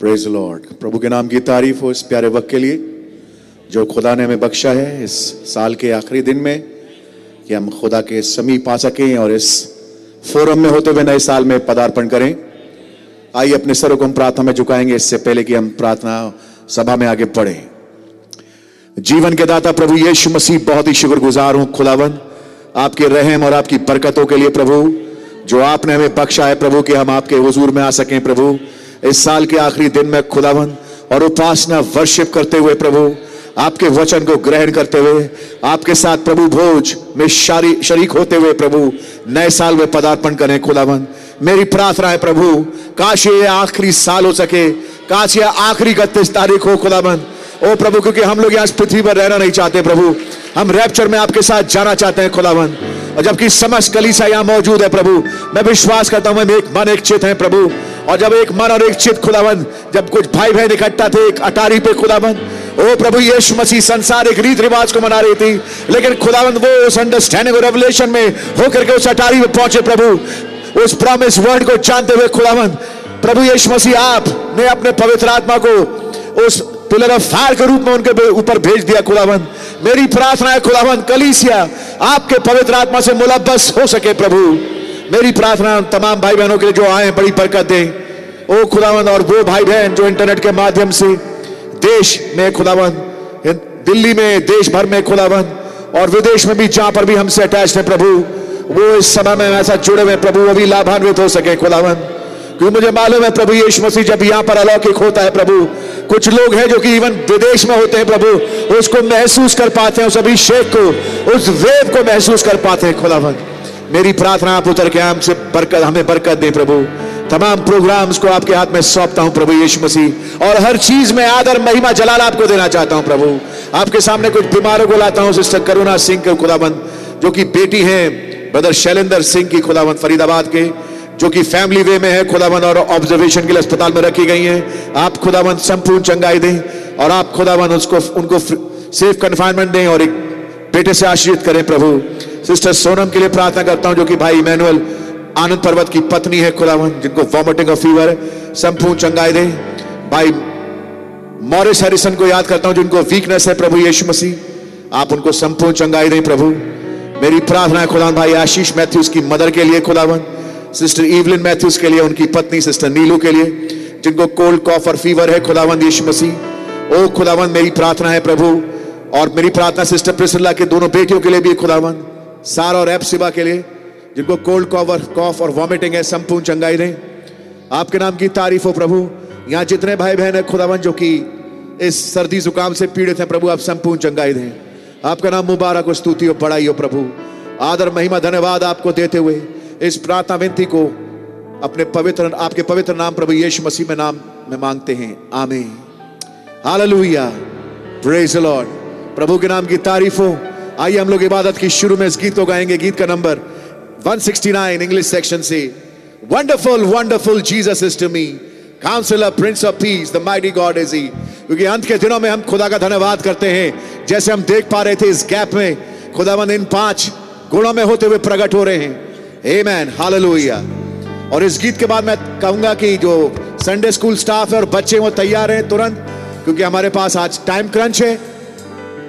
Praise Lord प्रभु के नाम की तारीफ़ हो इस प्यारे वक्त के लिए, जो खुदा ने हमें बख्शा है इस साल के आखिरी दिन में, कि हम खुदा के समीप आ सकें और इस फोरम में होते हुए नए साल में पदार्पण करें। आइए अपने सरों को हम प्रार्थना में झुकाएँगे, इससे पहले कि हम प्रार्थना सभा में आगे बढ़े। जीवन के दाता प्रभु, यीशु मसीह, बहुत ही शुक्रगुजार हूँ खुदावन। आपके रहम और आपकी बरकतों के लिए प्रभु, जो आपने हमें बख्शा है प्रभु, कि हम आपके हजूर में आ सकें प्रभु। इस साल के आखिरी दिन में खुदावन और उपासना वर्शिप करते हुए प्रभु, आपके वचन को ग्रहण करते हुए, आपके साथ प्रभु भोज में शरीक होते हुए प्रभु, नए साल में पदार्पण करें खुदावन मेरी प्रार्थना है प्रभु, काश ये आखिरी साल हो सके, काश ये आखिरी इकतीस तारीख हो खुदावन ओ प्रभु, क्योंकि हम लोग यहाँ पृथ्वी पर रहना नहीं चाहते प्रभु, हम रैप्चर में आपके साथ जाना चाहते हैं खुदावन और जबकि समस्त कलीसा यहाँ मौजूद है प्रभु, मैं विश्वास करता हूँ मैं एक मन एक चित है प्रभु। और जब एक मन और एक चित खुदावन जब कुछ भाई बहन इकट्ठा थे, एक अटारी पे खुदावन ओ प्रभु यीशु मसीह, संसार एक रीत रिवाज को मना रही थी, लेकिन खुदावन वो उस अंडरस्टैंडिंग और रेवलेशन में होकर के उस अटारी में पहुँचे प्रभु। उस प्रॉमिस वर्ड को जानते हुए खुदावन प्रभु यीशु मसीह, आप ने अपने पवित्र आत्मा को उस पिलर ऑफ़ फायर के रूप में उनके ऊपर भेज दिया खुदावन मेरी प्रार्थना है खुदावन कलीसिया, आपके पवित्र आत्मा से मुलब्बस हो सके प्रभु। मेरी प्रार्थना तमाम भाई बहनों के लिए जो आए बड़ी बरकत दें। ओ खुदावन और वो भाई बहन जो इंटरनेट के माध्यम से देश में खुदावन दिल्ली में देश भर में खुदावन और विदेश में भी जहाँ पर भी हमसे अटैच है प्रभु, वो इस समय में ऐसा जुड़े हुए प्रभु, वो भी लाभान्वित हो सके खुदावन क्योंकि मुझे मालूम है प्रभु यीशु मसीह जब यहाँ पर अलौकिक होता है प्रभु, कुछ लोग हैं जो कि इवन विदेश में होते हैं प्रभु, उसको महसूस कर पाते हैं, उस अभिषेक को, उस वेव को महसूस कर पाते हैं खुदावन मेरी प्रार्थना आप उतर के हमसे बरकत, हमें बरकत दे प्रभु। तमाम प्रोग्राम्स को आपके हाथ में सौंपता हूँ प्रभु यीशु मसीह। और हर चीज़ में आदर, महिमा, जलाल आपको देना चाहता हूँ प्रभु। आपके सामने कुछ बीमारों को लाता हूँ, सिस्टर करुणा सिंह के खुदाबंद, जो कि बेटी है ब्रदर शैलेंद्र सिंह की खुदाबंद फरीदाबाद के, जो कि फैमिली वे में है, खुदाबंद और ऑब्जर्वेशन के लिए अस्पताल में रखी गई हैं। आप खुदाबंद संपूर्ण चंगाई दें और आप खुदाबंद उसको, उनको सेफ़ कन्फाइनमेंट दें और एक बेटे से आश्रित करें प्रभु। सिस्टर सोनम के लिए प्रार्थना करता हूँ, जो कि भाई इमैनुअल आनंद पर्वत की पत्नी है खुदावन जिनको वॉमिटिंग और फीवर है। संपूर्ण चंगाई दे। भाई मॉरिस हैरिसन को याद करता हूँ जिनको वीकनेस है, प्रभु यीशु मसीह। आप उनको संपूर्ण चंगाई दें, प्रभु। मेरी प्रार्थना है खुदावन भाई आशीष मैथ्यूज की मदर के लिए खुदावन सिस्टर इवलिन मैथ्यूज के लिए, उनकी पत्नी सिस्टर नीलू के लिए, जिनको कोल्ड कॉफ और फीवर है खुदावन यीशु मसीह। ओ खुदावन मेरी प्रार्थना है, प्रभु। और मेरी प्रार्थना सिस्टर प्रिसल्ला के दोनों बेटियों के लिए भी खुदावन सारा और एप सिबा के लिए, जिनको कोल्ड कॉवर कॉफ और वॉमिटिंग है, संपूर्ण चंगाई दें। आपके नाम की तारीफ़ हो प्रभु। यहाँ जितने भाई बहन है, खुदावन, जो कि इस सर्दी जुकाम से पीड़ित हैं, प्रभु, आप संपूर्ण चंगाई दें। आपका नाम मुबारक स्तुति हो, बड़ाई हो, प्रभु। आदर, महिमा, धन्यवाद आपको देते हुए इस प्रार्थना विनती को अपने पवित्र, आपके पवित्र नाम, प्रभु यीशु मसीह में नाम में मांगते हैं। आमीन। हालेलुया। प्रेज लॉर्ड प्रभु के नाम की तारीफ़ हो। आइए हम लोग इबादत की शुरू में इस गीत को गाएँगे। गीत का नंबर 169 इंग्लिश सेक्शन से wonderful wonderful Jesus is to me counsellor prince of peace the mighty God is he क्योंकि अंत के दिनों में हम खुदा का धन्यवाद करते हैं। जैसे हम देख पा रहे थे इस गैप में, खुदावंद इन पाँच गुणों में होते हुए प्रकट हो रहे हैं। आमेन हालेलुया और इस गीत के बाद मैं कहूँगा कि जो संडे स्कूल स्टाफ है और बच्चे वो तैयार हैं तुरंत, क्योंकि हमारे पास आज टाइम क्रंच है।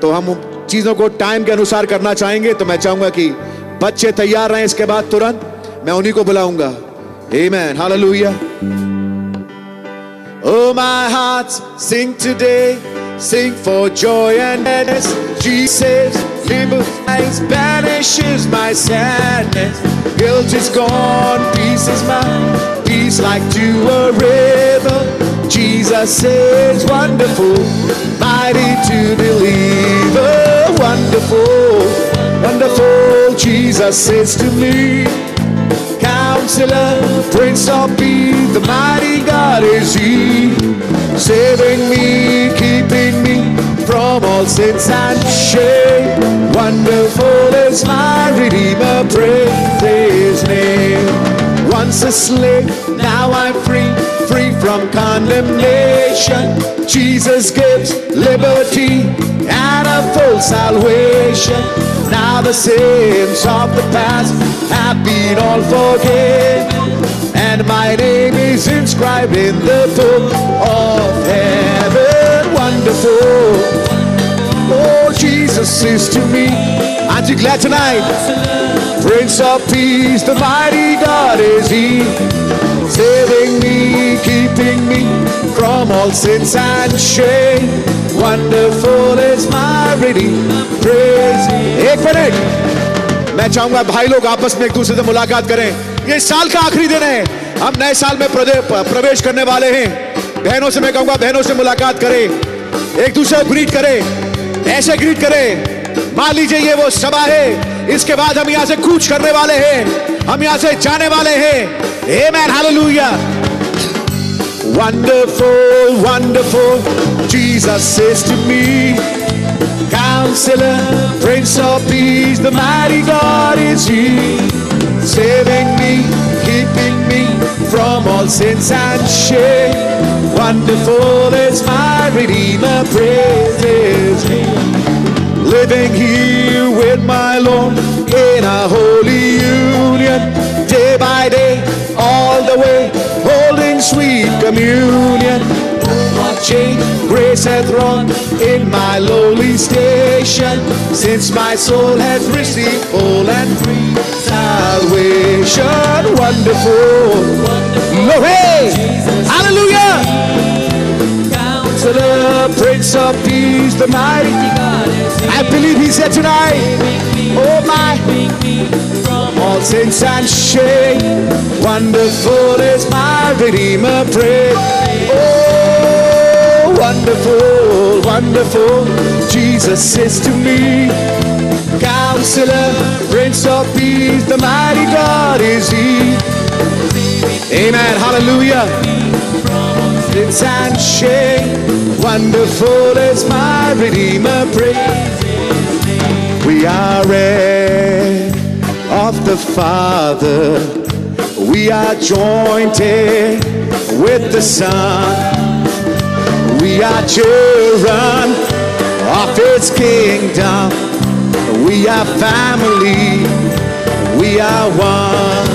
तो हम चीज़ों को टाइम के अनुसार करना चाहेंगे तो मैं चाहूँगा कि बच्चे तैयार रहें इसके बाद तुरंत मैं उन्हीं को बुलाऊँगा Amen. Hallelujah. Oh, my heart, sing today, sing for joy and gladness. Jesus liberties, banishes my sadness. Guilt is gone, peace is mine, peace like to a river. Jesus is wonderful, mighty to believe. Oh, wonderful, wonderful, Jesus says to me. Counselor, Prince of Peace, the mighty God is He, saving me, keeping me from all sins and shame. Wonderful is my Redeemer, praise His name. Once a slave, now I'm free, free from condemnation. Jesus gives liberty and a full salvation. Now the sins of the past have been all forgiven, and my name is inscribed in the book of heaven. Wonderful. Oh, Jesus is to me. Aren't you glad tonight? Prince of Peace, the mighty God is He, saving me, keeping me from all sins and shame. Wonderful is my Redeemer. Praise. एक मैं चाहूँगा भाई लोग आपस में एक दूसरे से मुलाकात करें। ये साल का आखिरी दिन है। हम नए साल में प्रवेश करने वाले हैं। बहनों से मैं कहूँगा बहनों से मुलाकात करें। एक दूसरे को ग्रीट करें। ऐसे ग्रीट करें। मान लीजिए ये वो सभा है। इसके बाद हम यहाँ से कूच करने वाले हैं हम यहाँ से जाने वाले हैं Amen, hallelujah. Wonderful, wonderful, Jesus says to me, Counselor, Prince of Peace, the mighty God is He, saving me, keeping me from all sins and shame. Wonderful is my Redeemer, praises me. Living here with my Lord in a holy union, day by day, all the way, holding sweet communion. What change grace hath wrought in my lowly station, since my soul has received full and free salvation. Wonderful, glory, hallelujah. Counselor, Prince of Peace, the mighty God. I believe he's here tonight. Oh my, all sins and shame. Wonderful is my Redeemer. Praise. Oh, wonderful, wonderful. Jesus is to me. Counselor, Prince of Peace, the mighty God is He. Amen. Hallelujah. Sins and shame. Wonderful is my Redeemer. Praise. We are heir of the Father. We are jointed with the Son. We are children of His kingdom. We are family. We are one.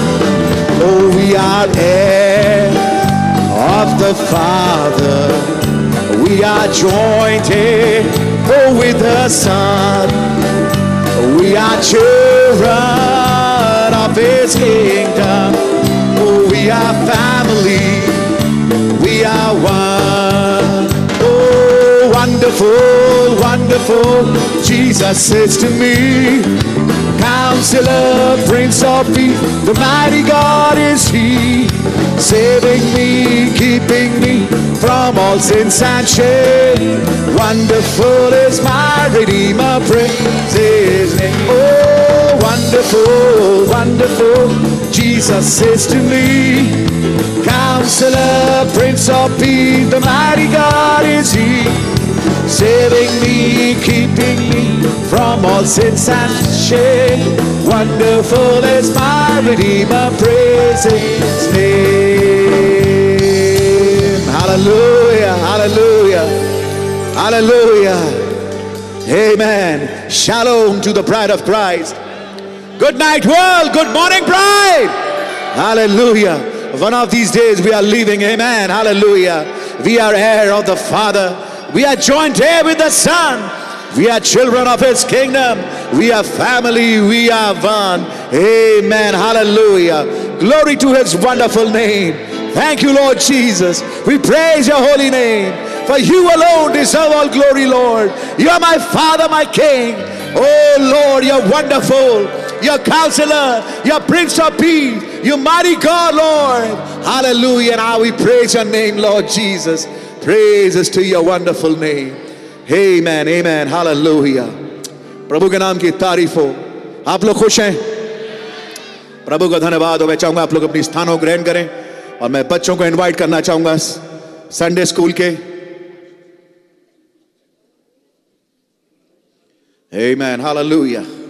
Oh, we are heir of the Father. We are joined oh, with the Son. We are children of His kingdom. We are family. Wonderful, wonderful. Jesus says to me, Counselor, Prince of Peace, the mighty God is He, saving me, keeping me from all sins and shame. Wonderful is my Redeemer, praise His name. Oh, wonderful, wonderful, Jesus says to me, Counselor, Prince of Peace, the mighty God is He, saving me, keeping me from all sins and shame. Wonderful is my Redeemer, praise His name. Hallelujah, hallelujah, hallelujah. Amen. Shalom to the bride of Christ. Good night, world. Good morning, bride. Hallelujah. One of these days we are leaving. Amen. Hallelujah. We are heir of the Father. We are joined here with the Son. We are children of His kingdom. We are family. We are one. Amen. Hallelujah. Glory to His wonderful name. Thank you, Lord Jesus. We praise your holy name. For you alone deserve all glory, Lord. You are my Father, my King. Oh, Lord, you're wonderful. Your counselor, your Prince of Peace, your mighty God, Lord. Hallelujah. And now we praise your name, Lord Jesus. Praises to your wonderful name. Amen. Amen. Hallelujah. प्रभु के नाम की तारीफ़ हो आप लोग खुश हैं प्रभु का धन्यवाद हो मैं चाहूँगा आप लोग अपनी स्थानों ग्रहण करें और मैं बच्चों को इनवाइट करना चाहूँगा संडे स्कूल के Amen. Hallelujah.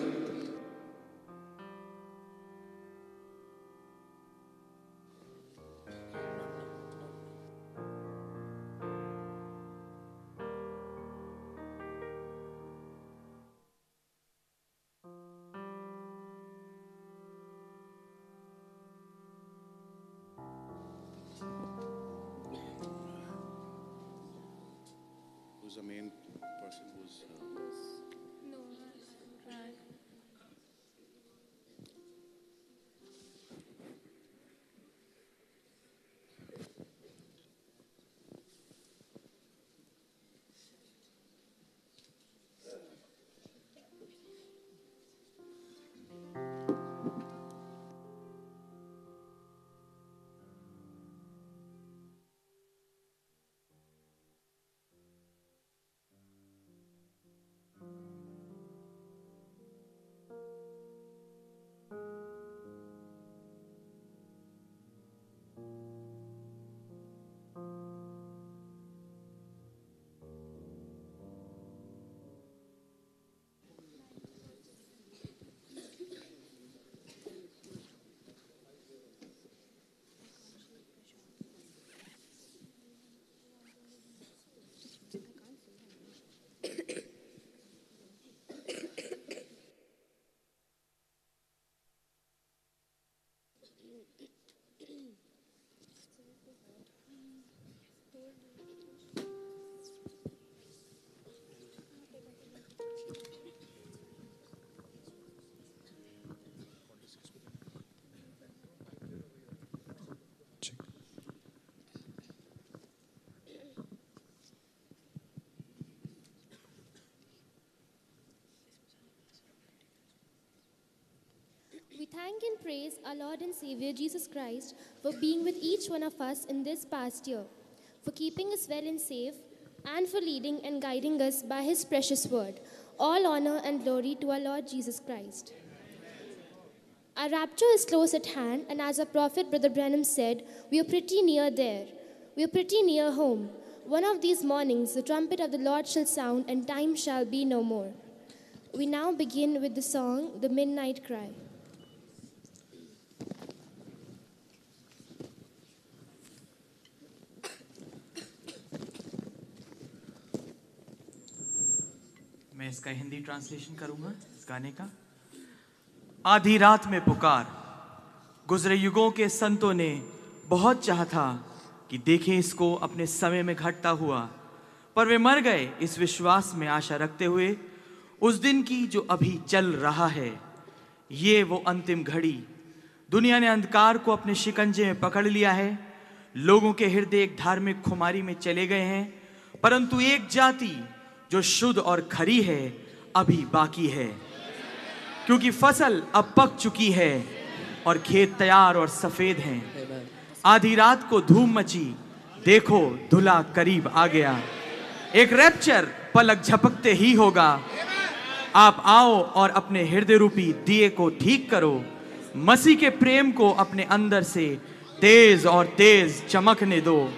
We thank and praise our Lord and Savior Jesus Christ for being with each one of us in this past year, for keeping us well and safe, and for leading and guiding us by His precious word. All honor and glory to our Lord Jesus Christ. Our rapture is close at hand, and as our prophet Brother Branham said, we are pretty near there. We are pretty near home. One of these mornings, the trumpet of the Lord shall sound, and time shall be no more. We now begin with the song, The Midnight Cry. इसका Hindi translation करूँगा, इस गाने का। आधी रात में पुकार। गुजरे युगों के संतों ने बहुत चाहा था कि देखें इसको अपने समय में घटता हुआ। पर वे मर गए इस विश्वास में आशा रखते हुए। उस दिन की जो अभी चल रहा है, ये वो अंतिम घड़ी। दुनिया ने अंधकार को अपने शिकंजे में पकड़ लिया है। लोगों के हृदय एक धार्मिक खुमारी में चले गए हैं। परंतु एक जाति जो शुद्ध और खरी है अभी बाकी है। क्योंकि फ़सल अब पक चुकी है और खेत तैयार और सफ़ेद हैं। आधी रात को धूम मची देखो धुला करीब आ गया। एक रैप्चर पलक झपकते ही होगा। आप आओ और अपने हृदय रूपी दिए को ठीक करो। मसीह के प्रेम को अपने अंदर से तेज और तेज चमकने दो।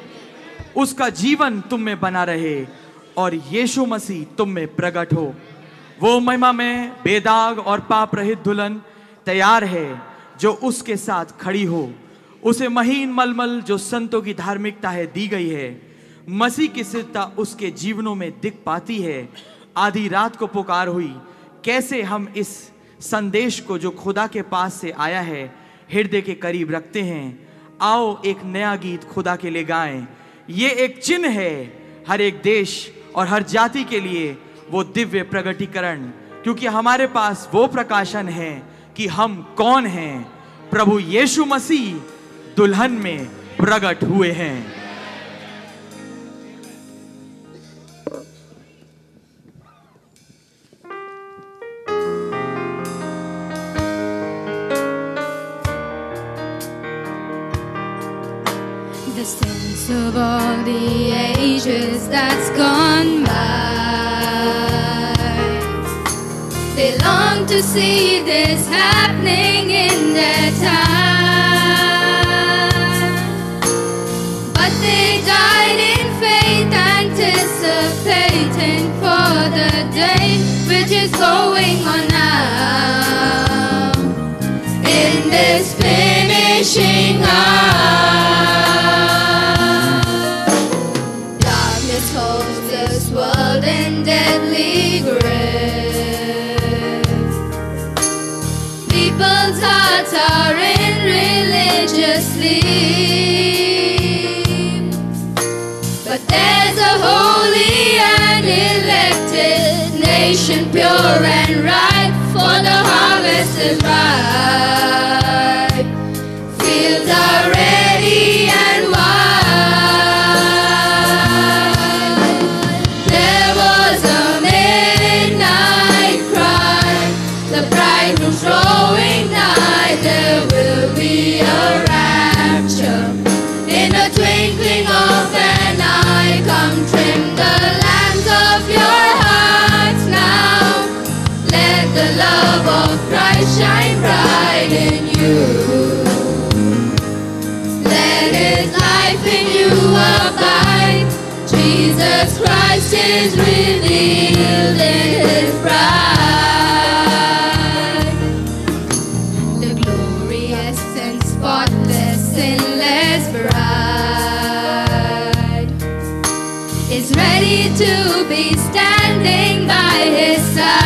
उसका जीवन तुम में बना रहे। और यीशु मसीह तुम में प्रकट हो। वो महिमा में बेदाग और पाप रहित दुल्हन तैयार है, जो उसके साथ खड़ी हो। उसे महीन मलमल जो संतों की धार्मिकता है दी गई है। मसीह की सिद्धता उसके जीवनों में दिख पाती है। आधी रात को पुकार हुई, कैसे हम इस संदेश को जो खुदा के पास से आया है, हृदय के करीब रखते हैं। आओ एक नया गीत खुदा के लिए गाएँ। ये एक चिन्ह है, हर एक देश और हर जाति के लिए वो दिव्य प्रगटीकरण, क्योंकि हमारे पास वो प्रकाशन है कि हम कौन हैं। प्रभु यीशु मसीह दुल्हन में प्रकट हुए हैं। Of all the ages that's gone by. They long to see this happening in their time. But they died in faith, anticipating for the day which is going on now in this finishing hour. Nation pure and right, for the harvest is ripe. Fields are Christ is revealed in His bride. The glorious and spotless, sinless bride is ready to be standing by His side.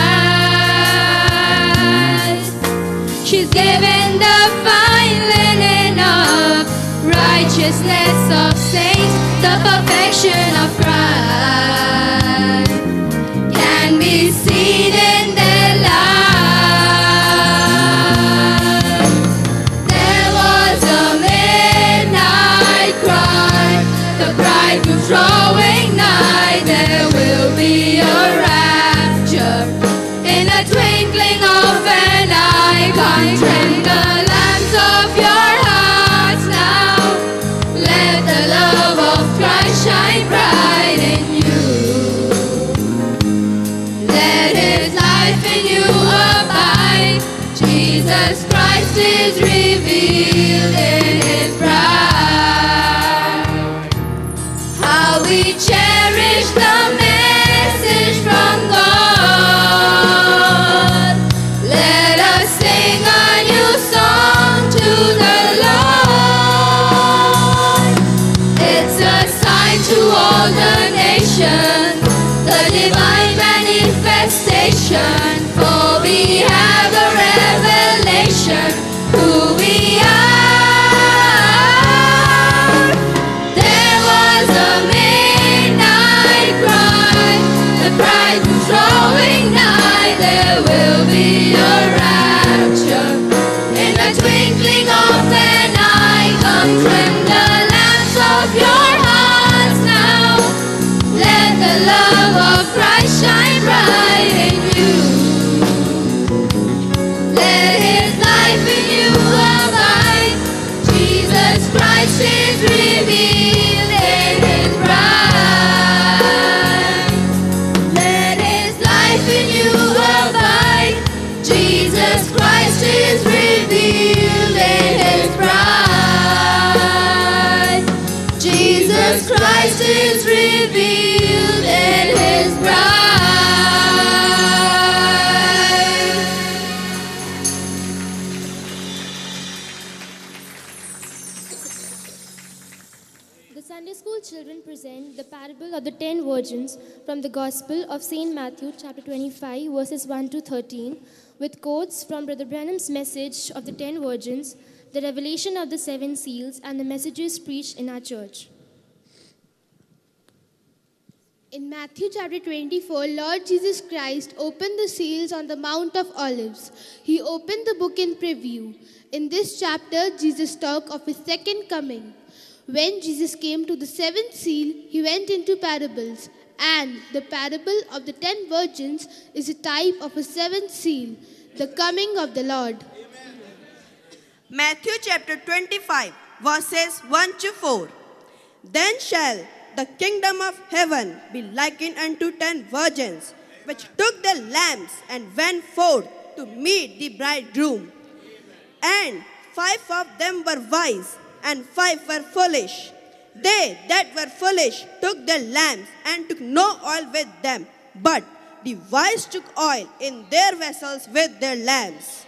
She's given the of righteousness of saints, the perfection is real. The the ten virgins from the Gospel of St. Matthew, chapter 25, verses 1 to 13, with quotes from Brother Branham's message of the ten virgins, the revelation of the seven seals, and the messages preached in our church. In Matthew chapter 24, Lord Jesus Christ opened the seals on the Mount of Olives. He opened the book in preview. In this chapter, Jesus talked of his second coming. When Jesus came to the seventh seal, he went into parables. And the parable of the ten virgins is a type of a seventh seal, the coming of the Lord. Matthew chapter 25, verses 1 to 4. Then shall the kingdom of heaven be likened unto ten virgins, which took their lamps and went forth to meet the bridegroom. And five of them were wise, and five were foolish. They that were foolish took their lamps and took no oil with them, but the wise took oil in their vessels with their lamps.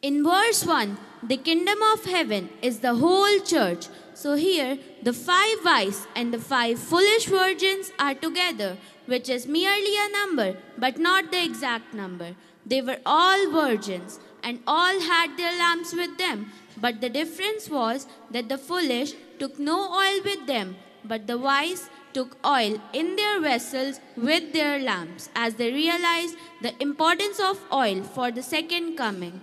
In verse 1, the kingdom of heaven is the whole church. So here, the five wise and the five foolish virgins are together, which is merely a number, but not the exact number. They were all virgins, and all had their lamps with them. But the difference was that the foolish took no oil with them, but the wise took oil in their vessels with their lamps as they realized the importance of oil for the second coming.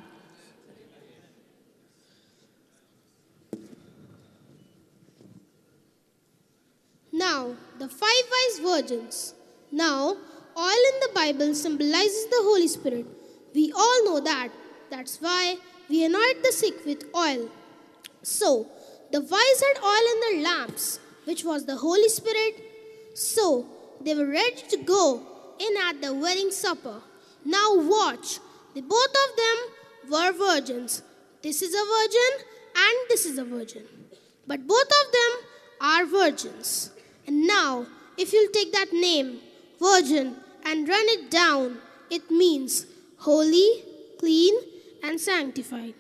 Now, the five wise virgins. Now, oil in the Bible symbolizes the Holy Spirit. We all know that. That's why we anoint the sick with oil. So, the wise had oil in their lamps, which was the Holy Spirit. So, they were ready to go in at the wedding supper. Now, watch. The both of them were virgins. This is a virgin and this is a virgin. But both of them are virgins. And now, if you'll take that name, virgin, and run it down, it means holy, clean, and sanctified.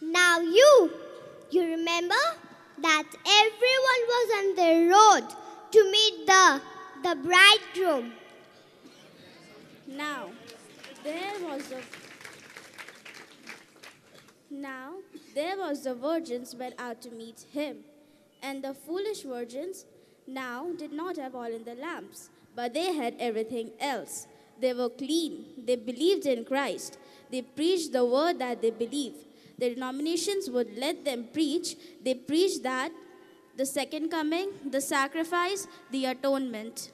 Now you, you remember that everyone was on the road to meet the the bridegroom. Now, there was a now there was the virgins went out to meet him, and the foolish virgins now did not have oil in the lamps, but they had everything else. They were clean. They believed in Christ. They preached the word that they believe. The denominations would let them preach. They preached that the second coming, the sacrifice, the atonement.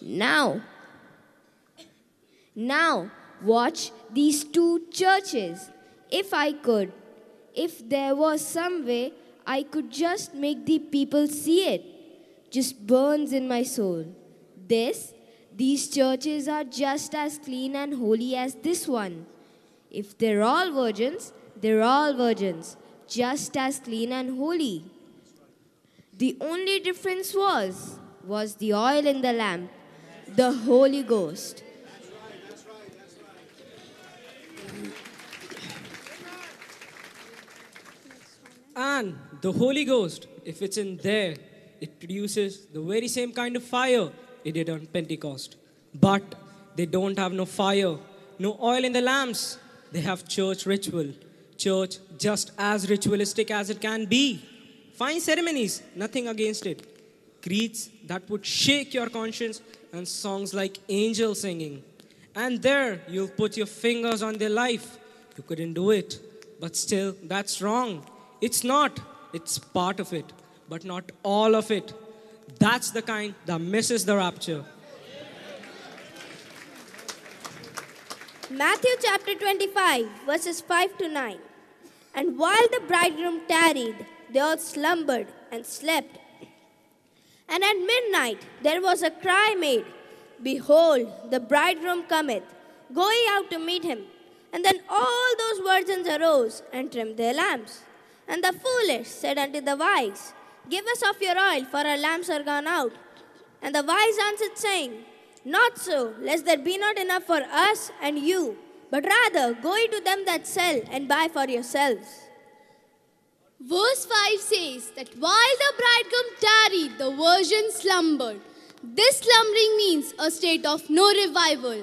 Now, now watch these two churches. If I could, if there was some way I could just make the people see it, just burns in my soul. This, these churches are just as clean and holy as this one. If they're all virgins, they're all virgins, just as clean and holy. The only difference was, was the oil in the lamp, the Holy Ghost. And the Holy Ghost, if it's in there, it produces the very same kind of fire it did on Pentecost. But they don't have no fire, no oil in the lamps. They have church ritual. Church just as ritualistic as it can be. Fine ceremonies, nothing against it. Creeds that would shake your conscience, and songs like angel singing. And there you'll put your fingers on their life. You couldn't do it. But still, that's wrong. It's not. It's part of it, but not all of it. That's the kind that misses the rapture. Matthew chapter 25, verses 5 to 9. And while the bridegroom tarried, they all slumbered and slept. And at midnight there was a cry made, Behold, the bridegroom cometh, go ye out to meet him. And then all those virgins arose and trimmed their lamps. And the foolish said unto the wise, Give us of your oil, for our lamps are gone out. And the wise answered, saying, Not so, lest there be not enough for us and you, but rather go ye to them that sell and buy for yourselves. Verse 5 says that while the bridegroom tarried, the virgin slumbered. This slumbering means a state of no revival.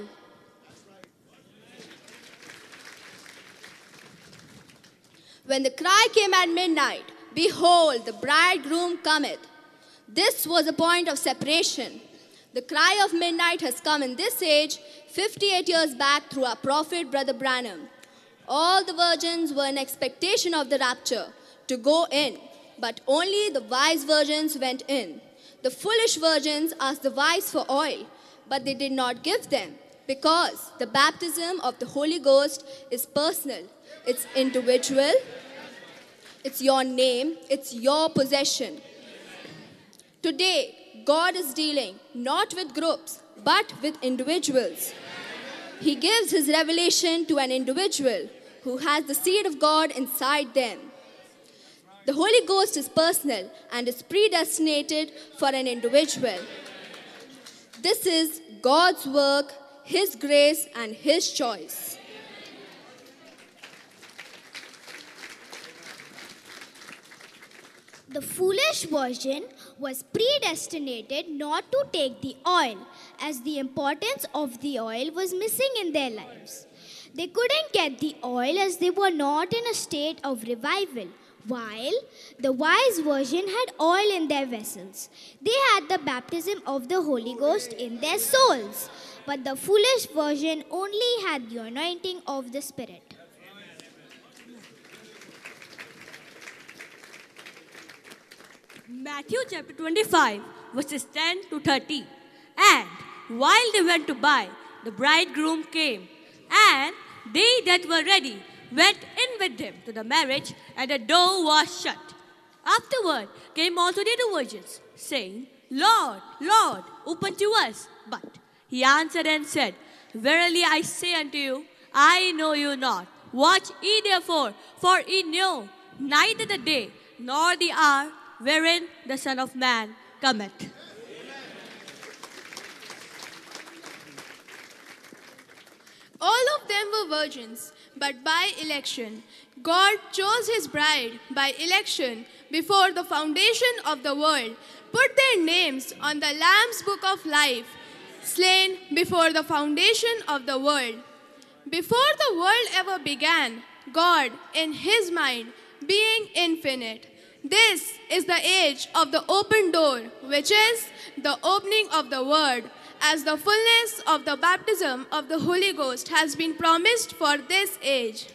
When the cry came at midnight, Behold, the bridegroom cometh. This was a point of separation. The cry of midnight has come in this age 58 years back through our prophet, Brother Branham. All the virgins were in expectation of the rapture to go in, but only the wise virgins went in. The foolish virgins asked the wise for oil, but they did not give them because the baptism of the Holy Ghost is personal, it's individual, it's your name, it's your possession. Today, God is dealing not with groups, but with individuals. He gives his revelation to an individual who has the seed of God inside them. The Holy Ghost is personal and is predestinated for an individual. This is God's work, His grace, and His choice. The foolish virgin was predestinated not to take the oil, as the importance of the oil was missing in their lives. They couldn't get the oil as they were not in a state of revival, while the wise virgin had oil in their vessels. They had the baptism of the Holy Ghost in their souls, but the foolish virgin only had the anointing of the Spirit. Matthew chapter 25, verses 10 to 30. And while they went to buy, the bridegroom came, and they that were ready went in with him to the marriage, and the door was shut. Afterward came also the other virgins, saying, Lord, Lord, open to us. But he answered and said, Verily I say unto you, I know you not. Watch ye therefore, for ye know neither the day nor the hour wherein the Son of Man cometh. All of them were virgins, but by election. God chose his bride by election before the foundation of the world, put their names on the Lamb's book of life, slain before the foundation of the world. Before the world ever began, God, in his mind, being infinite, this is the age of the open door, which is the opening of the word, as the fullness of the baptism of the Holy Ghost has been promised for this age.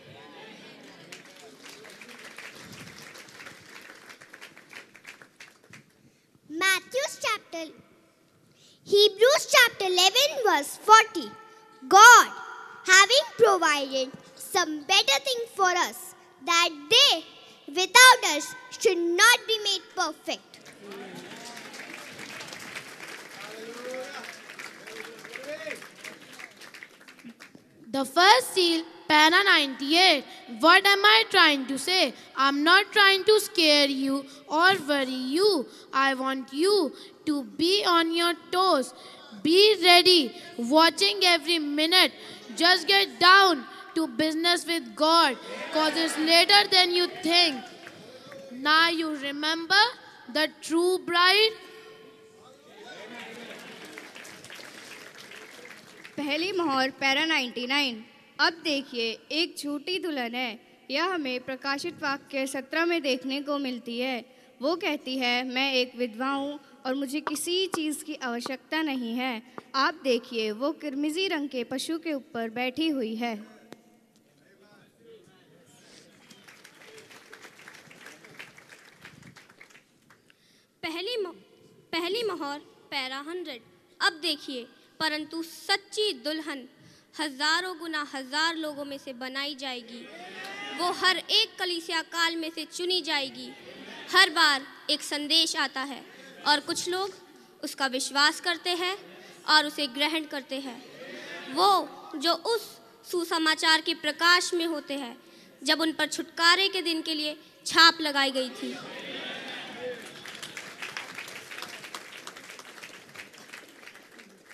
Matthew's chapter Hebrews chapter 11 verse 40 God having provided some better thing for us that they without us should not be made perfect The first seal, para 98. What am I trying to say? I'm not trying to scare you or worry you. I want you to be on your toes. Be ready, watching every minute. Just get down to business with God, cause it's later than you think. Now you remember the true bride? पहली मोहर para 99 अब देखिए एक झूठी दुल्हन है। यह हमें प्रकाशित वाक्य सत्रह में देखने को मिलती है। वो कहती है मैं एक विधवा हूँ और मुझे किसी चीज़ की आवश्यकता नहीं है। आप देखिए वो किरमिजी रंग के पशु के ऊपर बैठी हुई है। पहली मो, पहली मोहर पैरा हंड्रेड अब देखिए परंतु सच्ची दुल्हन हज़ारों गुना हज़ार लोगों में से बनाई जाएगी। वो हर एक कलीसिया काल में से चुनी जाएगी। हर बार एक संदेश आता है और कुछ लोग उसका विश्वास करते हैं और उसे ग्रहण करते हैं। वो जो उस सुसमाचार के प्रकाश में होते हैं जब उन पर छुटकारे के दिन के लिए छाप लगाई गई थी।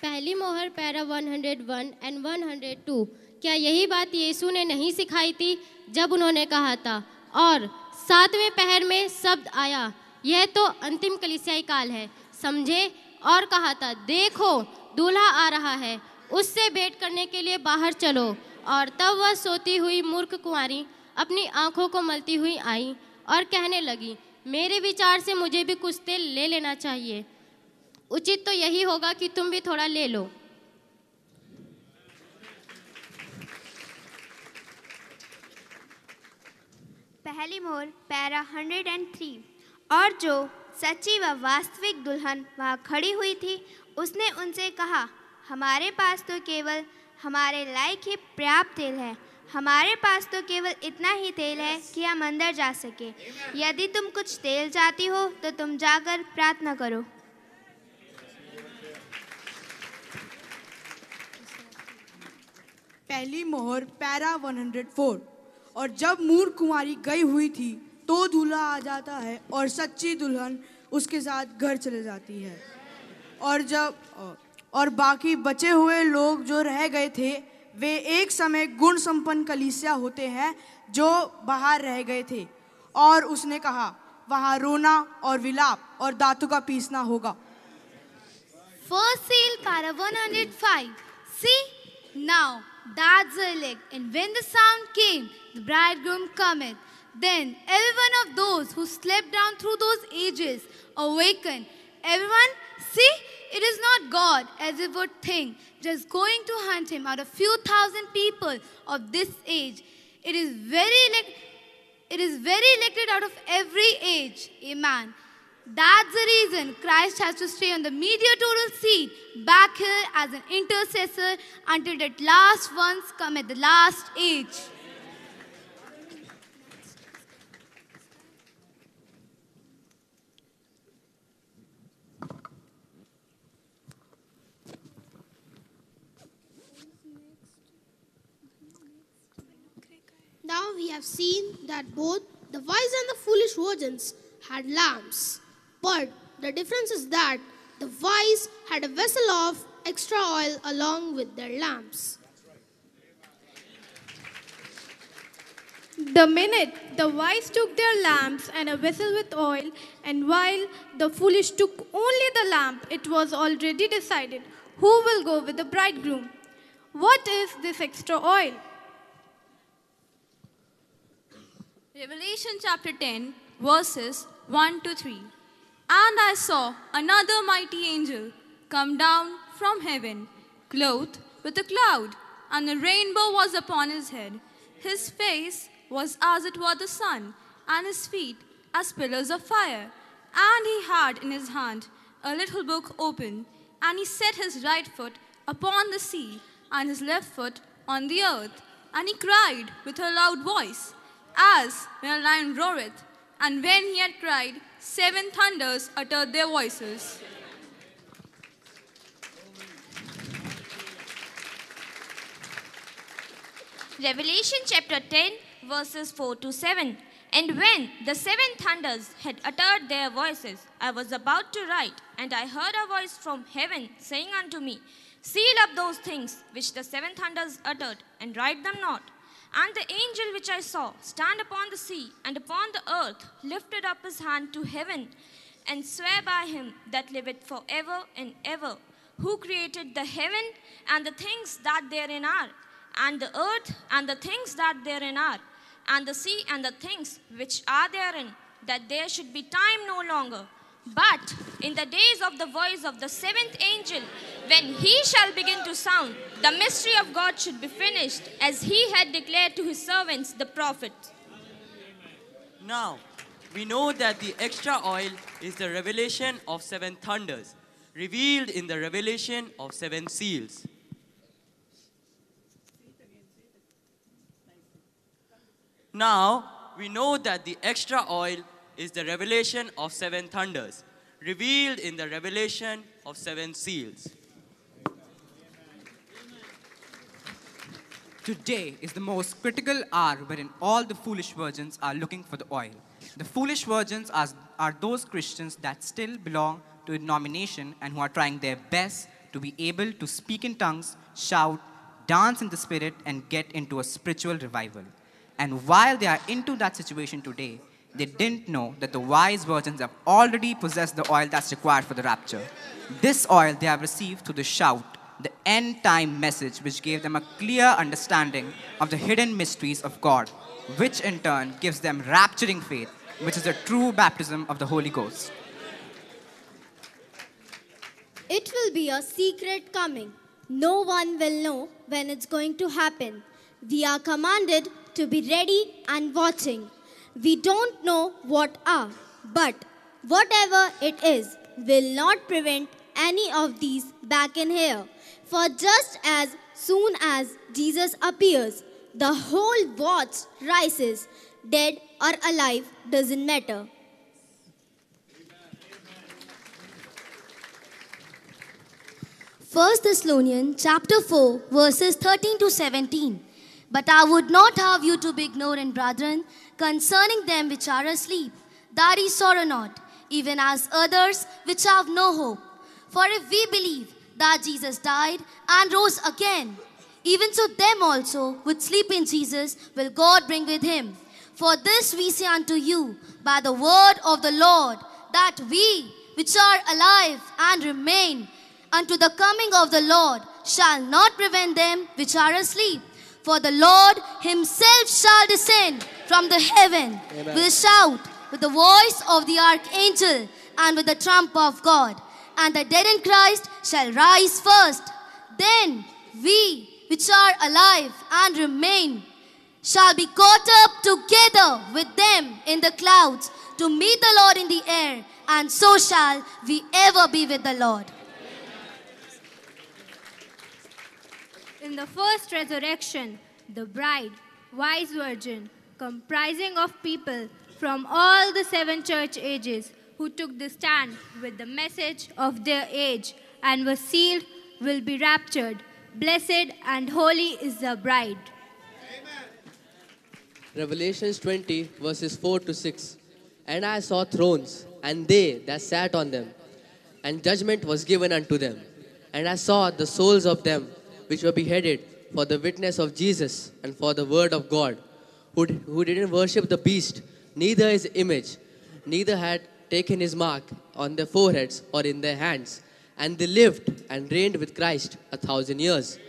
पहली मोहर पैरा 101 एंड 102 क्या यही बात यीशु ने नहीं सिखाई थी? जब उन्होंने कहा था। और सातवें पहर में शब्द आया। यह तो अंतिम कलिसियाई काल है। समझे? और कहा था, देखो, दूल्हा आ रहा है। उससे भेंट करने के लिए बाहर चलो। और तब वह सोती हुई मूर्ख कुंवारी अपनी आँखों को मलती हुई आई और कहने लगी, मेरे विचार से मुझे भी कुछ तेल ले लेना चाहिए। उचित तो यही होगा कि तुम भी थोड़ा ले लो। पहली मोर, पैरा 103 और जो सच्ची व वास्तविक दुल्हन वहाँ खड़ी हुई थी, उसने उनसे कहा, हमारे पास तो केवल हमारे लायक ही पर्याप्त तेल है। हमारे पास तो केवल इतना ही तेल है कि हम अंदर जा सके। यदि तुम कुछ तेल चाहती हो तो तुम जाकर प्रार्थना करो। पहली मोहर पैरा 104 और जब मूर कुमारी गई हुई थी तो दूल्हा आ जाता है और सच्ची दुल्हन उसके साथ घर चले जाती है। और जब और बाकी बचे हुए लोग जो रह गए थे वे एक समय गुण संपन्न कलीसिया होते हैं जो बाहर रह गए थे। और उसने कहा वहाँ रोना और विलाप और दांतों का पीसना होगा। First seal, para 105. See, now. That's elect, and when the sound came, the bridegroom cometh. Then every one of those who slept down through those ages awakened. Everyone, see, it is not God, as you would think, just going to hunt him out of few thousand people of this age. It is very elect, it is very elected out of every age. Amen. That's the reason Christ has to stay on the mediatorial seat back here as an intercessor until that last ones come at the last age. Now we have seen that both the wise and the foolish virgins had lamps. But the difference is that the wise had a vessel of extra oil along with their lamps. The minute the wise took their lamps and a vessel with oil, and while the foolish took only the lamp, it was already decided who will go with the bridegroom. What is this extra oil? Revelation chapter 10, verses 1 to 3. And I saw another mighty angel come down from heaven, clothed with a cloud, and a rainbow was upon his head. His face was as it were the sun, and his feet as pillars of fire. And he had in his hand a little book open, and he set his right foot upon the sea, and his left foot on the earth. And he cried with a loud voice, as when a lion roareth. And when he had cried, seven thunders uttered their voices. Revelation chapter 10, verses 4 to 7. And when the seven thunders had uttered their voices, I was about to write, and I heard a voice from heaven saying unto me, Seal up those things which the seven thunders uttered, and write them not. And the angel which I saw stand upon the sea and upon the earth lifted up his hand to heaven, and swear by him that liveth for ever and ever, who created the heaven and the things that therein are, and the earth and the things that therein are, and the sea and the things which are therein, that there should be time no longer. But in the days of the voice of the seventh angel, when he shall begin to sound, the mystery of God should be finished, as he had declared to his servants the prophets. Now, we know that the extra oil is the revelation of seven thunders, revealed in the revelation of seven seals. Now, we know that the extra oil is the revelation of seven thunders, revealed in the revelation of seven seals. Today is the most critical hour wherein all the foolish virgins are looking for the oil. The foolish virgins are, are those Christians that still belong to a denomination and who are trying their best to be able to speak in tongues, shout, dance in the spirit, and get into a spiritual revival. And while they are into that situation today, they didn't know that the wise virgins have already possessed the oil that's required for the rapture. This oil they have received through the shout, the end time message, which gave them a clear understanding of the hidden mysteries of God, which in turn gives them rapturing faith, which is a true baptism of the Holy Ghost. It will be a secret coming. No one will know when it's going to happen. We are commanded to be ready and watching. We don't know what are, but whatever it is will not prevent any of these back in here. For just as soon as Jesus appears, the whole watch rises, dead or alive, doesn't matter. First Thessalonians chapter 4 verses 13 to 17. But I would not have you to be ignorant, brethren, concerning them which are asleep, that ye sorrow not, even as others which have no hope. For if we believe that Jesus died and rose again, even so them also which sleep in Jesus will God bring with him. For this we say unto you by the word of the Lord, that we which are alive and remain unto the coming of the Lord shall not prevent them which are asleep. For the Lord himself shall descend from the heaven Amen. with a shout, with the voice of the archangel, and with the trump of God. And the dead in Christ shall rise first. Then we which are alive and remain shall be caught up together with them in the clouds to meet the Lord in the air, and so shall we ever be with the Lord. In the first resurrection, the bride, wise virgin, comprising of people from all the seven church ages who took the stand with the message of their age and were sealed, will be raptured. Blessed and holy is the bride. Amen. Revelations 20, verses 4 to 6. And I saw thrones, and they that sat on them, and judgment was given unto them. And I saw the souls of them which were beheaded for the witness of Jesus and for the word of God, who, who didn't worship the beast, neither his image, neither had taken his mark on their foreheads or in their hands. And they lived and reigned with Christ a thousand years.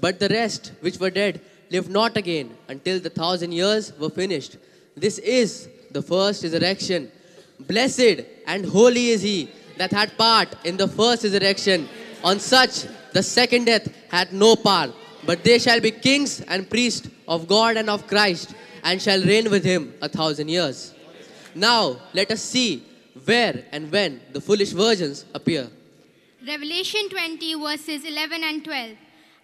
But the rest which were dead lived not again until the thousand years were finished. This is the first resurrection. Blessed and holy is he that had part in the first resurrection. On such the second death had no power, but they shall be kings and priests of God and of Christ, and shall reign with him a thousand years. Now let us see where and when the foolish virgins appear. Revelation 20, verses 11 and 12.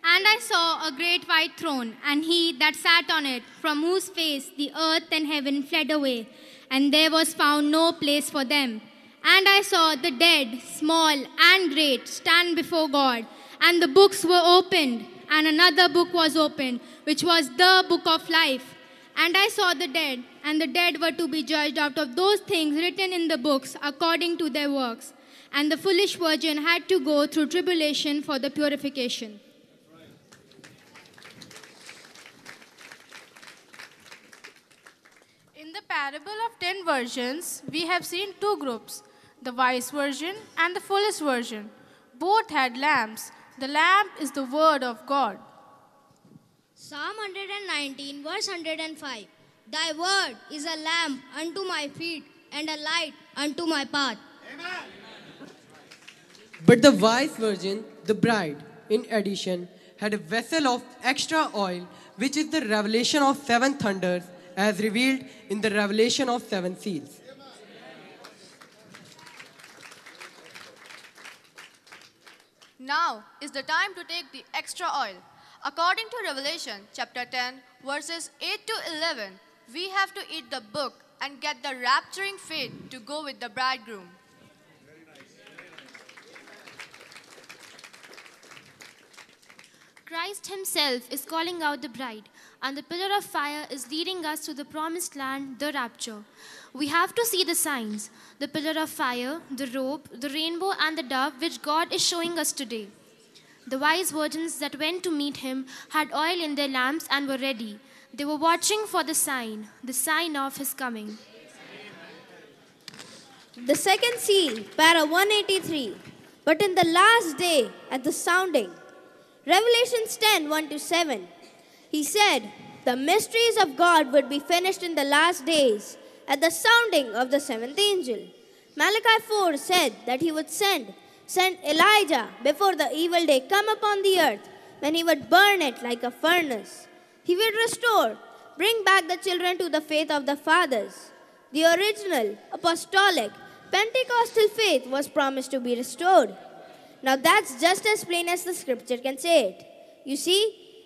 And I saw a great white throne, and he that sat on it, from whose face the earth and heaven fled away, and there was found no place for them. And I saw the dead, small and great, stand before God, and the books were opened, and another book was opened, which was the book of life. And I saw the dead, and the dead were to be judged out of those things written in the books according to their works. And the foolish virgin had to go through tribulation for the purification. In the parable of ten virgins, we have seen two groups the wise virgin and the foolish virgin. Both had lamps. The lamp is the word of God. Psalm 119, verse 105. Thy word is a lamp unto my feet and a light unto my path. Amen. But the wise virgin, the bride, in addition, had a vessel of extra oil, which is the revelation of seven thunders, as revealed in the revelation of seven seals. Now is the time to take the extra oil. According to Revelation chapter 10, verses 8 to 11, we have to eat the book and get the rapturing faith to go with the bridegroom. Christ Himself is calling out the bride, and the pillar of fire is leading us to the promised land, the rapture. We have to see the signs the pillar of fire, the robe, the rainbow, and the dove, which God is showing us today. The wise virgins that went to meet Him had oil in their lamps and were ready. They were watching for the sign, the sign of His coming. The second seal, para 183. But in the last day, at the sounding, Revelations 10 1 to 7, he said, The mysteries of God would be finished in the last days at the sounding of the seventh angel. Malachi 4 said that he would send, send Elijah before the evil day come upon the earth, when he would burn it like a furnace. He would restore, bring back the children to the faith of the fathers. The original, apostolic, Pentecostal faith was promised to be restored. Now that's just as plain as the scripture can say it. You see,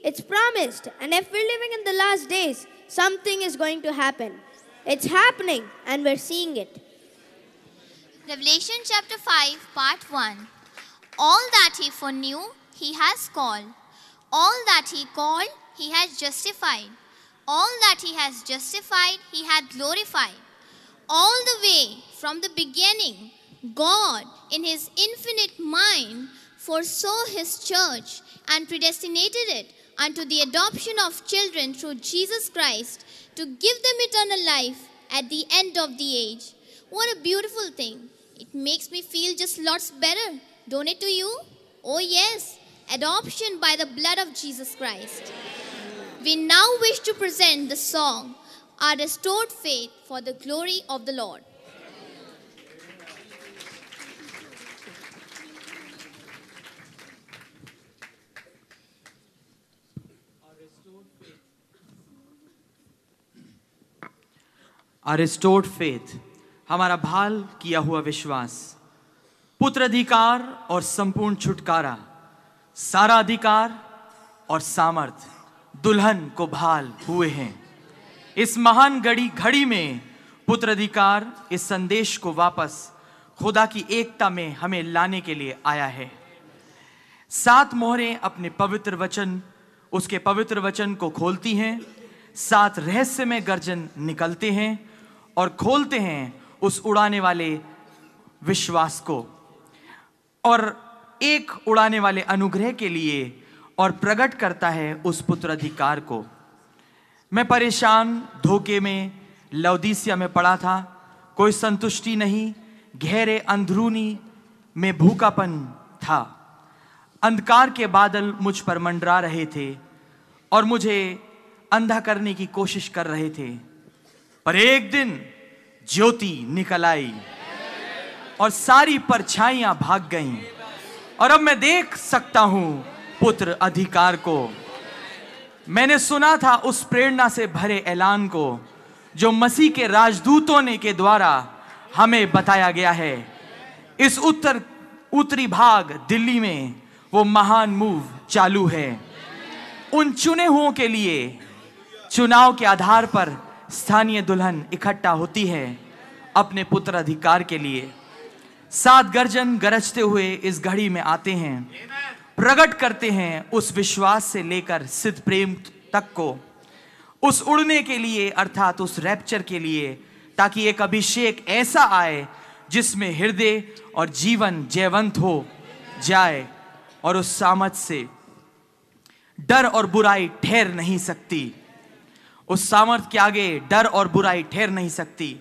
it's promised, and if we're living in the last days, something is going to happen. It's happening, and we're seeing it. Revelation chapter 5, part 1. All that he foreknew, he has called. All that he called, he has justified. All that he has justified, he hath glorified. All the way from the beginning, God, in his infinite mind, foresaw his church and predestinated it unto the adoption of children through Jesus Christ, to give them eternal life at the end of the age. What a beautiful thing. It makes me feel just lots better, don't it to you? Oh, yes, adoption by the blood of Jesus Christ. We now wish to present the song, Our Restored Faith, for the glory of the Lord. Our restored faith, हमारा भाल किया हुआ विश्वास पुत्र अधिकार और संपूर्ण छुटकारा, सारा अधिकार और सामर्थ दुल्हन को भाल हुए हैं। इस महान घड़ी घड़ी में पुत्र अधिकार इस संदेश को वापस खुदा की एकता में हमें लाने के लिए आया है। सात मोहरें अपने पवित्र वचन, उसके पवित्र वचन को खोलती हैं। सात रहस्य में गर्जन निकलते हैं और खोलते हैं उस उड़ाने वाले विश्वास को। और एक उड़ाने वाले अनुग्रह के लिए और प्रकट करता है उस पुत्र अधिकार को। मैं परेशान, धोखे में, लवदीसिया में पड़ा था। कोई संतुष्टि नहीं, गहरे अंदरूनी में भूखापन था। अंधकार के बादल मुझ पर मंडरा रहे थे और मुझे अंधा करने की कोशिश कर रहे थे। पर एक दिन ज्योति निकल आई। और सारी परछाइयाँ भाग गईं। और अब मैं देख सकता हूँ पुत्र अधिकार को। मैंने सुना था उस प्रेरणा से भरे ऐलान को, जो मसीह के राजदूतों ने के द्वारा हमें बताया गया है। इस उत्तर, उत्तरी भाग दिल्ली में वो महान मूव चालू है। उन चुने हुओं के लिए, चुनाव के आधार पर स्थानीय दुल्हन इकट्ठा होती है अपने पुत्र अधिकार के लिए। सात गर्जन गरजते हुए इस घड़ी में आते हैं। प्रकट करते हैं उस विश्वास से लेकर सिद्ध प्रेम तक को। उस उड़ने के लिए अर्थात उस रैप्चर के लिए, ताकि एक अभिषेक ऐसा आए जिसमें हृदय और जीवन जयवंत हो जाए और उस सामत से डर और बुराई ठहर नहीं सकती। उस सामर्थ के आगे डर और बुराई ठहर नहीं सकती।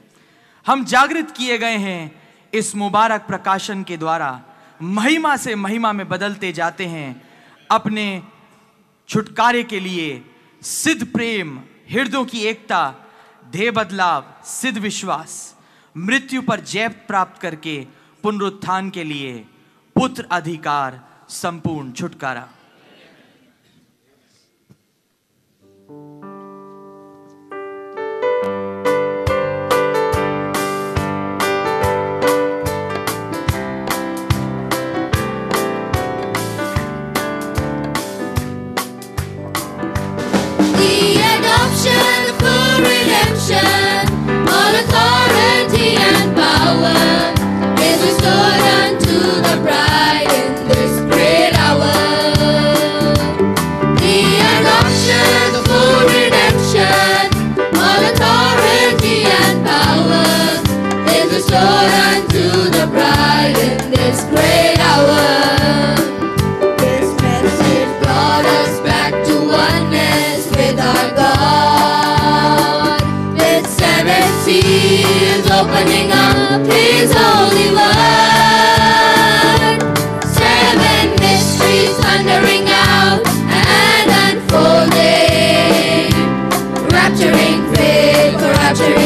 हम जागृत किए गए हैं इस मुबारक प्रकाशन के द्वारा। महिमा से महिमा में बदलते जाते हैं। अपने छुटकारे के लिए सिद्ध प्रेम, हृदयों की एकता, देह बदलाव, सिद्ध विश्वास, मृत्यु पर जय प्राप्त करके पुनरुत्थान के लिए पुत्र अधिकार, संपूर्ण छुटकारा। All authority and power is restored unto the bride up His holy word. Seven mysteries thundering out and unfolding. Rapturing faith, rapturing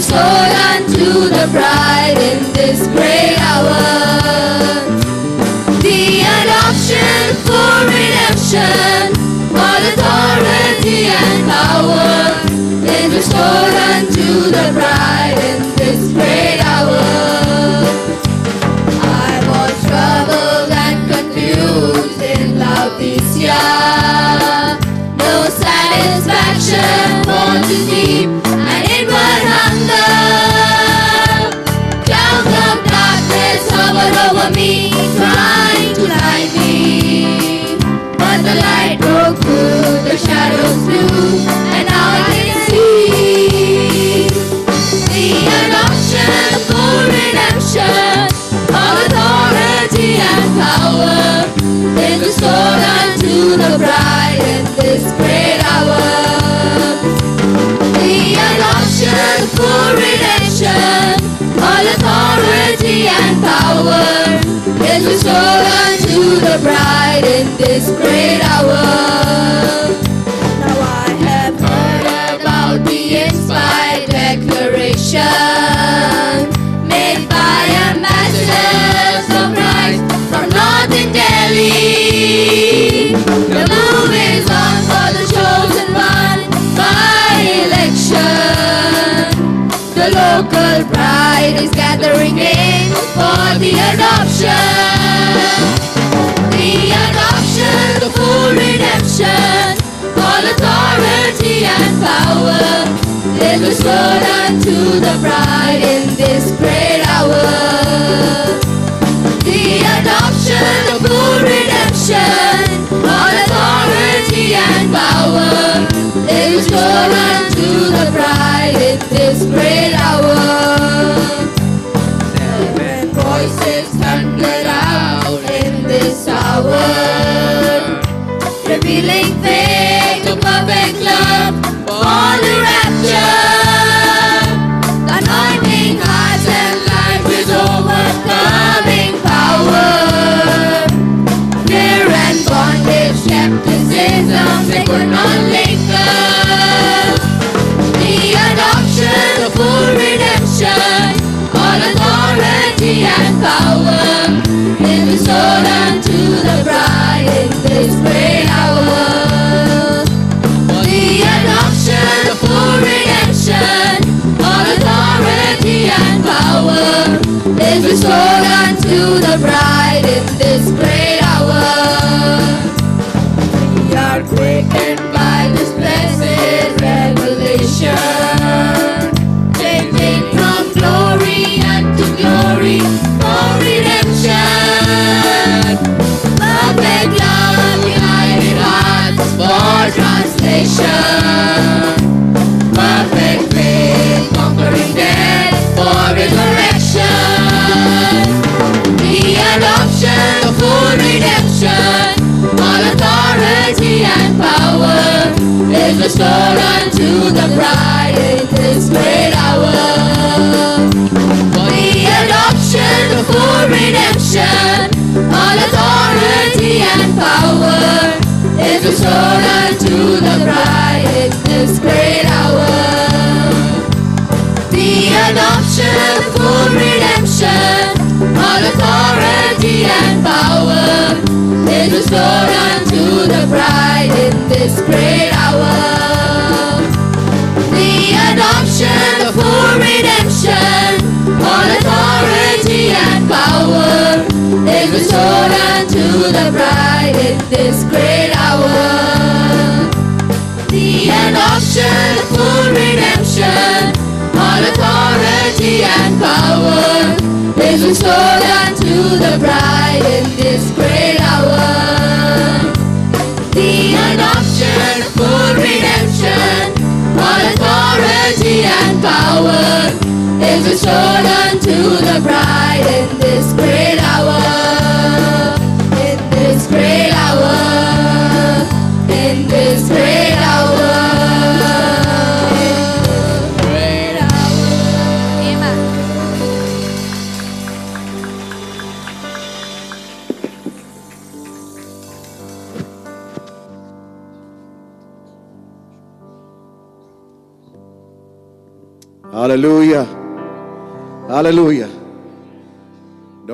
restored unto the bride in this great hour. The adoption, full redemption, all authority and power is restored unto the bride in this great hour. I was troubled and confused in Laodicea. No satisfaction, want to deep power over me, trying to light me. But the light broke through, the shadows flew, and now I can see. The adoption, for redemption, all authority and power, is restored unto the bride in this great hour. The adoption, for redemption, all authority and power is restored unto the bride in this great hour. Now I have heard about the inspired declaration made by ambassadors of Christ from Northern Delhi. Local bride is gathering in for the adoption. The adoption, the full redemption, all authority and power is restored unto the bride in this great hour. The adoption, the full redemption, all authority and power is restored unto the bride in this great hour. This revealing faith to perfect love for the rapture. Anointing hearts and life with overcoming power. Fear and bondage, skepticism, they could not linger. The adoption, the full redemption, all authority and power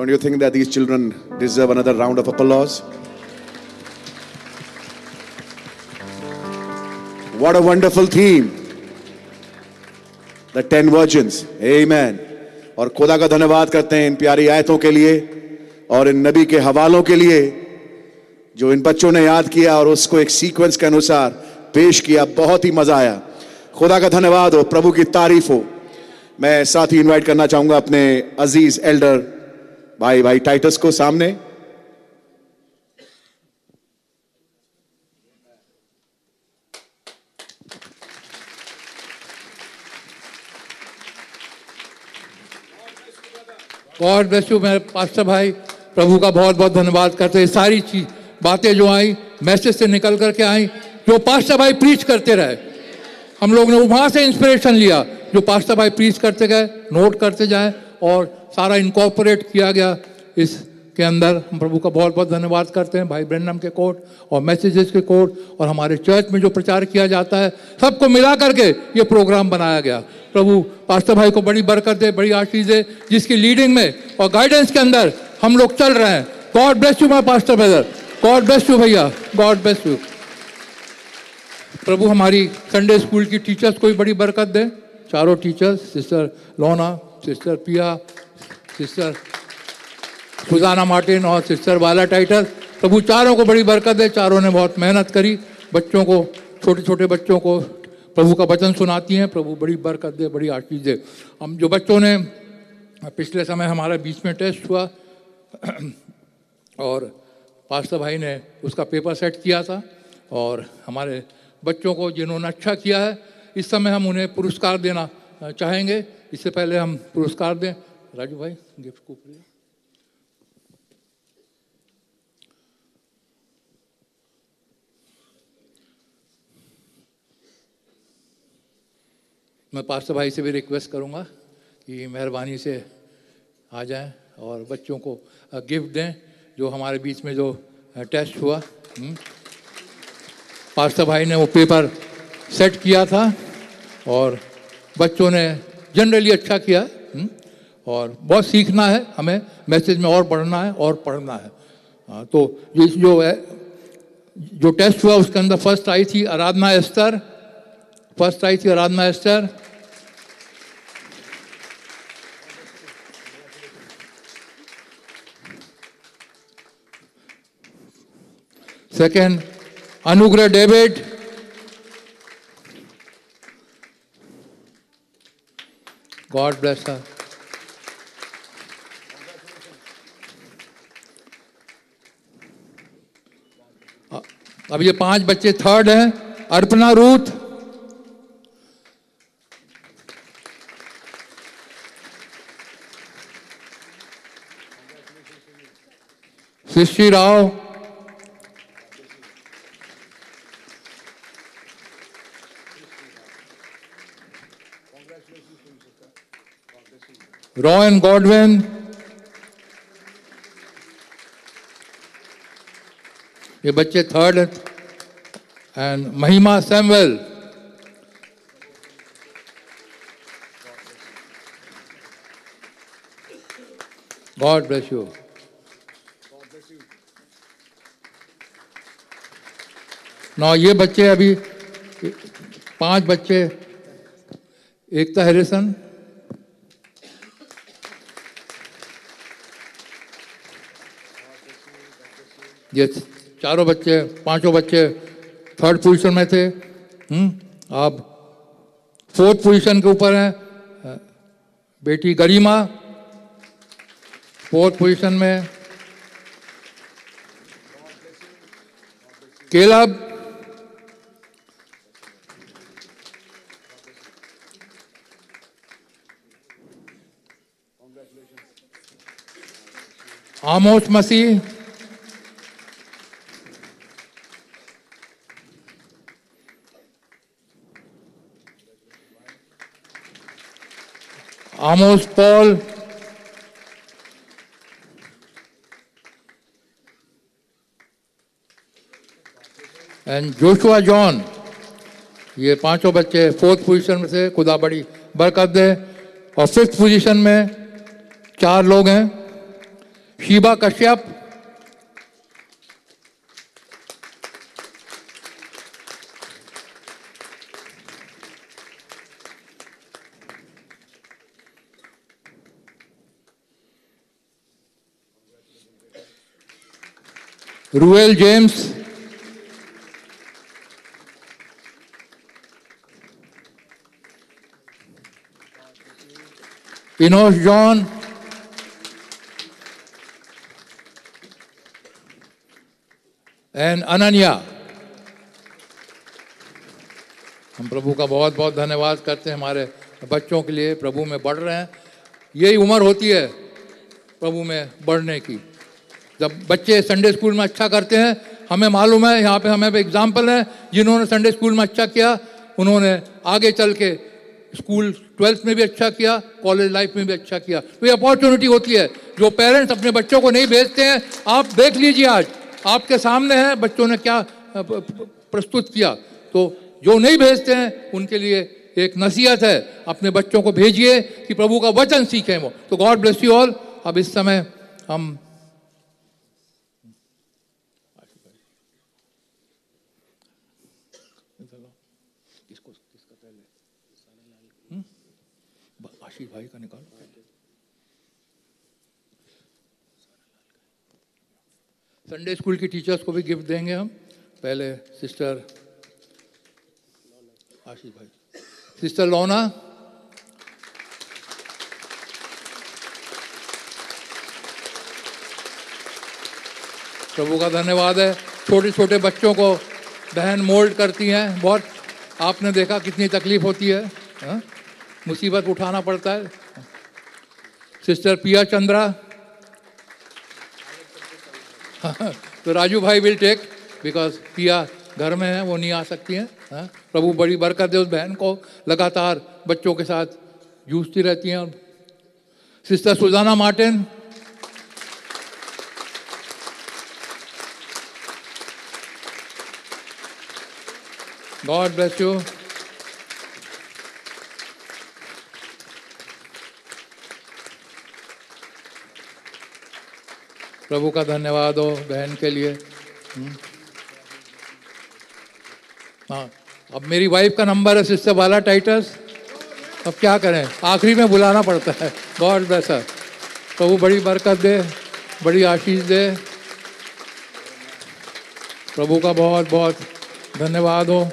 Don't you think that these children deserve another round of applause? What a wonderful theme. The ten virgins. Amen. और खुदा का धन्यवाद करते हैं इन प्यारी आयतों के लिए और इन नबी के हवालों के लिए, जो इन बच्चों ने याद किया और उसको एक सीक्वेंस के अनुसार पेश किया बहुत ही मज़ा आया खुदा का धन्यवाद हो, प्रभु की तारीफ़ हो मैं साथ ही इनवाइट करना चाहूँगा अपने अज़ीज़ एल्डर भाई भाई, टाइटस को सामने। गॉड ब्लेस यू मेरे पास्टर भाई। प्रभु का बहुत बहुत धन्यवाद करते हैं। सारी चीज़, बातें जो आई, मैसेज से निकल करके आई, जो पास्टर भाई प्रीच करते रहे। हम लोग ने वहाँ से इंस्पिरेशन लिया, जो पास्टर भाई प्रीच करते गए नोट करते जाए और सारा इनकॉर्पोरेट किया गया। इसके अंदर हम प्रभु का बहुत बहुत धन्यवाद करते हैं भाई ब्रेंडम के कोर्ट और मैसेजेस के कोर्ट और हमारे चर्च में जो प्रचार किया जाता है, सबको मिला करके ये प्रोग्राम बनाया गया। प्रभु पास्टर भाई को बड़ी बरकत दे, बड़ी आशीष दे, जिसकी लीडिंग में और गाइडेंस के अंदर हम लोग चल रहे हैं। God bless you my pastor brother God bless you भैया. गॉड ब्लेस यू प्रभु, हमारी संडे स्कूल की टीचर्स को भी बड़ी बरकत दे। चारों teachers sister Lona sister Piya sister Susanna Martin और सिस्टर बाला टाइटल। प्रभु, चारों को बड़ी बरकत दे। चारों ने बहुत मेहनत करी। बच्चों को छोटे छोटे बच्चों को प्रभु का वचन सुनाती हैं। प्रभु, बड़ी बरकत दे, बड़ी आशीष दे। हम जो बच्चों ने, पिछले समय हमारा बीच में टेस्ट हुआ, और पास्ता भाई ने उसका पेपर सेट किया था, और हमारे बच्चों को जिन्होंने अच्छा किया है, इस समय हम उन्हें पुरस्कार देना चाहेंगे। इससे पहले हम पुरस्कार दें। राजू भाई, गिफ्ट को मैं पास्टर भाई से भी रिक्वेस्ट करूँगा कि मेहरबानी से आ जाएँ और बच्चों को गिफ्ट दें जो हमारे बीच में जो टेस्ट हुआ हम्म। पास्टर भाई ने वो पेपर सेट किया था और बच्चों ने जनरली अच्छा किया। और बहुत सीखना है हमें मैसेज में और बढ़ना है और पढ़ना है। हाँ, तो ये जो है जो टेस्ट हुआ उसके अंदर फ़र्स्ट आई थी आराधना एस्तर फ़र्स्ट आई थी Aradhana Esther. Second Anugrah David. God bless her. अब ये पाँच बच्चे थर्ड हैं Arpana Ruth. Srishti Rao. Royan Godwin. ये बच्चे third and Mahima Samuel God bless you ना ये बच्चे अभी, पाँच बच्चे, एकता हैरिसन ये चारों बच्चे, पाँचों बच्चे थर्ड पोजीशन में थे। हम्म अब फोर्थ पोजीशन के ऊपर हैं, बेटी गरिमा। फोर्थ पोजीशन में Caleb Amos Masih. Amos Paul, and Joshua John ये पाँचों बच्चे फोर्थ पोजीशन में से खुदा बड़ी बरकत दे। और फिफ्थ पोजीशन में चार लोग हैं। Shiba Kashyap Reuel James Enos John and Ananya हम प्रभु का बहुत बहुत धन्यवाद करते हैं हमारे बच्चों के लिए। प्रभु में बढ़ रहे हैं। यही उम्र होती है प्रभु में बढ़ने की। जब बच्चे संडे स्कूल में अच्छा करते हैं, हमें मालूम है, यहाँ पे हमें एग्ज़ाम्पल है, जिन्होंने संडे स्कूल में अच्छा किया, उन्होंने आगे चल के स्कूल ट्वेल्थ में भी अच्छा किया कॉलेज लाइफ में भी अच्छा किया। तो ये अपॉर्चुनिटी होती है। जो पेरेंट्स अपने बच्चों को नहीं भेजते हैं, आप देख लीजिए आज, आपके सामने है, बच्चों ने क्या प्रस्तुत किया। तो जो नहीं भेजते हैं, उनके लिए एक नसीहत है, अपने बच्चों को भेजिए कि प्रभु का वचन सीखें वो। तो गॉड ब्लेस यू ऑल अब इस समय हम संडे स्कूल की टीचर्स को भी गिफ्ट देंगे हम। पहले सिस्टर आशीष भाई। सिस्टर लोना प्रभु का धन्यवाद है। छोटे छोटे बच्चों को बहन मोल्ड करती हैं। बहुत आपने देखा कितनी तकलीफ़ होती है हाँ? मुसीबत उठाना पड़ता है। सिस्टर पिया चंद्रा तो राजू भाई विल टेक बिकॉज़ पिया घर में है, वो नहीं आ सकती हैं हाँ? प्रभु बड़ी बरकत दे उस बहन को, लगातार बच्चों के साथ जूझती रहती हैं sister Susanna Martin God bless you प्रभु का धन्यवाद हो बहन के लिए। हम्म। हाँ अब मेरी वाइफ का नंबर है सिस्टर बाला टाइटस अब क्या करें? आखिरी में बुलाना पड़ता है। गॉड ब्लेस हर प्रभु बड़ी बरकत दे, बड़ी आशीष दे। प्रभु का बहुत बहुत धन्यवाद हो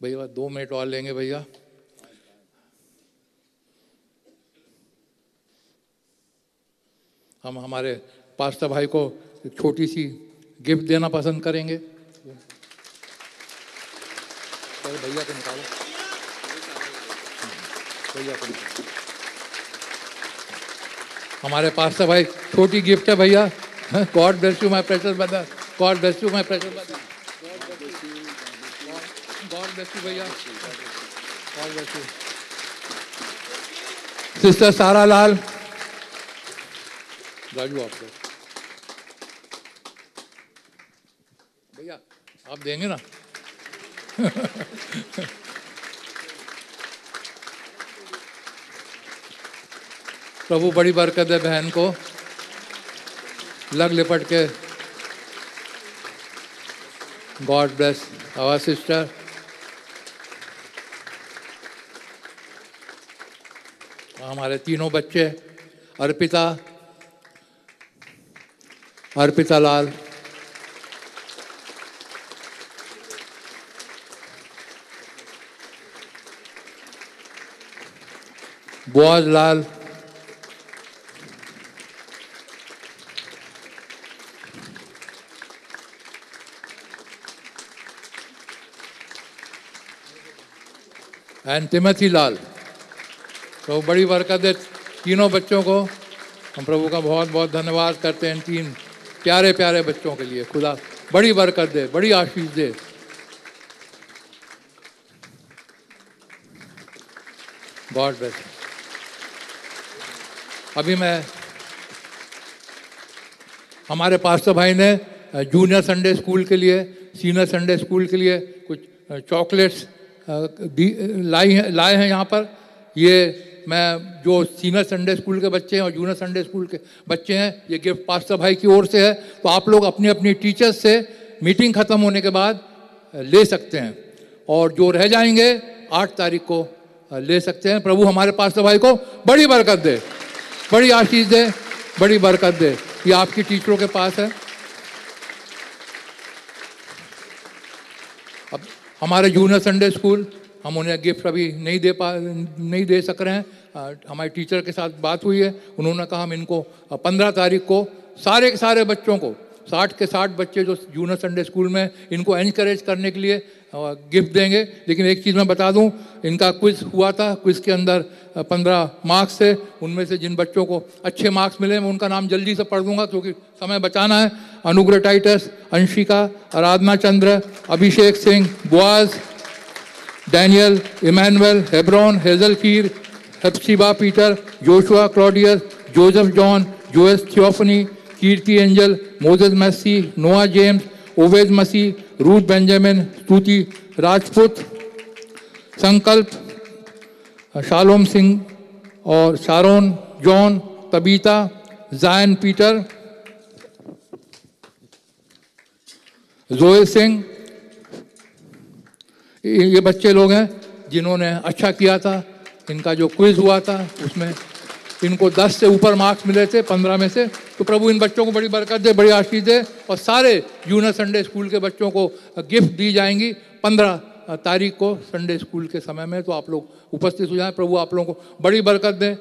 भैया दो मिनट और लेंगे भैया। हम हमारे पास्ता भाई को छोटी सी गिफ्ट देना पसंद करेंगे। भैया को निकालो। भैया को हमारे पास्ता भाई, छोटी गिफ्ट है भैया। God bless you my precious brother God bless you my precious brother bless भैया। God bless you sister Sarah Lal. Raju आप भैया आप देंगे ना? प्रभु बड़ी बरकत है बहन को। लग लिपट के। God bless our sister. हमारे तीनों बच्चे Arpita Arpita Lal. Boaz Lal. And Timothy Lal. तो बड़ी बरकत है तीनों बच्चों को। हम प्रभु का बहुत बहुत धन्यवाद करते हैं तीन प्यारे प्यारे बच्चों के लिए। खुदा बड़ी बरकत दे, बड़ी आशीष दे। गॉड ब्लेस अभी मैं, हमारे पास्टर भाई ने जूनियर संडे स्कूल के लिए, सीनियर संडे स्कूल के लिए कुछ चॉकलेट्स लाई हैं, लाए हैं यहाँ पर। ये मैं, जो सीनियर संडे स्कूल के बच्चे हैं और जूनियर संडे स्कूल के बच्चे हैं, ये गिफ्ट पास्टर भाई की ओर से है तो आप लोग अपनी अपनी टीचर्स से मीटिंग ख़त्म होने के बाद ले सकते हैं। और जो रह जाएँगे, आठ तारीख को ले सकते हैं। प्रभु हमारे पास्टर भाई को बड़ी बरकत दे, बड़ी आशीष दे, बड़ी बरकत दे। ये आपकी टीचरों के पास है। अब हमारे जूनियर संडे स्कूल हम उन्हें गिफ्ट अभी नहीं दे पा, नहीं दे सक रहे हैं। हमारे टीचर के साथ बात हुई है। उन्होंने कहा, हम इनको पंद्रह तारीख को, सारे के सारे बच्चों को, साठ के साठ बच्चे जो जूनियर संडे स्कूल में इनको एनकरेज करने के लिए गिफ्ट देंगे। लेकिन एक चीज़ मैं बता दूँ, इनका क्विज हुआ था क्विज के अंदर पंद्रह मार्क्स थे। उनमें से जिन बच्चों को अच्छे मार्क्स मिले, मैं उनका नाम जल्दी से पढ़ दूँगा, क्योंकि समय बचाना है। Anugrah Titus Anshika, Aradhana Chandra, Abhishek Singh, Boaz Daniel Emmanuel Hebron Hazel Keer Hepzibah Peter Joshua Claudius Joseph John Joes Theophany Kirti Angel Moses Macy Noah James ओवेज Masih Ruth Benjamin Stuti Rajput Sankalp Shalom Singh और Sharon John Tabitha Zion Peter Joey Singh ये बच्चे लोग हैं जिन्होंने अच्छा किया था, इनका जो क्विज हुआ था, उसमें इनको 10 से ऊपर मार्क्स मिले थे 15 में से। तो प्रभु, इन बच्चों को बड़ी बरकत दे, बड़ी आशीष दे और सारे जूनियर संडे स्कूल के बच्चों को गिफ्ट दी जाएँगी 15 तारीख को संडे स्कूल के समय में। तो आप लोग उपस्थित हो जाएँ। प्रभु आप लोगों को बड़ी बरकत दे,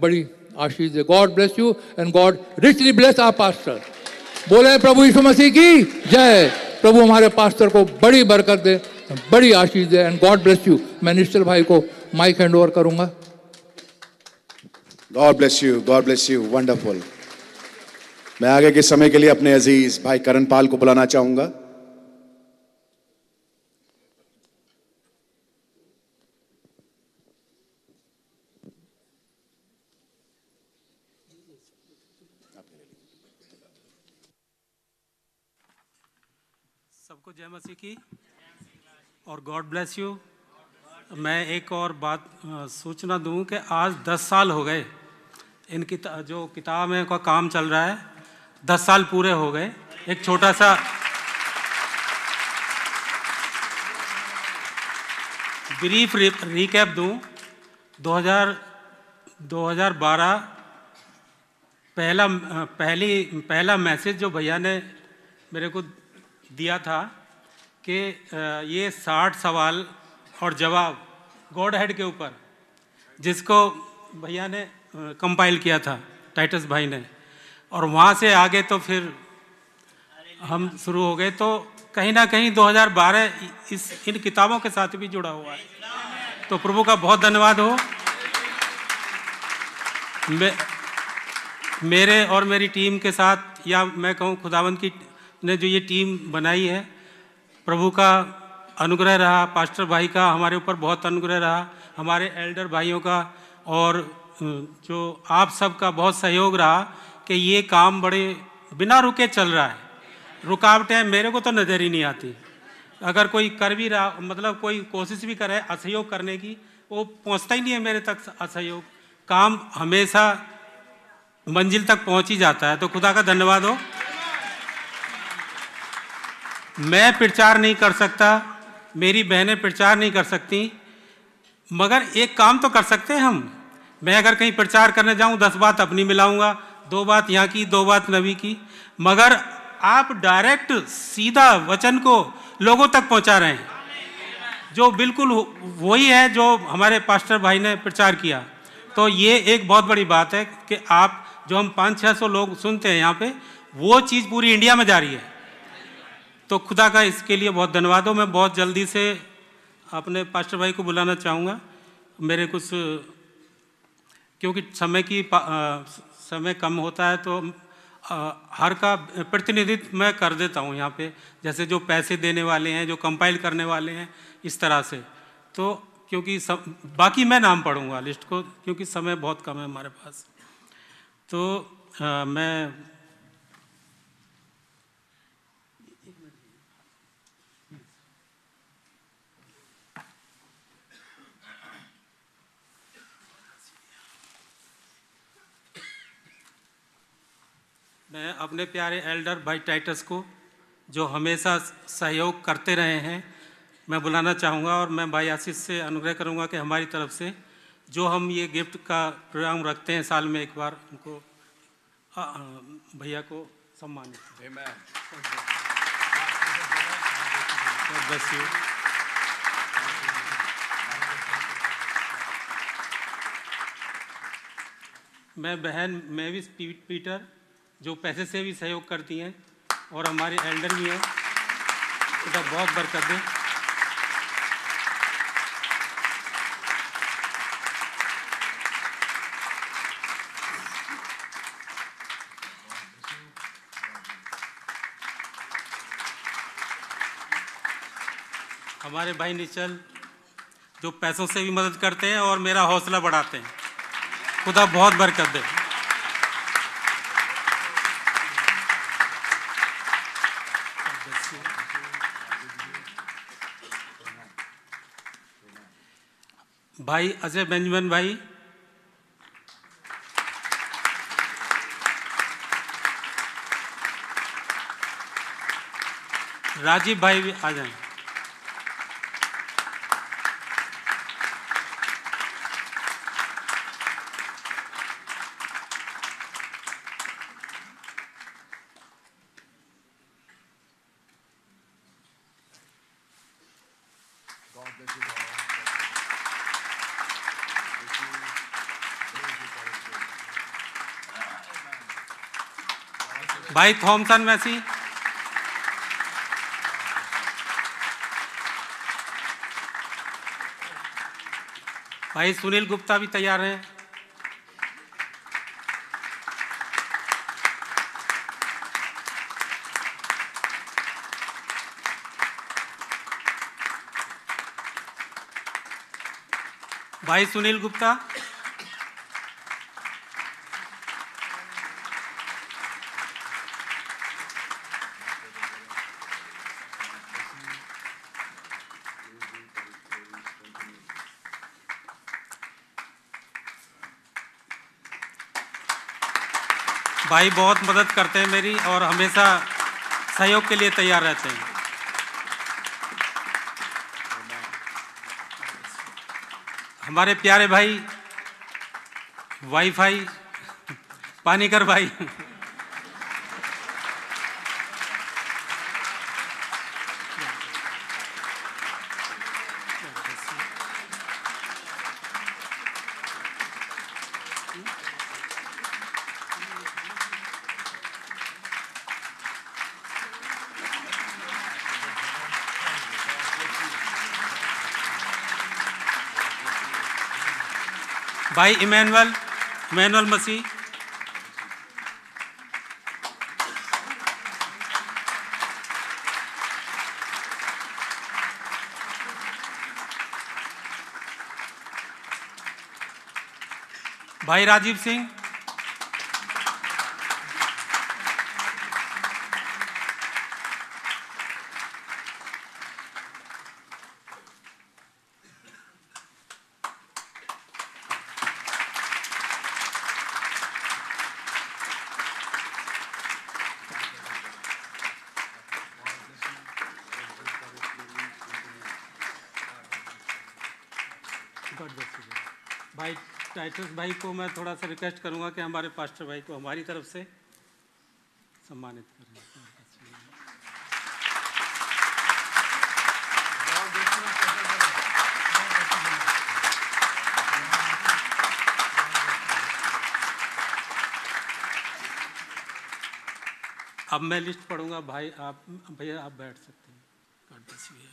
बड़ी आशीष दे। God bless you and God richly bless our pastor बोले प्रभु यीशु मसीह की, जय। प्रभु हमारे पास्टर को बड़ी बरकत दे, बड़ी आशीष दे एंड गॉड ब्लेस यू मैं निश्चल भाई को माइक हैंड ओवर करूँगा। God bless you God bless you wonderful मैं आगे के समय के लिए अपने अज़ीज़ भाई करण पाल को बुलाना चाहूँगा सबको जय मसीह की। और गॉड ब्लेस यू मैं एक और बात सूचना दूँ कि आज दस साल हो गए। इन किता, जो किताब का काम चल रहा है, दस साल पूरे हो गए। एक छोटा सा ब्रीफ रिकैप दूँ। 2000 2012 पहला पहली, पहला मैसेज जो भैया ने मेरे को दिया था कि ये साठ सवाल और जवाब गॉड हेड के ऊपर, जिसको भैया ने कंपाइल किया था, टाइटस भाई ने। और वहाँ से आगे तो फिर हम शुरू हो गए तो कहीं ना कहीं 2012 इस, इन किताबों के साथ भी जुड़ा हुआ है। तो प्रभु का बहुत धन्यवाद हो। मैं, मेरे और मेरी टीम के साथ, या मैं कहूँ खुदावंत की, ने जो ये टीम बनाई है प्रभु का अनुग्रह रहा, पास्टर भाई का हमारे ऊपर बहुत अनुग्रह रहा, हमारे एल्डर भाइयों का और जो आप सबका बहुत सहयोग रहा कि ये काम बड़े बिना रुके चल रहा है। रुकावटें मेरे को तो नज़र ही नहीं आती। अगर कोई कर भी रहा मतलब कोई कोशिश भी करे असहयोग करने की, वो पहुँचता ही नहीं है मेरे तक असहयोग। काम हमेशा मंजिल तक पहुँच ही जाता है। तो खुदा का धन्यवाद हो। मैं प्रचार नहीं कर सकता, मेरी बहनें प्रचार नहीं कर सकती, मगर एक काम तो कर सकते हैं हम। मैं अगर कहीं प्रचार करने जाऊँ, दस बात अपनी मिलाऊँगा, दो बात यहाँ की, दो बात नबी की, मगर आप डायरेक्ट सीधा वचन को लोगों तक पहुँचा रहे हैं। जो बिल्कुल वही है जो हमारे पास्टर भाई ने प्रचार किया। तो ये एक बहुत बड़ी बात है कि आप जो हम पाँच छः सौ लोग सुनते हैं यहाँ पे, वो चीज़ पूरी इंडिया में जा रही है। तो खुदा का इसके लिए बहुत धन्यवाद हो। मैं बहुत जल्दी से अपने पास्टर भाई को बुलाना चाहूँगा। मेरे कुछ क्योंकि समय की समय कम होता है तो अ, हर का प्रतिनिधित्व मैं कर देता हूँ यहाँ पे। जैसे जो पैसे देने वाले हैं जो कंपाइल करने वाले हैं इस तरह से। तो क्योंकि सब बाकी मैं नाम पढ़ूँगा लिस्ट को क्योंकि समय बहुत कम है हमारे पास। तो अ, मैं मैं अपने प्यारे एल्डर भाई टाइटस को जो हमेशा सहयोग करते रहे हैं मैं बुलाना चाहूँगा और मैं भाई आशीष से अनुग्रह करूँगा कि हमारी तरफ़ से जो हम ये गिफ्ट का प्रोग्राम रखते हैं साल में एक बार उनको भैया को सम्मानित. मैं बहन मेविस पीटर जो पैसे से भी सहयोग करती हैं और हमारे एल्डर भी हैं, उनका बहुत बरकत दें हमारे भाई निचल जो पैसों से भी मदद करते हैं और मेरा हौसला बढ़ाते हैं खुदा बहुत बरकत दे भाई अजय बेंजमन भाई। राजीव भाई भी आ जाएँ। भाई थॉमसन मैसी भाई सुनील गुप्ता भी तैयार हैं। भाई सुनील गुप्ता। भाई बहुत मदद करते हैं मेरी और हमेशा सहयोग के लिए तैयार रहते हैं। हमारे प्यारे भाई, वाईफाई, पानीकर भाई। भाई इमैनुअल इमैनुअल मसीह। भाई Rajeev Singh God bless you. भाई टाइटस भाई को मैं थोड़ा सा रिक्वेस्ट करूँगा कि हमारे पास्टर भाई को हमारी तरफ़ से सम्मानित करें। अब मैं लिस्ट पढ़ूँगा, भाई आप, भैया आप बैठ सकते हैं God bless you.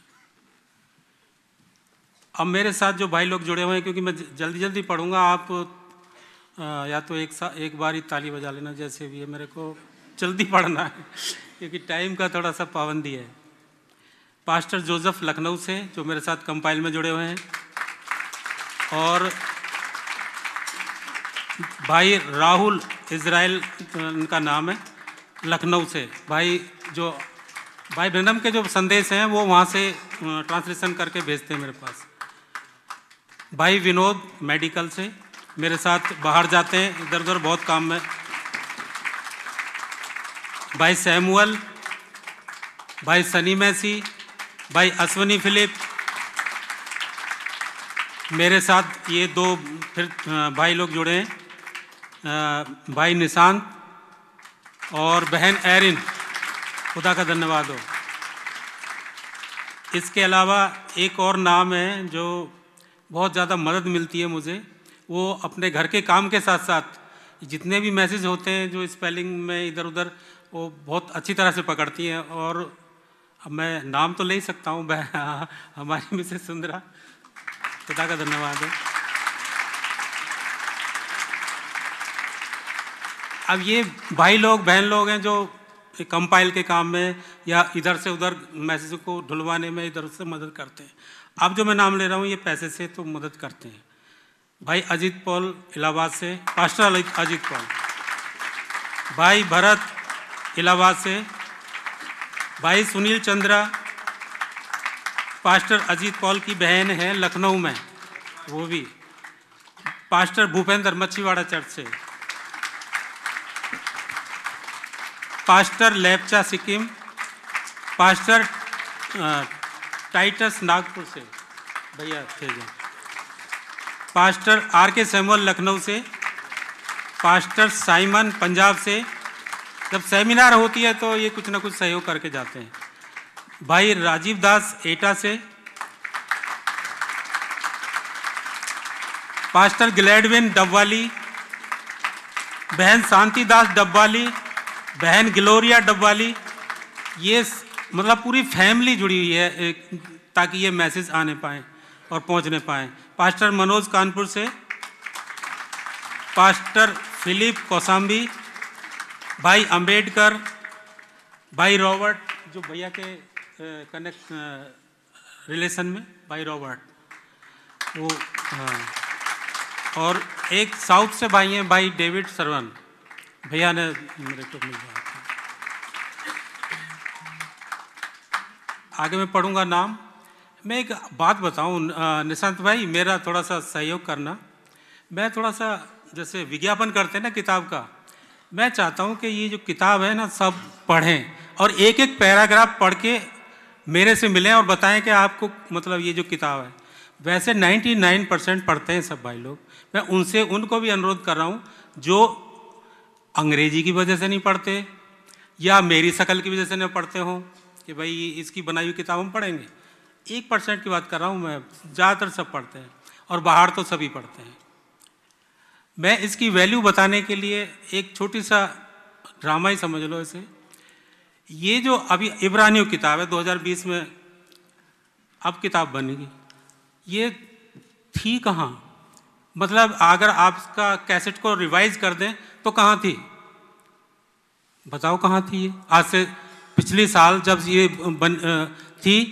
अब मेरे साथ जो भाई लोग जुड़े हुए हैं, क्योंकि मैं जल्दी जल्दी पढ़ूँगा, आप या तो एक सा, एक बार ही ताली बजा लेना, जैसे भी है, मेरे को जल्दी पढ़ना है, क्योंकि टाइम का थोड़ा सा पाबंदी है। पास्टर जोसेफ लखनऊ से, जो मेरे साथ कंपाइल में जुड़े हुए हैं, और भाई राहुल इज़राइल उनका नाम है, लखनऊ से। भाई जो, भाई ब्रनम के जो संदेश हैं, वो वहाँ से ट्रांसलेशन करके भेजते हैं मेरे पास। भाई विनोद मेडिकल से मेरे साथ बाहर जाते हैं इधर उधर बहुत काम में भाई सैमुअल, भाई सनी मैसी, भाई अश्वनी फिलिप, मेरे साथ ये दो फिर भाई लोग जुड़े हैं भाई निशांत और बहन एरिन, खुदा का धन्यवाद हो। इसके अलावा एक और नाम है जो बहुत ज़्यादा मदद मिलती है मुझे। वो अपने घर के काम के साथ साथ जितने भी मैसेज होते हैं, जो स्पेलिंग में इधर उधर वो बहुत अच्छी तरह से पकड़ती हैं और अब मैं नाम तो ले ही सकता हूँ हमारी मिसेस सुंदरा। पिता का धन्यवाद है। अब ये भाई लोग, बहन लोग हैं जो कंपाइल के काम में या इधर से उधर मैसेज को ढुलवाने में इधर से मदद करते हैं। अब जो मैं नाम ले रहा हूँ, ये पैसे से तो मदद करते हैं। भाई अजीत पॉल, इलाहाबाद से। Pastor Ajit Paul. भाई भरत, इलाहाबाद से। भाई सुनील चंद्रा। पास्टर अजीत पॉल की बहन है लखनऊ में। वो भी। पास्टर भूपेंद्र मच्छीवाड़ा चर्च से। Pastor Lepcha Sikkim. Pastor Titus Nagpur से। भैया थे जो pastor R K Samuel Lucknow से, पास्टर साइमन पंजाब से। जब सेमिनार होती है तो ये कुछ ना कुछ सहयोग करके जाते हैं। भाई राजीव दास एटा से, पास्टर ग्लैडविन डब्वाली, बहन शांति दास डब्वाली, बहन ग्लोरिया डब्वाली, ये मतलब पूरी फैमिली जुड़ी हुई है ताकि ये मैसेज आने पाए और पहुँचने पाए पास्टर मनोज कानपुर से, पास्टर फिलिप कौसाम्बी, भाई अंबेडकर, भाई रॉबर्ट, जो भैया के कनेक्ट रिलेशन में, भाई रॉबर्ट, वो हाँ और एक साउथ से भाई हैं, भाई डेविड सरवन, भैया ने मेरे को मिलवाया था। आगे मैं पढ़ूँगा नाम। मैं एक बात बताऊँ निशांत भाई, मेरा थोड़ा सा सहयोग करना। मैं थोड़ा सा जैसे विज्ञापन करते हैं ना किताब का, मैं चाहता हूँ कि ये जो किताब है ना, सब पढ़ें और एक एक पैराग्राफ पढ़ के मेरे से मिलें और बताएँ कि आपको मतलब ये जो किताब है। वैसे 99 परसेंट पढ़ते हैं सब भाई लोग। मैं उनसे, उनको भी अनुरोध कर रहा हूँ, जो अंग्रेज़ी की वजह से नहीं पढ़ते या मेरी शकल की वजह से नहीं पढ़ते हो कि भाई इसकी बनाई हुई किताब हम पढ़ेंगे। एक परसेंट की बात कर रहा हूँ मैं, ज़्यादातर सब पढ़ते हैं और बाहर तो सभी पढ़ते हैं। मैं इसकी वैल्यू बताने के लिए एक छोटी सा ड्रामा ही समझ लो इसे। ये जो अभी इब्रानियों किताब है 2020 में अब किताब बनेगी। ये थी कहाँ? मतलब अगर आप इसका कैसेट को रिवाइज कर दें तो कहाँ थी? बताओ कहाँ थी ये? आज से पिछले साल जब ये बन थी,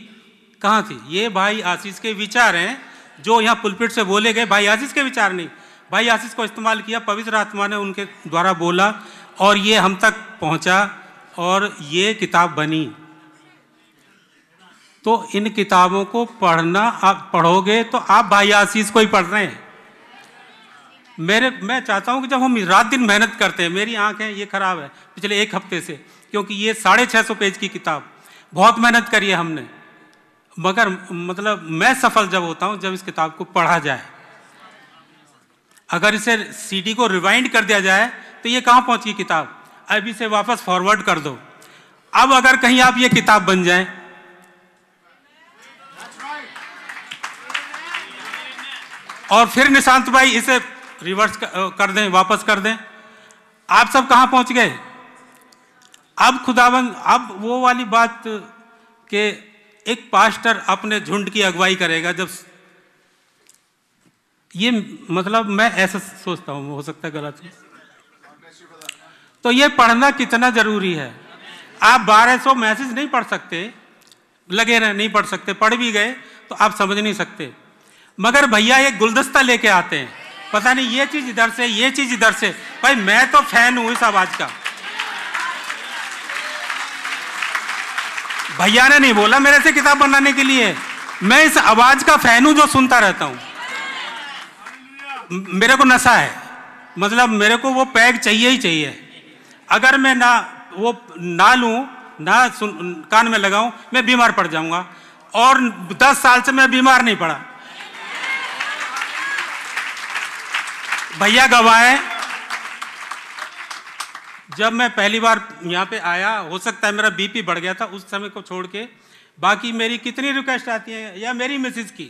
कहाँ थी? ये भाई आशीष के विचार हैं, जो यहाँ पुलपिट से बोले गए, भाई आशीष के विचार नहीं। भाई आशीष को इस्तेमाल किया, पवित्र आत्मा ने उनके द्वारा बोला, और ये हम तक पहुँचा, और ये किताब बनी। तो इन किताबों को पढ़ना, आप पढ़ोगे तो आप भाई आशीष को ही पढ़ रहे हैं। मेरे, मैं चाहता हूँ कि जब हम रात दिन मेहनत करते हैं, मेरी आँखें ये खराब है, पिछले एक हफ़्ते से। क्योंकि ये साढ़े छः सौ पेज की किताब। बहुत मेहनत करी है हमने। मगर मतलब मैं सफल जब होता हूँ, जब इस किताब को पढ़ा जाए। अगर इसे सीडी को रिवाइंड कर दिया जाए तो ये कहाँ पहुँची किताब? अब इसे वापस फॉरवर्ड कर दो। अब अगर कहीं आप ये किताब बन जाए, और फिर निशांत भाई इसे रिवर्स कर दें, वापस कर दें, आप सब कहाँ पहुँच गए? अब खुदाबंद अब वो वाली बात के एक पास्टर अपने झुंड की अगुवाई करेगा जब ये मतलब मैं ऐसा सोचता हूँ, हो सकता है गलत तो ये पढ़ना कितना ज़रूरी है? आप 1200 मैसेज नहीं पढ़ सकते, लगे रहे, नहीं पढ़ सकते, पढ़ भी गए तो आप समझ नहीं सकते। मगर भैया एक गुलदस्ता लेके आते हैं। पता नहीं, ये चीज़ इधर से, ये चीज़ इधर से। भाई, मैं तो फ़ैन हूँ इस आवाज़ का। भैया ने नहीं बोला मेरे से किताब बनाने के लिए। मैं इस आवाज़ का फ़ैन हूँ जो सुनता रहता हूँ। मेरे को नशा है। मतलब मेरे को वो पैग चाहिए ही चाहिए। अगर मैं ना, वो ना लूँ, ना सुन, कान में लगाऊँ, मैं बीमार पड़ जाऊँगा। और दस साल से मैं बीमार नहीं पड़ा। भैया गवाए जब मैं पहली बार यहाँ पे आया, हो सकता है मेरा बीपी बढ़ गया था उस समय को छोड़ के। बाकी मेरी कितनी रिक्वेस्ट आती है, या मेरी मिसेज की?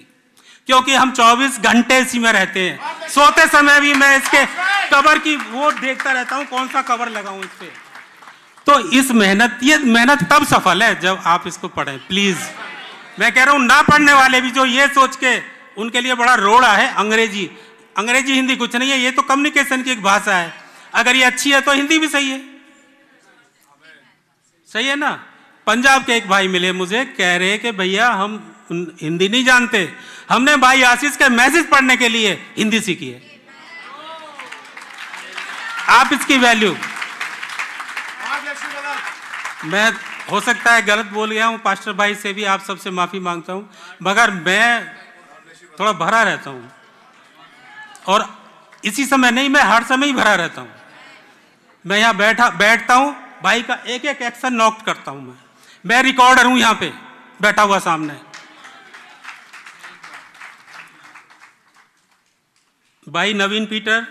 क्योंकि हम 24 घंटे इसी में रहते हैं। सोते समय भी मैं इसके कवर की वो देखता रहता हूँ, कौन सा कवर लगाऊँ इस पर तो इस मेहनत, ये मेहनत तब सफल है जब आप इसको पढ़ें प्लीज़ मैं कह रहा हूँ, ना पढ़ने वाले भी जो ये सोच के, उनके लिए बड़ा रोड़ा है अंग्रेज़ी। अंग्रेज़ी, हिंदी कुछ नहीं है, ये तो कम्युनिकेशन की एक भाषा है। अगर ये अच्छी है तो हिंदी भी सही है। सही है ना? पंजाब के एक भाई मिले मुझे, कह रहे कि भैया, हम हिंदी नहीं जानते। हमने भाई आशीष के मैसेज पढ़ने के लिए हिंदी सीखी है। आप इसकी वैल्यू मैं, हो सकता है गलत बोल गया हूँ, पास्टर भाई से भी आप सबसे माफ़ी माँगता हूँ, मगर मैं थोड़ा भरा रहता हूँ। और इसी समय नहीं, मैं हर समय ही भरा रहता हूँ। मैं यहाँ बैठा, बैठता हूँ, भाई का एक एक एक्शन नोट करता हूँ मैं। मैं रिकॉर्डर हूँ यहाँ पे, बैठा हुआ सामने। भाई नवीन पीटर,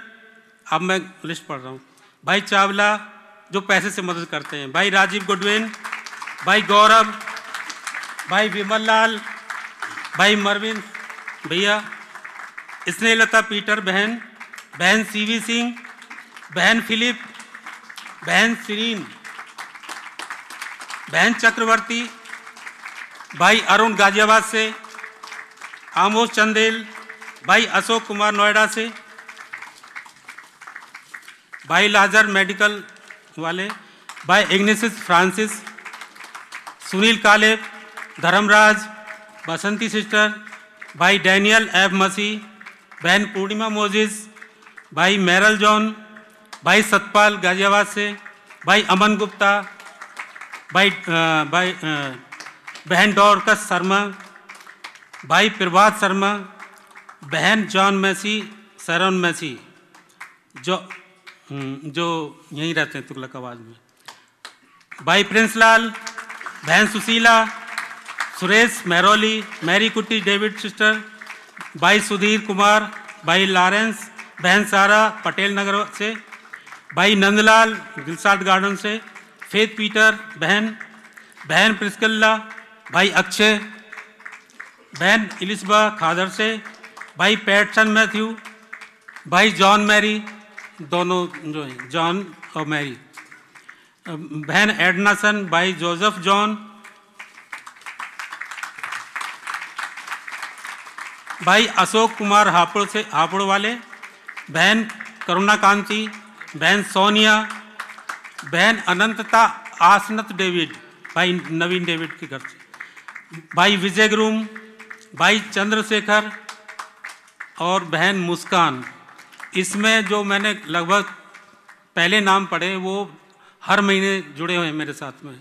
अब मैं लिस्ट पढ़ रहा हूँ। भाई चावला, जो पैसे से मदद करते हैं। भाई राजीव गुडविन, भाई गौरव, भाई विमल लाल भाई मरविन भैया, स्नेहलता पीटर बहन बहन सीवी सिंह, बहन फिलिप बहन सीरीन, बहन चक्रवर्ती, भाई अरुण गाजियाबाद से, आमोश चंदेल, भाई अशोक कुमार नोएडा से, भाई लाजर मेडिकल वाले, भाई Ignatius Francis, Sunil Kale Dharmraj, Basanti sister, भाई डैनियल एफ़ मसी, बहन पूर्णिमा मोजिस, भाई मैरल जॉन भाई सतपाल गाजियाबाद से भाई अमन गुप्ता भाई अ, भाई बहन डॉर्कस शर्मा भाई प्रभात शर्मा बहन जॉन मैसी सरन मैसी जो हम्म, जो यहीं रहते हैं तुगलक आवाज़ में। भाई प्रिंस लाल बहन Sushila Suresh Mehrauli Mary Kutty David sister भाई सुधीर कुमार भाई लॉरेंस बहन सारा पटेल नगर से भाई नंदलाल गिलसाट गार्डन से फेथ पीटर, बहन बहन प्रिस्कल्ला, भाई अक्षय, बहन इलिसबा खादर से, भाई पैटसन मैथ्यू, भाई जॉन मैरी, दोनों जो हैं, जॉन और मैरी। बहन एडनासन, भाई जोसेफ जॉन, भाई अशोक कुमार हापुड़ से, हापुड़ वाले, बहन करुणा कांति बहन सोनिया, बहन अनंतता आसनत डेविड, भाई नवीन डेविड के घर से। भाई विजय ग्रूम, भाई चंद्रशेखर और बहन मुस्कान। इसमें जो मैंने लगभग पहले नाम पढ़े, वो हर महीने जुड़े हुए हैं मेरे साथ में।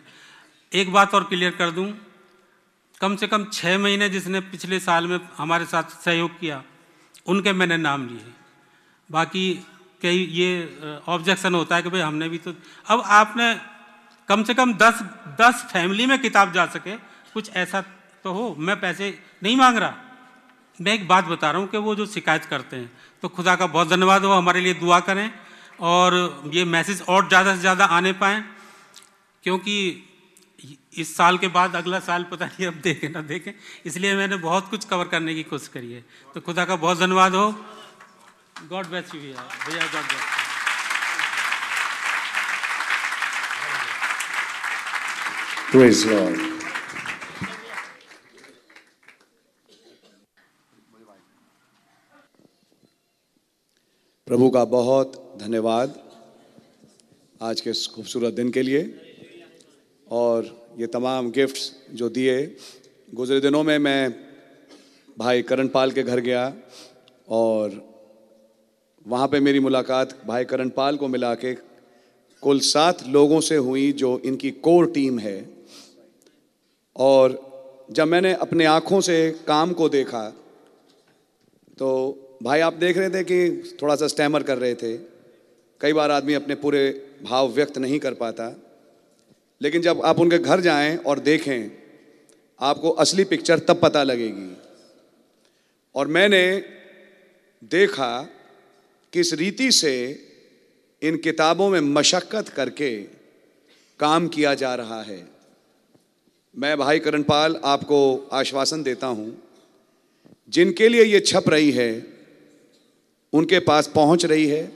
एक बात और क्लियर कर दूँ, कम से कम छः महीने जिसने पिछले साल में हमारे साथ सहयोग किया, उनके मैंने नाम लिए। बाकी कई ये ऑब्जेक्शन होता है कि भाई हमने भी तो अब आपने कम से कम दस दस फैमिली में किताब जा सके, कुछ ऐसा तो हो, मैं पैसे नहीं मांग रहा। मैं एक बात बता रहा हूँ कि वो जो शिकायत करते हैं तो खुदा का बहुत धन्यवाद हो हमारे लिए दुआ करें और ये मैसेज और ज़्यादा से ज़्यादा आने पाएँ, क्योंकि इस साल के बाद, अगला साल पता नहीं अब देखें ना देखें, इसलिए मैंने बहुत कुछ कवर करने की कोशिश करी है। तो खुदा का बहुत धन्यवाद हो। गॉड ब्लेस यू भैया भैया गॉड ब्लेस Praise Lord. प्रभु का बहुत धन्यवाद आज के इस खूबसूरत दिन के लिए और ये तमाम गिफ्ट्स जो दिए। गुजरे दिनों में मैं भाई करण पाल के घर गया और वहाँ पे मेरी मुलाकात भाई करण पाल को मिला के कुल सात लोगों से हुई जो इनकी कोर टीम है। और जब मैंने अपने आँखों से काम को देखा तो भाई आप देख रहे थे कि थोड़ा सा स्टैमर कर रहे थे। कई बार आदमी अपने पूरे भाव व्यक्त नहीं कर पाता। लेकिन जब आप उनके घर जाएँ और देखें, आपको असली पिक्चर तब पता लगेगी। और मैंने देखा किस रीति से इन किताबों में मशक्क़त करके काम किया जा रहा है? मैं भाई करणपाल आपको आश्वासन देता हूँ, जिनके लिए ये छप रही है, उनके पास पहुँच रही है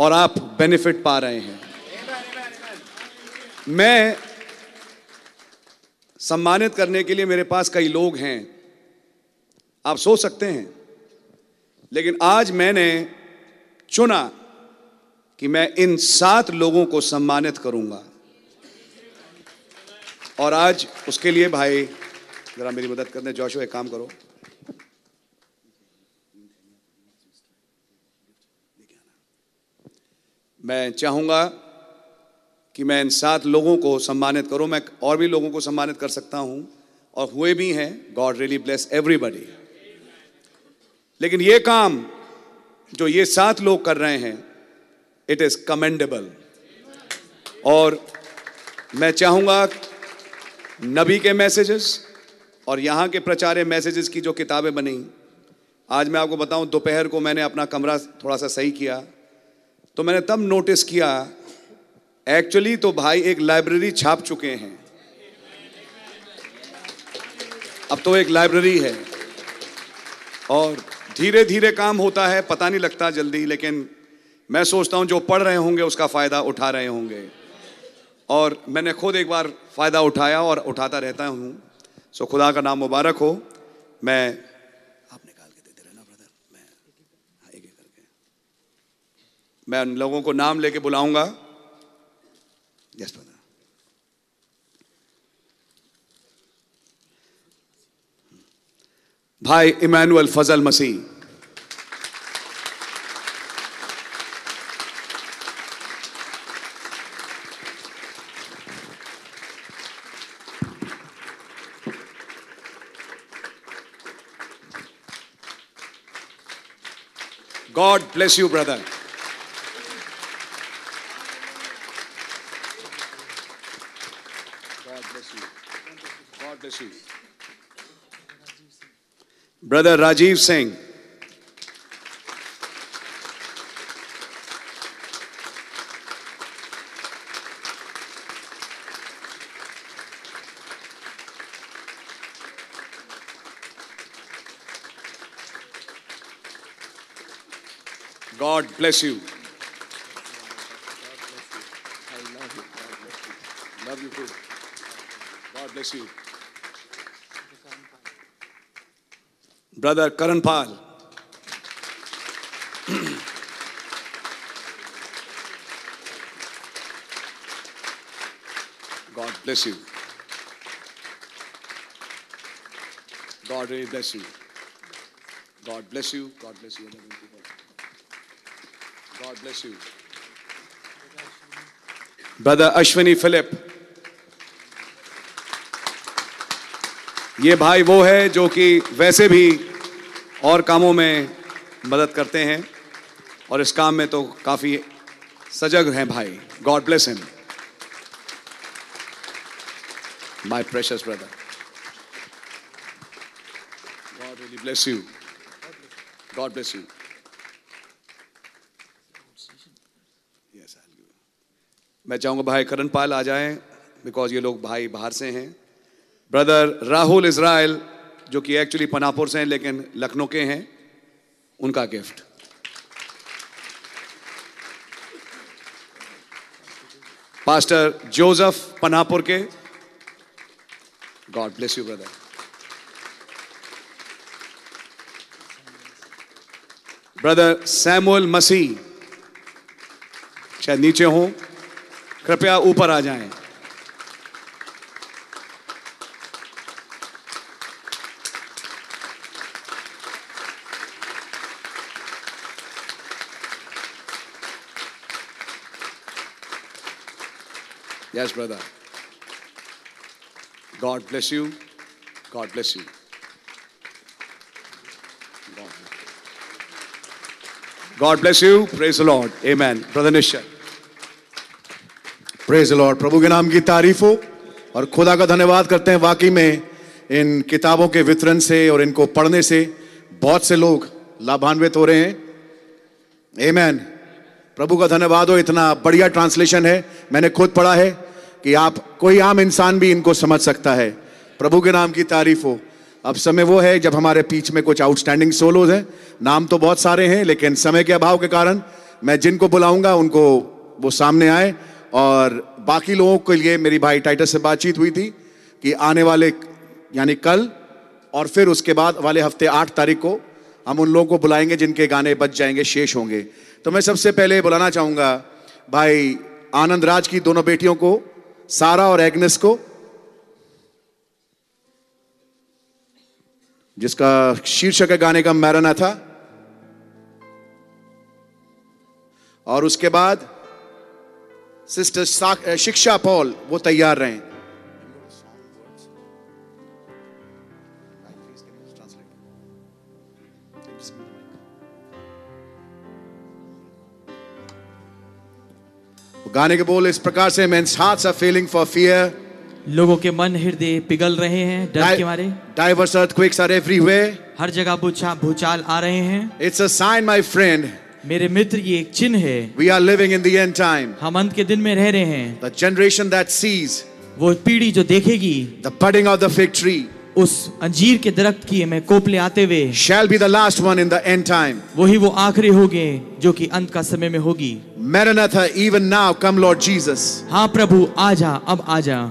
और आप बेनिफिट पा रहे हैं। मैं सम्मानित करने के लिए मेरे पास कई लोग हैं। आप सोच सकते हैं। लेकिन आज मैंने चुना कि मैं इन सात लोगों को सम्मानित करूँगा। और आज उसके लिए भाई, जरा मेरी मदद करने जोशो एक काम करो। मैं चाहूँगा कि मैं इन सात लोगों को सम्मानित करूँ। मैं और भी लोगों को सम्मानित कर सकता हूँ। और हुए भी हैं। गॉड रियली ब्लेस एवरीबडी लेकिन ये काम जो ये सात लोग कर रहे हैं इट इज़ कमेंडेबल और मैं चाहूँगा नबी के मैसेजेस और यहाँ के प्रचार्य मैसेजेस की जो किताबें बनी, आज मैं आपको बताऊँ, दोपहर को मैंने अपना कमरा थोड़ा सा सही किया तो मैंने तब नोटिस किया एक्चुअली तो भाई एक लाइब्रेरी छाप चुके हैं। अब तो एक लाइब्रेरी है। और धीरे धीरे काम होता है पता नहीं लगता जल्दी लेकिन मैं सोचता हूँ जो पढ़ रहे होंगे उसका फ़ायदा उठा रहे होंगे। और मैंने खुद एक बार फ़ायदा उठाया और उठाता रहता हूँ। सो खुदा का नाम मुबारक हो। मैं आप निकाल के देते रहना ब्रदर मैं हाँ, एक एक करके। मैं उन लोगों को नाम लेके बुलाऊँगा। यस ब्रदर भाई Emmanuel Fazal Masih God bless you, brother. Brother Rajiv Singh. God bless you. I love you Love you too. God bless you. Brother Karan Pal. God bless you. God really bless you. God bless you. God bless you. God bless you. Brother Ashwini Philip. ये भाई वो है जो कि वैसे भी और कामों में मदद करते हैं। और इस काम में तो काफ़ी सजग हैं भाई। God bless him my precious brother God really bless you God bless you मैं चाहूँगा भाई करण पाल आ जाएँ बिकॉज़ ये लोग भाई बाहर से हैं। ब्रदर राहुल इसराइल जो कि एक्चुअली पनापुर से हैं, लेकिन लखनऊ के हैं, उनका गिफ्ट पास्टर जोसेफ पनापुर के God bless you brother brother Samuel Masih शायद नीचे हो, कृपया ऊपर आ जाएँ. Yes, brother. God bless you. God bless you. God bless you. Praise the Lord. Amen. Brother Nishya. Praise Lord प्रभु के नाम की तारीफ़ हो और खुदा का धन्यवाद करते हैं वाकई में इन किताबों के वितरण से और इनको पढ़ने से बहुत से लोग लाभान्वित हो रहे हैं एमैन प्रभु का धन्यवाद हो इतना बढ़िया ट्रांसलेशन है मैंने खुद पढ़ा है कि आप, कोई आम इंसान भी इनको समझ सकता है। प्रभु के नाम की तारीफ़ हो। अब समय वो है जब हमारे बीच में कुछ आउटस्टैंडिंग सोलोज हैं। नाम तो बहुत सारे हैं, लेकिन समय के अभाव के कारण मैं जिनको बुलाऊँगा, उनको वो सामने आए और बाकी लोगों के लिए मेरी भाई टाइटस से बातचीत हुई थी कि आने वाले, यानी कल और फिर उसके बाद वाले हफ़्ते आठ तारीख को हम उन लोगों को बुलाएँगे जिनके गाने बच जाएँगे, शेष होंगे। तो मैं सबसे पहले बुलाना चाहूँगा, भाई आनंद राज की दोनों बेटियों को सारा और एग्नेस को, जिसका शीर्षक है गाने का मैराना था। और उसके बाद सिस्टर शिक्षा पॉल, वो तैयार रहे। गाने के बोल इस प्रकार से men hearts are failing for fear लोगों के मन हृदय पिघल रहे हैं डर के मारे। डाइवर्स अर्थक्वेक्स आर एवरीवेयर हर जगह भूचाल भूचाल आ रहे हैं। It's a sign my friend मेरे मित्र ये एक चिन्ह है। We are living in the time हम अंत के दिन में रह रहे हैं। द जनरेशन दैट सीज वो पीढ़ी जो देखेगी। द ऑफ़ द फैक्ट्री उस अंजीर के दरख्त की मैं कोपले आते हुए। Shall be the last one in the end time वही वो आखिरी हो गए जो कि अंत का समय में होगी। Maranatha even now come Lord Jesus हाँ प्रभु आ अब आ जा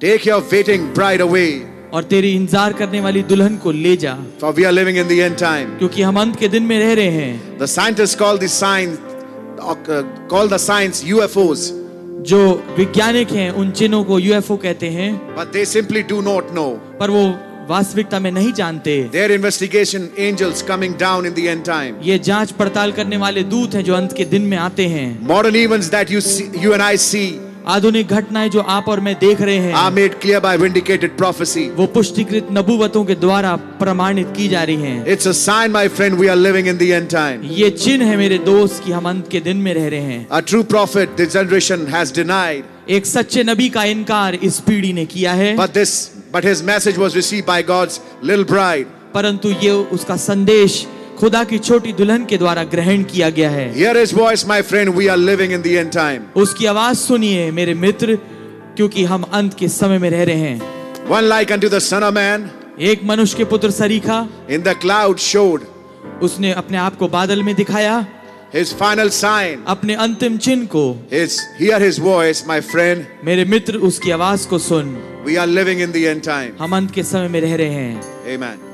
take your waiting bride away और तेरी इंतज़ार करने वाली दुल्हन को ले जा। For we are living in the end time क्योंकि हम अंत के दिन में रह रहे हैं। The scientist call the science call the science UFOs जो वैज्ञानिक हैं उन चिन्हों को यूएफओ कहते हैं but they simply do not know पर वो वास्तविकता में नहीं जानते। There investigation angels coming down in the end time ये जाँच पड़ताल करने वाले दूत हैं जो अंत के दिन में आते हैं। Modern events that you you and I see आधुनिक घटनाएँ जो आप और मैं देख रहे हैं I made clear by vindicated prophecy वो पुष्टिकृत नबूवतों के द्वारा प्रमाणित की जा रही हैं। It's a sign my friend we are living in the end time ये चिन्ह है मेरे दोस्त कि हम अंत के दिन में रह रहे हैं। A true prophet this generation has denied एक सच्चे नबी का इनकार इस पीढ़ी ने किया है। But this but his message was received by God's little bride परंतु ये उसका संदेश खुदा की छोटी दुल्हन के द्वारा ग्रहण किया गया है उसकी आवाज़ सुनिए मेरे मित्र क्योंकि हम अंत के समय में रह रहे हैं one like unto the एक मनुष्य के पुत्र सरीखा इन द क्लाउड शोड उसने अपने आप को बादल में दिखाया His final sign. अपने अंतिम चिन्ह को his, hear his voice, my friend. मेरे मित्र उसकी आवाज़ को सुन We are living in the end time. हम अंत के समय में रह रहे हैं Amen.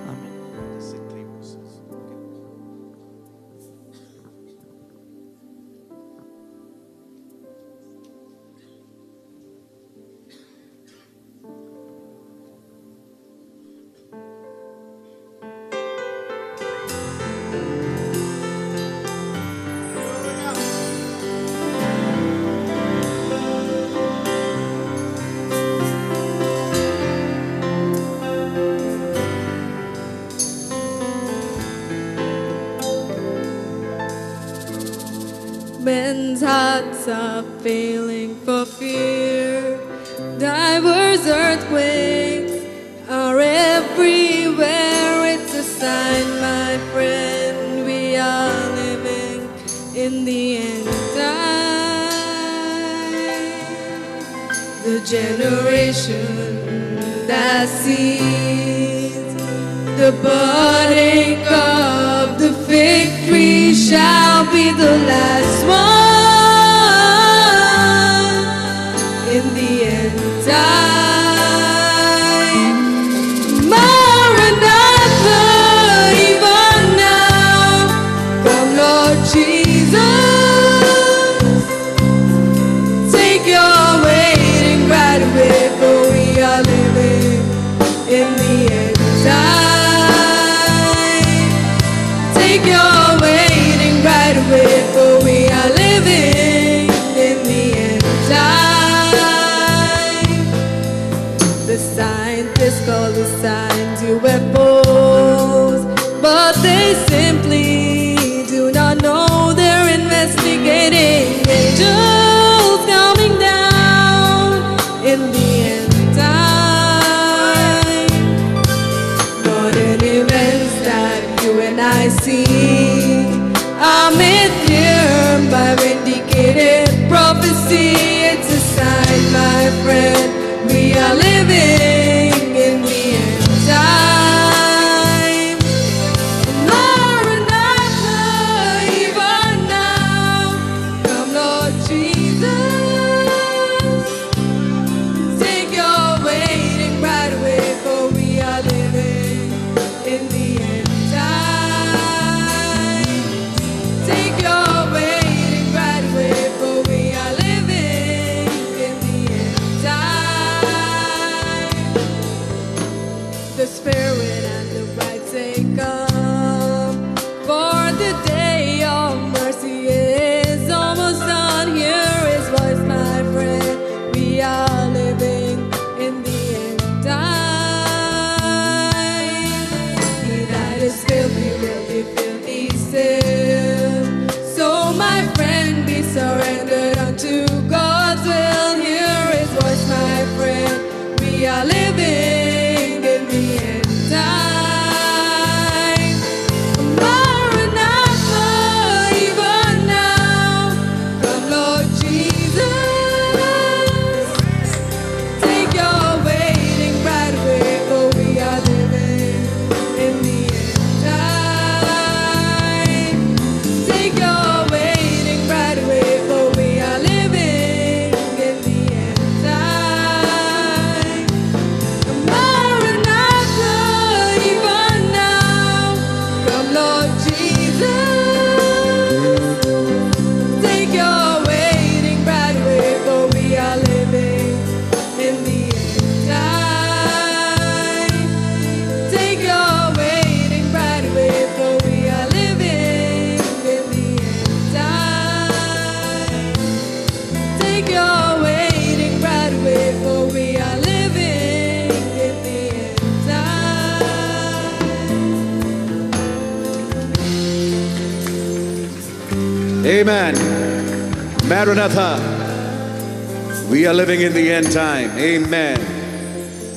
living in the end time. Amen.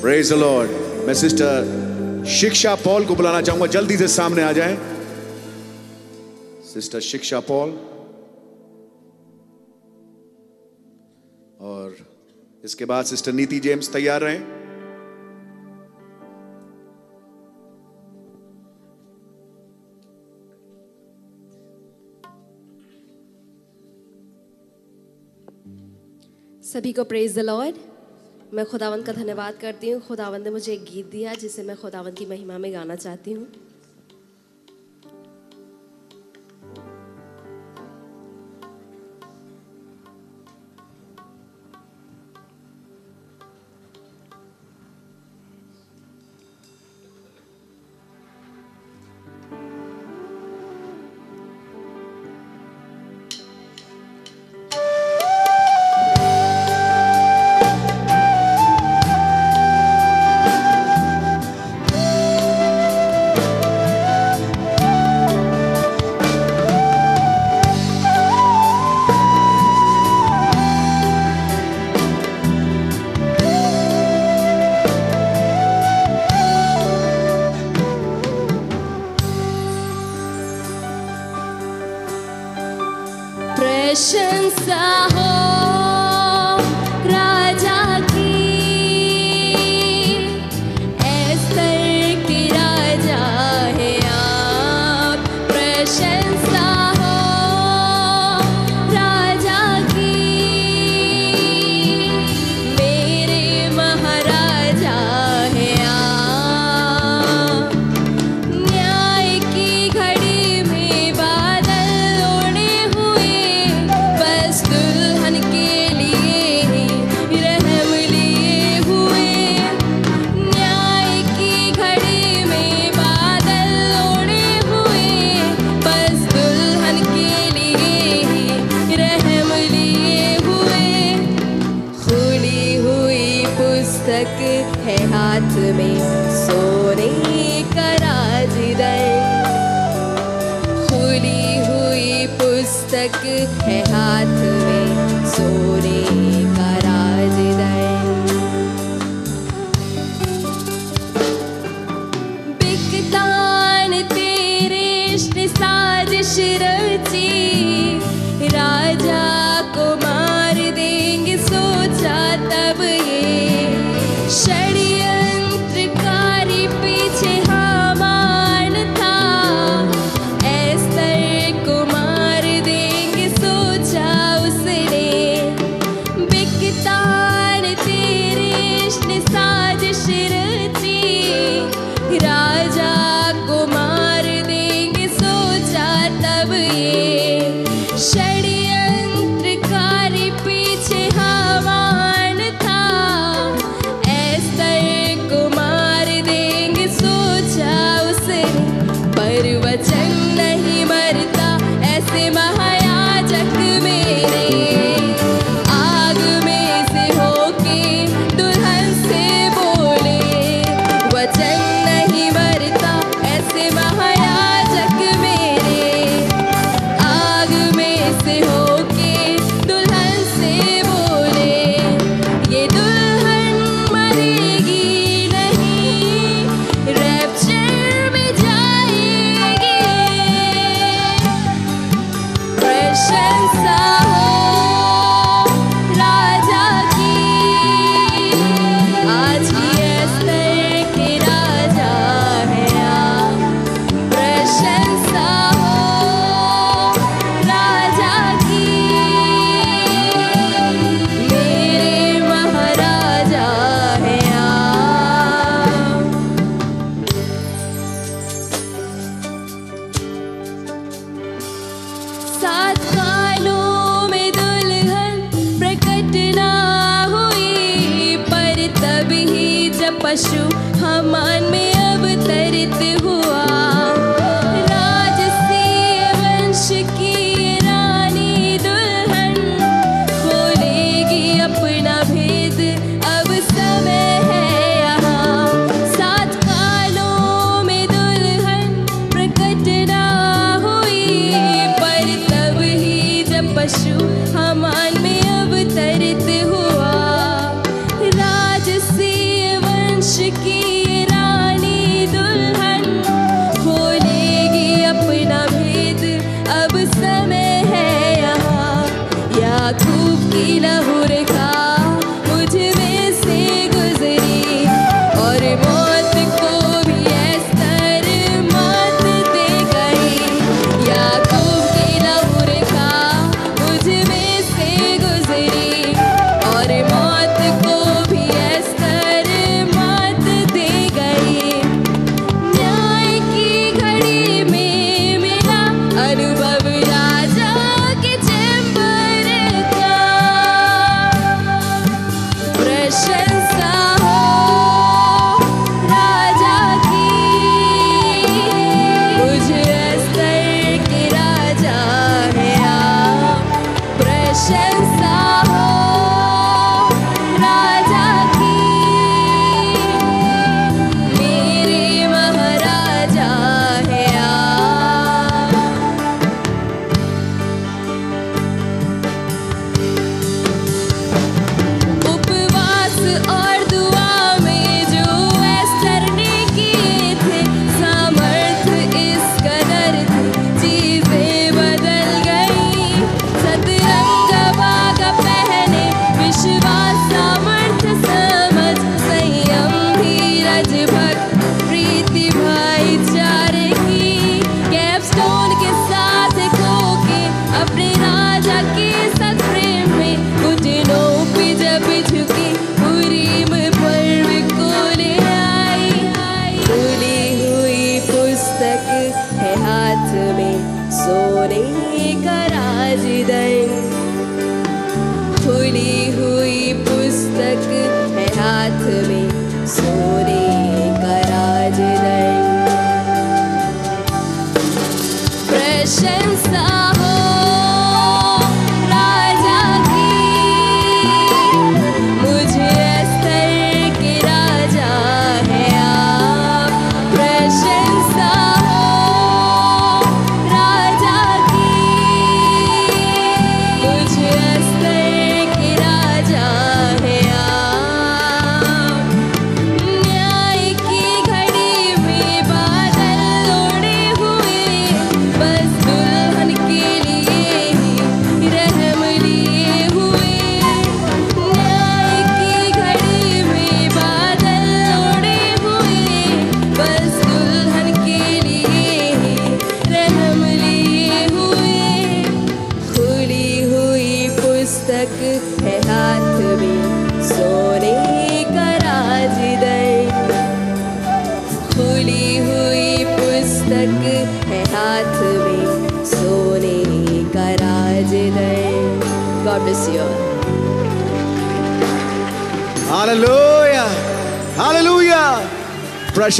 Praise the Lord. My sister, Shiksha Paul को बुलाना चाहूँगा जल्दी से सामने आ जाए Sister Shiksha Paul. और इसके बाद सिस्टर नीति जेम्स तैयार रहें सभी को प्रेज द लॉर्ड मैं खुदावंत का धन्यवाद करती हूँ। खुदावंत ने मुझे एक गीत दिया जिसे मैं खुदावंत की महिमा में गाना चाहती हूँ। shitter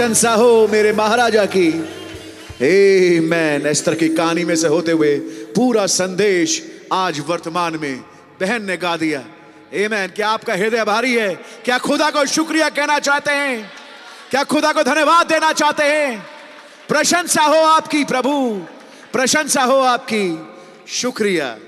प्रशंसा हो मेरे महाराजा की। हे मैन एस्तर की कहानी में से होते हुए पूरा संदेश आज वर्तमान में बहन ने गा दिया। हे मैन क्या आपका हृदय भारी है? क्या खुदा को शुक्रिया कहना चाहते हैं? क्या खुदा को धन्यवाद देना चाहते हैं? प्रशंसा हो आपकी, प्रभु। प्रशंसा हो आपकी। शुक्रिया।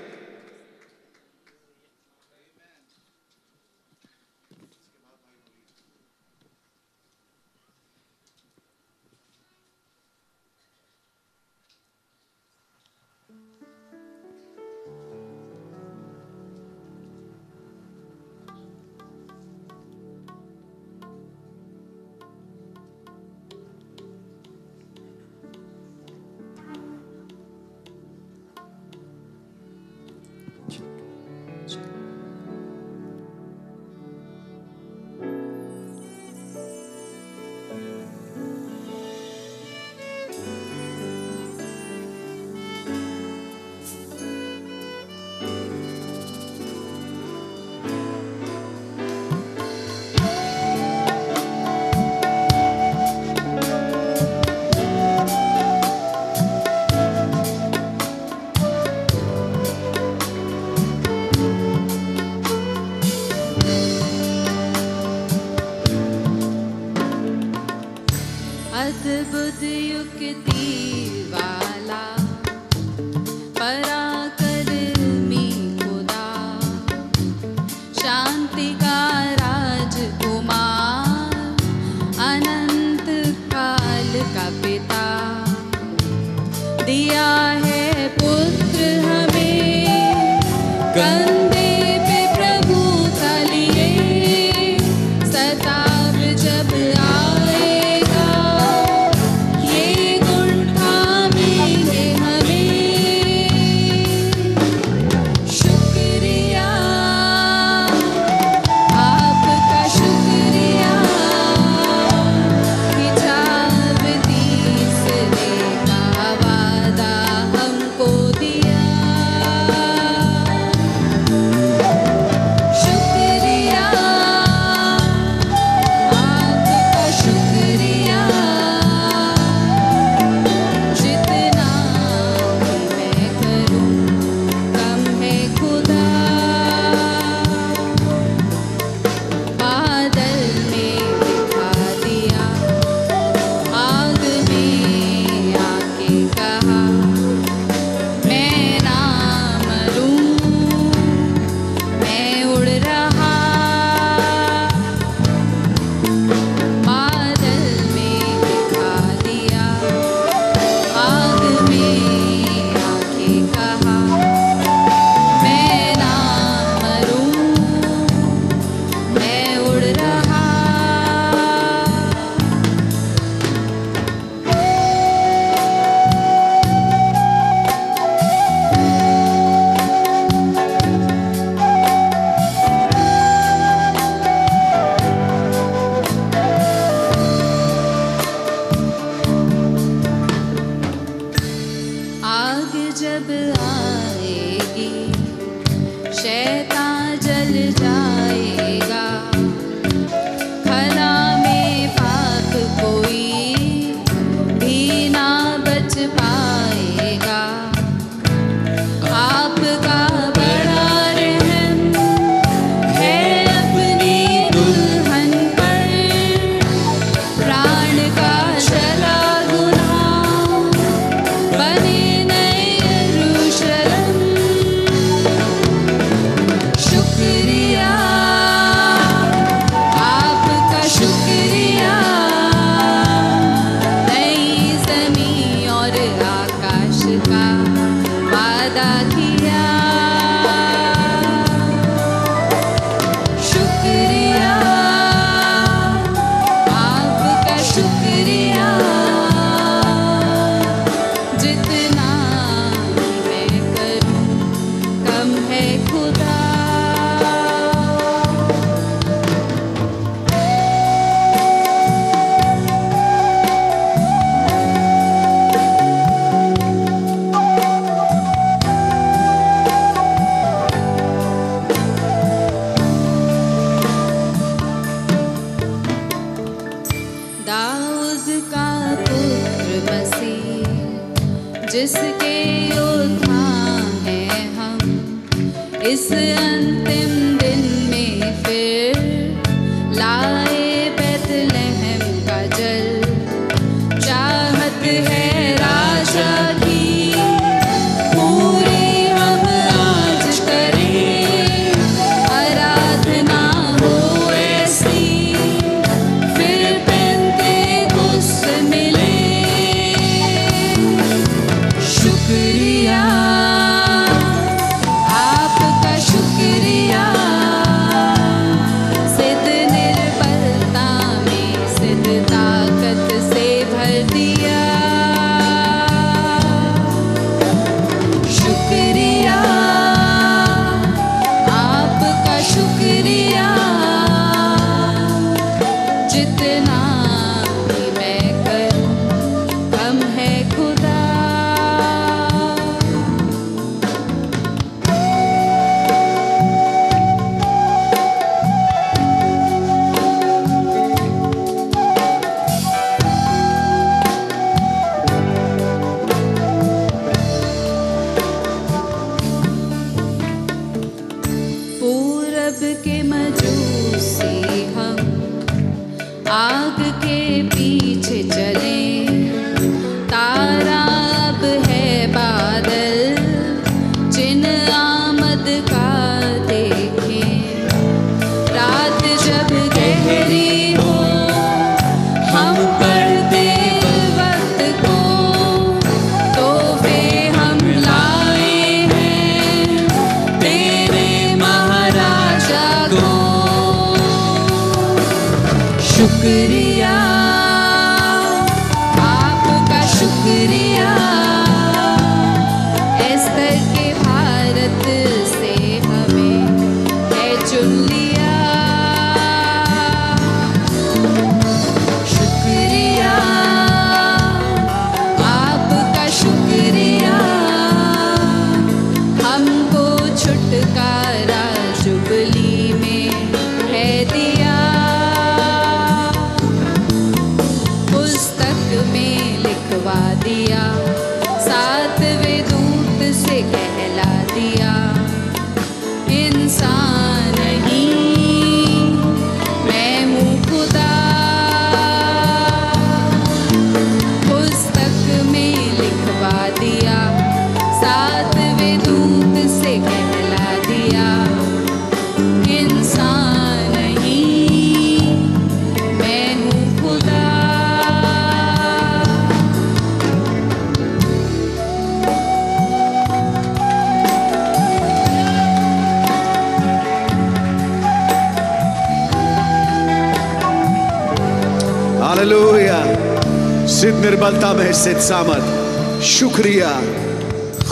निर्बलता सामत। शुक्रिया।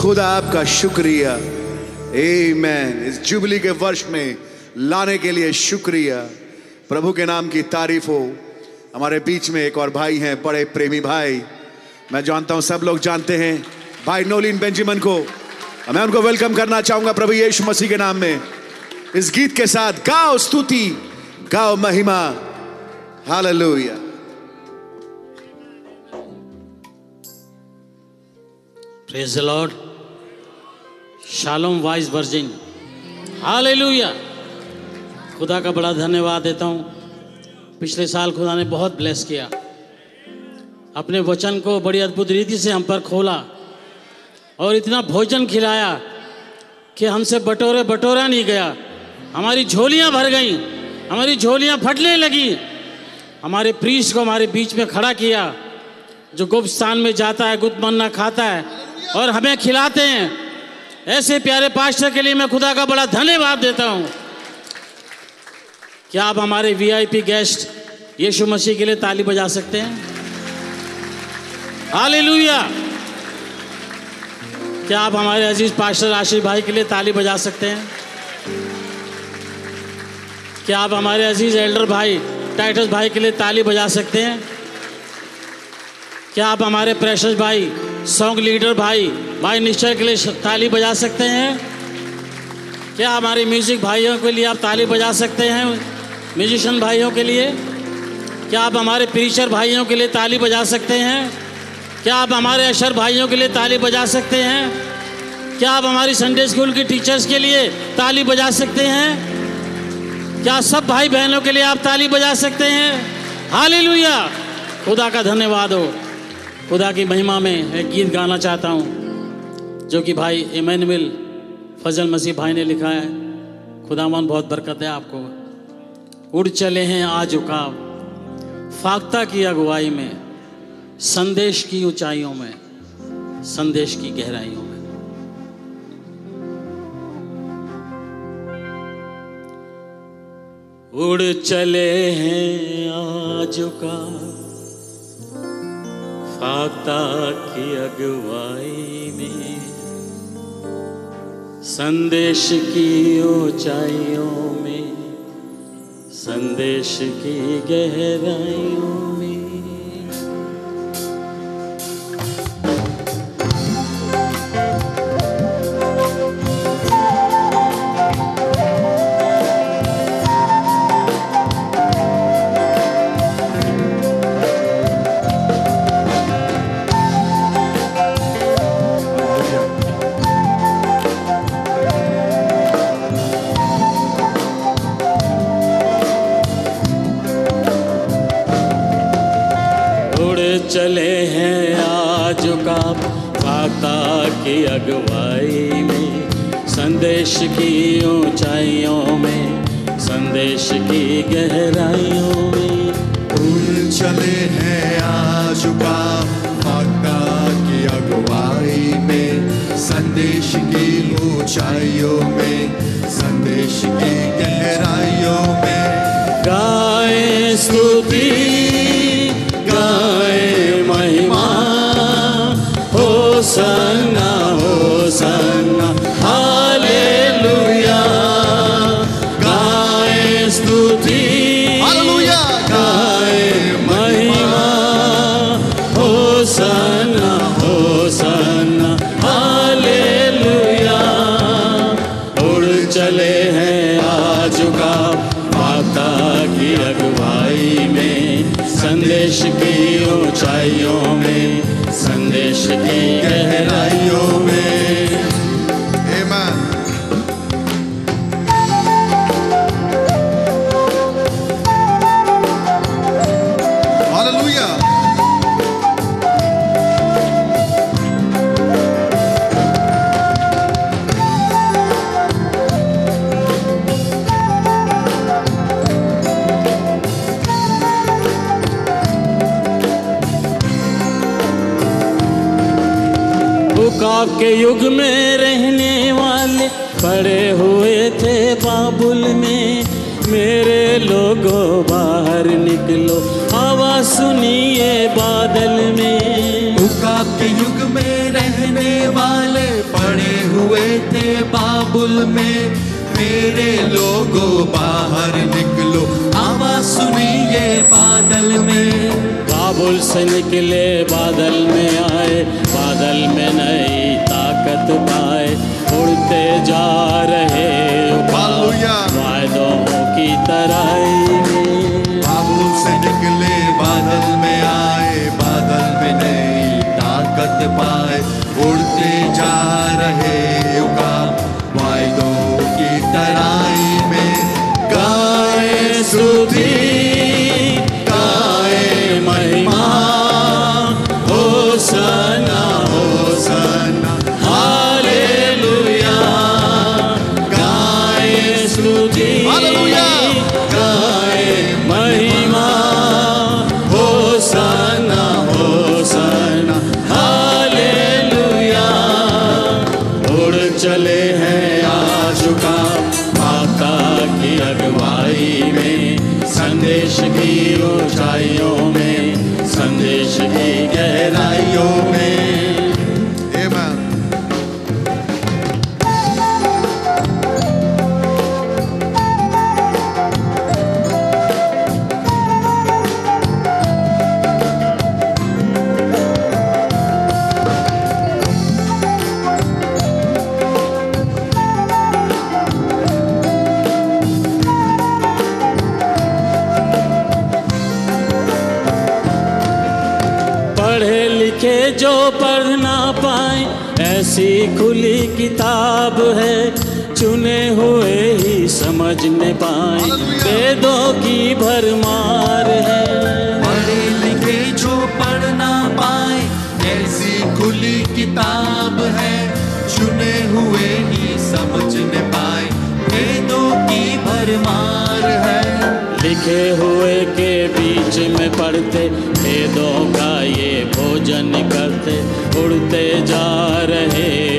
खुदा आपका शुक्रिया। आमेन इस जुबली के वर्ष में लाने के लिए शुक्रिया। प्रभु के नाम की तारीफ़ हो। हमारे बीच में एक और भाई हैं, बड़े प्रेमी भाई। मैं जानता हूँ सब लोग जानते हैं भाई नोलिन बेंजामिन को। मैं उनको वेलकम करना चाहूँगा प्रभु यीशु मसीह के नाम में। इस गीत के साथ गाओ स्तुति, गाओ महिमा। Hallelujah praise the Lord shalom wise virgin hallelujah खुदा का बड़ा धन्यवाद देता हूँ। पिछले साल खुदा ने बहुत ब्लेस किया। अपने वचन को बड़ी अद्भुत रीति से हम पर खोला और इतना भोजन खिलाया कि हमसे बटोरे बटोरा नहीं गया। हमारी झोलियाँ भर गईं, हमारी झोलियाँ फटने लगी। हमारे प्रीस को हमारे बीच में खड़ा किया, जो गुप्त स्थान में जाता है, गुप्त मन्ना खाता है और हमें खिलाते हैं। ऐसे प्यारे पास्टर के लिए मैं खुदा का बड़ा धन्यवाद देता हूँ। क्या आप हमारे वीआईपी गेस्ट यीशु मसीह के लिए ताली बजा सकते हैं? हालेलुया। क्या आप हमारे अज़ीज़ पास्टर आशीष भाई के लिए ताली बजा सकते हैं? क्या आप हमारे अज़ीज़ एल्डर भाई टाइटस भाई के लिए ताली बजा सकते हैं? क्या आप हमारे प्रेशस भाई सॉन्ग लीडर भाई भाई निश्चय के लिए ताली बजा सकते हैं। क्या हमारे म्यूज़िक भाइयों के लिए आप ताली बजा सकते हैं? म्यूजिशियन भाइयों के लिए? क्या आप हमारे प्रीचर भाइयों के लिए ताली बजा सकते हैं? क्या आप हमारे अशर भाइयों के लिए ताली बजा सकते हैं? क्या आप हमारी संडे स्कूल की टीचर्स के लिए ताली बजा सकते हैं? क्या सब भाई बहनों के लिए आप ताली बजा सकते हैं? हालेलुया खुदा का धन्यवाद हो। खुदा की महिमा में एक गीत गाना चाहता हूँ, जो कि भाई इमैनुअल फजल मसीह भाई ने लिखा है। खुदावन बहुत बरकत है आपको। उड़ चले हैं आज उकाब फाख्ता की अगुवाई में, संदेश की ऊंचाइयों में, संदेश की गहराइयों में। उड़ चले हैं आज का फाख्ता की अगुवाई में संदेश की ऊंचाइयों में संदेश की गहराइयों अगुवाई में संदेश की ऊंचाइयों में संदेश की गहराइयों में। उड़ चले हैं आज का फाका की अगुवाई में संदेश की ऊंचाइयों में संदेश की गहराइयों में। गाए स्तुति गाए महिमा हो सन्ना हो पड़े हुए थे बाबुल में। मेरे लोगों बाहर निकलो। आवाज़ सुनिए बादल में। उकाब के युग में रहने वाले पड़े हुए थे बाबुल में। मेरे लोगों बाहर निकलो। आवाज़ सुनिए बादल में। बाबुल से निकले बादल में आए। बादल में नई ताकत उड़ते जा रहे वायदों की तराई में बाबुल से निकले बादल में आए बादल में नई ताकत पाए। उड़ते जा रहे वायदों की तराई में। गाए स्तुति किताब है चुने हुए ही समझने पाए। वेदों की भरमार है। पढ़े लिखे जो पढ़ ना पाए ऐसी खुली किताब है चुने हुए ही समझने पाए। वेदों की भरमार है। लिखे हुए के बीच में पढ़ते वेदों का ये भोजन करते उड़ते जा रहे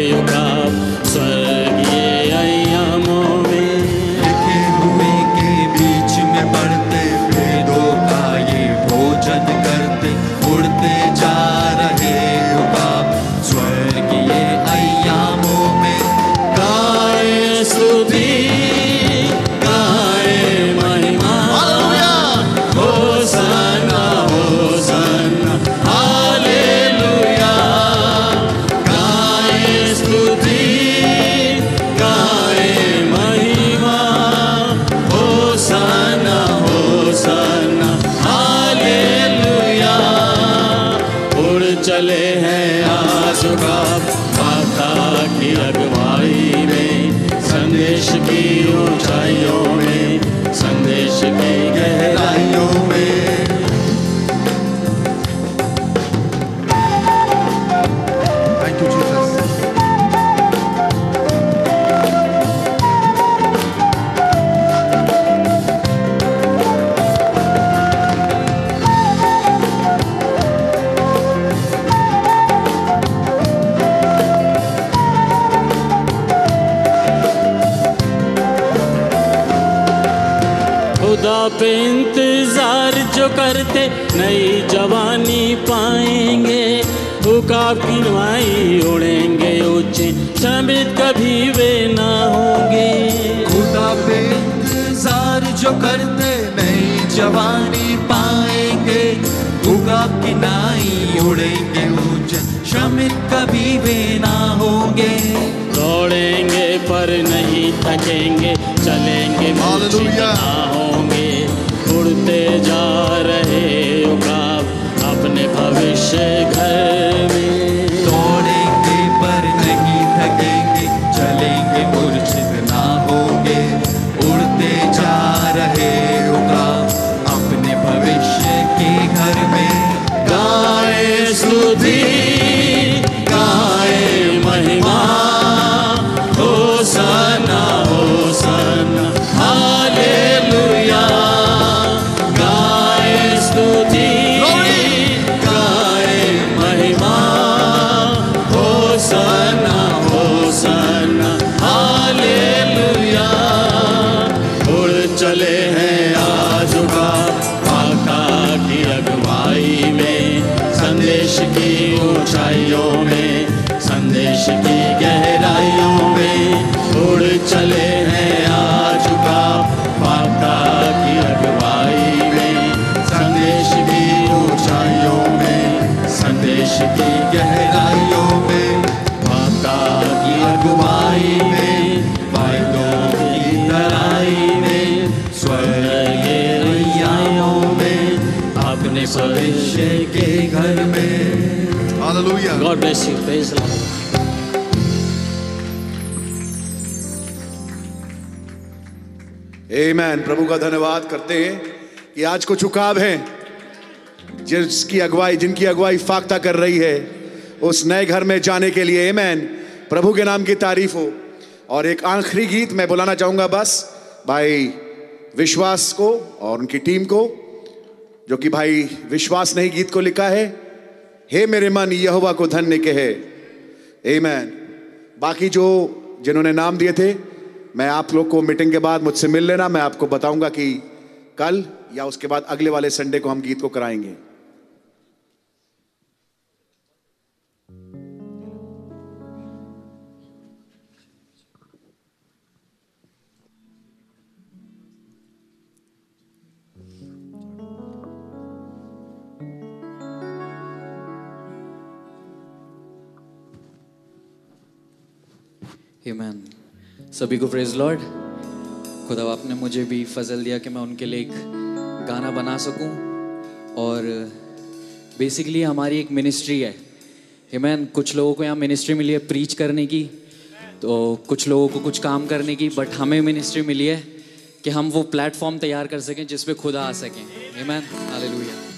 जवानी पाएँगे उगा की नाई उड़ेंगे ऊँचे श्रमित कभी वे ना होंगे। दौड़ेंगे पर नहीं थकेंगे चलेंगे ना होंगे। उड़ते जा रहे उगा अपने भविष्य घर में। गाए गहराइयों में वादा की अगुवाई में की तराई में स्वर्ग में अपने भविष्य के घर में. Amen. प्रभु का धन्यवाद करते हैं कि आज को चुकाव है जिसकी अगुवाई जिनकी अगुवाई फाख्ता कर रही है उस नए घर में जाने के लिए, Amen. प्रभु के नाम की तारीफ़ हो और एक आखिरी गीत मैं बुलाना चाहूँगा बस, भाई विश्वास को और उनकी टीम को, जो कि भाई विश्वास ने ही गीत को लिखा है हे मेरे मन, यहोवा को धन्य कहे Amen. बाकी जो जिन्होंने नाम दिए थे, मैं आप लोग को मीटिंग के बाद मुझसे मिल लेना, मैं आपको बताऊँगा कि कल या उसके बाद अगले वाले संडे को हम गीत को कराएँगे Amen. सभी को प्रेज लॉर्ड खुदा आपने मुझे भी फजल दिया कि मैं उनके लिए एक गाना बना सकूँ और बेसिकली हमारी एक मिनिस्ट्री है Amen. कुछ लोगों को यहाँ मिनिस्ट्री मिली है प्रीच करने की तो कुछ लोगों को कुछ काम करने की बट हमें मिनिस्ट्री मिली है कि हम वो प्लेटफॉर्म तैयार कर सकें जिस पे खुदा आ सकें Amen. Hallelujah.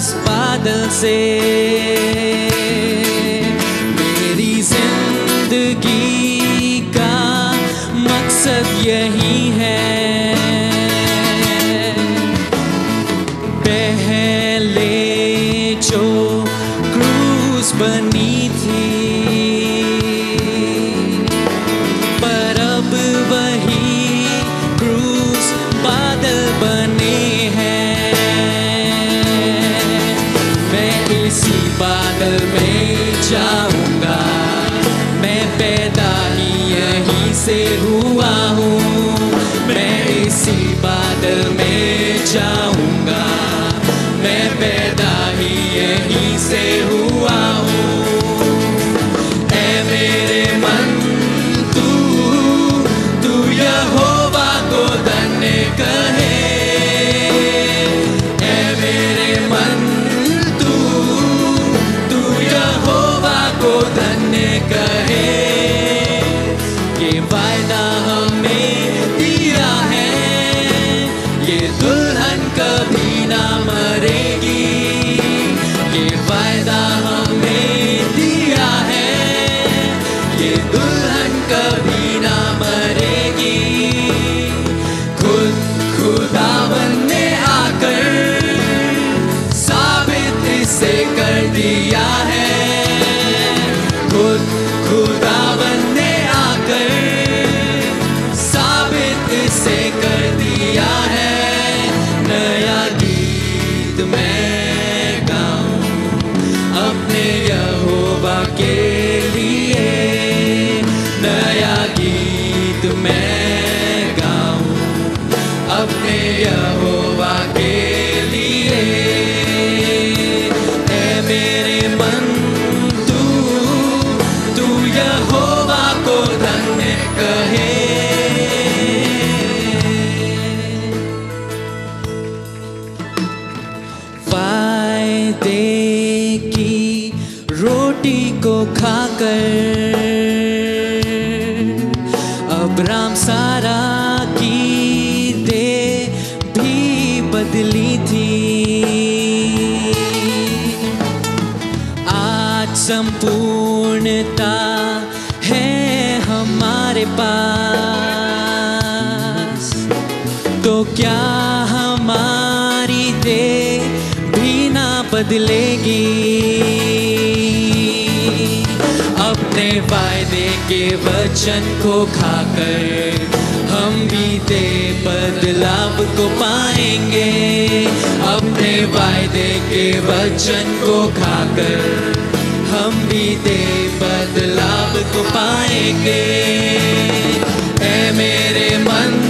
शर्मिंदा इस कर अब्राम सारा की दे भी बदली थी। आज संपूर्णता है हमारे पास। तो क्या हमारी दे भी ना बदले? के वचन को खाकर हम बीते बदलाव को पाएँगे। अपने वायदे के वचन को खाकर हम बीते बदलाव को पाएँगे। ऐ मेरे मन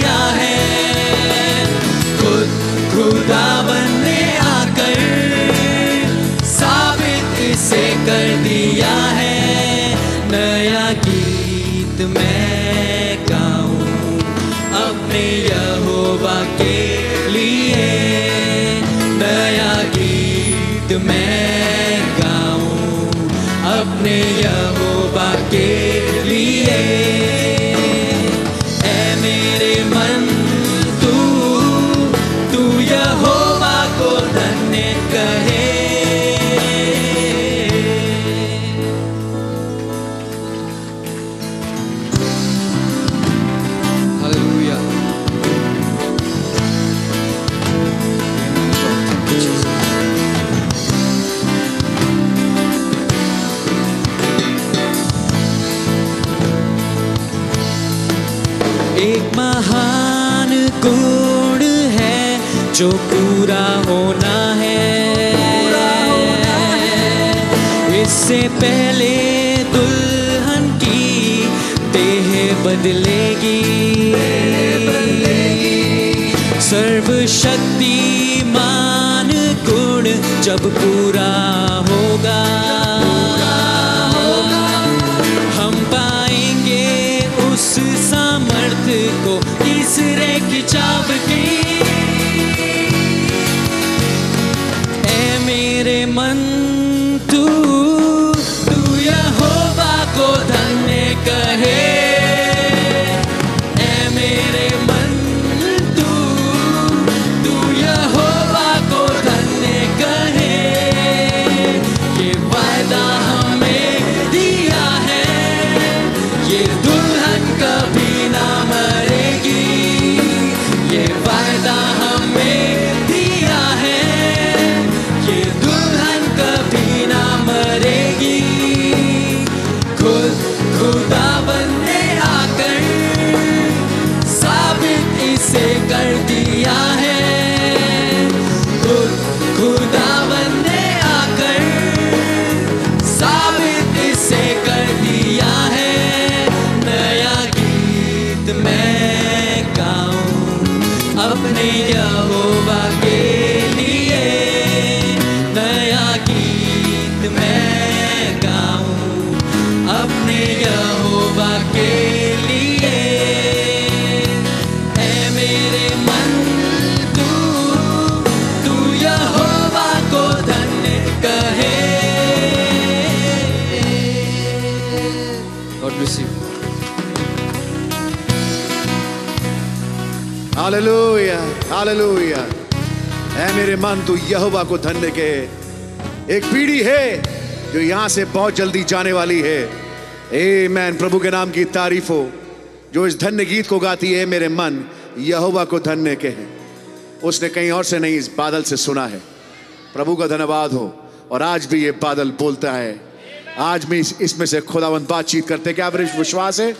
किया है। खुद खुदा बनने आकर साबित इसे कर दिया है। नया गीत मैं गाऊं अपने यहोवा के लिए। नया गीत मैं गाऊं अपने यहोवा के लिए। होना है। इससे पहले दुल्हन की देह बदलेगी। सर्वशक्ति मान गुण जब पूरा हालेलुया हालेलुया ऐ मेरे मन, तू यहोवा को धन्य के। एक पीढ़ी है जो यहाँ से बहुत जल्दी जाने वाली है। ए मैन प्रभु के नाम की तारीफ़ हो। जो इस धन्य गीत को गाती है, मेरे मन, यहोवा को धन्य के है। उसने कहीं और से नहीं इस बादल से सुना है। प्रभु का धन्यवाद हो। और आज भी ये बादल बोलता है। आज भी इस- इसमें से खुदावंत बातचीत करते क्या विश्वास है?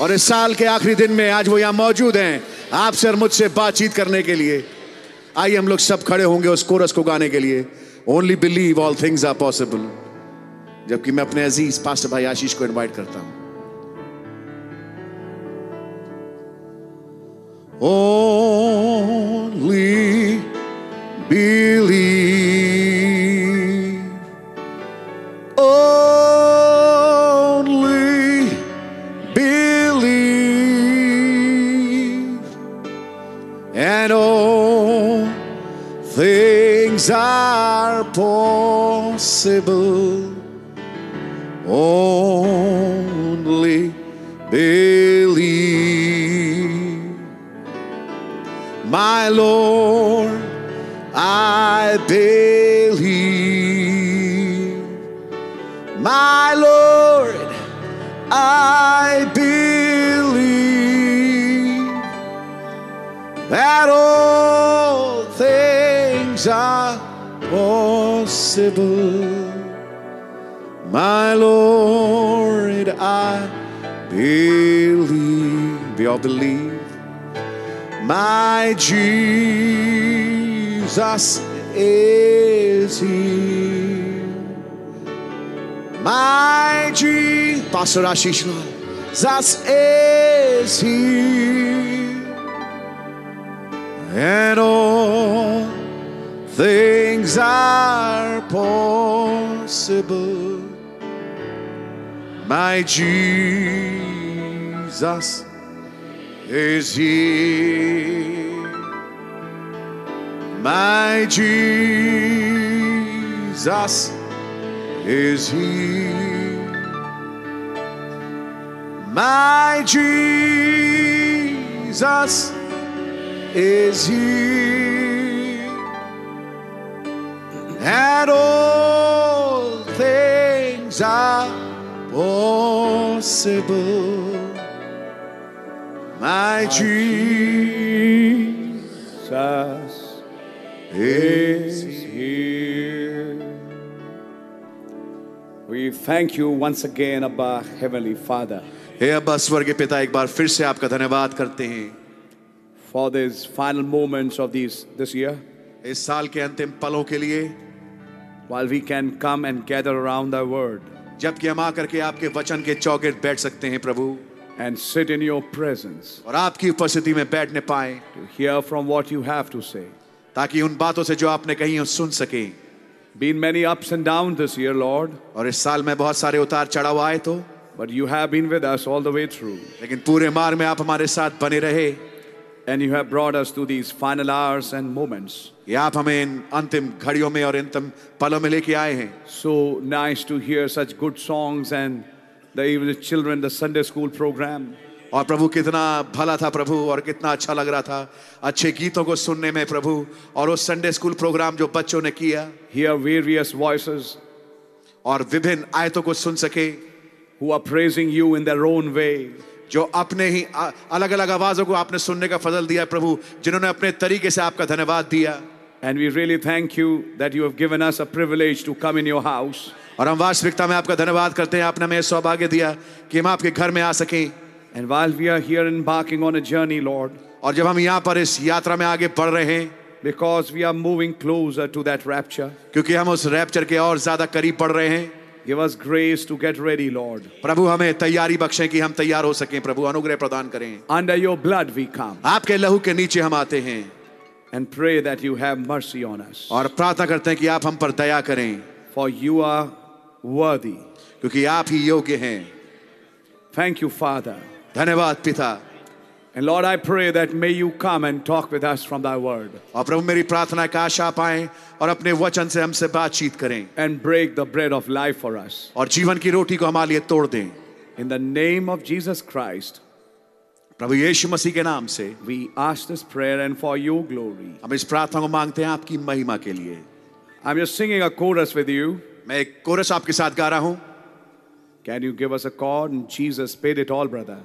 और इस साल के आखिरी दिन में आज वो यहाँ मौजूद हैं। आपसे सर मुझसे बातचीत करने के लिए। आइए हम लोग सब खड़े होंगे उस कोरस को गाने के लिए। Only believe all things are possible जबकि मैं अपने अज़ीज़ पास्ट भाई आशीष को इनवाइट करता हूँ। only Jesus is here. My Jesus, Pastor Ashish Jesus is here. And all things are possible. My Jesus is here. My Jesus is here. My Jesus is here. And all things are possible. My Jesus is here. We thank you once again, Abba, Heavenly Father, हे अब्बा स्वर्गीय पिता एक बार फिर से आपका धन्यवाद करते हैं for these final moments of these this year. इस साल के अंतिम पलों के लिए while we can come and gather around thy word जबकि हम आकर के आपके वचन के चौगिर्द बैठ सकते हैं प्रभु and sit in your presence और आपकी उपस्थिति में बैठने पाए to hear from what you have to say. ताकि उन बातों से जो आपने कही हैं सुन सके Been many ups and downs this year, Lord. और इस साल में बहुत सारे उतार चढ़ाव आए तो But you have been with us all the way through. लेकिन पूरे मार्ग में आप हमारे साथ बने रहे And you have brought us to these final hours and moments. ये आप हमें इन अंतिम घड़ियों में और अंतिम पलों में लेके आए हैं So nice to hear such good songs and the even the children, the Sunday school program. और प्रभु कितना भला था प्रभु और कितना अच्छा लग रहा था। अच्छे गीतों को सुनने में प्रभु और उस संडे स्कूल प्रोग्राम जो बच्चों ने किया। Hear various voices और विभिन्न आयतों को सुन सके। who are praising you in their own way. जो अपने ही अलग अलग आवाजों को आपने सुनने का फजल दिया प्रभु जिन्होंने अपने तरीके से आपका धन्यवाद दिया। And we really thank you that you have given us a privilege to come in your house. और हम वास्तविकता में आपका धन्यवाद करते हैं। आपने हमें सौभाग्य दिया कि हम आपके घर में आ सकें। And while we are here embarking on a journey, Lord, और जब हम यहाँ पर इस यात्रा में आगे बढ़ रहे हैं because we are moving closer to that rapture, क्योंकि हम उस रैप्चर के और ज़्यादा करीब बढ़ रहे हैं give us grace to get ready, Lord. प्रभु हमें तैयारी बख्शें कि हम तैयार हो सकें प्रभु अनुग्रह प्रदान करें Under your blood we come आपके लहू के नीचे हम आते हैं and pray that you have mercy on us. और प्रार्थना करते हैं कि आप हम पर दया करें For you are worthy. क्योंकि आप ही योग्य हैं Thank you, Father. धन्यवाद पिता And Lord, I pray that may you come and talk with us from thy word. और प्रभु मेरी प्रार्थना है काश आप आए और अपने वचन से हमसे बातचीत करें And break the bread of life for us. और जीवन की रोटी को हमारे लिए तोड़ दें In the name of Jesus Christ, प्रभु यीशु मसीह के नाम से we ask this prayer and for your glory. हम इस प्रार्थना को मांगते हैं आपकी महिमा के लिए I'm just singing a chorus with you. मैं एक कोरस आपके साथ गा रहा हूं Can you give us a chord? And Jesus paid it all, brother.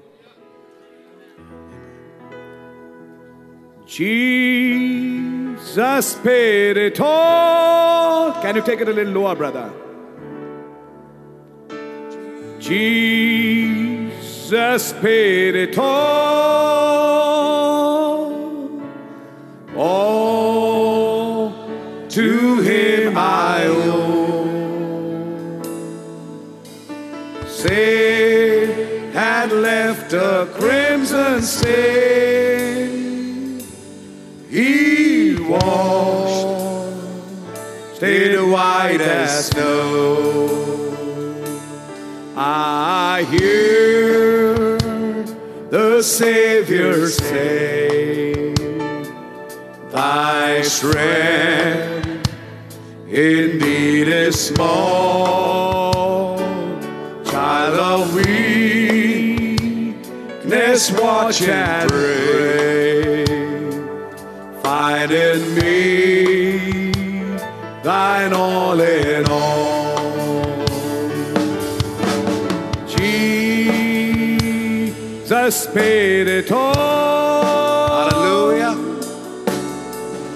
Jesus all. Can you take it a little lower, brother? Jesus all. All to him I owe. Sin had left a crimson stain. Washed, stayed white as snow. I hear the Savior say, Thy strength indeed is small, child of weakness, watch and pray. Find in me thine all in all. Jesus paid it all. Hallelujah.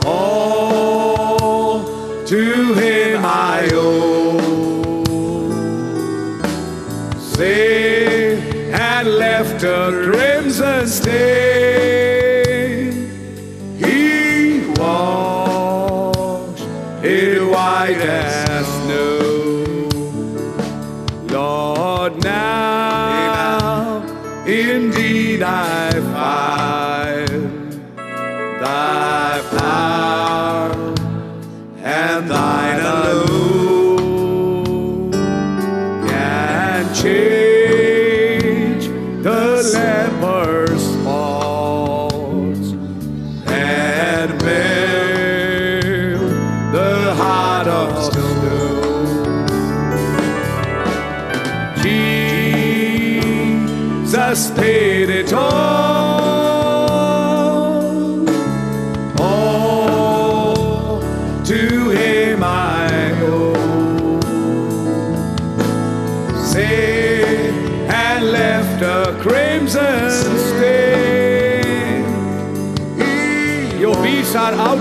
All to him I owe. Sin had left a crimson stain.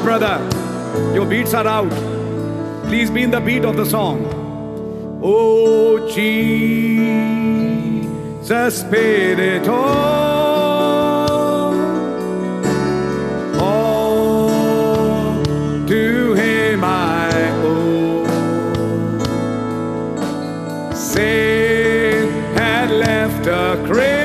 Brother. Your beats are out. Please be in the beat of the song. Oh, Jesus paid it all. All to him I owe. Sin had left a crimson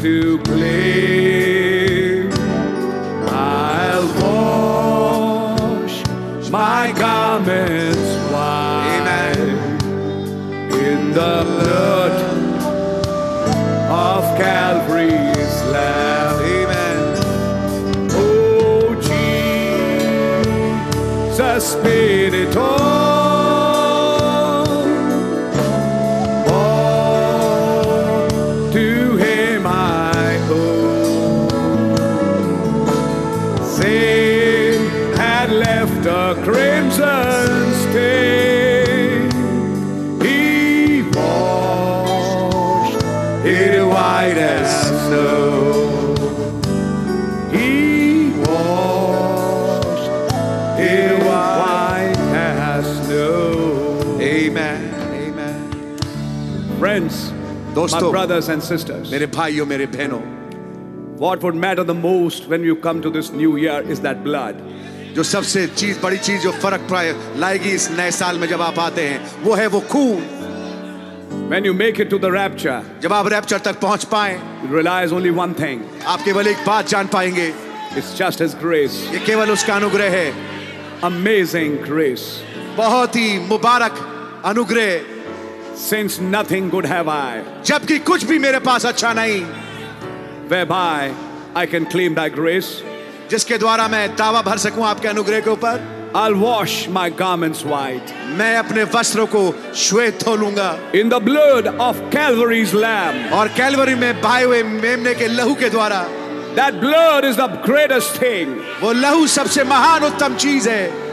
to claim, I'll wash my garments white in the blood of Calvary's Lamb. Amen. Oh, Jesus paid it all. दोस्तों, my brothers and sisters, मेरे भाइयों मेरे बहनों what would matter the most when you come to this new year is that blood. जो सबसे चीज बड़ी चीज जो फर्क प्राय लाएगी इस नए साल में जब आप आते हैं वो है वो खून When you make it to the rapture, जब आप रैप्चर तक पहुंच पाए you realize only one thing. आप केवल एक बात जान पाएंगे It's just His grace. ये केवल उसका अनुग्रह है Amazing grace. बहुत ही मुबारक अनुग्रह Since nothing good have I, जबकि कुछ भी मेरे पास अच्छा नहीं whereby I can claim thy grace. जिसके द्वारा मैं दावा भर सकूँ आपके अनुग्रह के ऊपर I'll wash my garments white मैं अपने वस्त्रों को श्वेत धो लूँगा in the blood of Calvary's Lamb. और कैलवरी में बहाए हुए मेमने के लहू के द्वारा That blood is the greatest thing वो लहू सबसे महान उत्तम चीज़ है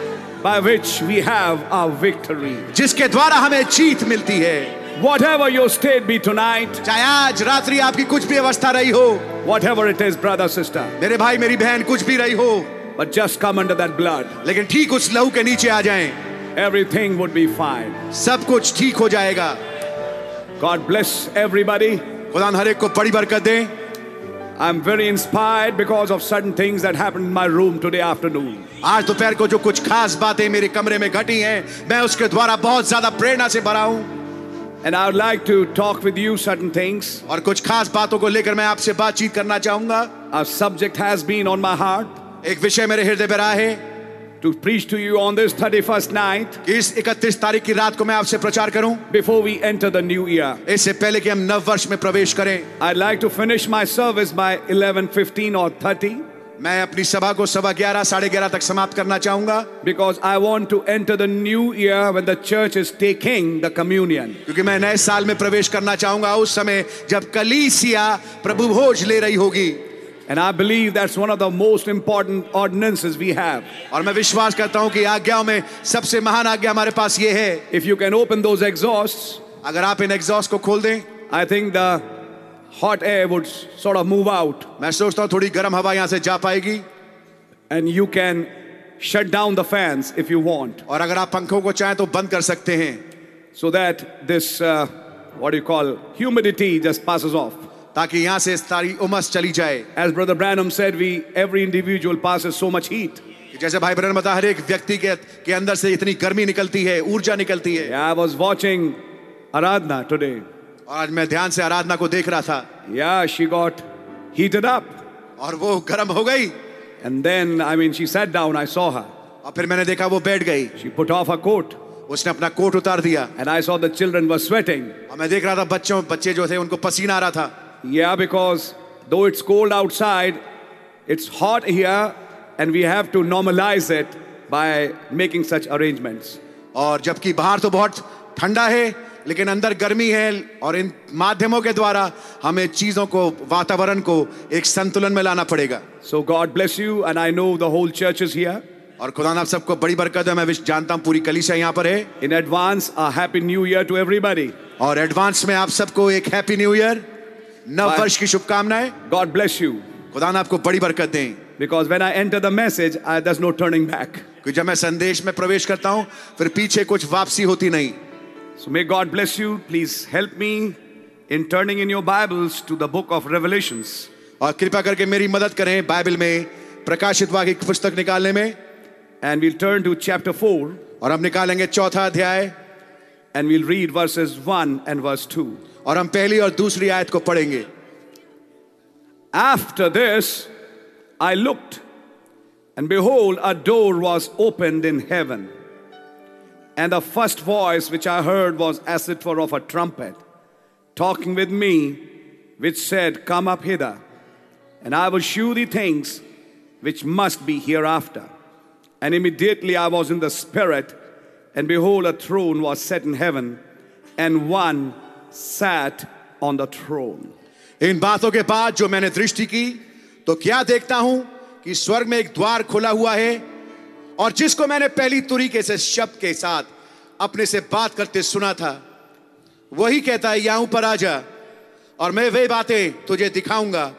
by which we have our victory. जिसके द्वारा हमें जीत मिलती है Whatever your state be tonight, चाहे आज रात्रि आपकी कुछ भी अवस्था रही हो whatever it is, brother, sister, मेरे भाई मेरी बहन कुछ भी रही हो but just come under that blood. लेकिन ठीक उस लहू के नीचे आ जाएँ Everything would be fine. सब कुछ ठीक हो जाएगा God bless everybody. खुदा हर एक को बड़ी बरकत दे I'm very inspired because of certain things that happened in my room today afternoon. आज दोपहर को जो कुछ खास बातें मेरे कमरे में घटी हैं मैं उसके द्वारा बहुत ज़्यादा प्रेरणा से भरा हूँ And I would like to talk with you certain things. और कुछ खास बातों को लेकर मैं आपसे बातचीत करना चाहूँगा A subject has been on my heart एक विषय मेरे हृदय पर रहा है to preach to you on this 31st night इस 31 तारीख की रात को मैं आपसे प्रचार करूँ before we enter the new year. इससे पहले कि हम नव वर्ष में प्रवेश करें I'd like to finish my service by 11:15 or 30 मैं अपनी सभा को सवा ग्यारह साढ़े ग्यारह तक समाप्त करना चाहूँगा because I want to enter the new year when the church is taking the communion. क्योंकि मैं नए साल में प्रवेश करना चाहूँगा उस समय जब कलीसिया प्रभु भोज ले रही होगी And I believe that's one of the most important ordinances we have. और मैं विश्वास करता हूं कि आज्ञाओं में सबसे महान आज्ञा हमारे पास ये है If you can open those exhausts, अगर आप इन एग्जॉस्ट को खोल दें I think the hot air would sort of move out मैं सोचता हूं थोड़ी गर्म हवा यहां से जा पाएगी and you can shut down the fans if you want और अगर आप पंखों को चाहें तो बंद कर सकते हैं so that this uh, what do you call humidity just passes off. ताकि यहाँ से सारी उमस चली जाए। As brother Branham said we every individual pass so much heat जैसे भाई ब्रैनम बता हर एक व्यक्ति के के अंदर से इतनी गर्मी निकलती है ऊर्जा निकलती है। I was watching Aradhana today आज मैं ध्यान से आराधना को देख रहा था। या शी गॉट हीटेड अप और वो गर्म हो गई। And then I mean she sat down I saw her और फिर मैंने देखा वो बैठ गई। She put off a coat उसने अपना कोट उतार दिया। And I saw the children were sweating और मैं देख रहा था बच्चों बच्चे जो थे उनको पसीना आ रहा था। Yeah, because though it's cold outside, it's hot here, and we have to normalize it by making such arrangements. और जबकि बाहर तो बहुत ठंडा है लेकिन अंदर गर्मी है और इन माध्यमों के द्वारा हमें चीज़ों को वातावरण को एक संतुलन में लाना पड़ेगा So God bless you, and I know the whole church is here. और खुदा आप सबको बड़ी बरकत है मैं विश- जानता हूँ पूरी कलीसिया यहाँ पर है In advance, a happy new year to everybody. और एडवांस में आप सबको एक हैप्पी न्यू ईयर नव वर्ष की शुभकामनाएँ। गॉड ब्लेस यू खुदा ने आपको बड़ी बरकत दें। Because when I enter the message I this no turning back क्योंकि जब मैं संदेश में प्रवेश करता हूँ फिर पीछे कुछ वापसी होती नहीं। So may God bless you please help me in turning in your Bibles to the book of Revelation और कृपा करके मेरी मदद करें बाइबल में प्रकाशित वाक्य की पुस्तक निकालने में। And we'll turn to chapter four और हम निकालेंगे चौथा अध्याय। And we'll read verses one and verse two और हम पहली और दूसरी आयत को पढ़ेंगे After this, I looked, and behold, a door was opened in heaven. And the first voice which I heard was as it were of a trumpet, talking with me, which said, Come up hither, and I will shew thee things which must be hereafter. And immediately I was in the Spirit, and behold, a throne was set in heaven, and one sat on the throne. इन बातों के बाद जो मैंने दृष्टि की तो क्या देखता हूँ कि स्वर्ग में एक द्वार खुला हुआ है और जिसको मैंने पहली तरीके से शब्द के साथ अपने से बात करते सुना था, वही कहता है, यहाँ ऊपर आ जा और मैं वे बातें तुझे दिखाऊँगा,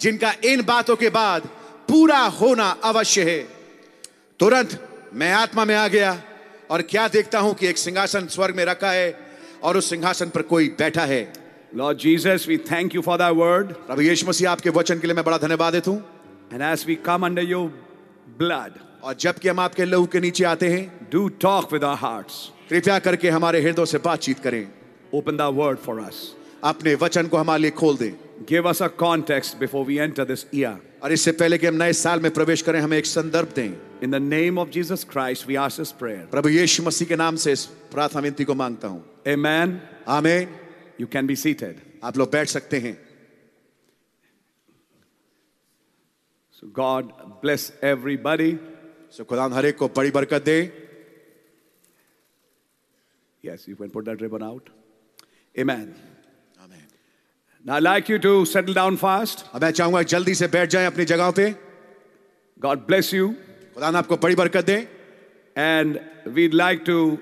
जिनका इन बातों के बाद पूरा होना अवश्य है तुरंत मैं आत्मा में आ गया और क्या देखता हूँ कि एक सिंहासन स्वर्ग में रखा है और उस सिंहासन पर कोई बैठा है Lord Jesus, we thank you for thy word. प्रभु यीशु मसीह आपके वचन के लिए मैं बड़ा धन्यवाद देता हूँ And as we come under your blood, और जबकि हम आपके लहू के नीचे आते हैं do talk with our hearts. कृपया करके हमारे हृदय से बातचीत करें Open thy word for us. अपने वचन को हमारे लिए खोल दें Give us a context before we enter this year. और इससे पहले कि हम नए साल में प्रवेश करें हमें एक संदर्भ दें In the name of Jesus Christ, we ask this prayer. प्रभु यीशु मसीह के नाम से इस प्रार्थना विनती को माँगता हूँ Amen. आमीन You can be seated. आप लोग बैठ सकते हैं So God bless everybody. सो खुदा हर एक को बड़ी बरकत दे Yes, you can put that ribbon out. Amen. Now I'd like you to settle down fast. अब मैं चाहूँगा जल्दी से बैठ जाएँ अपनी जगहों पे God bless you. खुदा आपको बड़ी बरकत दे And we'd like to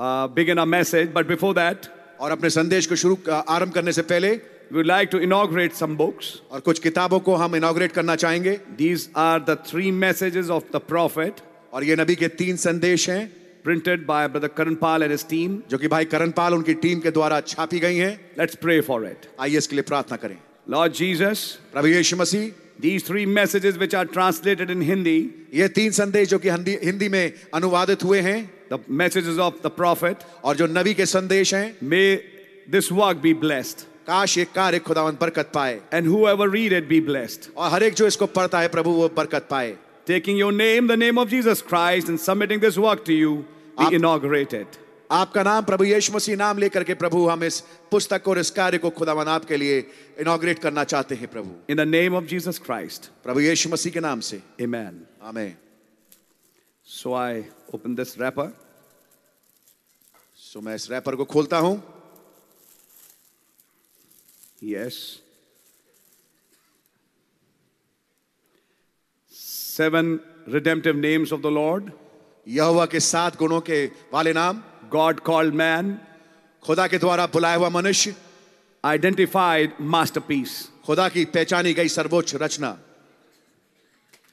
uh, begin our message, but before that, और अपने संदेश को शुरू आरंभ करने से पहले we'd like to inaugurate some books. और कुछ किताबों को हम इनॉग्रेट करना चाहेंगे These are the three messages of the prophet और ये नबी के तीन संदेश हैं printed by Brother Karan Pal and his team. जो कि भाई करण पाल उनकी टीम के द्वारा छापी गई हैं Let's pray for it. आइए इसके लिए प्रार्थना करें Lord Jesus, Prabhu Yeshu Masih these three messages which are translated in Hindi, ये तीन संदेश जो कि हिंदी हिंदी में अनुवादित हुए हैं the messages of the prophet, और जो नबी के संदेश हैं may this work be blessed. काश ये कार्य खुदावन बरकत पाए And whoever read it be blessed. और हर एक जो इसको पढ़ता है प्रभु वो बरकत पाए Taking your name, the name of Jesus Christ, and submitting this work to you, we Aap- inaugurate it. आपका नाम प्रभु यीशु मसीह नाम लेकर के प्रभु हम इस पुस्तक और इस कार्य को खुदावन आपके लिए इनॉग्रेट करना चाहते हैं प्रभु in the name of Jesus Christ प्रभु यीशु मसीह के नाम से Amen. Amen So I open this wrapper. सो मैं इस रैपर को खोलता हूँ Yes. Seven redemptive names of the Lord. यहोवा के सात गुणों के वाले नाम God called man, खुदा के द्वारा बुलाया हुआ मनुष्य identified masterpiece. खुदा की पहचानी गई सर्वोच्च रचना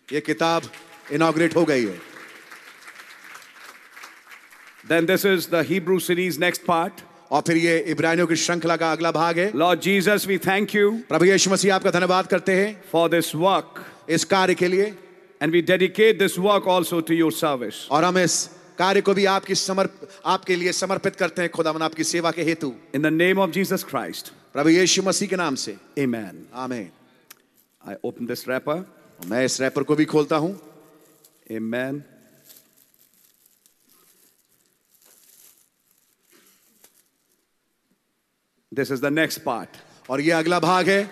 ये किताब इनॉग्रेट हो गई है Then this is the Hebrew series next part. और फिर ये इब्रानियों की श्रृंखला का अगला भाग है Lord Jesus, we thank you प्रभु यीशु मसीह आपका धन्यवाद करते हैं for this work. इस कार्य के लिए And we dedicate this work also to your service. और हम इस कार्य को भी आपकी समर्प आपके लिए समर्पित करते हैं खुदावन आपकी सेवा के हेतु in the name of Jesus Christ प्रभु यीशु मसीह के नाम से Amen. आमीन I open this wrapper. मैं इस रैपर को भी खोलता हूँ Amen. This is the next part. और ये अगला भाग है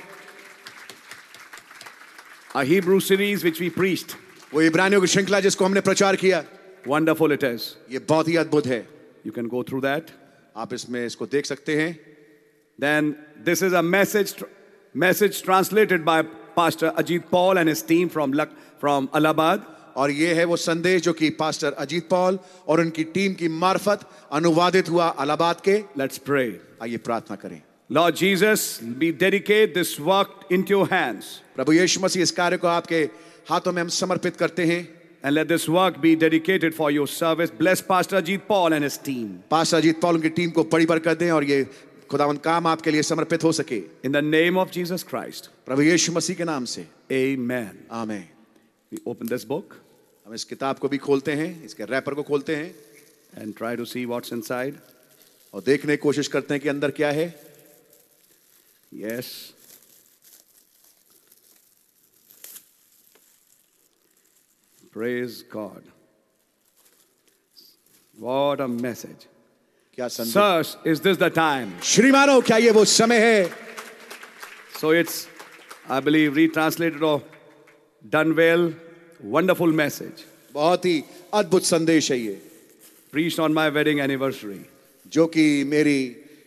A Hebrew series which we preached. वो इब्रानियों की श्रृंखला जिसको हमने प्रचार किया Wonderful it is. ये बहुत ही अद्भुत है। You can go through that. आप इसमें इसको देख सकते हैं। Then this is a message message translated by Pastor Ajit Paul and his team from Luck from Allahabad. और ये है वो संदेश जो कि पास्टर अजीत पॉल और उनकी टीम की मार्फत अनुवादित हुआ अलाहाबाद के। लेट्स प्रे आइए प्रार्थना करें। Lord Jesus be dedicate this work in your hands प्रभु यीशु मसीह इस कार्य को आपके हाथों में हम समर्पित करते हैं। And let this work be dedicated for your service. Bless Pastor Ajit Paul and his team. Pastor Ajit Paul उनकी टीम को बड़ी बरकत दें और ये खुदावन काम आपके लिए समर्पित हो सके In the name of Jesus Christ. प्रभु यीशु मसीह के नाम से Amen. Amen We open this book हम इस किताब को भी खोलते हैं इसके रैपर को खोलते हैं and try to see what's inside. और देखने की कोशिश करते हैं कि अंदर क्या है Yes. Praise God. What a message. क्या संदेश Sirs, is this the time? श्रीमानो क्या ये वो समय है So it's, I believe, retranslated or done well. Wonderful message. बहुत ही अद्भुत संदेश है ये Preached on my wedding anniversary. जो कि मेरी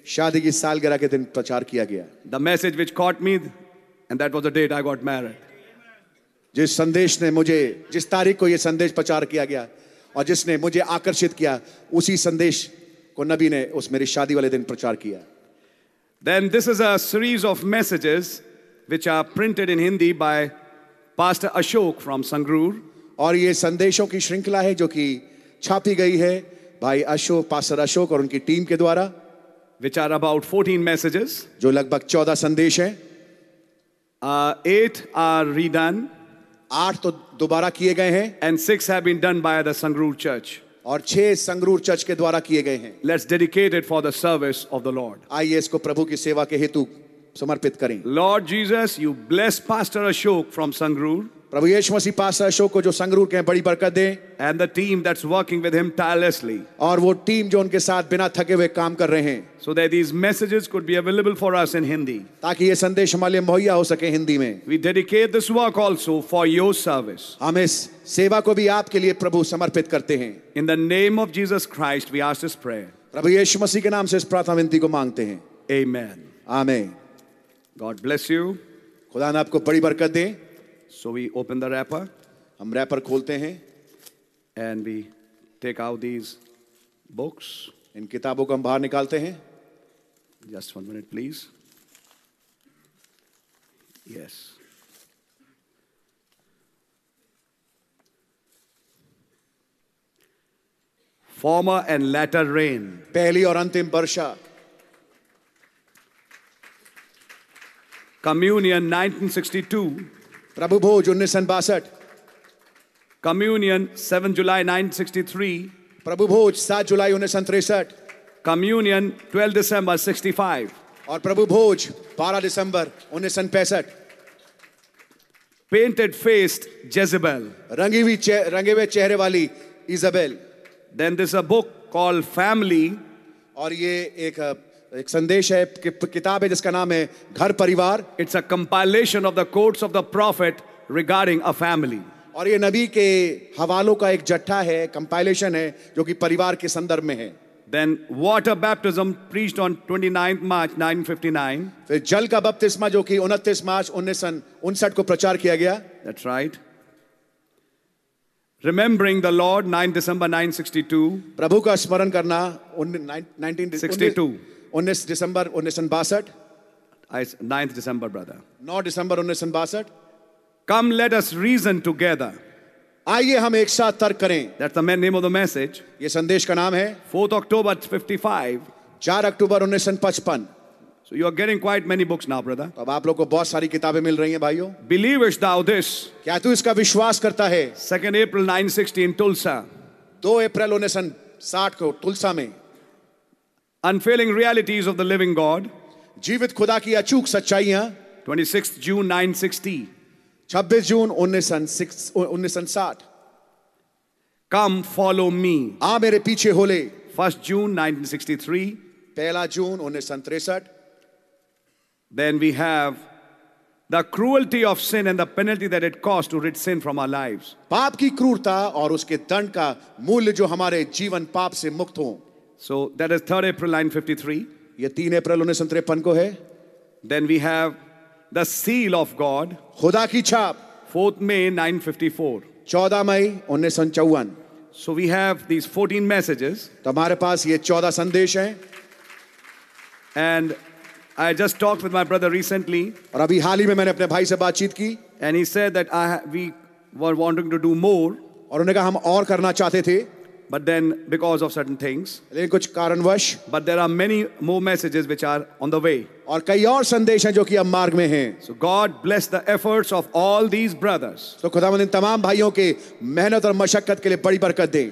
शादी की सालगिरह के दिन प्रचार किया गया The message which caught me, and that was the date I got married. जिस संदेश ने मुझे जिस तारीख को ये संदेश प्रचार किया गया और जिसने मुझे आकर्षित किया उसी संदेश को नबी ने उस मेरी शादी वाले दिन प्रचार किया Then this is a series of messages which are printed in Hindi by Pastor Ashok from Sangrur. और ये संदेशों की श्रृंखला है जो कि छापी गई है भाई अशोक पास्टर अशोक और उनकी टीम के द्वारा विच आर अबाउट 14 मैसेजेस जो लगभग चौदह संदेश हैं eight are redone. आठ तो दोबारा किए गए हैं। And six have been done by the Sangrur church और छह संगरूर चर्च के द्वारा किए गए हैं। Let's dedicated for the service of the Lord आइए इसको प्रभु की सेवा के हेतु समर्पित करें। Lord Jesus you bless pastor Ashok from Sangrur प्रभु यीशु मसीह पास्टर अशोक को जो संगरूर के बड़ी बरकत दें। And the team that's working with him tirelessly और वो टीम जो उनके साथ बिना थके हुए काम कर रहे हैं। So that these messages could be available for us in Hindi ताकि ये संदेश हमारे लिए मुहैया हो सके हिंदी में। We dedicate this work also for your service हम इस सेवा को भी आपके लिए प्रभु समर्पित करते हैं। In the name of Jesus Christ we ask this prayer प्रभु यीशु मसीह के नाम से इस प्रार्थना विनती को मांगते हैं। Amen amen. God bless you खुदा ने आपको बड़ी बरकत दे। So we open the wrapper हम रैपर खोलते हैं। And we take out these books इन किताबों को हम बाहर निकालते हैं। Just one minute please yes former and latter rain पहली और अंतिम वर्षा। कम्यूनियन 1962 प्रभु भोज उन्नीस सन बासठ Communion 7 July 1963. प्रभु भोज सात जुलाई उन्नीस सन तिरसठ Communion 12 December 65. और प्रभु भोज 12 दिसंबर उन्नीस सन पैंसठ Painted faced Jezebel. रंगी हुई रंगे हुए चेहरे वाली Jezebel Then there's a book called Family. और ये एक एक संदेश है कि किताब है जिसका नाम है घर परिवार it's a compilation of the quotes of the prophet regarding a family और ये नबी के हवालों का एक जट्ठा है कंपाइलेशन है जो कि परिवार के संदर्भ में है Then water baptism preached on 29th March 1959. फिर जल का बपतिस्मा जो कि 29 मार्च उन्नीस उनसठ को प्रचार किया गया That's right. Remembering the Lord 9 December 962. प्रभु का स्मरण करना 1962. उन्नीस दिसंबर उन्नीस सौ बासठ नाइन्थ दिसंबर ब्रदर नौ दिसंबर उन्नीस सौ बासठ come let us reason together आइए हम एक साथ तर्क करें that's the name of the message ये संदेश का नाम है फोर्थ अक्टूबर 55 4 अक्टूबर 1955 So you are getting quite many books now, brother. तो अब आप लोग को बहुत सारी किताबें मिल रही हैं भाइयों. Believe is thou this. क्या तू इसका विश्वास करता है? 2nd April 960 in Tulsa. दो अप्रैल 1960 को तुलसा में. Unfailing realities of the living God. जीवित खुदा की अचूक सच्चाइयाँ 26th June 1960. 26 जून उन्नीस सन सिक्स- उन्नीस Come, follow me. आ मेरे पीछे हो ले 1st June 1963. पहला जून उन्नीस Then we have the cruelty of sin and the penalty that it costs to rid sin from our lives. पाप की क्रूरता और उसके दंड का मूल्य जो हमारे जीवन पाप से मुक्त हो So that is 3rd April 1953. ये तीन अप्रैल उन्नीस सौ तिरपन को है Then we have the seal of God, खुदा की छाप 4th May 954. चौदह मई उन्नीस सौ चौवन So we have these 14 messages, तो हमारे पास ये चौदह संदेश हैं and I just talked with my brother recently, और अभी हाल ही में मैंने अपने भाई से बातचीत की and he said that I ha- we were wanting to do more, और उन्होंने कहा हम और करना चाहते थे but then because of certain things. लेकिन कुछ कारणवश But there are many more messages which are on the way. और कई और संदेश हैं जो कि अब मार्ग में हैं So God bless the efforts of all these brothers. तो खुदावंद इन तमाम भाइयों के मेहनत और मशक्कत के लिए बड़ी बरकत दे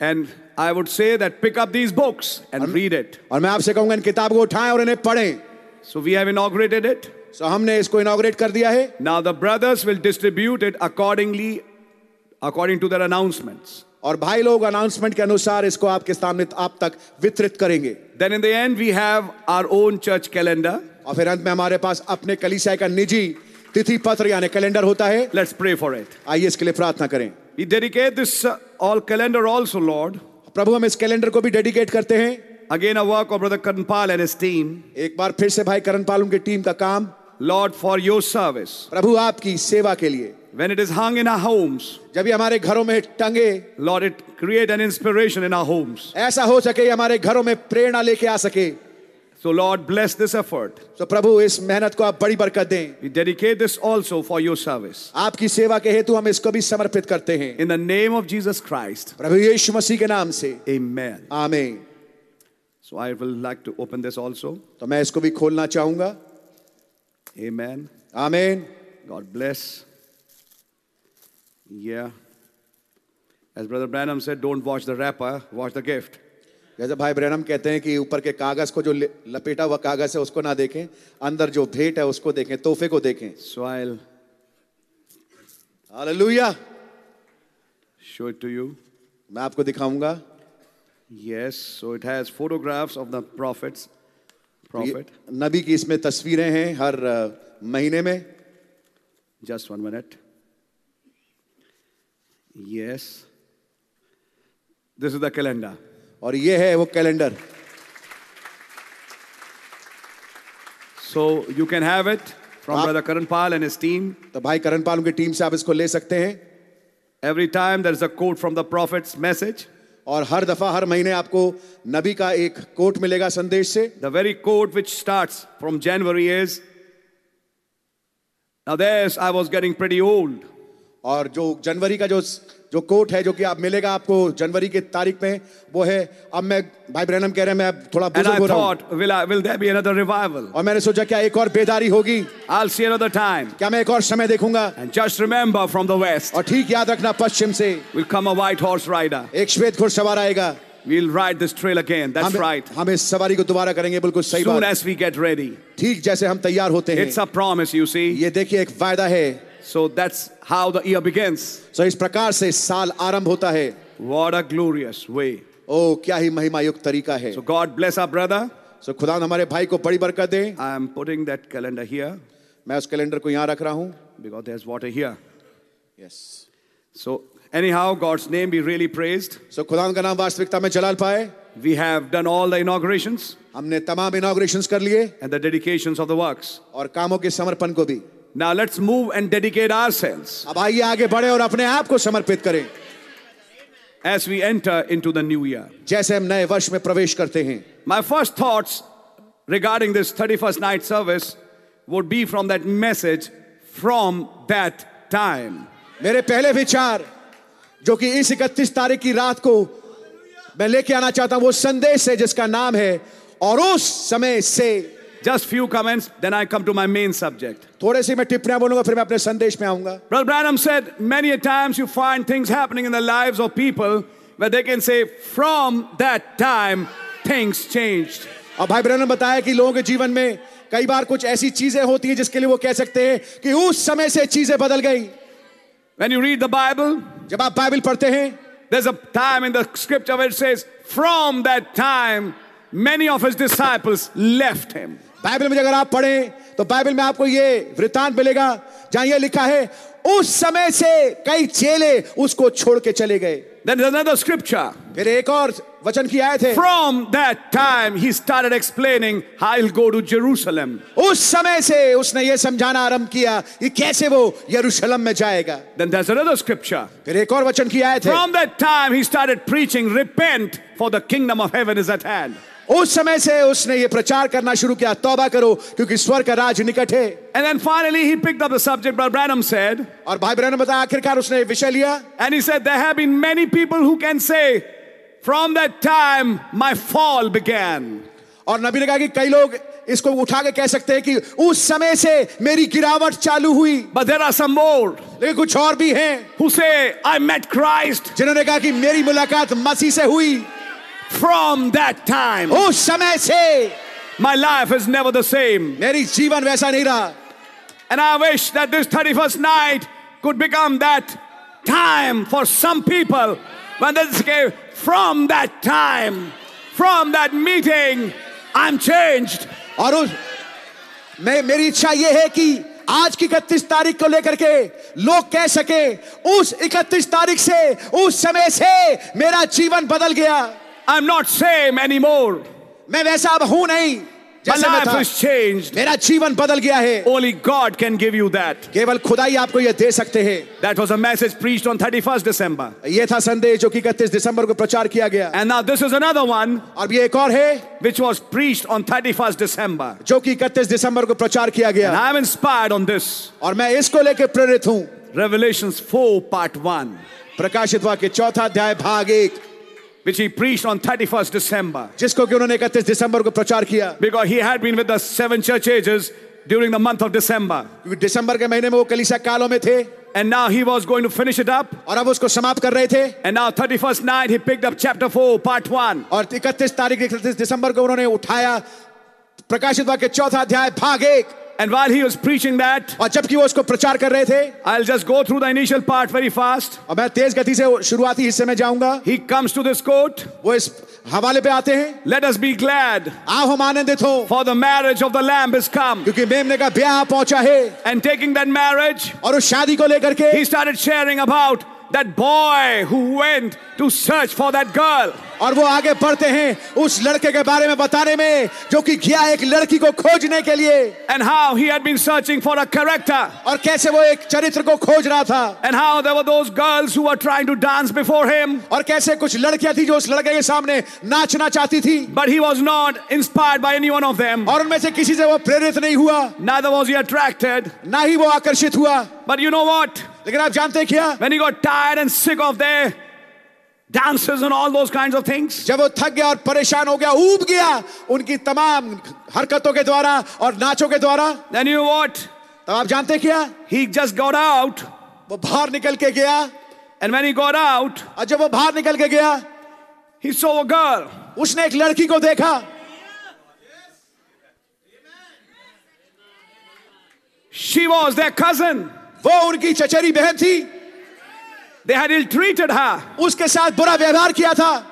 And I would say that pick up these books and read it. और मैं आपसे कहूंगा इन किताब को उठाएं और इन्हें पढ़ें So we have inaugurated it. सो हमने इसको इनॉग्रेट कर दिया है Now the brothers will distribute it accordingly, according to their announcements. और भाई लोग अनाउंसमेंट के अनुसार इसको आपके सामने आप तक वितरित करेंगे Then in the end, we have our own church calendar. और फिर अंत में हमारे पास अपने कलीसिया का निजी तिथि पत्र यानी कैलेंडर होता है Let's pray for it. आइए इसके लिए प्रार्थना करें We dedicate this uh, all calendar also, Lord. प्रभु हम इस कैलेंडर को भी डेडिकेट करते हैं Again, a work of Brother Karanpal and his team. एक बार फिर से भाई करणपाल उनकी टीम का काम लॉर्ड फॉर योर सर्विस प्रभु आपकी सेवा के लिए When it is hung in our homes, जब ये हमारे घरों में टंगे Lord, it create an inspiration in our homes. ऐसा हो सके हमारे घरों में प्रेरणा लेके आ सके So, Lord, bless this effort. तो प्रभु इस मेहनत को आप बड़ी बरकत दें We dedicate this also for your service. आपकी सेवा के हेतु हम इसको भी समर्पित करते हैं In the name of Jesus Christ. प्रभु यीशु मसीह के नाम से Amen. आमीन So, I will like to open this also. तो मैं इसको भी खोलना चाहूँगा Amen. आमीन God bless. Yeah. As Brother Branham said, don't watch the wrapper, watch the gift. जैसे भाई ब्रैनम कहते हैं कि ऊपर के कागज़ को जो लपेटा हुआ कागज़ है उसको ना देखें अंदर जो भेंट है उसको देखें तोहफे को देखें। Soil hallelujah show it to you मैं आपको दिखाऊँगा। Yes so it has photographs of the prophets prophet नबी की इसमें तस्वीरें हैं हर महीने में। Just one minute Yes. This is the calendar. और ये है वो calendar So you can have it from आप- Brother Karan Pal and his team. तो भाई करणपाल उनकी टीम से आप इसको ले सकते हैं Every time there is a quote from the prophet's message. और हर दफ़ा हर महीने आपको नबी का एक कोट मिलेगा संदेश से The very quote which starts from January is Now, there's I was getting pretty old. और जो जनवरी का जो जो कोट है जो कि आप मिलेगा आपको जनवरी के तारीख में वो है अब मैं भाई ब्रैनम कह रहे हैं मैं थोड़ा बुज़ुर्ग हो रहा हूँ will I will there be another revival और मैंने सोचा क्या एक और बेदारी होगी I will see another time क्या मैं एक और समय देखूँगा and just remember from the west और ठीक याद रखना पश्चिम से will come a white horse rider एक श्वेत घुड़सवार आएगा We'll ride this trail again. That's हम, right. हम इस सवारी को दोबारा करेंगे बिल्कुल सही Soon as we get ready. ठीक जैसे हम तैयार होते हैं. It's a promise, you see. ये देखिए एक वायदा है. So that's how the year begins. सो इस प्रकार से साल आरंभ होता है What a glorious way. ओ क्या ही महिमा युक्त तरीका है So God bless our brother. सो खुदा हमारे भाई को बड़ी बरकत दे I am putting that calendar here मैं उस कैलेंडर को यहाँ रख रहा हूँ because there's water here. Yes So anyhow, God's name be really praised. सो खुदा का नाम वास्तविकता में जलाल पाए We have done all the inaugurations हमने तमाम इनॉग्रेशन कर लिए and the dedications of the works. और कामों के समर्पण को भी Now let's move and dedicate ourselves अब आइए आगे बढ़े और अपने आप को समर्पित करें as we enter into the new year. जैसे हम नए वर्ष में प्रवेश करते हैं My first thoughts regarding this 31st night service would be from that message from that time. मेरे पहले विचार जो कि इस इकतीस तारीख की रात को मैं लेके आना चाहता हूँ वो संदेश है जिसका नाम है और उस समय से Just few comments, then I come to my main subject. थोड़े सी मैं टिप्पणियां बोलूंगा फिर मैं अपने संदेश में आऊंगा Brother Branham said many a times you find things happening in the lives of people where they can say, from that time, things changed. और भाई ब्रहण ने बताया कि लोगों के जीवन में कई बार कुछ ऐसी चीजें होती हैं जिसके लिए वो कह सकते हैं कि उस समय से चीजें बदल गई When you read the Bible, जब आप बाइबल पढ़ते हैं there's a time in the scripture where it says, from that time, many of his disciples left him. Bible में अगर आप पढ़ें तो बाइबल में आपको ये वृतांत मिलेगा जहाँ ये लिखा है उस समय से कई चेले उसको छोड़ के चले गए Then there's another scripture. फिर एक और वचन की आयत है From that time, he started explaining he'll go to Jerusalem. उस समय से उसने ये समझाना आरंभ किया कि कैसे वो यरूशलेम में जाएगा Then there's another scripture. फिर एक और वचन की आयत है From that time, he started preaching, Repent, for the kingdom of heaven is at hand. उस समय से उसने ये प्रचार करना शुरू किया तौबा करो क्योंकि स्वर्ग का राज निकट है And then finally, he picked up the subject, Brother Branham said, और भाई ने बताया आखिरकार उसने विषय लिया and he said, There have been many people who can say, From that time, my fall began. और नबी ने कहा कि कई लोग इसको उठा के कह सकते हैं कि उस समय से मेरी गिरावट चालू हुई But there are some more लेकिन कुछ और भी हैं who say, I met Christ. जिन्होंने कहा कि मेरी मुलाकात मसीह से हुई From that time, उस समय से my life is never the same. मेरी जीवन वैसा नहीं रहा And I wish that this 31st night could become that time for some people when they say, from that time, from that meeting, I'm changed. और उस मैं मेरी इच्छा ये है कि आज की इकतीस तारीख को लेकर के लोग कह सके उस इकतीस तारीख से उस समय से मेरा जीवन बदल गया I'm not same anymore. मैं वैसा अब हूँ नहीं जैसे मैं था changed. मेरा जीवन बदल गया है Only God can give you that. केवल खुदा ही आपको यह दे सकते हैं That was a message preached on 31st December. ये था संदेश जो कि इकतीस दिसंबर को प्रचार किया गया And now this is another one और ये एक और है which was preached on 31st December. जो कि इकतीस दिसंबर को प्रचार किया गया And I'm inspired on this. और मैं इसको लेकर प्रेरित हूँ Revelations 4 part 1. प्रकाशित वाक्य चौथा अध्याय भाग एक which he preached on 31st December. जिसको कि उन्होंने इकतीस दिसंबर को प्रचार किया Because he had been with the seven church ages during the month of December. क्योंकि दिसंबर के महीने में वो कलीसिया कालों में थे And now he was going to finish it up. और अब उसको समाप्त कर रहे थे And now 31st night he picked up chapter 4 part 1. और इकतीस तारीख इकतीस दिसंबर को उन्होंने उठाया प्रकाशित वाक्य चौथा अध्याय भाग एक And while he was preaching that, और जबकि वो उसको प्रचार कर रहे थे I'll just go through the initial part very fast. और मैं तेज गति से शुरुआती हिस्से में जाऊंगा He comes to this quote वो इस हवाले पे आते हैं Let us be glad, आओ हम आनंदित हो for the marriage of the Lamb is come. क्योंकि मेमने का ब्याह पहुंचा है And taking that marriage, और उस शादी को लेकर के he started sharing about that boy who went to search for that girl. और वो आगे बढ़ते हैं उस लड़के के बारे में बताने में जो कि गया एक लड़की को खोजने के लिए And how he had been searching for a character. और कैसे वो एक चरित्र को खोज रहा था And how there were those girls who were trying to dance before him. और कैसे कुछ लड़कियाँ थी जो उस लड़के के सामने नाचना चाहती थी But he was not inspired by any one of them. और उनमें से किसी से वो प्रेरित नहीं हुआ Neither was he attracted. ना ही वो आकर्षित हुआ But you know what? लेकिन आप जानते हैं क्या When he got tired and sick of their dances and all those kinds of things, जब वो थक गया और परेशान हो गया ऊब गया उनकी तमाम हरकतों के द्वारा और नाचों के द्वारा then you know what? तब आप जानते क्या He just got out. वो बाहर निकल के गया And when he got out, और जब वो बाहर निकल के गया he saw a girl. उसने एक लड़की को देखा She was their cousin. वो उनकी चचेरी बहन थी They had ill treated her. उसके साथ बुरा व्यवहार किया था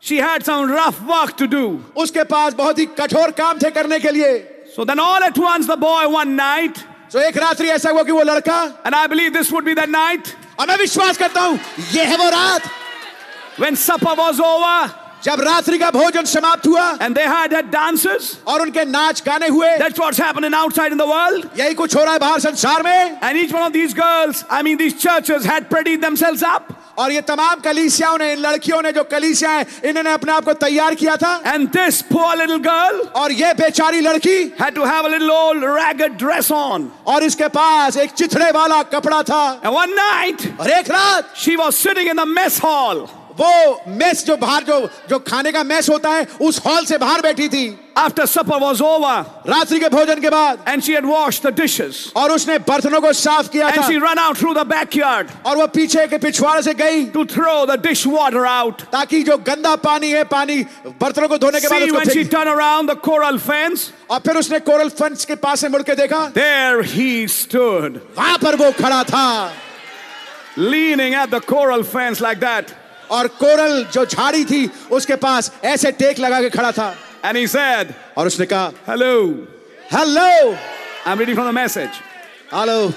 She had some rough work to do. उसके पास बहुत ही कठोर काम थे करने के लिए So then, all at once, the boy one night, तो एक रात्रि ऐसा हुआ कि वो लड़का and I believe this would be that night, और मैं विश्वास करता हूँ ये है वो रात when supper was over जब रात्रि का भोजन समाप्त हुआ एंड दे हैड दैट और उनके नाच गाने हुए that's what's happening outside in the world यही कुछ हो रहा है बाहर संसार में। And each one of these girls I mean these churches had prettied themselves up और ये तमाम कलीसियाओं ने इन लड़कियों ने जो कलीसिया है इन्होंने अपने आप को तैयार किया था। And this poor little girl और ये बेचारी लड़की had to have a little old ragged dress on और इसके पास एक चिथड़े वाला कपड़ा था। वन नाइट और एक रात she was sitting in the mess hall वो मेस जो बाहर जो जो खाने का मेस होता है उस हॉल से बाहर बैठी थी After supper was over, रात्रि के भोजन के बाद and she had washed the dishes. और उसने बर्तनों को साफ़ किया And था she ran out through the backyard और वो पीछे के पिछवाड़े से गई to throw the dishwater out. ताकि जो गंदा पानी है पानी बर्तनों को धोने के बाद See, उसको when she turned around the coral fence, और फिर उसने कोरल फंस के पास से मुड़ के देखा there he stood, वहाँ पर वो खड़ा था leaning at the coral fence like that. और कोरल जो झाड़ी थी उसके पास ऐसे टेक लगा के खड़ा था। And he said, और उसने कहा hello hello I am ready for message hello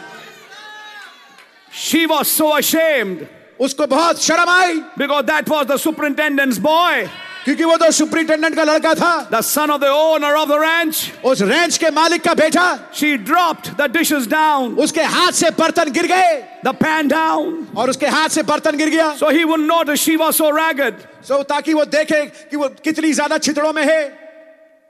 she was so ashamed उसको बहुत शर्म आई। Because that was the superintendent boy क्योंकि वो तो सुप्रिंटेंडेंट का लड़का था। The son of the owner of the ranch उस रेंच के मालिक का बेटा। She drop the dishes down उसके हाथ से बर्तन गिर गए। द पैन डाउन और उसके हाथ से बर्तन गिर गया। So he would not she was so ragged so ताकि वो देखे कि वो कितनी ज़्यादा छितड़ों में है।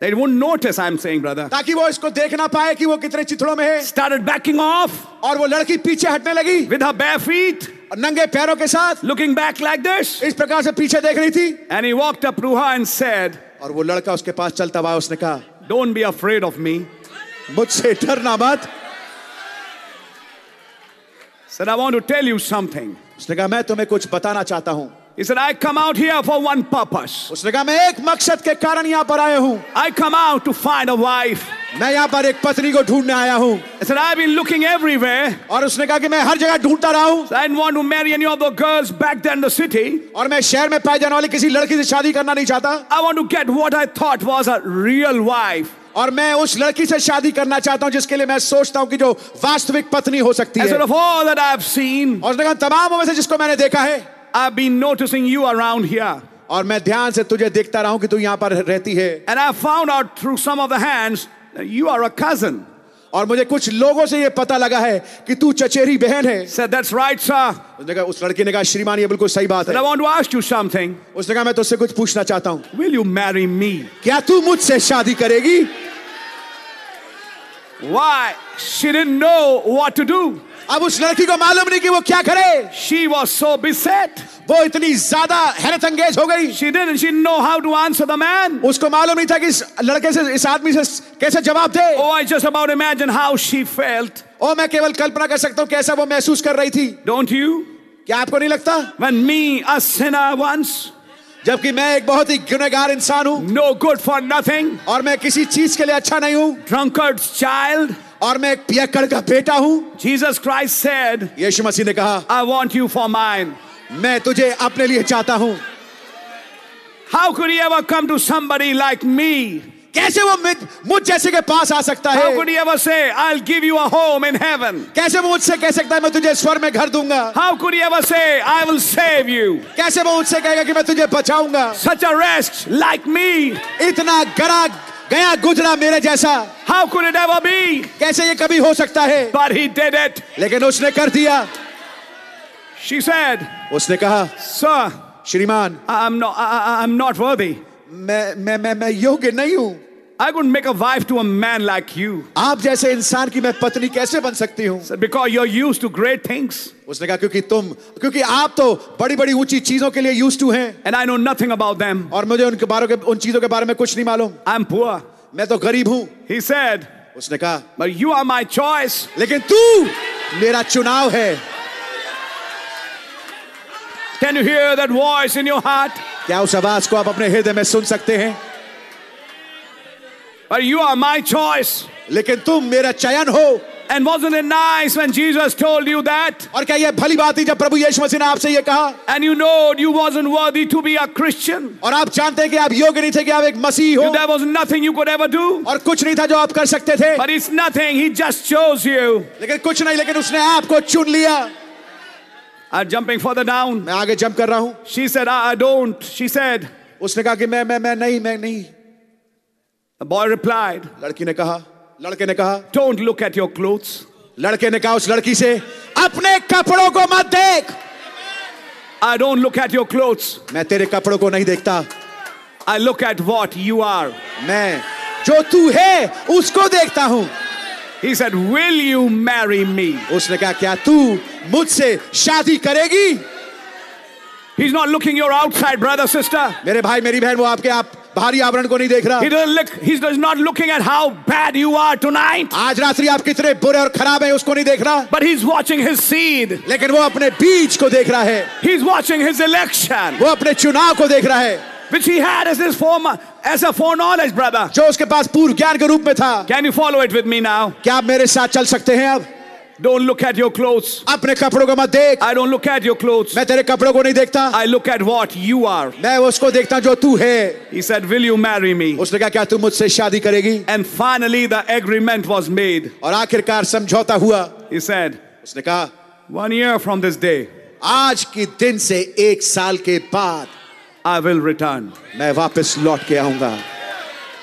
They won't notice I'm saying, brother. ताकि वो इसको देख ना पाए कि वो कितने चिथड़ों में है Started backing off और वो लड़की पीछे हटने लगी with her bare feet, और नंगे पैरों के साथ looking back like this. इस प्रकार से पीछे देख रही थी And he walked up to her and said, और वो लड़का उसके पास चलता हुआ उसने कहा Don't be afraid of me. मुझसे डरना मत Said, I want to tell you something. उसने कहा मैं तुम्हें कुछ बताना चाहता हूँ He said, I come out here for one purpose. उसने कहा मैं एक मकसद के कारण यहाँ पर आया हूँ I come out to find a wife. मैं यहाँ पर एक पत्नी को ढूँढने आया हूँ I said, I've been looking everywhere. और उसने कहा कि मैं हर जगह ढूंढता रहा हूँ I didn't want to marry any of the girls back then in the city. और मैं शहर में पाई जाने वाली किसी लड़की से शादी करना नहीं चाहता I want to get what I thought was a real wife. और मैं उस लड़की से शादी करना चाहता हूँ जिसके लिए मैं सोचता हूँ कि जो वास्तविक पत्नी हो सकती I है said, of all that I've seen, और उसने कहा तमाम में से जिसको मैंने देखा है I've been noticing you around here. और मैं ध्यान से तुझे देखता रहा हूँ कि तू यहाँ पर रहती है And I found out through some of the hands that you are a cousin. और मुझे कुछ लोगों से ये पता लगा है कि तू चचेरी बहन है Said, that's right, sir. उसने कहा उस लड़की ने कहा श्रीमान ये बिल्कुल सही बात Said, है I want to ask you something. उसने कहा मैं तुझसे कुछ पूछना चाहता हूँ Will you marry me? क्या तू मुझसे शादी करेगी Why? She didn't know what to do. अब उस लड़की को मालूम नहीं कि वो क्या करे She was so beset. वो इतनी ज़्यादा हैरत अंगेज हो गई She didn't. She didn't know how to answer the man. उसको मालूम नहीं था कि इस लड़के से इस आदमी से कैसे जवाब दे Oh, I just about imagine how she felt. ओ मैं केवल कल्पना कर सकता हूँ कैसा वो महसूस कर रही थी Don't you? क्या आपको नहीं लगता When me, a sinner once, जबकि मैं एक बहुत ही गुनेगार इंसान हूँ। नो गुड फॉर नथिंग और मैं किसी चीज़ के लिए अच्छा नहीं हूँ। ड्रंकर्ड चाइल्ड और मैं एक पियकड़ का बेटा हूँ। जीजस क्राइस्ट से यीशु मसीह ने कहा I want you for mine मैं तुझे अपने लिए चाहता हूँ। How could you ever come to somebody like me कैसे वो मुझ जैसे के पास आ सकता है? Could you ever say I will give you a home in heaven कैसे वो मुझसे कह सकता है मैं तुझे स्वर्ग में घर दूँगा how could you ever say I will save you कैसे वो मुझसे कहेगा कि मैं तुझे बचाऊँगा? सच अ रेस्ट लाइक मी इतना गरा गया गुजरा मेरे जैसा। How could it ever be कैसे ये कभी हो सकता है? बट ही डिड इट लेकिन उसने कर दिया। शी सेड उसने कहा सर श्रीमान I am not I am not worthy मैं मैं मैं मैं योग्य नहीं हूँ। I couldn't make a wife to a man like you. आप जैसे इंसान की मैं पत्नी कैसे बन सकती हूँ Said, Because you're used to great things. उसने कहा क्योंकि तुम क्योंकि आप तो बड़ी बड़ी ऊँची चीज़ों के लिए यूज़ टू हैं And I know nothing about them. और मुझे उनके बारे के उन चीज़ों के बारे में कुछ नहीं मालूम I'm poor. मैं तो गरीब हूँ He said, उसने कहा But you are my choice. लेकिन तू मेरा चुनाव है Can you hear that voice in your heart? क्या उस आवाज़ को आप अपने हृदय में सुन सकते हैं But you are my choice. लेकिन तुम मेरा चयन हो And wasn't it nice when Jesus told you that? और क्या ये भली बात थी जब प्रभु यीशु मसीह ने आपसे ये कहा And you know you wasn't worthy to be a Christian. और आप जानते हैं कि आप योग्य नहीं थे कि आप एक मसीह हो There was nothing you could ever do. और कुछ नहीं था जो आप कर सकते थे But it's nothing. He just chose you. लेकिन कुछ नहीं लेकिन उसने आपको चुन लिया I'm jumping further down. मैं आगे जंप कर रहा हूँ She said, I, don't. She said, उसने कहा कि मैं मैं मैं नहीं मैं नहीं the boy replied, लड़की ने कहा लड़के ने कहा Don't look at your clothes. लड़के ने कहा उस लड़की से अपने कपड़ों को मत देख I don't look at your clothes. मैं तेरे कपड़ों को नहीं देखता I look at what you are. मैं जो तू है उसको देखता हूँ He said, Will you marry me? उसने कहा क्या तू मुझसे शादी करेगी He's not looking your outside, brother, sister. मेरे भाई मेरी बहन वो आपके आप बाहरी आवरण को नहीं देख रहा he is not looking at how bad you are tonight आज रात्रि आप कितने बुरे और खराब हैं उसको नहीं देख रहा but he is watching his seed लेकिन वो अपने बीज को देख रहा है he is watching his election वो अपने चुनाव को देख रहा है Which he had as his form, as a foreknowledge, brother. जो उसके पास पूर्व ज्ञान के रूप में था. Can you follow it with me now? क्या आप मेरे साथ चल सकते हैं अब? Don't look at your clothes. अपने कपड़ों को मत देख I don't look at your clothes. मैं तेरे कपड़ों को नहीं देखता I look at what you are. मैं उसको देखता हूँ जो तू है He said, Will you marry me? उसने कहा क्या तू मुझसे शादी करेगी And finally, the agreement was made. और आखिरकार समझौता हुआ He said, उसने कहा One year from this day, आज के दिन से एक साल के बाद I will return. मैं वापस लौट के आऊँगा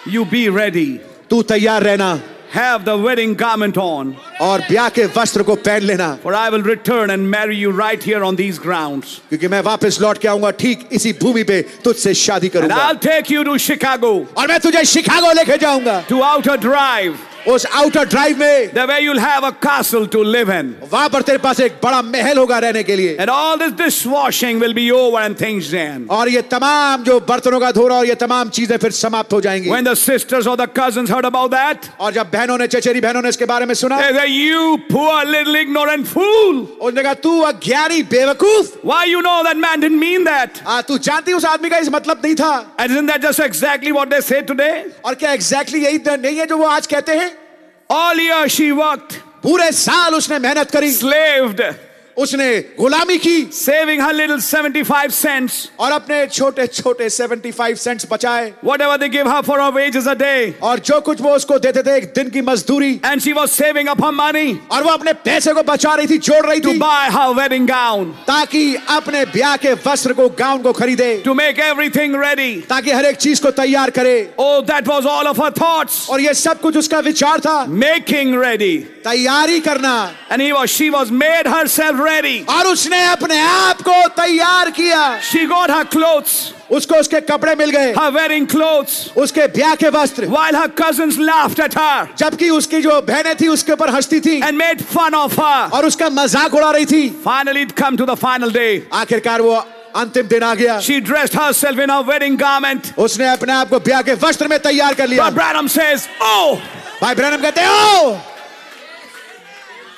You be ready. तू तैयार रहना have the wedding garment on. और ब्याह के वस्त्र को पहन लेना For I will return and marry you right here on these grounds. क्योंकि मैं वापस लौट के आऊंगा ठीक इसी भूमि पे तुझसे शादी And करूंगा I'll take you to Chicago. और मैं तुझे शिकागो लेके जाऊंगा To Outer Drive. उस आउटर ड्राइव में There where you'll have a castle to live in. वहां पर तेरे पास एक बड़ा महल होगा रहने के लिए And all this dishwashing will be over and things then. और ये तमाम जो बर्तनों का धोना और ये तमाम चीजें फिर समाप्त हो जाएंगी When the sisters or the cousins heard about that, और जब बहनों ने चचेरी बहनों ने इसके बारे में सुना they said, You poor little ignorant fool. उसने कहा तू अज्ञानी बेवकूफ Why you know that man didn't mean that? आ, तू जानती उस आदमी का इस मतलब नहीं था And isn't that just exactly what they say today? और क्या एग्जैक्टली यही तो नहीं है जो वो आज कहते हैं All year she worked, पूरे साल उसने मेहनत करी slaved, उसने गुलामी की सेविंग हर लिटिल 75 सेंट्स और अपने छोटे छोटे 75 सेंट्स बचाए। Whatever they give her for a a day और जो कुछ वो उसको देते थे एक दिन की मजदूरी। And she was saving up her money और वो अपने पैसे को बचा रही थी जोड़ रही थी। बाय हर वेडिंग गाउन ताकि अपने ब्याह के वस्त्र को गाउन को खरीदे। To make everything ready ताकि हर एक चीज़ को तैयार करे। ओ that was all of her thoughts और ये सब कुछ उसका विचार था। मेकिंग रेडी तैयारी करना। And she was made herself ready. और उसने अपने आप को तैयार किया She got her clothes, उसको उसके कपड़े मिल गए her wedding clothes, उसके ब्याह के वस्त्र while her cousins laughed at her जबकि उसकी जो बहनें थी उसके ऊपर हंसती थी and made fun of her. और उसका मज़ाक उड़ा रही थी Finally, it come to the final day. आखिरकार वो अंतिम दिन आ गया She dressed herself in her wedding garment. उसने अपने आप को ब्याह के वस्त्र में तैयार कर लिया But Branham says, Oh, भाई ब्रैनम कहते हैं ओ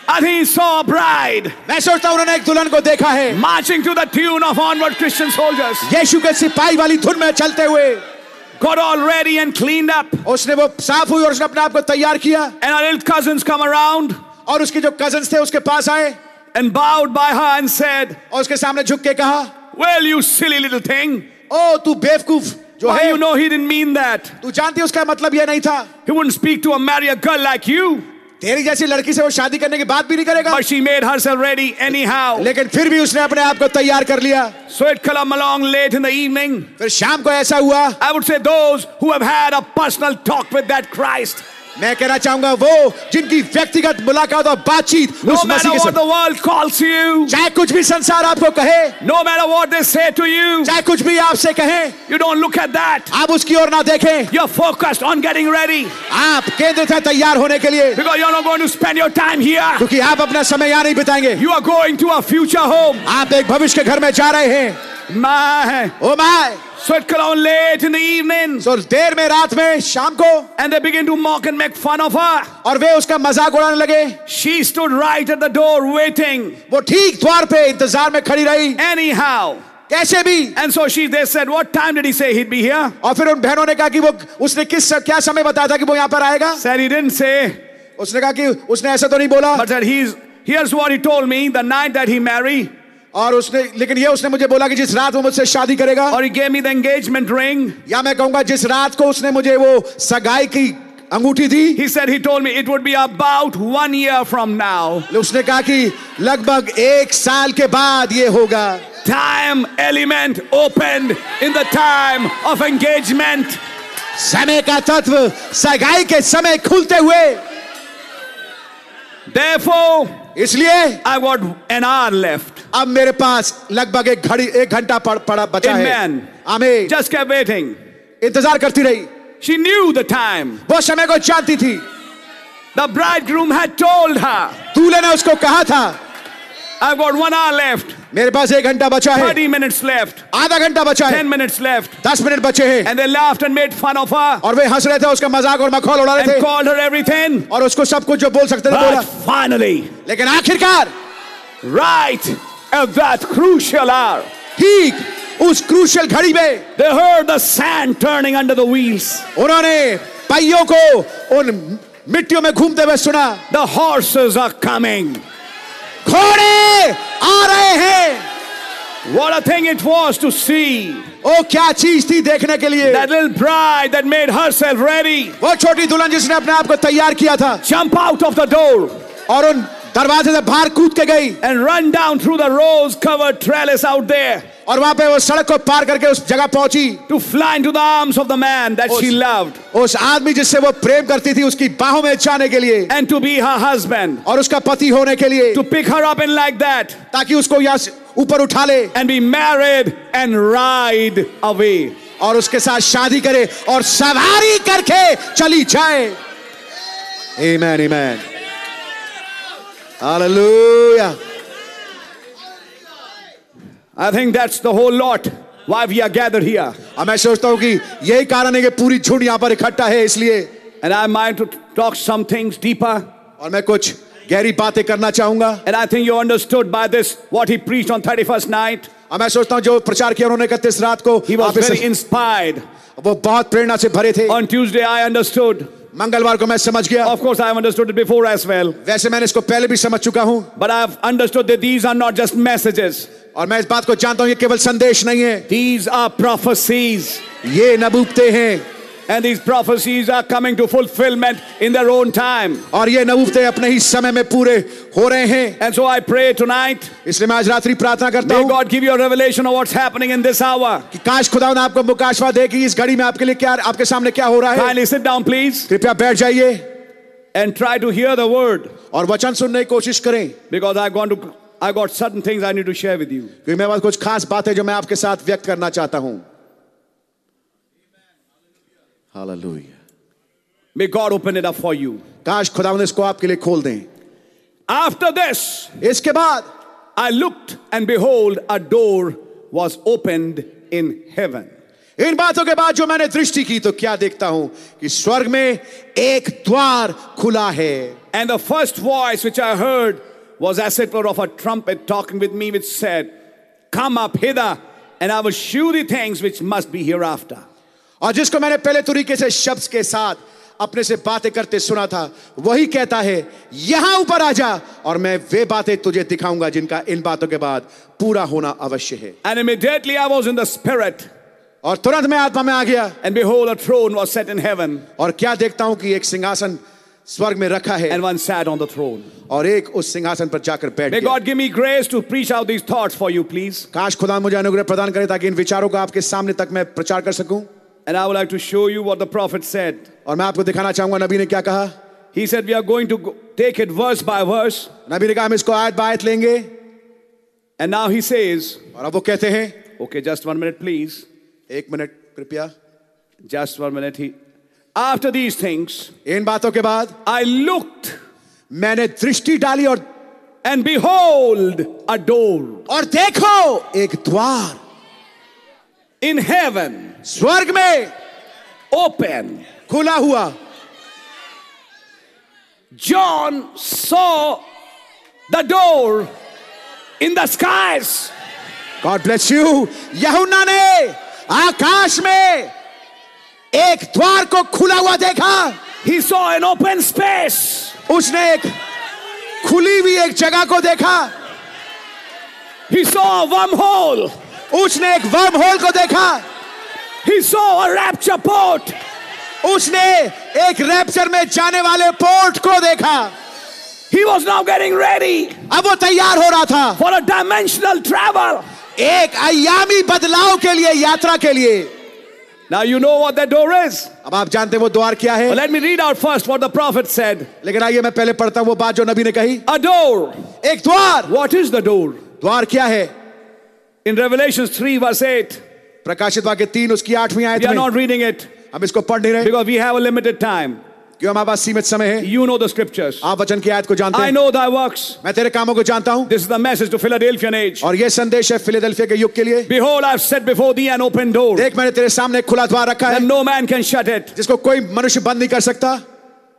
Think he saw a bride मैं सोचता हूँ उन्होंने एक दुल्हन को देखा है marching to the tune of onward Christian soldiers. यीशु के सिपाही वाली धुन में चलते हुए Got all ready and cleaned up. उसने वो साफ़ हुई और उसने अपने आप को तैयार किया And her little cousins come around और उसके जो कजन्स थे उसके पास आए and bowed by her and said, और उसके सामने झुक के कहा Well, you silly little thing. ओ तू बेवकूफ़ जो है you know he didn't mean that? तू जानती है उसका मतलब यह नहीं था He wouldn't speak to a marry a girl like you. तेरी जैसी लड़की से वो शादी करने की बात भी नहीं करेगा But she made herself ready anyhow. लेकिन फिर भी उसने अपने आप को तैयार कर लिया So it come along late in the evening. फिर शाम को ऐसा हुआ I would say those who have had a personal talk with that Christ. मैं कहना चाहूँगा वो जिनकी व्यक्तिगत मुलाकात और बातचीत चाहे कुछ भी संसार आपको कहे no matter what say to you चाहे कुछ भी आपसे कहे you don't look at that आप उसकी ओर ना देखें। You're focused on getting ready आप केंद्रित है तैयार होने के लिए। Because you are going to spend your time here क्योंकि आप अपना समय यहाँ नहीं बिताएँगे। You are going to a future home आप एक भविष्य के घर में जा रहे हैं। My oh my. So it come on late in the evening. सो देर में रात में शाम को And they begin to mock and make fun of her. और वे उसका मजाक उड़ाने लगे She stood right at the door waiting. वो ठीक द्वार पे इंतजार में खड़ी रही Anyhow. कैसे भी And so she they said, What time did he say he'd be here? और फिर उन बहनों ने कहा कि वो उसने किस क्या समय बताया था कि वो यहाँ पर आएगा Said he didn't say, उसने कहा कि उसने ऐसा तो नहीं बोला but that he's here's what he told me the night that he married. और उसने लेकिन ये उसने मुझे बोला कि जिस रात वो मुझसे शादी करेगा और गेम इन एंगेजमेंट रिंग या मैं कहूँगा जिस रात को उसने मुझे वो सगाई की अंगूठी दी he said he told me it would be about one year from now उसने कहा कि लगभग एक साल के बाद ये होगा। Time element open in the time of engagement समय का तत्व सगाई के समय खुलते हुए। देयरफॉर इसलिए I want an hour left अब मेरे पास लगभग एक घड़ी एक घंटा पड़, पड़ा बचा है। मैन आमे जस्ट के वेटिंग इंतज़ार करती रही। शी न्यू द टाइम वो समय को जानती थी। द ब्राइट ग्रूम है टोल्ड दूल्हे ने उसको कहा था I've got one hour left, मेरे पास एक घंटा बचा है 30 minutes left, आधा घंटा बचा है 10 minutes left. दस मिनट बचे हैं And they laughed and made fun of her और वे हंस रहे थे उसका मज़ाक और मखौल उड़ा रहे थे and called her everything. और उसको सब कुछ जो बोल सकते थे बोला finally, लेकिन आखिरकार right at that crucial hour, ठीक उस क्रूशल घड़ी में they heard the sand turning under the wheels. उन्होंने पहियों को उन मिट्टियों में घूमते हुए सुना The horses are coming. घोड़े आ रहे हैं What a thing it was to see ओ क्या चीज़ थी देखने के लिए that little bride that made herself ready वो छोटी दुल्हन जिसने अपने आप को तैयार किया था jump out of the door और उन दरवाजे से बाहर कूद के गई। And run down through the rose cover trellis out there और वहाँ पे वो सड़क को पार करके उस जगह पहुँची। To fly to the arms of the man that she loved उस आदमी जिससे वो प्रेम करती थी उसकी बाहों में जाने के लिए। And to be her husband और उसका पति होने के लिए। To pick her up in like that ताकि उसको यहाँ ऊपर उठा ले। And be married and ride away और उसके साथ शादी करे और सवारी करके चली जाए। Amen, amen. Hallelujah. I think that's the whole lot why we are gathered here. अब मैं सोचता हूं कि यही कारण है कि पूरी झुंड यहाँ पर इकट्ठा है इसलिए And I mind to talk some things deeper. और मैं कुछ गहरी बातें करना चाहूंगा And I think you understood by this what he preached on 31st night. अब मैं सोचता हूं जो प्रचार किया उन्होंने इकतीस रात को He was आप इसे- very inspired. वो बहुत प्रेरणा से भरे थे On Tuesday I understood. मंगलवार को मैं समझ गया। Of course I have understood it before as well वैसे मैंने इसको पहले भी समझ चुका हूँ। But I have understood that these are not just messages और मैं इस बात को जानता हूँ ये केवल संदेश नहीं है। दीस आर प्रोफेसीज ये नबूवते हैं। And these prophecies are coming to fulfillment in their own time. और ये नबूबते अपने ही समय में पूरे हो रहे हैं And so I pray tonight, इसलिए मैं आज रात्रि प्रार्थना करता may हूं God give you a revelation of what's happening in this hour. कि काश खुदा ने आपको मुकाशवा दे कि इस घड़ी में आपके लिए क्या आपके सामने क्या हो रहा है Kindly sit down, please, कृपया बैठ जाइए and try to hear the word. और वचन सुनने की कोशिश करें Because I got to, I got certain things I need to share with you. क्योंकि मेरे पास कुछ खास बात है जो मैं आपके साथ व्यक्त करना चाहता हूं Hallelujah May God open it up for you. काश खुदा ने इसको आपके लिए खोल दें After this, इसके बाद I looked, and behold, a door was opened in heaven. इन बातों के बाद जो मैंने दृष्टि की तो क्या देखता हूं कि स्वर्ग में एक द्वार खुला है And the first voice which I heard was as it were of a trumpet talking with me, which said, Come up hither, and I will shew thee things which must be hereafter. और जिसको मैंने पहले तरीके से शब्द के साथ अपने से बातें करते सुना था वही कहता है यहाँ ऊपर आ जा और मैं वे बातें तुझे दिखाऊँगा जिनका इन बातों के बाद पूरा होना अवश्य है। And immediately I was in the spirit, और तुरंत मैं आत्मा में आ गया। And behold, a throne was set in heaven, और क्या देखता हूँ कि एक सिंहासन स्वर्ग में रखा है and one sat on the throne. और एक उस सिंहासन पर जाकर बैठ गया। God give me grace to preach out these thoughts for you, please. काश खुदा मुझे अनुग्रह प्रदान करे ताकि इन विचारों को आपके सामने तक मैं प्रचार कर सकूँ। And I would like to show you what the prophet said. और मैं आपको दिखाना चाहूंगा नबी ने क्या कहा He said, We are going to go- take it verse by verse. नबी ने कहा हम इसको आयत बायत लेंगे And now he says, और अब वो कहते हैं Okay, just one minute, please. एक मिनट कृपया Just one minute. He, after these things, इन बातों के बाद I looked, मैंने दृष्टि डाली और and behold, a door और देखो एक द्वार in heaven स्वर्ग में ओपन खुला हुआ John saw the door in the skies. God bless you यहुन्ना ने आकाश में एक द्वार को खुला हुआ देखा He saw an open space. उसने एक खुली हुई एक जगह को देखा He saw a wormhole. उसने एक वर्म होल को देखा He saw a rapture port. उसने एक रैप्चर में जाने वाले पोर्ट को देखा He was now getting ready अब वो तैयार हो रहा था for a dimensional travel. एक अयामी बदलाव के लिए यात्रा के लिए Now you know what that door is. अब आप जानते हैं वो द्वार क्या है But let me read out first what the prophet said. लेकिन आइए मैं पहले पढ़ता हूँ वो बात जो नबी ने कही A door. एक द्वार What is the door? द्वार क्या है In Revelations 3, verse 8. प्रकाशित वाक्य तीन उसकी आठवीं आयत में। नॉट रीडिंग इट हम इसको पढ़ नहीं रहे। वी हैव लिमिटेड टाइम क्यों? हमारे पास सीमित समय है। यू नो द स्क्रिप्चर्स आप वचन की आयत को जानते हैं। आई नो वर्क्स मैं तेरे कामों को जानता हूँ। This is the message to Philadelphian age और ये संदेश है फिलाडेल्फिया के युग के लिए। Behold I set before thee an open door देख मैंने तेरे सामने खुला द्वार रखा है। No man can shut it जिसको कोई मनुष्य बंद नहीं कर सकता।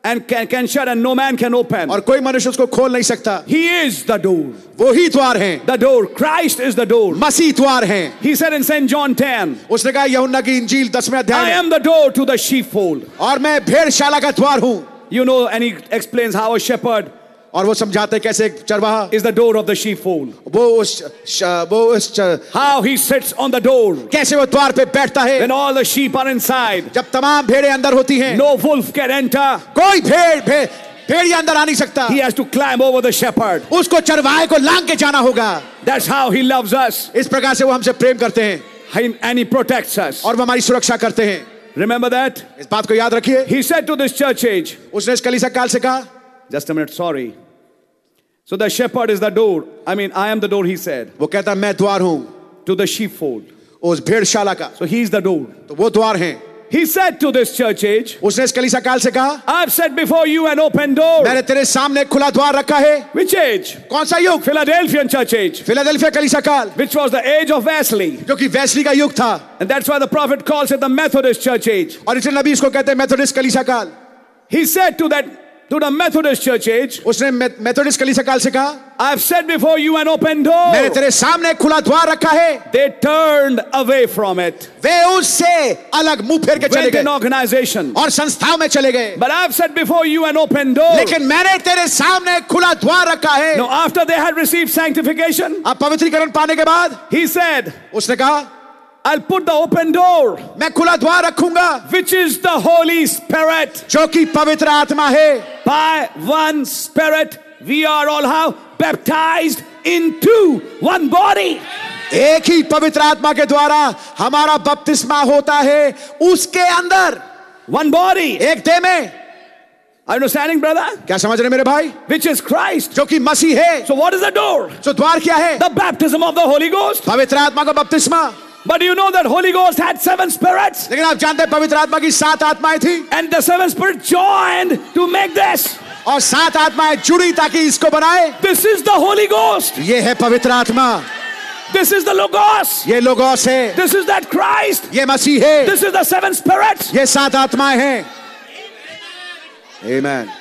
and can, can shut, and no man can open. और कोई मनुष्य उसको खोल नहीं सकता He is the door. वो ही द्वार हैं The door. Christ is the door. मसीह द्वार हैं He said in St. John 10, उसने कहा यहुन्ना की इंजील दसवें अध्याय I में am the door to the sheepfold. और मैं भेड़शाला का द्वार हूं You know, and he explains how a shepherd और वो समझाते कैसे चरवाहा is the door of the sheepfold वो उस वो उस how he sits on the door कैसे वो द्वार पे बैठता है? When all the sheep are inside जब तमाम भेड़ें अंदर होती हैं नो वुल्फ कैन एंटर कोई भेड़ भेड़ भेड़ अंदर आ नहीं सकता। He has to climb over the shepherd उसको चरवाहे को लांग के जाना होगा। That's how he loves us इस प्रकार से वो हमसे प्रेम करते हैं। हाइन एनी प्रोटेक्ट्स अस और वो हमारी सुरक्षा करते हैं। रिमेंबर दैट इस बात को याद रखिए। He said to this church age उसने इस कलीसिया काल से कहा just a minute, sorry. So the shepherd is the door. I mean, I am the door, he said, वो कहता है मैं द्वार हूं to the sheepfold. उस भेड़शाला का So he's the door. तो वो द्वार है He said to this church age, उसने इस कलीसा काल से कहा I've set before you an open door. मैंने तेरे सामने एक खुला द्वार रखा है Which age? कौन सा युग Philadelphian church age, फिलाडेल्फिया कलीसा काल which was the age of Wesley. जो कि वैसली का युग था And that's why the prophet calls it the Methodist church age. और इसलिए नबी इसको कहते हैं मेथोडिस्ट कलीसा काल He said to that to the Methodist church age, उसने मेथोडिस्ट कलीसा काल से कहा I've set before you an open door. मैंने तेरे सामने खुला द्वार रखा है They turned away from it. वे उससे अलग मुँह फेर के चले Went in organization. और संस्थाओं में चले गए But I've set before you an open door. लेकिन मैंने तेरे सामने खुला द्वार रखा है Now, after they had received sanctification, अब पवित्रीकरण पाने के बाद he said, उसने कहा I'll put the open door. मैं खुला द्वार रखूँगा Which is the Holy Spirit. जो कि पवित्र आत्मा है। By one Spirit we are all how? Baptized into one body. एक ही पवित्र आत्मा के द्वारा हमारा बपतिस्मा होता है उसके अंदर। वन बॉडी एक दे में। Understanding, brother? क्या समझ रहे मेरे भाई? विच इज़ क्राइस्ट जो कि मसीह है। So what is the door so द्वार क्या है? The baptism of the Holy Ghost पवित्र आत्मा का बपतिस्मा। But you know that Holy Ghost had seven spirits, लेकिन आप जानते हैं पवित्र आत्मा की सात आत्माएं थी and the seven spirits joined to make this. और सात आत्माएं जुड़ी ताकि इसको बनाए This is the Holy Ghost. ये है पवित्र आत्मा This is the Logos. ये लोगोस है This is that Christ. ये मसीह है This is the seven spirits. ये सात आत्माएं हैं Amen.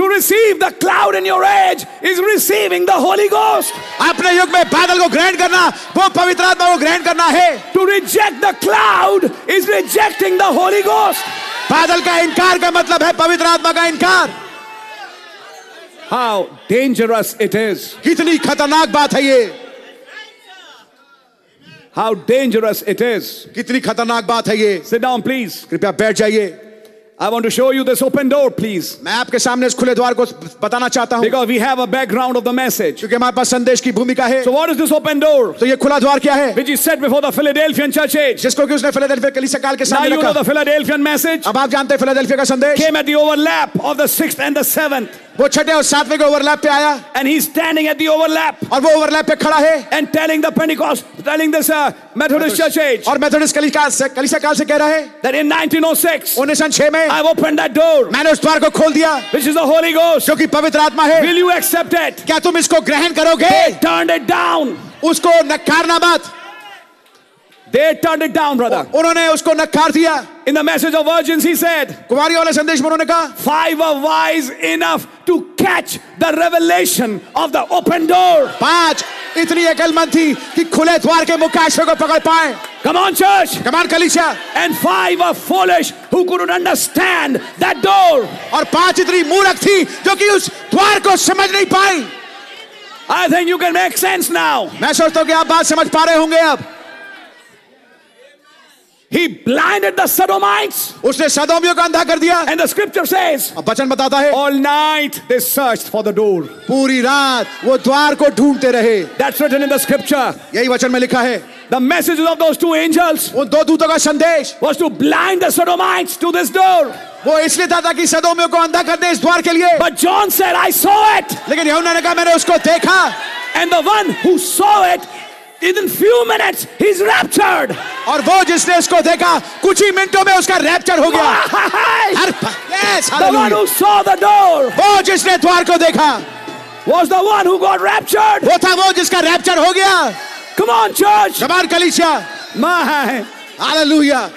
To receive the cloud in your age is receiving the Holy Ghost. अपने युग में बादल को ग्रहण करना वो पवित्र आत्मा को ग्रहण करना है To reject the cloud is rejecting the Holy Ghost. बादल का इनकार का मतलब है पवित्र आत्मा का इनकार How dangerous it is. कितनी खतरनाक बात है ये How dangerous it is. कितनी खतरनाक बात है ये Sit down, please. कृपया बैठ जाइए I want to show you this open door, please. मैं आपके सामने इस खुले द्वार को बताना चाहता हूँ Because we have a background of the message. क्योंकि हमारे पास संदेश की भूमिका है So, what is this open door? तो ये खुला द्वार क्या है Which is set before the Philadelphian church age. जिसको कि उसने फिलाडेल्फिया कलीसिया काल के Now सामने you know रखा the Philadelphian message अब आप जानते हैं फिलाडेल्फिया का संदेश came at the overlap of the sixth and the seventh. वो छठे और सातवें के ओवरलैप पे आया। And he standing at the overlap और वो ओवरलैप पे खड़ा है। And telling the Pentecost telling this Methodist church age और मेथोडिस्ट कलीसिया से कलीसिया काल से कह रहा है दैट इन 1906 1906 में आई ओपन दैट डोर मैंने उस द्वार को खोल दिया which is the Holy Ghost जो कि पवित्र आत्मा है। विल यू एक्सेप्ट इट क्या तुम इसको ग्रहण करोगे? टर्न इट डाउन उसको नकारना मत They turned it down, brother. उन्होंने उसको नकार दिया In the message of virgins, he said, कुमारी वाले संदेश में उन्होंने कहा Five are wise enough to catch the revelation of the open door. पाँच इतनी अकलमंद थी कि खुले द्वार के आश्रय को पकड़ पाए Come on, church. कमान कलीसिया And five are foolish who couldn't understand that door. और पाँच इतनी मूर्ख थी जो कि उस द्वार को समझ नहीं पाई I think you can make sense now. मैं सोचता हूँ कि आप बात समझ पा रहे होंगे अब He blinded the Sodomites. उसने सदोमियों को अंधा कर दिया And the scripture says, अब वचन बताता है All night they searched for the door. पूरी रात वो द्वार को ढूंढते रहे That's written in the scripture. यही वचन में लिखा है The messages of those two angels उन दो दूतों का संदेश was to blind the Sodomites to this door. वो इसलिए था ताकि सदोमियों को अंधा कर दे इस द्वार के लिए But John said, I saw it. लेकिन यूहन्ना ने कहा मैंने उसको देखा And the one who saw it, in few minutes, he's raptured. और वो जिसने इसको देखा कुछ ही मिनटों में उसका रैप्चर हो गया हर yes, The one hallelujah. who saw the door वो जिसने द्वार को देखा was the one who got raptured. वो था वो जिसका रैप्चर हो गया Come on, church. जबान कलीसिया My. Hallelujah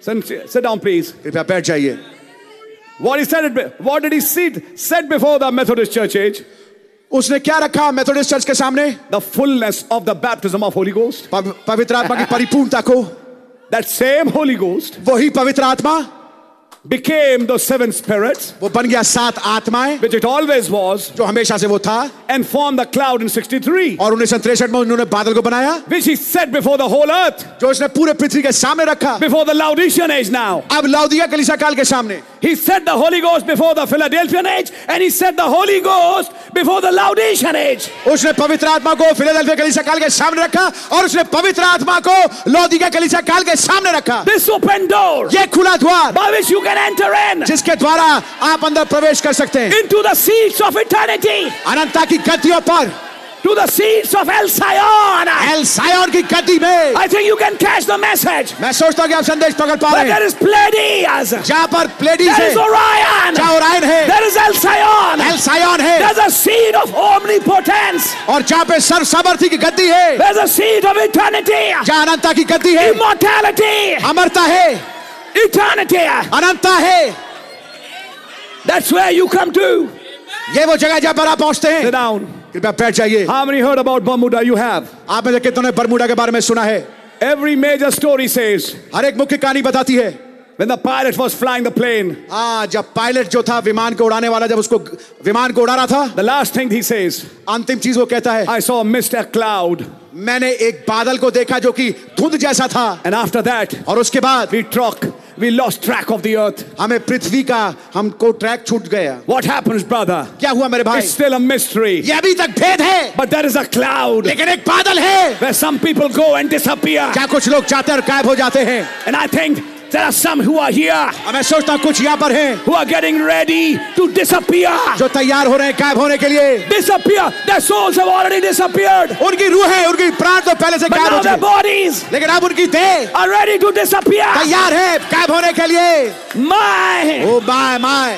Sit sit down, please. कृपया बैठ जाइए What he said, what did he sit, said before the Methodist church age? उसने क्या रखा मेथोडिस्ट चर्च के सामने? The fullness of the baptism of Holy Ghost पवित्र आत्मा की परिपूर्णता को। दैट सेम होली गोस्ट वही पवित्र आत्मा became the seven spirits, वो बन गया सात आत्माएँ which it always was, जो हमेशा से वो था and formed the cloud in 63, और उन्नीस में उन्होंने बादल को बनाया which he set before the whole earth, जो उसने पूरे पृथ्वी के सामने रखा before the Laodicean age now. अब लाउदिया कलीसा काल के सामने He set the Holy Ghost before the Philadelphian age, and he set the Holy Ghost before the Laodicean age. उसने पवित्र आत्मा को फिलाडेल्फिया कलीसिया काल के सामने रखा और उसने पवित्र आत्मा को लौदिका कलीसिया काल के सामने रखा This open door ये खुला द्वार by which you can enter in जिसके द्वारा आप अंदर प्रवेश कर सकते हैं into the seats of eternity, अनंता की गद्दियों पर to the seats of El Sion. El Sion की गद्दी में I think you can catch the message. मैं सोचता हूँ कि आप संदेश पकड़ पा रहे there is Pleiades, जहाँ पर प्लेडीज है There is Orion, जहाँ ओरायन है there is El Sion, El Sion है there's a seat of omnipotence, और जहाँ पे सर्व सामर्थ्य की गद्दी है there's a seat of eternity, जहाँ अनंता की गद्दी है immortality, अमरता है eternity. Ananta है That's where you come to. ये वो जगह जहाँ पर आप पहुँचते हैं Sit down. कृपया बैठ जाइए How many heard about Bermuda you have? आप में से कितनों ने बरमूडा के बारे में सुना है Every major story says हर एक मुख्य कहानी बताती है when the pilot was flying the plane, हाँ जब पायलट जो था विमान को उड़ाने वाला जब उसको विमान को उड़ा रहा था the last thing he says, अंतिम चीज़ वो कहता है I saw a mist, a cloud, मैंने एक बादल को देखा जो कि धुंध जैसा था and after that और उसके बाद we struck, we lost track of the earth. हमें पृथ्वी का हमको ट्रैक छूट गया What happens, brother? क्या हुआ मेरे भाई It's still a mystery. ये अभी तक भेद है But there is a cloud लेकिन एक बादल है where some people go and disappear. क्या कुछ लोग जाते हैं और गायब हो जाते हैं And I think there are some who are here मैं सोचता हूँ कुछ यहाँ पर हैं who are getting ready to disappear. जो तैयार हो रहे हैं गायब होने के लिए Disappear. Their souls have already disappeared. उनकी रूह है उनकी प्राण तो पहले से But गायब now हो their bodies लेकिन अब उनकी देह are ready to disappear. तैयार है गायब होने के लिए My, oh my my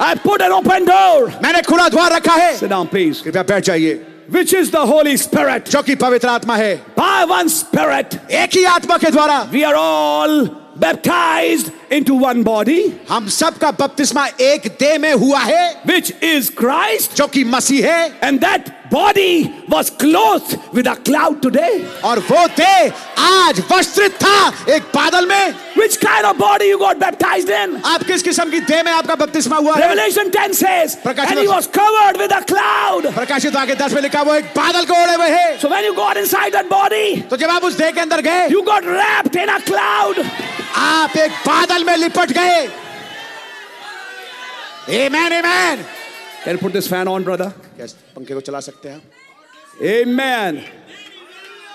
I put an open door. मैंने खुला द्वार रखा है Sit down, please. कृपया बैठ जाइए Which is the Holy Spirit. जो कि पवित्र आत्मा है By one Spirit, एक ही आत्मा के द्वारा we are all baptized into one body, हम सबका बपतिस्मा एक देह में हुआ है which is Christ, जो कि मसीह है and that body was clothed with a cloud today. और वो देह आज वस्त्रित था एक बादल में Which kind of body you got baptized in? आप किस किस्म की देह में आपका बपतिस्मा हुआ है Revelation 10 says, प्रकाशित and he was covered with a cloud. प्रकाशित आगे दस में लिखा वो एक बादल को ओढ़े हुए है So when you got inside that body, तो जब आप उस देह के अंदर गए you got wrapped in a cloud. आप एक बादल में लिपट गए Amen, amen. Can you put this fan on, brother? क्या पंखे को चला सकते हैं Amen.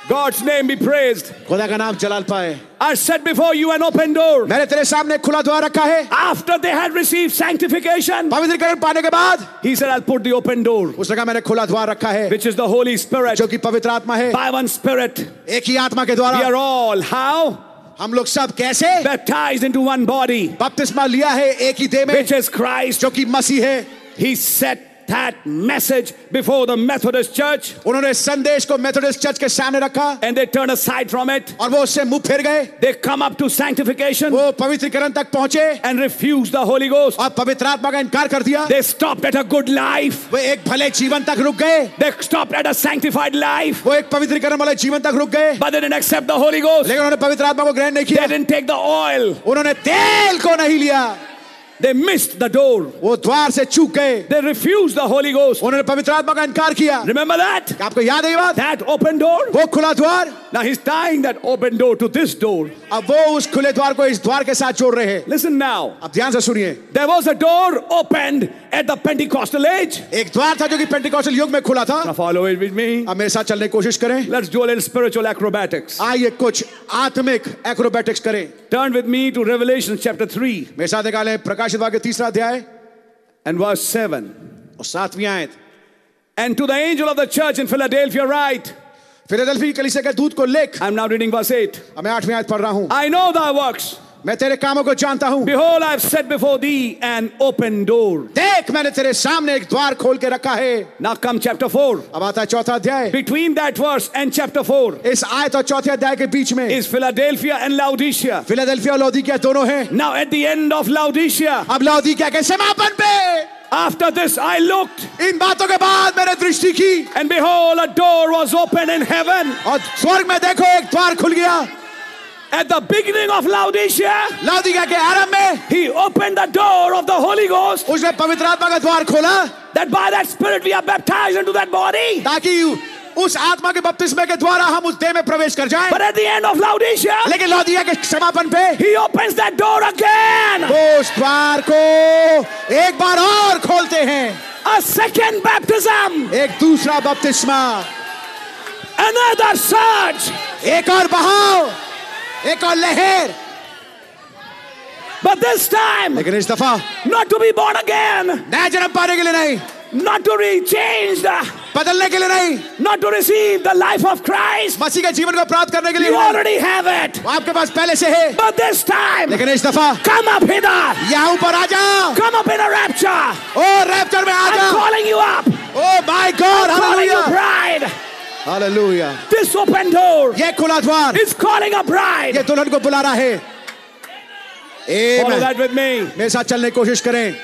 God's name be praised. खुदा का नाम जलाल पाए I set before you an open door. मैंने तेरे सामने खुला द्वार रखा है After they had received sanctification, पवित्रीकरण पाने के बाद he said, I'll put the open door, उसने कहा मैंने खुला द्वार रखा है which is the Holy Spirit. जो कि पवित्र आत्मा है By one Spirit, एक ही आत्मा के द्वारा. we are all, how? हम लोग सब कैसे Baptized into one body, बपतिस्मा लिया है एक ही देह में which is Christ. जो कि मसीह है He set that message before the Methodist Church, उन्होंने संदेश को मेथोडिस्ट चर्च के सामने रखा and they turned aside from it. और वो उससे मुँह फिर गए They come up to sanctification वो पवित्रीकरण तक पहुँचे and refuse the Holy Ghost. और पवित्र आत्मा का इनकार कर दिया They stopped at a good life. वो एक भले जीवन तक रुक गए They stopped at a sanctified life. वो एक पवित्रीकरण वाले जीवन तक रुक गए But they didn't accept the Holy Ghost. लेकिन उन्होंने पवित्र आत्मा को ग्रहण नहीं They didn't take the oil. उन्होंने तेल को नहीं लिया They missed the door. वो द्वार से चूक गए They refused the Holy Ghost. उन्होंने पवित्र आत्मा का इनकार किया Remember that? आपको याद है ये बात That open door? वो खुला द्वार Now he's tying that open door to this door. अब वो उस खुले द्वार को इस द्वार के साथ जोड़ रहे हैं Listen now. अब ध्यान से सुनिए There was a door opened at the Pentecostal age. एक द्वार था जो कि पेंटिकॉस्टल युग में खुला था Now follow it with me. अब मेरे साथ चलने की कोशिश करें Let's do a little spiritual acrobatics. आइए कुछ आत्मिक एक्रोबैटिक्स करें Turn with me to Revelation chapter 3 मेरे साथ निकालें प्रकाशित वाक्य तीसरा अध्याय and verse 7. और सातवीं आयत And to the angel of the church in Philadelphia write, Philadelphia की कलीसिया के दूत को लिख I'm now reading verse 8. अब मैं आठवीं आयत पढ़ रहा हूँ I know thy works. मैं तेरे कामों को जानता हूँ Behold, I have set before thee an open door. देख मैंने तेरे सामने एक द्वार खोल के रखा है Now come chapter 4. अब आता है चौथा अध्याय Between that verse and chapter 4 इस आयत और चौथे अध्याय के बीच में is Philadelphia and Laodicea. Philadelphia और लौदीकिया दोनों हैं Now at the end of Laodicea, अब लौदीकिया के समापन पे after this I looked, इन बातों के बाद मैंने दृष्टि की and behold, a door was open in heaven. और स्वर्ग में देखो एक द्वार खुल गया At the beginning of Laodicea, लाउदिका के आरंभ में he opened the door of the Holy Ghost उसने पवित्र आत्मा का द्वार खोला that by that Spirit we are baptized into that body. ताकि उस आत्मा के बपतिस्मे के द्वारा हम उस देह में प्रवेश कर जाएँ But at the end of Laodicea, लेकिन लौदिया के समापन पे he opens that door again. वो उस द्वार को एक बार और खोलते हैं A second baptism, एक दूसरा बपतिस्मा another surge. एक और बहाव एक और लहर But this time, लेकिन इस दफा not to be born again, नया जन्म पाने के लिए नहीं not to be changed, बदलने के लिए नहीं not to receive the life of Christ. मसीह के जीवन को प्राप्त करने के लिए You नहीं। already have it. वो आपके पास पहले से है But this time, लेकिन इस दफा come up hither. यहाँ ऊपर आ जाओ Come up in a rapture. ओ रैप्चर में आ I'm जाओ calling you up. Oh my God I'm calling you hallelujah bride. Hallelujah This open door ये खुला द्वार is calling a bride. ये दुल्हन को बुला रहा है Follow Amen. that with me. मेरे साथ चलने की कोशिश करें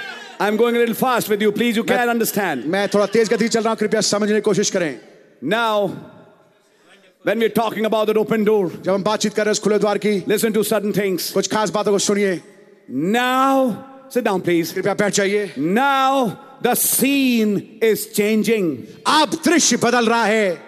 I'm going a little fast with you. Please, you can understand. मैं थोड़ा तेज गति से चल रहा हूँ कृपया समझने की कोशिश करें Now, when we're talking about that open door, जब हम बातचीत कर रहे हैं उस खुले द्वार की listen to certain things. कुछ खास बातों को सुनिए Now, sit down, please. कृपया बैठ जाइए Now, the scene is changing. अब दृश्य बदल रहा है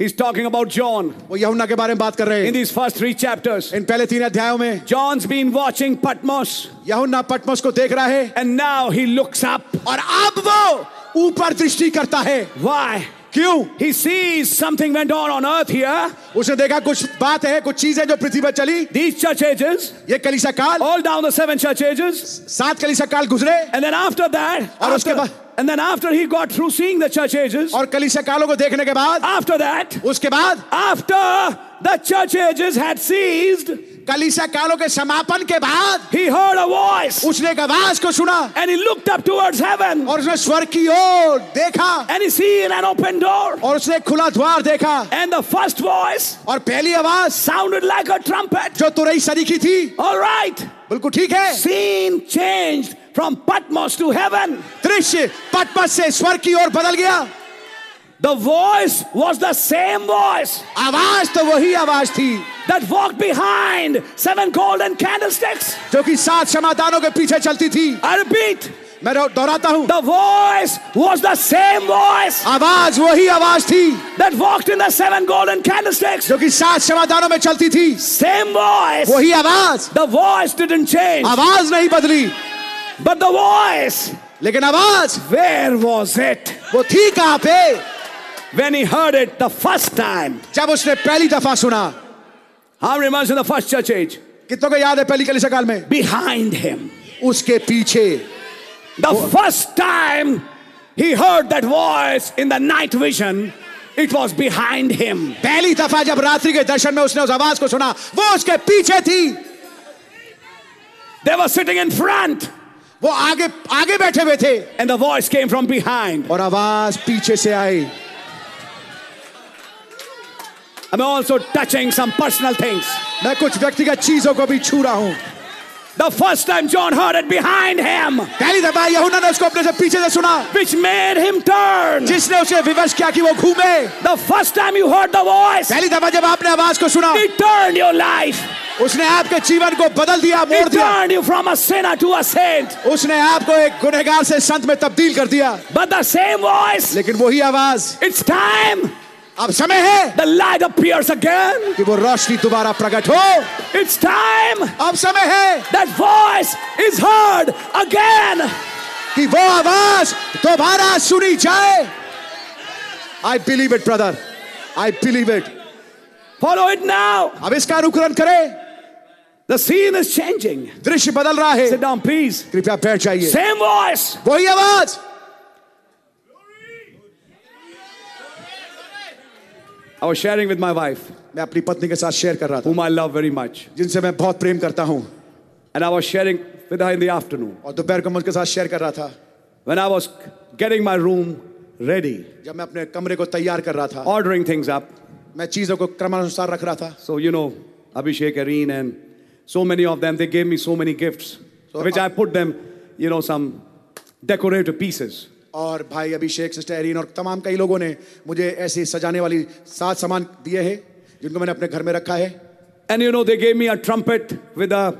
He's talking about John. वो यहुन्ना के बारे में बात कर रहे In हैं these first three chapters, इन पहले तीन अध्यायों में John's been watching Patmos, यहुन्ना पटमस को देख रहा है and now he looks up. और अब वो ऊपर दृष्टि करता है Why? क्यों He sees something went on on earth here. उसने देखा कुछ बात है कुछ चीजें जो पृथ्वी पर चली These church ages, ये कलीसा काल all down the seven church ages, सात कलीसा काल गुजरे and then after that, और उसके after- बाद- and then after he got through seeing the church ages, और कलीसा कालों को देखने के बाद after that, उसके बाद after the church ages had ceased, कलीसा कालो के समापन के बाद ही हर्ड अ वॉइस उसने एक आवाज़ को सुना and he looked up towards heaven और उसने स्वर्ग की ओर देखा and he seen an open door और उसने खुला द्वार देखा एंड द फ़र्स्ट वॉइस और पहली आवाज़ साउंडेड लाइक अ ट्रम्पेट जो तुरई सरी की थी। ऑलराइट बिल्कुल ठीक है। Scene changed from Patmos to heaven दृश्य पटमस से स्वर्ग की ओर बदल गया। The voice was the same voice आवाज तो वही आवाज थी that walked behind seven golden candlesticks. जो कि सात समाधानों के पीछे चलती थी I repeat, मैं दो- दोहराता हूँ the voice was the same voice आवाज वही आवाज थी that walked in the seven golden candlesticks. जो कि सात समाधानों में चलती थी Same voice. वही आवाज The voice didn't change. आवाज नहीं बदली But the voice, लेकिन आवाज where was it? वो थी कहाँ पे When he heard it the first time. जब उसने पहली दफा सुना How many months in the first church age? कितनों को याद है पहली कलिसा काल में Behind him. उसके पीछे The first time he heard that voice in the night vision, it was behind him. पहली दफा जब रात्रि के दर्शन में उसने उस आवाज को सुना वो उसके पीछे थी They were sitting in front, वो आगे आगे बैठे हुए थे and the voice came from behind. और आवाज पीछे से आई I am also touching some personal मैं कुछ व्यक्तिगत चीज़ों को भी छू रहा हूँ। The first time John heard it behind him पहली दफ़ा यहूना ने उसको अपने से पीछे से सुना। विच मेड हिम टर्न जिसने उसे विवश किया कि वो घूमे। The first time you heard the voice पहली दफ़ा जब आपने आवाज़ को सुना इट टर्न योर लाइफ उसने आपके जीवन को बदल दिया मोड़ दिया। Turn you from a sinner to a saint उसने आपको एक गुनहगार से संत में तब्दील कर दिया। बट द सेम वॉइस लेकिन वही आवाज़ इट्स टाइम अब समय है द लाइट अपियर्स अगेन कि वो रोशनी दोबारा प्रकट हो इट्स टाइम अब समय है that voice is heard again कि वो आवाज़ दोबारा सुनी जाए I believe it brother I believe it follow it now अब इसका अनुकरण करें The scene is changing. दृश्य बदल रहा है. Sit down, please. कृपया बैठ जाइए. Same voice. वही आवाज़. I was sharing with my wife, मैं अपनी पत्नी के साथ शेयर कर रहा था whom I love very much. जिनसे मैं बहुत प्रेम करता हूं And I was sharing with her in the afternoon. और दोपहर को मैं उसके साथ शेयर कर रहा था When I was getting my room ready, जब मैं अपने कमरे को तैयार कर रहा था ordering things up. मैं चीजों को क्रमानुसार रख रहा था So, you know, Abhishek, Areen, and so many of them, they gave me so many gifts, which I put them, you know, some decorative pieces. और भाई अभिषेक सिस्टर एरीन और तमाम कई लोगों ने मुझे ऐसी सजाने वाली सात सामान दिए हैं जिनको मैंने अपने घर में रखा है And you know, they gave me a trumpet with a,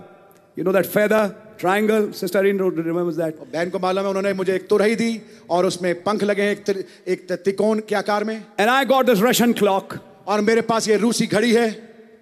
you know, that feather triangle. Sister Irene remembers that. बहन को मालूम है उन्होंने मुझे एक तुरही दी और उसमें पंख लगे हैं एक तिर- एक त्रिकोण के आकार में And I got this Russian clock. और मेरे पास ये रूसी घड़ी है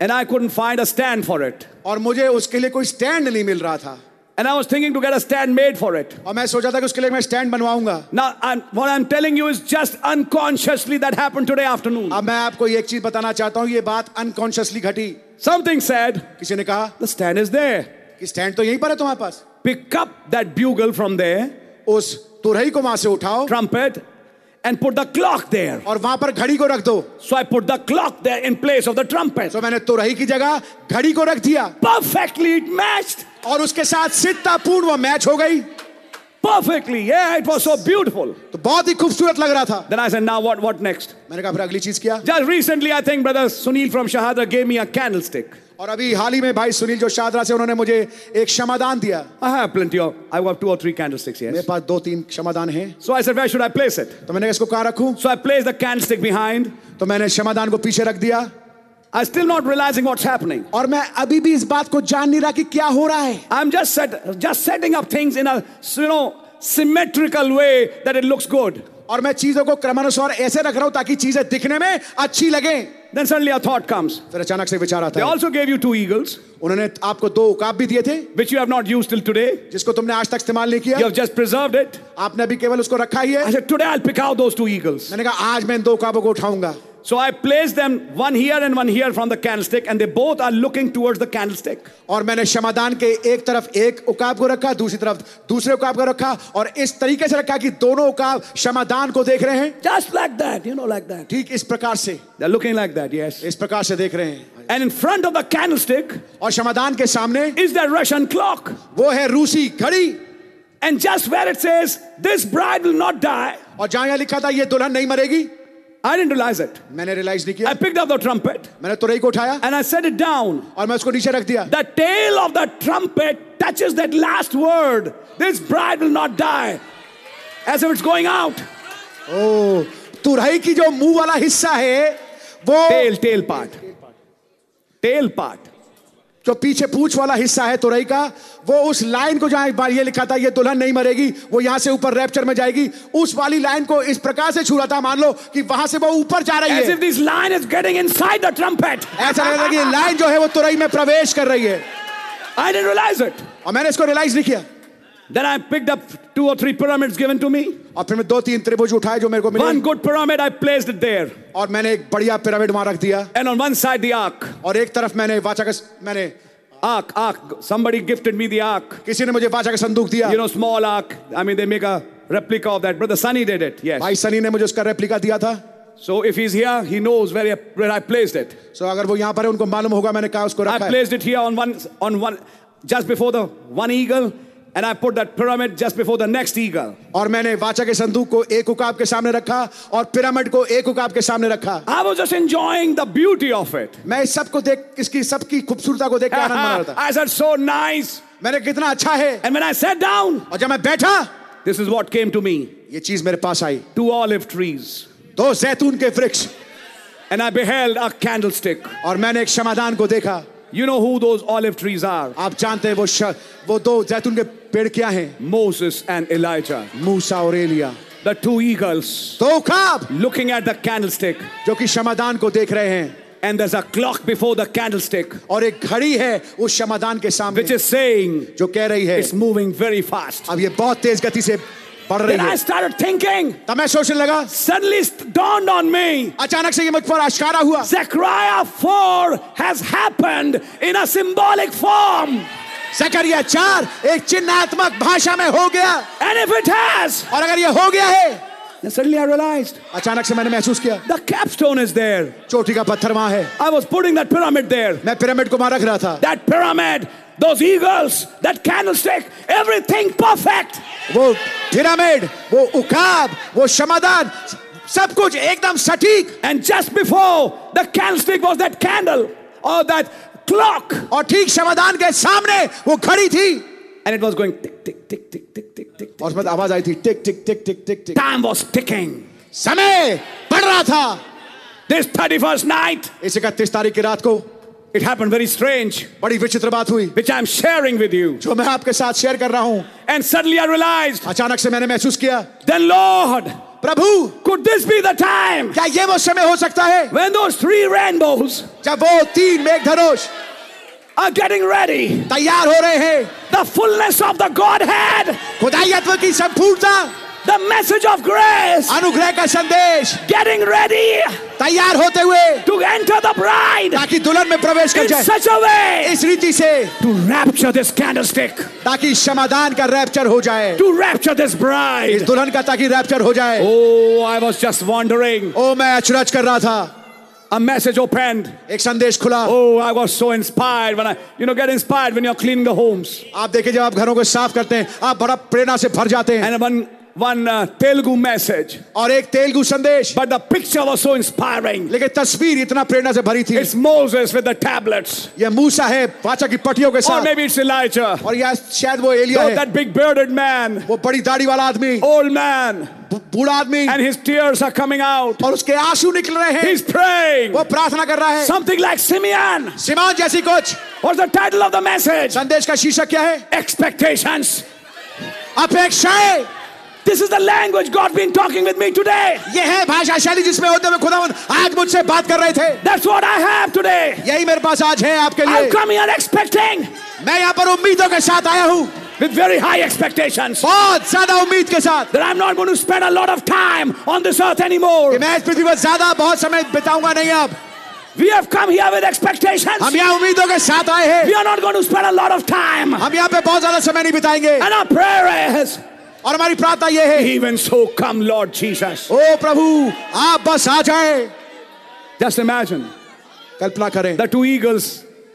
And I couldn't find a stand for it. और मुझे उसके लिए कोई स्टैंड नहीं मिल रहा था And I was thinking to get a stand made for it. और मैं सोचा था कि उसके लिए मैं stand बनवाऊंगा Now, I'm, what I'm telling you is just unconsciously that happened today afternoon. अब मैं आपको ये एक चीज बताना चाहता हूँ ये बात अनकॉन्शियसली घटी Something said, किसी ने कहा the stand is there. कि स्टैंड तो यहीं पर है तुम्हारे पास Pick up that bugle from there, उस तुरही को वहां से उठाओ trumpet, and put the clock there. और वहां पर घड़ी को रख दो So I put the clock there in place of the trumpet. तो मैंने तुरही की जगह घड़ी को रख दिया Perfectly it matched. और उसके साथ सिद्धापूर्ण वो मैच हो गई Perfectly. Yeah, it was so beautiful. तो बहुत ही खूबसूरत लग रहा था Then I said, now what, what next? मैंने कहा फिर अगली चीज़ किया Just recently, I think Brother Sunil from Shahada gave me a candlestick. और अभी हाल ही में भाई सुनील जो शादरा से उन्होंने मुझे एक क्षमादान दिया I have plenty of, I have two or three candlesticks, मेरे yes. पास दो तीन क्षमादान हैं So I said, where should I place it? तो मैंने इसको कहाँ रखूँ So I placed the candlestick behind. तो मैंने क्षमादान को पीछे रख दिया I'm still not realizing what's happening. और मैं अभी भी इस बात को जान नहीं रहा कि क्या हो रहा है I'm just set, just setting up things in a you know symmetrical way that it looks good. और मैं चीज़ों को क्रमानुसार ऐसे रख रहा हूँ ताकि चीज़ें दिखने में अच्छी लगे Then suddenly a thought comes. फिर अचानक से विचार आता They है also gave you two eagles, उन्होंने आपको दो उकाब भी दिए थे which you have not used till today. जिसको तुमने आज तक इस्तेमाल नहीं किया You have just preserved it. आपने अभी केवल उसको रखा ही है I said, today I'll pick out those two eagles. मैंने कहा आज मैं इन दो उकाबों को उठाऊँगा So I placed them one here and one here from the candlestick, and they both are looking towards the candlestick. और मैंने क्षमादान के एक तरफ़ एक उकाब को रखा दूसरी तरफ़ दूसरे उकाब को रखा और इस तरीके से रखा कि दोनों उकाब क्षमादान को देख रहे हैं Just like that, you know, like that. ठीक इस प्रकार से They're looking like that, yes. इस प्रकार से देख रहे हैं And in front of the candlestick और क्षमादान के सामने is the Russian clock. वो है रूसी घड़ी And just where it says, this bride will not die, और जहाँ यहाँ लिखा था ये दुल्हन नहीं मरेगी I didn't realize it. मैंने रियलाइज नहीं I किया picked up the trumpet मैंने तुरई को उठाया and I set it down. और मैं उसको नीचे रख दिया The tail of the trumpet touches that last word. This bride will not die. As if it's going out. ओ तुरई की जो मुंह वाला हिस्सा है वो Tail, tail part. Tail part. जो पीछे पूछ वाला हिस्सा है तुरई का वो उस लाइन को जहाँ एक बार ये लिखा था ये दुल्हन नहीं मरेगी वो यहाँ से ऊपर रैप्चर में जाएगी उस वाली लाइन को इस प्रकार से छू रहा था मान लो कि वहाँ से वो ऊपर जा रही As है this line is getting inside the trumpet. ऐसा लग रहा है कि लाइन जो है वो तुरई में प्रवेश कर रही है I didn't realize it. और मैंने इसको रियलाइज़ नहीं किया Then I picked up two or three pyramids given to me. और फिर मैं दो तीन त्रिभुज उठाए जो मेरे को One मिले good pyramid, I placed it there. और मैंने एक बढ़िया पिरामिड वहां रख दिया And on one side, the ark. और एक तरफ मैंने वाचा का मैंने Ark, ark. Somebody gifted me the ark. किसी ने मुझे वाचा का संदूक दिया You know, small ark. I mean, they make a replica of that. Brother Sunny did it. Yes. भाई सनी ने मुझे उसका रेप्लिका दिया था So if he's here, he knows where, I- where I placed it. सो अगर वो यहाँ पर है उनको मालूम होगा मैंने कहा उसको I रखा है placed it here on one, on one, just before the one eagle, and I put that pyramid just before the next eagle. और मैंने वाचा के संदूक को एक उकाब के सामने रखा और पिरामिड को एक उकाब के सामने रखा I was just enjoying the beauty of it. मैं इस सबको देख इसकी सबकी खूबसूरता को देख के आनंद मना रहा था I said, so nice. मैंने कितना अच्छा है And when I sat down, और जब मैं बैठा this is what came to me ये चीज़ मेरे पास आई two olive trees. दो जैतून के वृक्ष And I beheld a candlestick. और मैंने एक क्षमादान को देखा You know who those olive trees are? आप जानते हैं वो वो दो जैतून के पेड़ क्या हैं Moses and Elijah. मूसा और एलिया The two eagles दो उकाब looking at the candlestick. जो कि क्षमादान को देख रहे हैं And there's a clock before the candlestick और एक घड़ी है उस क्षमादान के सामने which is saying जो कह रही है it's moving very fast. अब ये बहुत तेज गति से बढ़ रही Then I है started thinking, तब मैं सोचने लगा suddenly it dawned on me अचानक से ये मुझ पर आश्कारा हुआ Zechariah 4 has happened in a symbolic form. जकरिया चार एक चिन्हात्मक भाषा में हो गया And if it has, और अगर ये हो गया है then suddenly I realized अचानक से मैंने महसूस किया the capstone is there. चोटी का पत्थर वहाँ है I was putting that pyramid there. मैं पिरामिड को वहाँ रख रहा था That pyramid, those eagles, that candlestick, everything perfect. वो पिरामिड वो उकाब वो क्षमादान सब कुछ एकदम सटीक And just before the candlestick was that candle or that clock. और ठीक क्षमादान के सामने वो घड़ी थी And it was going tick, tick, tick, tick, tick, tick, tick. और उसमें आवाज़ आई थी टिक टिक टिक टिक टिक टिक Time was ticking. समय बढ़ रहा था This 31st night, इस इकतीस तारीख की रात को it happened very strange. बड़ी विचित्र बात हुई Which I'm sharing with you. जो मैं आपके साथ शेयर कर रहा हूँ And suddenly I realized, अचानक से मैंने महसूस किया then Lord, Prabhu could this be the time क्या ये वो समय हो सकता है when those three rainbows जब वो तीन मेघधनुष are getting ready? तैयार हो रहे हैं The fullness of the Godhead, खुदाइयत्व की संपूर्णता The message of grace, अनुग्रह का संदेश getting ready तैयार होते हुए to enter the bride ताकि दुल्हन में प्रवेश कर जाए such a way इस रीति से to rapture this candlestick, ताकि समाधान का रैप्चर हो जाए to rapture this इस bride. दुल्हन का ताकि रैप्चर हो जाए Oh, I was just wondering. ओ मैं अचरज कर रहा था A message opened. एक संदेश खुला Oh, I was so inspired when I, you know, get inspired when you're cleaning the homes. आप देखिए जब आप घरों को साफ़ करते हैं आप बड़ा प्रेरणा से भर जाते हैं And one, one uh, Telugu message. और एक तेलुगु संदेश But the picture was so inspiring. लेकिन तस्वीर इतना प्रेरणा से भरी थी It's Moses with the tablets. यह मूसा है वाचा की पटियों के Or maybe it's Elijah. और यह शायद वो एलिया Oh, है that big bearded man, वो बड़ी दाढ़ी वाला आदमी old man, बूढ़ा आदमी and his tears are coming out. और उसके आँसू निकल रहे हैं He's praying. वो प्रार्थना कर रहा है Something like Simeon. सिमोन जैसी कुछ What's the title of the message? संदेश का शीर्षक क्या है Expectations. अपेक्षाएँ This is the language God's been talking with me today. ये है भाषा शैली जिसमें होते हुए खुदावन आज मुझसे बात कर रहे थे That's what I have today. यही मेरे पास आज है आपके I've लिए come here expecting मैं यहाँ पर उम्मीदों के साथ आया हूँ with very high expectations बहुत ज़्यादा उम्मीद के साथ that I'm not going to spend a lot of time on this earth anymore. कि मैं इस पृथ्वी पर ज़्यादा बहुत समय बिताऊँगा नहीं अब We have come here with expectations. हम यहाँ उम्मीदों के साथ आए हैं We are not going to spend a lot of time. हम यहाँ पे बहुत ज़्यादा समय नहीं बिताएँगे And our prayer is, और हमारी प्रार्थना यह है even so come Lord Jesus ओ प्रभु आप बस आ जाए। जस्ट इमेजिन कल्पना करें the two eagles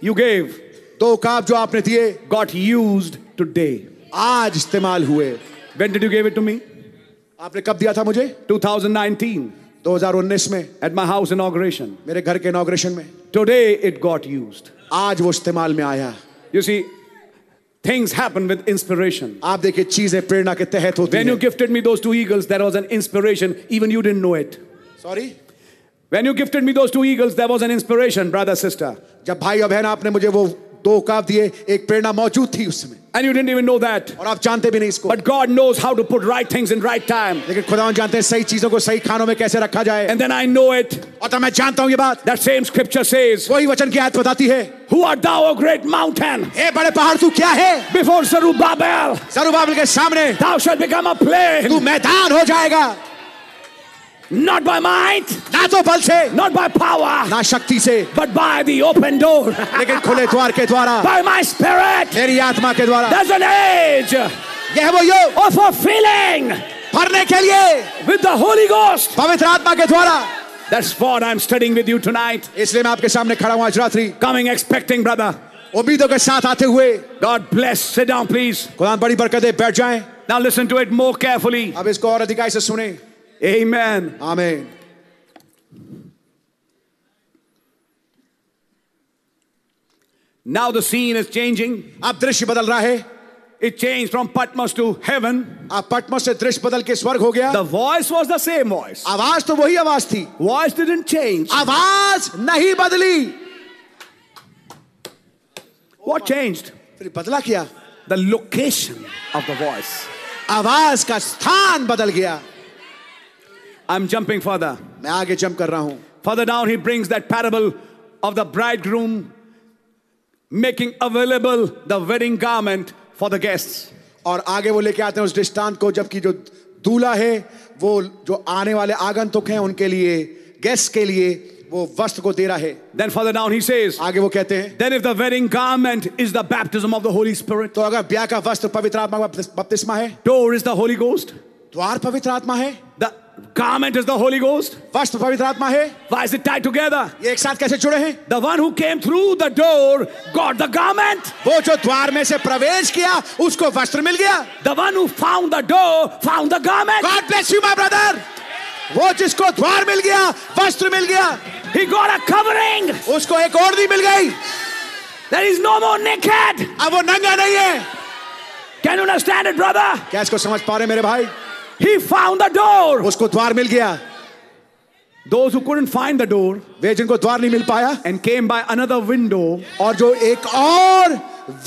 you gave दो काप जो आपने दिए गॉट यूज़ टूडे आज इस्तेमाल हुए। When did you gave it to me आपने कब दिया था मुझे? 2019 2019 में। एट माई हाउस इनॉग्रेशन मेरे घर के इनॉग्रेशन में। टुडे इट गॉट यूज़ आज वो इस्तेमाल में आया। You see things happen with inspiration. आप देखिए चीजें प्रेरणा के तहत होती When you हैं gifted me those two eagles, there was an inspiration. Even you didn't know it. Sorry When you gifted me those two eagles, there was an inspiration, brother, sister. जब भाई और बहन आपने मुझे वो दो काब दिए एक प्रेरणा मौजूद थी उसमें And you didn't even know that. और आप जानते भी नहीं इसको But God knows how to put right things in right time. लेकिन खुदावन जानते हैं सही चीज़ों को सही खानों में कैसे रखा जाए And then I know it. और तब मैं जानता हूँ ये बात That same scripture says, वही वचन की आयत बताती है Who art thou, O great mountain? ए बड़े पहाड़ तू क्या है Before Zerubbabel, जरूबाबिल के सामने thou shalt become a तू plain. मैदान हो जाएगा Not by might, ना तो बल से not by power, ना शक्ति से but by the open door. लेकिन खुले द्वार के द्वारा by my spirit. मेरी आत्मा के द्वारा There's an age यह है वो योग of fulfilling भरने के लिए with the Holy Ghost. पवित्र आत्मा के द्वारा That's what I'm studying with you tonight. इसलिए मैं आपके सामने खड़ा हूँ आज रात्रि Coming expecting, brother. उम्मीदों के साथ आते हुए God bless. Sit down, please. खुदा बड़ी बरकतें बैठ जाएँ Now listen to it more carefully. अब इसको और अधिकाई से सुने Amen. आमीन Now the scene is changing. अब दृश्य बदल रहा है It changed from Patmos to heaven. अब पटमस से दृश्य बदल के स्वर्ग हो गया The voice was the same voice. आवाज़ तो वही आवाज़ थी Voice didn't change. आवाज़ नहीं बदली What changed? फिर बदला क्या The location of the voice. आवाज़ का स्थान बदल गया I'm jumping further. मैं आगे जंप कर रहा हूँ Further down he brings that parable of the bridegroom making available the wedding garment for the guests. और आगे वो लेके आते हैं उस दृष्टांत को जबकि जो दूल्हा है वो जो आने वाले आगंतुक हैं उनके लिए गेस्ट के लिए वो वस्त्र को दे रहा है then father now he says आगे वो कहते हैं then if the wedding garment is the baptism of the Holy Spirit तो अगर ब्याह का वस्त्र पवित्र आत्मा का बपतिस्मा है door is the Holy Ghost द्वार पवित्र आत्मा है the garment is the Holy Ghost. वस्त्र पवित्र आत्मा है Why is it tied together? ये एक साथ कैसे जुड़े हैं The one who came through the door got the garment. वो जो द्वार में से प्रवेश किया उसको वस्त्र मिल गया The one who found the door found the garment. God bless you my brother वो जिसको द्वार मिल गया वस्त्र मिल गया He got a covering. उसको एक ओढ़नी मिल गई There is no more naked. अब वो नंगा नहीं है Can you understand it, brother? क्या इसको समझ पा रहे मेरे भाई He found the door. उसको द्वार मिल गया those who couldn't find the door वे जिनको द्वार नहीं मिल पाया and came by another window और जो एक और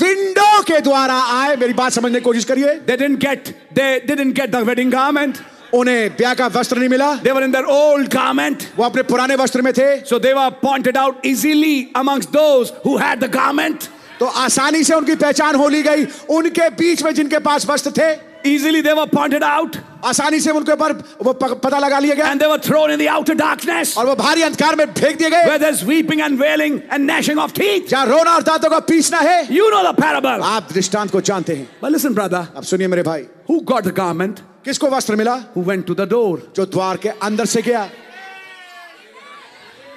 विंडो के द्वारा आए मेरी बात समझने की कोशिश करिए they didn't get they didn't get the wedding garment उन्हें ब्याह का वस्त्र नहीं मिला they were in their old garment वो अपने पुराने वस्त्र में थे so they were pointed out easily amongst those who had the garment तो आसानी से उनकी पहचान हो ली गई उनके बीच में जिनके पास वस्त्र थे easily they were pointed out आसानी से उनके ऊपर वो पता लगा लिया गया and they were thrown in the outer darkness और वो भारी अंधकार में फेंक दिए गए where there's weeping and wailing and gnashing of teeth जहाँ रोना और दांतों का पीसना है you know the parable आप दृष्टांत को जानते हैं but listen brother अब सुनिए मेरे भाई who got the garment किसको वस्त्र मिला who went to the door जो द्वार के अंदर से गया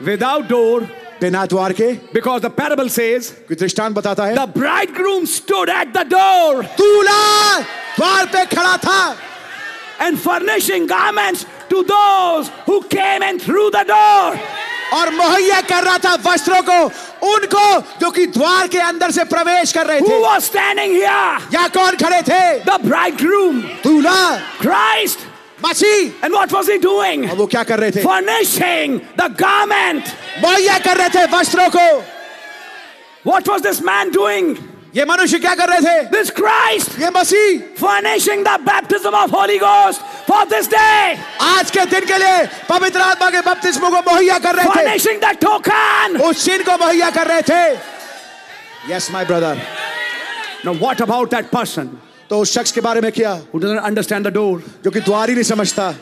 without door बिना द्वार के बिकॉज़ द पैरबल सेज दृष्टांत बताता है? The bridegroom stood at the door दूल्हा द्वार पे खड़ा था। And furnishing garments to those who came and through the door और मुहैया कर रहा था वस्त्रों को उनको जो कि द्वार के अंदर से प्रवेश कर रहे थे। या कौन खड़े थे? द ब्राइट ग्रूम दूल्हा। Christ Masih and what was he doing और वो क्या कर रहे थे furnishing the garment मुहैया कर रहे थे वस्त्रों को what was this man doing ये मनुष्य क्या कर रहे थे this Christ ये मसीह furnishing the baptism of Holy Ghost for this day आज के दिन के लिए पवित्र आत्मा के बपतिस्मों को मुहैया कर रहे थे furnishing the token उस चिन्ह को मुहैया कर रहे थे yes my brother now what about that person तो उस शख्स के बारे में क्या who doesn't understand the door जो कि द्वार ही नहीं समझता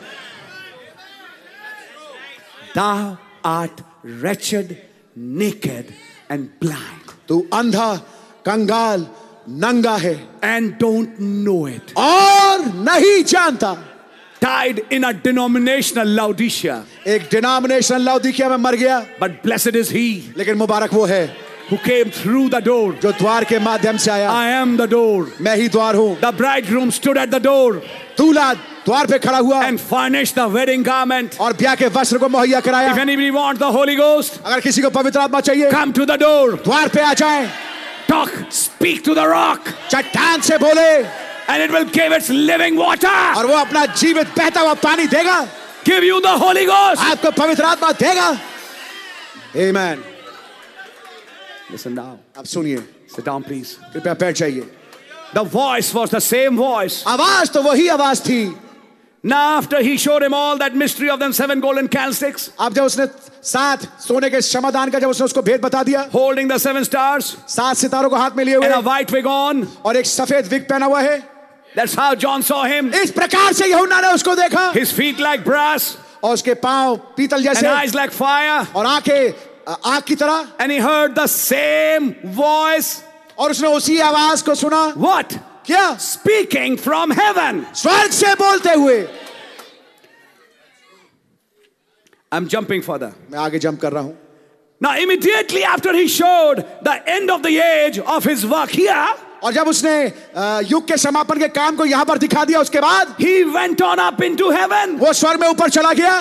thou art wretched naked and blind तू अंधा कंगाल नंगा है and don't know it और नहीं जानता died in a denominational Laodicea एक डिनोमिनेशनल लौदीकिया में मर गया but blessed is he लेकिन मुबारक वो है who came through the door जो द्वार के माध्यम से आया I am the door मैं ही द्वार हूँ the bridegroom stood at the door दूल्हा द्वार पे खड़ा हुआ and furnished the wedding garment और ब्याह के वस्त्र को मुहैया कराया if anybody wants the Holy Ghost अगर किसी को पवित्र आत्मा चाहिए come to the door द्वार पे आ जाए talk speak to the rock चट्टान से बोले and it will give its living water और वो अपना जीवित बहता हुआ पानी देगा give you the Holy Ghost आपको पवित्र आत्मा देगा Amen. Listen now अब सुनिए sit down please कृपया बैठ जाइए the voice was the same voice आवाज़ तो वही आवाज़ थी now after he showed him all that mystery of them seven golden candlesticks अब जब उसने सात सोने के समाधान का जब उसने उसको भेद बता दिया holding the seven stars सात सितारों को हाथ में लिए and a white wig on और एक सफ़ेद विग पहना हुआ है that's how John saw him इस प्रकार से यूहन्ना ने उसको देखा his feet like brass और उसके पाँव पीतल and जैसे eyes like fire और आँखें अ, आग की तरह। And he heard the same voice और उसने उसी आवाज़ को सुना। वॉट क्या? स्पीकिंग फ्रॉम हेवन स्वर्ग से बोलते हुए। आई एम जंपिंग फॉर मैं आगे जंप कर रहा हूँ। ना immediately after he showed the end of the age of his work here, और जब उसने युग के समापन के काम को यहाँ पर दिखा दिया उसके बाद he went on up into heaven. वो स्वर्ग में ऊपर चला गया।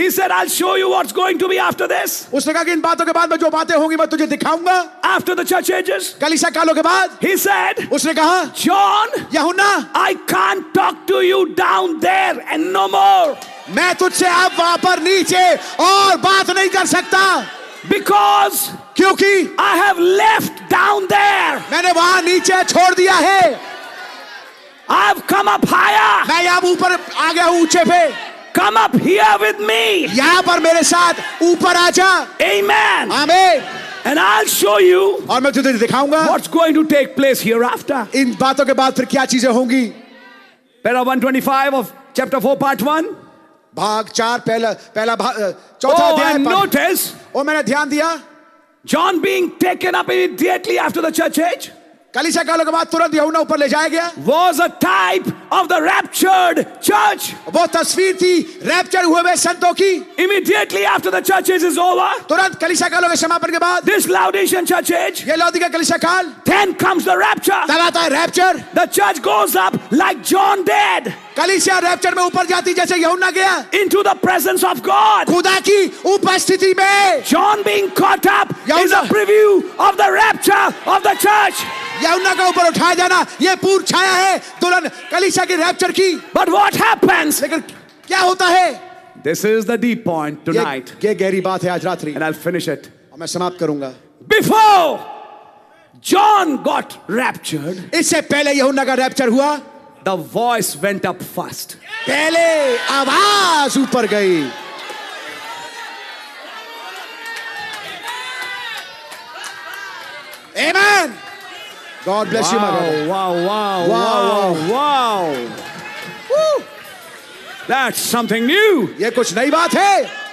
He said I'll show you what's going to be after this उसने कहा कि इन बातों के बाद में जो बातें होंगी मैं तुझे दिखाऊँगा after the church ages कलीसा कालों के बाद he said उसने कहा John यूहन्ना I can't talk to you down there and no more मैं तुझसे अब वहाँ पर नीचे और बात नहीं कर सकता because क्योंकि I have left down there मैंने वहाँ नीचे छोड़ दिया है I've come up higher मैं यहाँ ऊपर आ गया हूँ ऊँचे पे come up here with me यहाँ पर मेरे साथ ऊपर आ जा amen आमीन and I'll show you और मैं तुझे दिखाऊंगा what's going to take place hereafter इन बातों के बाद फिर क्या चीजें होंगी para 125 of chapter 4 part 1 भाग चार पहला पहला भाग अ, चौथा oh अध्याय and पर- notice और मैंने ध्यान दिया John being taken up immediately after the church age कलिशा कालो के बाद तुरंत यहूना ऊपर ले जाया गया। Was a type of the raptured church वो तस्वीर थी रैप्चर हुए हुए संतों की। Immediately after the church is is over तुरंत कलिसा कालों के समापन के बाद दिस लाउडेशन चर्च एज ये लाउडी का कलिसा काल देन कम्स द रैप्चर तब आता है rapture the church goes up like John did कलिसिया रैप्चर में ऊपर जाती जैसे यहूना गया। Into the presence of God खुदा की उपस्थिति में। John being caught up is a preview of the rapture of the church या का ऊपर उठाया जाना ये पूर्व छाया है दुल्हन कलिशा की रैप्चर की। बट वॉट है क्या होता है? This is the deep point tonight ये गहरी बात है आज रात्रि। एंड आई फिनिश इट मैं समाप्त करूँगा। बिफोर जॉन गॉट रैप्चर्ड इससे पहले यहुन्ना का रैप्चर हुआ। The voice went up first पहले आवाज़ ऊपर गई। Amen. God bless you, my brother. Wow, wow, Wow. wow, wow. Woo. That's something new. ये कुछ नई बात है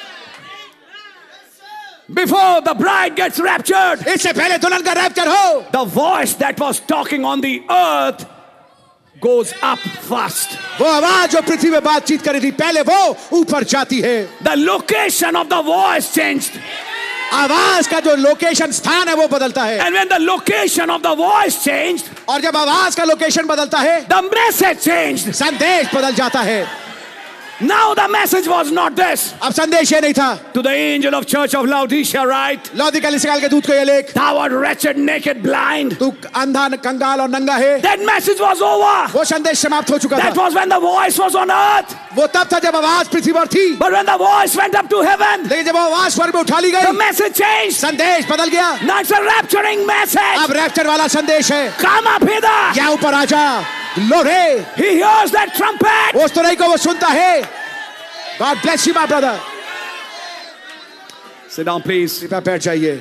Before the bride gets raptured, इससे पहले दुल्हन का रैप्चर हो the voice that was talking on the earth goes up first. वो आवाज जो पृथ्वी में बातचीत करी थी पहले वो ऊपर जाती है The location of the voice changed. आवाज़ का जो लोकेशन स्थान है वो बदलता है। And when the location of the voice changed और जब आवाज़ का लोकेशन बदलता है द मैसेज चेंज्ड संदेश बदल जाता है। Now the message was not this. अब संदेश ये नहीं था To the angel of church of Laodicea write, लौदी कलिसिकाल के दूत को ये लेख Thou art wretched, naked, blind. तू अंधा कंगाल और नंगा है That message was over. वो संदेश समाप्त हो चुका था. That was when the voice was on earth. वो तब था जब आवाज़ पृथ्वी पर थी But when the voice went up to heaven, लेकिन जब आवाज़ स्वर्ग में उठा ली गई. the message changed. संदेश बदल गया Now it's a rapturing message. अब रैप्चर वाला संदेश है Come up hither. क्या ऊपर आजा लोरे He hears that trumpet. उस तुरई को वो सुनता है God bless you, my brother. Sit down, please. कृपया बैठ जाइए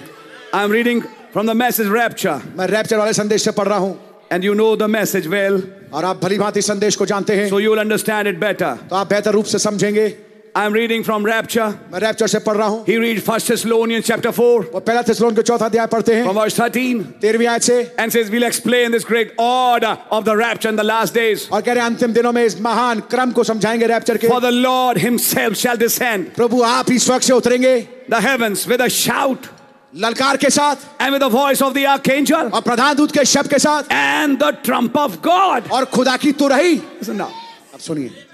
I'm reading from the message rapture. मैं रैप्चर वाले संदेश से पढ़ रहा हूँ And you know the message well, और आप भली भांति संदेश को जानते हैं so you'll understand it better. तो आप बेहतर रूप से समझेंगे I'm reading from rapture. मैं रैप्चर से पढ़ रहा हूँ He reads 1 Thessalonians chapter 4 वो पहला थिस्सलुन के चौथा अध्याय पढ़ते हैं from verse 13 तेरहवीं आयत से and says, We'll explain this great order of the rapture in the last days. और कह रहे हैं अंतिम दिनों में इस महान क्रम को समझाएँगे रैप्चर के For the Lord himself shall descend प्रभु आप ही स्वर्ग से उतरेंगे the heavens with a shout ललकार के साथ and with the voice of the archangel और प्रधान दूत के शब्द के साथ and the trump of God. और खुदा की तुरही now. अब सुनिए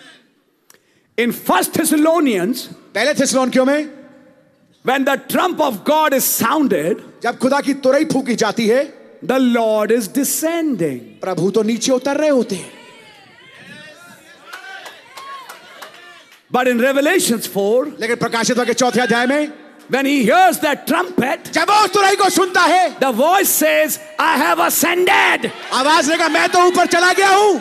In 1 Thessalonians, पहले थिस्सलुनिकियों में when the trump of God is sounded, जब खुदा की तुरही फूकी जाती है the Lord is descending. प्रभु तो नीचे उतर रहे होते हैं But in Revelations 4, लेकिन प्रकाशित के चौथे अध्याय में when he hears that trumpet, जब वो उस तुरही को सुनता है the voice says, I have ascended. आवाज़ देगा मैं तो ऊपर चला गया हूँ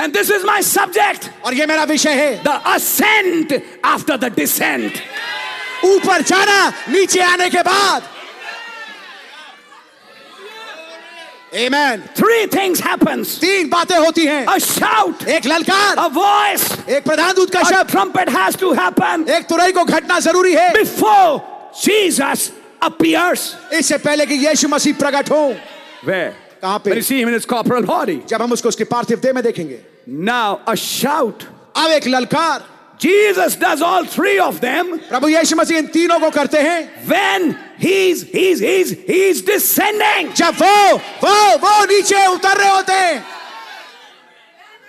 And this is my subject और ये मेरा विषय है the ascent after the descent. ऊपर जाना नीचे आने के बाद Amen. Three things happens. तीन बातें होती हैं A shout, एक ललकार a voice, एक प्रधान दूत का a trumpet has to happen एक तुरही को घटना ज़रूरी है before Jesus appears. इससे पहले कि यीशु मसीह प्रकट हो Where? कहाँ When पे you see him in his corporal body. जब हम उसको उसके पार्थिव देह में देखेंगे Now, a shout. अब एक ललकार Jesus does all three of them प्रभु यीशु मसीह इन तीनों को करते हैं when he's he's he's he's descending. जब वो वो वो नीचे उतर रहे होते हैं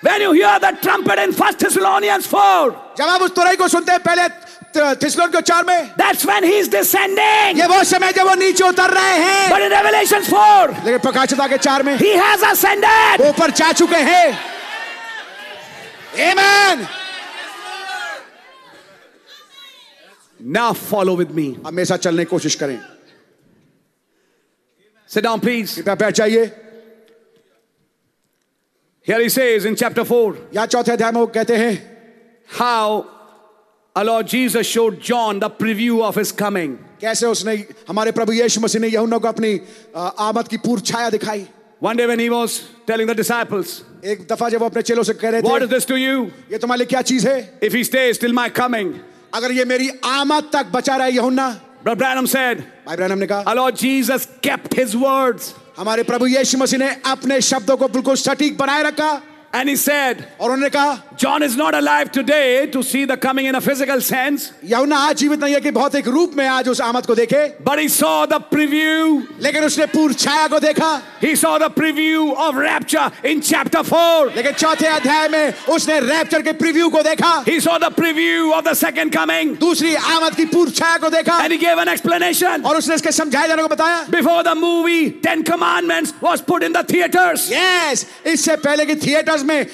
When you hear the trumpet in 1 Thessalonians 4, जब आप उस तुरही को सुनते हैं पहले थिस्सलुन के चार में that's when he's descending. ये वो समय जब वो नीचे उतर रहे हैं But in Revelations 4, लेकिन प्रकाशिता के चार में he has ascended. ऊपर जा चुके हैं Amen. Now follow with me. अब मेरे साथ चलने की कोशिश करें Sit down, please. कृपया बैठ जाइए Here he says in chapter 4 यहाँ चौथे अध्याय में वो कहते हैं how our Lord Jesus showed John the preview of his coming. कैसे उसने हमारे प्रभु यीशु मसीह ने यूहन्ना को अपनी आ, आमद की पूर्व छाया दिखाई One day when he was telling the disciples, एक दफ़ा जब वो अपने चेलों से कह रहे थे, What is this to you? ये तुम्हारे लिए क्या चीज़ है If he stays till my coming. अगर ये मेरी आमद तक बचा रहा है यूहन्ना Brother Branham said, भाई ब्रैनम ने कहा Our Lord Jesus kept his words. हमारे प्रभु यीशु मसीह ने अपने शब्दों को बिल्कुल सटीक बनाए रखा And he said, और उन्होंने कहा John is not alive today to see the coming in a physical sense, यूहन्ना आज जीवित नहीं है कि भौतिक रूप में आज उस आमद को देखे but he saw the preview. लेकिन उसने पूर्व छाया को देखा He saw the preview of rapture in chapter 4. लेकिन चौथे अध्याय में उसने रैप्चर के प्रीव्यू को देखा He saw the preview of the second coming. दूसरी आमद की पूर्व छाया को देखा And he gave an explanation. और उसने इसके समझाए जाने को बताया Before the movie Ten Commandments was put in the theaters. Yes इससे पहले कि थिएटर्स थिएटर्स में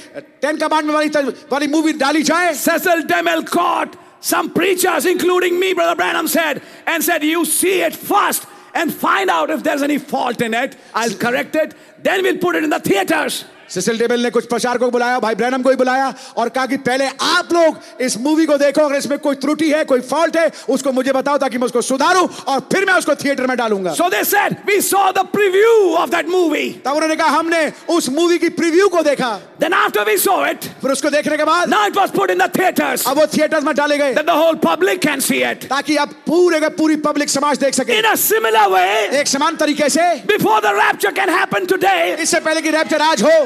टेन कमांडमेंट वाली वाली मूवी डाली जाए Cecil Demel caught some preachers, including me, Brother Branham said, and said, You see it first and find out if there's any fault in it. I'll correct it. Then we'll put it in the theaters. Cecil DeMille ने कुछ प्रचार को बुलाया भाई Branham को ही बुलाया और कहा कि पहले आप लोग इस मूवी को देखो अगर इसमें कोई त्रुटि है कोई फॉल्ट है उसको मुझे बताओ ताकि मैं उसको सुधारूं और फिर मैं उसको थिएटर में डालूँगा। So they said, We saw the preview of that movie. तब उन्होंने कहा हमने उस मूवी की प्रीव्यू को देखा। Then after we saw it, फिर उसको देखने के बाद now it was put in the theaters. अब वो थिएटर्स में डाले गए। The whole public can see it. ताकि अब पूरे का पूरी पब्लिक समाज देख सके। In a similar way, एक समान तरीके से before the rapture can happen today, इससे पहले कि रैप्चर आज हो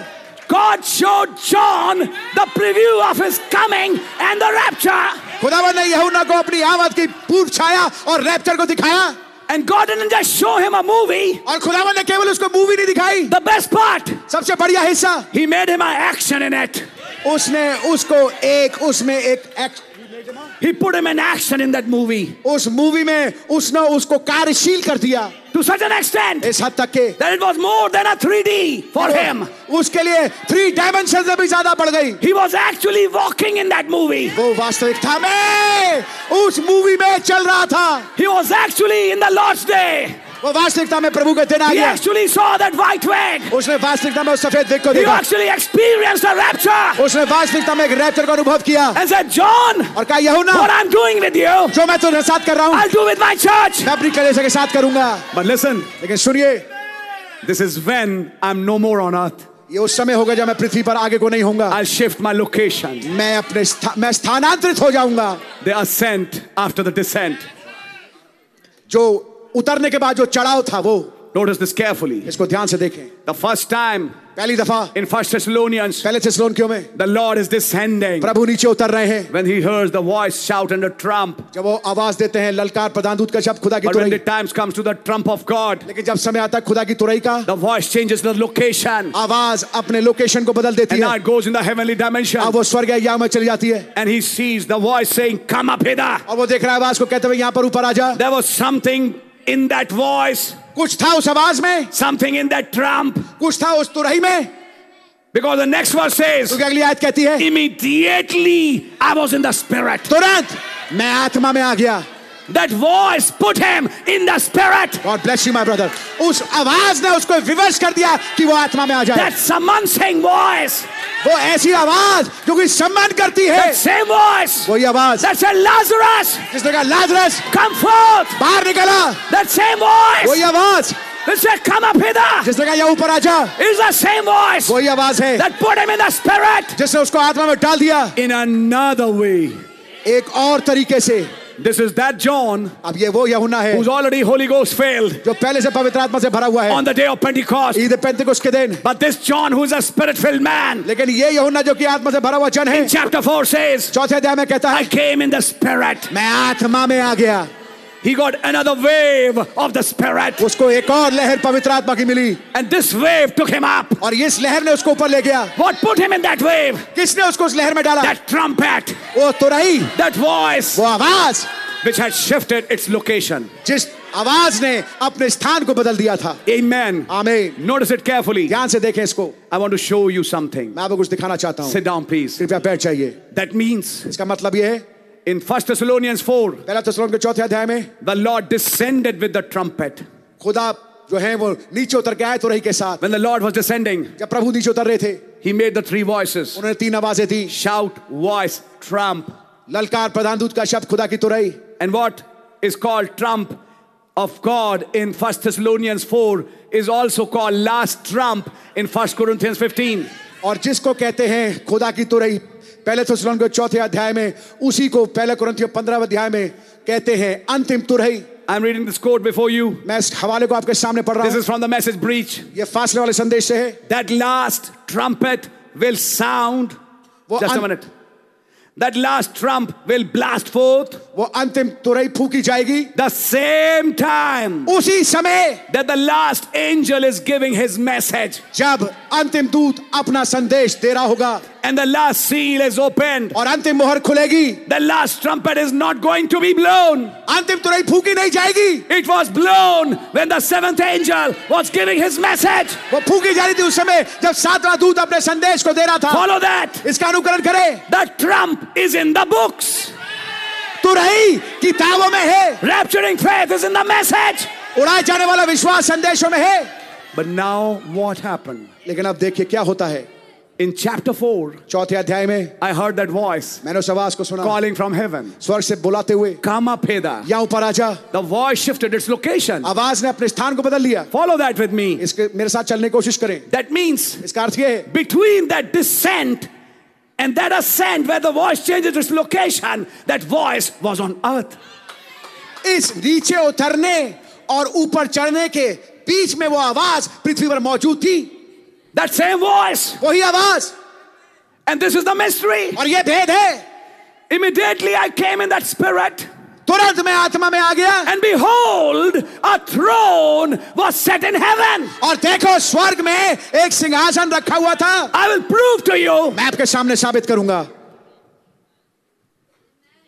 God showed John the preview of his coming and the rapture. खुदावन ने यहूना को अपनी आमद की पूर्व छाया और रैप्चर को दिखाया And God didn't just show him a movie. और खुदावन ने केवल उसको मूवी नहीं दिखाई The best part, सबसे बढ़िया हिस्सा he made him an action in it. उसने उसको एक उसमें एक act He put him in action in that movie. उस मूवी में उसने उसको कार्यशील कर दिया To such an extent इस हद तक के that it was more than a 3D for him. उसके लिए three dimensions से भी ज़्यादा बढ़ गई He was actually walking in that movie. वो वास्तविकता में उस मूवी में चल रहा था He was actually in the Lord's day. वो वास्तविकता में प्रभु के दिन आ गया। एक्चुअली सॉ दैट व्हाइट वैग उसने वास्तविकता में उस सफ़ेद वैग को देखा। He actually experience the rapture उसने वास्तविकता में एक रैप्चर का अनुभव किया। एंड सेड जॉन और कहा यहोना what I am doing with you जो मैं तुम्हारे साथ कर रहा हूँ I do with my church मैं अपनी कलीसिया के साथ करूँगा। बट लिसन लेकिन सुनिए this is when I am no more on earth ये उस समय होगा जब मैं पृथ्वी पर आगे को नहीं होगा आई शिफ्ट माय लोकेशन मैं अपने स्था, मैं स्थानांतरित हो जाऊँगा। The ascent after the descent जो उतरने के बाद जो चढ़ाव था वो नोटिस दिस केयरफुली इसको ध्यान से देखें। द फ़र्स्ट टाइम पहली दफ़ा इन फ़र्स्ट थेसलोनियंस पहले थेसलोनियों में द लॉर्ड इज़ डिसेंडिंग प्रभु नीचे उतर रहे हैं। When he hears the voice shout and the trump जब वो आवाज़ देते हैं ललकार प्रधानदूत का शब्द खुदा की तुरही but the times comes to the trump of God लेकिन जब समय आता है खुदा की तुरही का the voice changes the location आवाज़ अपने लोकेशन को बदल देती है। And goes in the heavenly dimension अब वो स्वर्ग या में चली जाती है। And he sees the voice saying come up hither और वो देख रहा है आवाज़ को कहते हुए यहाँ पर ऊपर आ there was something in that voice, कुछ था उस आवाज में something in that trump. कुछ था उस तुरही में Because the next verse says, क्योंकि अगली आयत कहती है Immediately I was in the spirit. तुरंत मैं आत्मा में आ गया That voice put him in the spirit. God bless you my brother उस आवाज़ ने उसको विवश कर दिया कि वो आत्मा में आ जाए That summoning voice. वो ऐसी आवाज़ जो कि सम्मान करती है That same voice. वही आवाज़ That said, Lazarus, जिसने कहा लाजरस come forth. बाहर निकला That same voice. वही आवाज़ That said, come up hither. जिसने कहा यहाँ ऊपर आ जा Is the same voice वही आवाज़ है that put him in the spirit. जिसने उसको आत्मा में डाल दिया In another way. एक और तरीके से This is that John अब ये वो यहुना है who's already Holy Ghost filled जो पहले से पवित्र आत्मा से भरा हुआ है on the day of Pentecost. Eid पेंतिकुस्त के दिन But this John who is a spirit filled man लेकिन ये यहुना जो कि आत्मा से भरा हुआ जन है in chapter 4 says, चौथे अध्याय में कहता I है came in the spirit. मैं आत्मा में आ गया He got another wave of the spirit. उसको एक और लहर पवित्र आत्मा की मिली And this wave took him up. और इस लहर ने उसको ऊपर ले गया What put him in that wave? किसने उसको उस लहर में डाला That trumpet, वो तुरही that voice, वो आवाज़ which had shifted its location. जिस आवाज़ ने अपने स्थान को बदल दिया था Amen. आमीन Notice it carefully. ध्यान से देखें इसको I want to show you something. मैं आपको कुछ दिखाना चाहता हूँ Sit down, please. कृपया बैठ जाइए That means इसका मतलब ये है in 1 Thessalonians 4, पहला तस्लोन के चौथे अध्याय में the Lord descended with the trumpet. खुदा जो है वो नीचे उतर के आए तुरही के साथ When the Lord was descending, जब प्रभु नीचे उतर रहे थे He made the three voices उन्होंने तीन आवाजें दी shout, voice, trump. ललकार प्रधान दूत का शब्द खुदा की तुरही And what is called trump of God in 1 Thessalonians 4 is also called last trump in 1 Corinthians 15. और जिसको कहते हैं खुदा की तुरही पहले तो के चौथे अध्याय में उसी को पहले कुरंथियों पंद्रह अध्याय में कहते हैं अंतिम तुरही I'm reading this quote before you. मैं इस हवाले को आपके सामने पढ़ रहा This is from the message breach. ये फासले वाले संदेश से है That last trumpet will sound. Just a um- minute. That last trump will blast forth वो अंतिम तुरई फूकी जाएगी। द सेम टाइम उसी समय the last angel is giving his message जब अंतिम दूत अपना संदेश दे रहा होगा। And the last seal is open और अंतिम मोहर खुलेगी। The last trumpet is not going to be blown अंतिम तुरई फूकी नहीं जाएगी। It was blown when the seventh angel was giving his message वो फूकी जा रही थी उस समय जब सातवा दूत अपने संदेश को दे रहा था। फॉलो दैट इसका अनुकरण करे। The trump is in the books तू रही किताबों में है। Rapturing faith is in the message उड़ाए जाने वाला विश्वास संदेशों में है। बट नाउ व्हाट हैपेंड लेकिन अब देखिए क्या होता है। इन चैप्टर फोर चौथे अध्याय में आई हर्ड दैट वॉइस मैंने उस आवाज़ को सुना। कॉलिंग फ्रॉम हेवन स्वर्ग से बुलाते हुए। काम फेदा यहाँ ऊपर आ जा the voice shifted its location आवाज़ ने अपने स्थान को बदल लिया। फॉलो दैट विद मी इसके मेरे साथ चलने की कोशिश करें। दैट मीन्स इसका अर्थ ये है। Between that descent and that ascent where the voice changes its location, that voice was on earth. इस नीचे उतरने और ऊपर चढ़ने के बीच में वो आवाज पृथ्वी पर मौजूद थी That same voice. वही आवाज And this is the mystery. और ये भेद है Immediately I came in that spirit. तुरंत मैं आत्मा में आ गया। And behold a throne was set in heaven और देखो स्वर्ग में एक सिंहासन रखा हुआ था। I will prove to you मैं आपके सामने साबित करूँगा।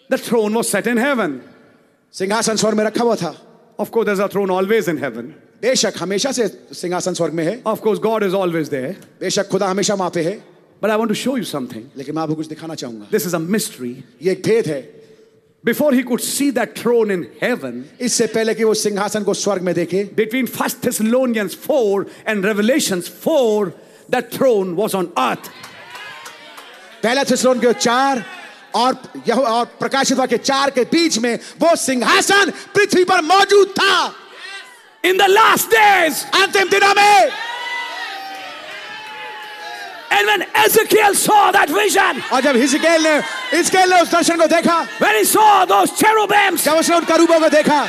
The throne was set in heaven सिंहासन स्वर्ग में रखा हुआ था। Of course there's a throne always in heaven बेशक हमेशा से सिंहासन स्वर्ग में है। Of course God is always there बेशक खुदा हमेशा वहाँ पे है। But I want to show you something लेकिन मैं आपको कुछ दिखाना चाहूँगा। दिस इज़ अ मिस्ट्री ये एक भेद है। Before he could see that throne in heaven, इससे पहले कि वो सिंहासन को स्वर्ग में देखे between 1 Thessalonians 4 and Revelations 4, that throne was on earth. पहला थिस्सलुनीके के चार और यह और प्रकाशित वाक्य चार के बीच में वो सिंहासन पृथ्वी पर मौजूद था In the last days, अंतिम दिनों में and when Ezekiel saw that vision, और जब हिजकेल ने हिजकेल ने उस दर्शन को देखा when he saw those cherubims, जब उसने उन करूबों को देखा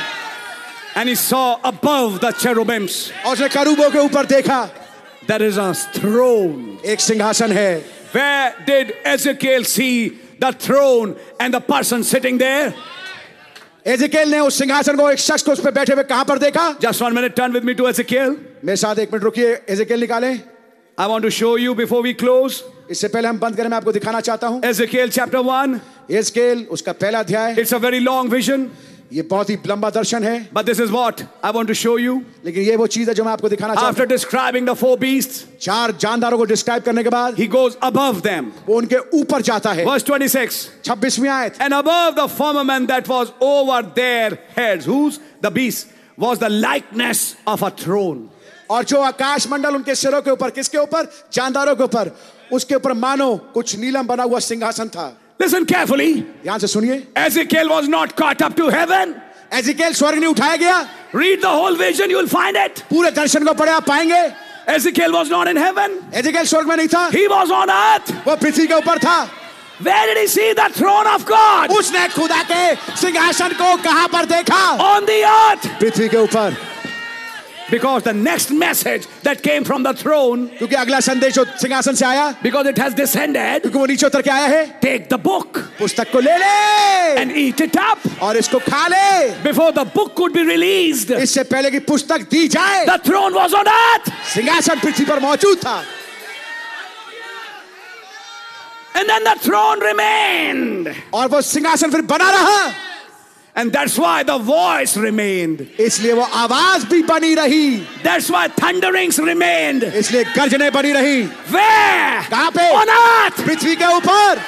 and he saw above the cherubims, और उसने करूबों के ऊपर देखा there is a throne. एक सिंहासन है Where did Ezekiel see the throne and the person sitting there? Ezekiel ने उस सिंहासन को एक शख्स को उस पर बैठे हुए कहाँ पर देखा Just one minute, turn with me to Ezekiel. मेरे साथ एक मिनट रुकिए एजिकेल निकालें I want to show you before we close. इससे पहले हम बंद करें मैं आपको दिखाना चाहता हूं Ezekiel chapter 1. एजिकेल उसका पहला अध्याय It's a very long vision, ये बहुत ही लंबा दर्शन है but this is what I want to show you. लेकिन ये वो चीज है जो मैं आपको दिखाना चाहता After describing the four beasts, हूं चार जानदारों को डिस्क्राइब करने के बाद he goes above them. वो उनके ऊपर जाता है Verse 26. छब्बीसवीं आयत And above the firmament that was over their heads, whose? The beast, was the likeness of a throne. और जो आकाश मंडल उनके सिरों के ऊपर किसके ऊपर जानदारों के ऊपर उसके ऊपर मानो कुछ नीलम बना हुआ सिंहासन था Listen carefully. ध्यान से सुनिए Ezekiel was not caught up to heaven. Ezekiel स्वर्ग नहीं उठाया गया Read the whole vision, you'll find it. पूरे दर्शन को पढ़े आप पाएँगे Ezekiel was not in heaven, Ezekiel स्वर्ग में नहीं था he was on earth. वो पृथ्वी के ऊपर था Where did he see the throne of God? उसने खुदा के सिंहासन को कहाँ पर देखा On the earth. पृथ्वी के ऊपर Because the next message that came from the throne, क्योंकि अगला संदेश जो सिंहासन से आया because it has descended, क्योंकि वो नीचे उतर के आया है take the book पुस्तक को ले ले and eat it up. और इसको खा ले Before the book could be released, इससे पहले कि पुस्तक दी जाए the throne was on earth. सिंहासन पृथ्वी पर मौजूद था And then the throne remained. और वो सिंहासन फिर बना रहा And that's why the voice remained. इसलिए वो आवाज भी बनी रही That's why thunderings remained. इसलिए गर्जने बनी रही Where? कहां पे On earth. पृथ्वी के ऊपर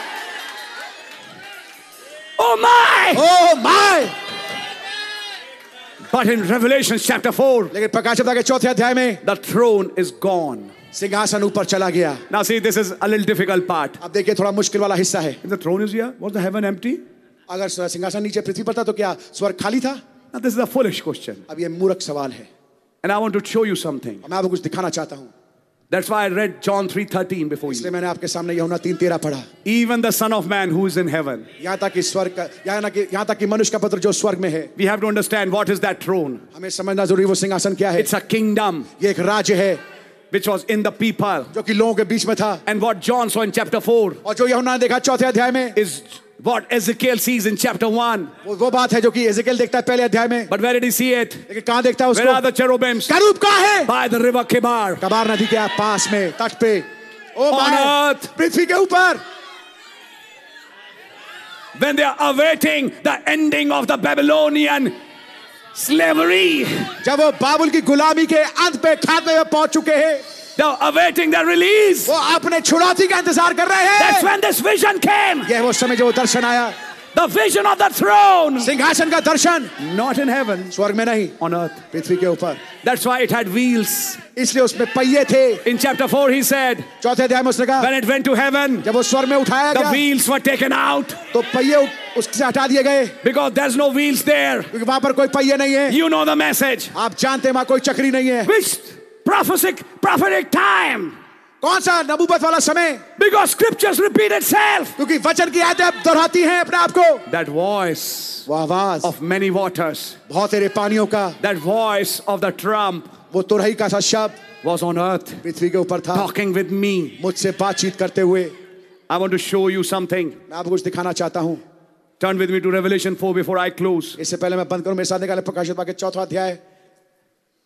Oh my! Oh my But in Revelation chapter 4, लेकिन प्रकाशित के चौथे अध्याय में the throne is gone. सिंहासन ऊपर चला गया Now see, this is a little difficult part. अब देखिए थोड़ा मुश्किल वाला हिस्सा है If the throne is here, was the heaven empty? अगर सिंहासन नीचे पृथ्वी पर था तो क्या स्वर्ग खाली था Now this is a foolish question. अब ये मूर्ख सवाल है And I want to show you something. मैं आपको कुछ दिखाना चाहता हूँ That's why I read John 3:13 before इसलिए you. मैंने आपके सामने यहुना तीन तेरह पढ़ा Even the Son of Man who is in heaven. यहाँ तक कि स्वर्ग का यहाँ ना कि यहाँ तक कि मनुष्य का पुत्र जो स्वर्ग में है We have to understand what is that throne. हमें समझना ज़रूरी वो सिंहासन क्या है It's a kingdom. ये एक राज्य है which was in the people. जो कि लोगों के बीच में था And what John saw in chapter 4 और जो यूहन्ना ने देखा चौथे अध्याय में is what Ezekiel sees in chapter 1. वो वो बात है जो कि एजेकेल देखता है पहले अध्याय में But where did he see it? लेकिन कहाँ देखता है Where are the cherubims? करूब कहाँ है By the river Kibar. कबार नदी के पास में तट पे ओ On माय earth. पृथ्वी के ऊपर When they are awaiting the ending of the Babylonian slavery. जब वो बाबुल की गुलामी के अंत पे खात्मे में पहुँच चुके हैं They awaiting their release. वो अपने छुड़ौती का इंतज़ार कर रहे हैं. That's when this vision came. यह वो समय जो दर्शन आया The vision of the throne. सिंहासन का दर्शन Not in heaven, स्वर्ग में नहीं on earth. पृथ्वी के ऊपर That's why it had wheels. इसलिए उसमें पहिए थे In chapter 4, he said, चौथे अध्याय में उसने कहा when it went to heaven, जब वो स्वर्ग में उठाया गया. the wheels were taken out तो पहिए उससे हटा दिए गए because there's no wheels there. क्योंकि वहाँ पर कोई पहिए नहीं है You know the message. आप जानते हैं वहाँ कोई चक्री नहीं है Which prophetic, prophetic time. कौन सा नबूबत वाला समय? बिकॉज़ स्क्रिप्चर्स रिपीट इटसेल्फ क्योंकि वचन की आदत दोहराती है अपने आप को। दैट वॉइस आवाज़। ऑफ़ मेनी वाटर्स बहुत सारे पानियों का। That voice of the trump वो तुरही का सा शब्द वाज ऑन अर्थ पृथ्वी के ऊपर था। टॉकिंग विद मी मुझसे बातचीत करते हुए। I want to show you something मैं आपको कुछ दिखाना चाहता हूँ। Turn with me to Revelation 4 before I close इससे पहले मैं बंद करूँ मेरे साथ प्रकाशित चौथा अध्याय।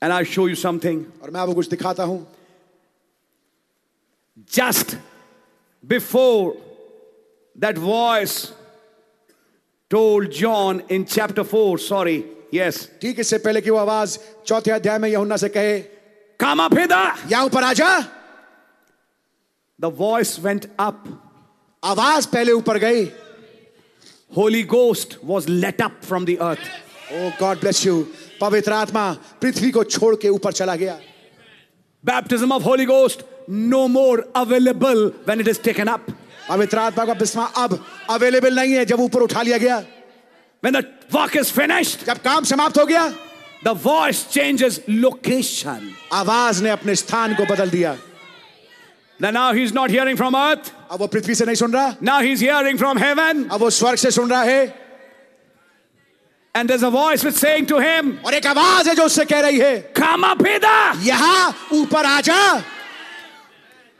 And I'll show you something. और मैं आपको कुछ दिखाता हूं Just before that voice told John in chapter 4, sorry, yes, ठीक इससे पहले कि वो आवाज चौथे अध्याय में यूहन्ना से कहे come up hither. यहाँ ऊपर आ जा The voice went up. आवाज पहले ऊपर गई Holy Ghost was let up from the earth. Oh God bless you पवित्र आत्मा पृथ्वी को छोड़ के ऊपर चला गया। Baptism of Holy Ghost no more available when it is taken up पवित्र आत्मा का बिस्मा अब अवेलेबल नहीं है जब ऊपर उठा लिया गया। व्हेन द इज़ फिनिश जब काम समाप्त हो गया द वॉइस चेंजेस लोकेशन आवाज़ ने अपने स्थान को बदल दिया। Now he is not hearing from earth अब वो पृथ्वी से नहीं सुन रहा। Now he is hearing from heaven अब वो स्वर्ग से सुन रहा है। And there's a voice which saying to him, और एक आवाज है जो उससे कह रही है Come up hither. यहाँ ऊपर आ जा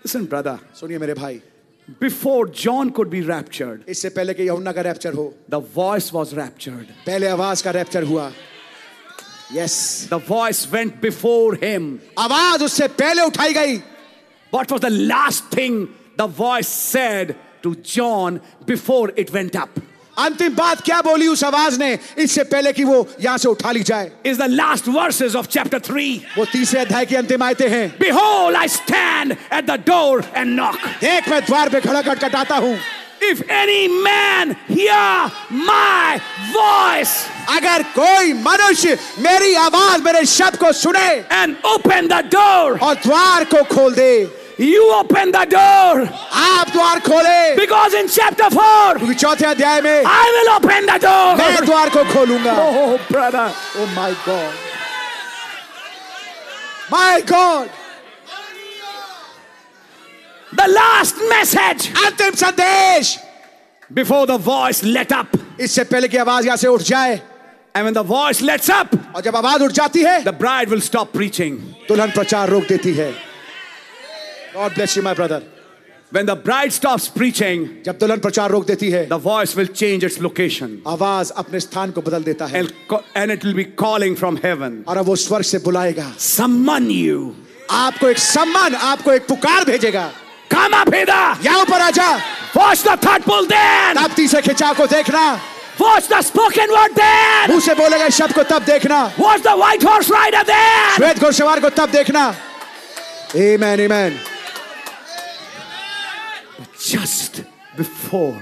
Listen, brother. सुनिए मेरे भाई Before John could be raptured, इससे पहले कि यूहन्ना का रैप्चर हो the voice was raptured. पहले आवाज का रैप्चर हुआ yes The voice went before him. आवाज उससे पहले उठाई गई What was the last thing the voice said to John before it went up? अंतिम बात क्या बोली उस आवाज़ ने इससे पहले कि वो यहाँ से उठा ली जाए Is the last verses of chapter 3. वो तीसरे अध्याय की अंतिम आयते हैं Behold, I stand at the door and knock. देख मैं द्वार पे खड़ा खटखटाता हूँ If any man hear my voice अगर कोई मनुष्य मेरी आवाज़ मेरे शब्द को सुने and open the door, और द्वार को खोल दे you open the door. आप द्वार खोले Because in chapter 4, क्योंकि चौथे अध्याय में I will open the door. मैं द्वार को खोलूँगा Oh, brother. Oh my God my God The last message अंतिम संदेश before the voice let up. इससे पहले कि आवाज़ यहाँ से उठ जाए And when the voice lets up, और जब आवाज़ उठ जाती है the bride will stop preaching. दुल्हन प्रचार रोक देती है God bless you my brother When the bride stops preaching, जब दुल्हन प्रचार रोक देती है the voice will change its location. आवाज़ अपने स्थान को बदल देता है And, and it will be calling from heaven. और वो स्वर्ग से बुलाएगा Summon you. आपको एक सम्मान आपको एक पुकार भेजेगा Come up hither. यहाँ ऊपर आजा Watch the third pull then. तब तीसरे खिंचाव को देखना Watch the spoken word then. मुँह से बोलेगा इस शब्द को तब देखना Watch the white horse rider then. श्वेत घोड़सवार को तब देखना आमेन आमेन Just before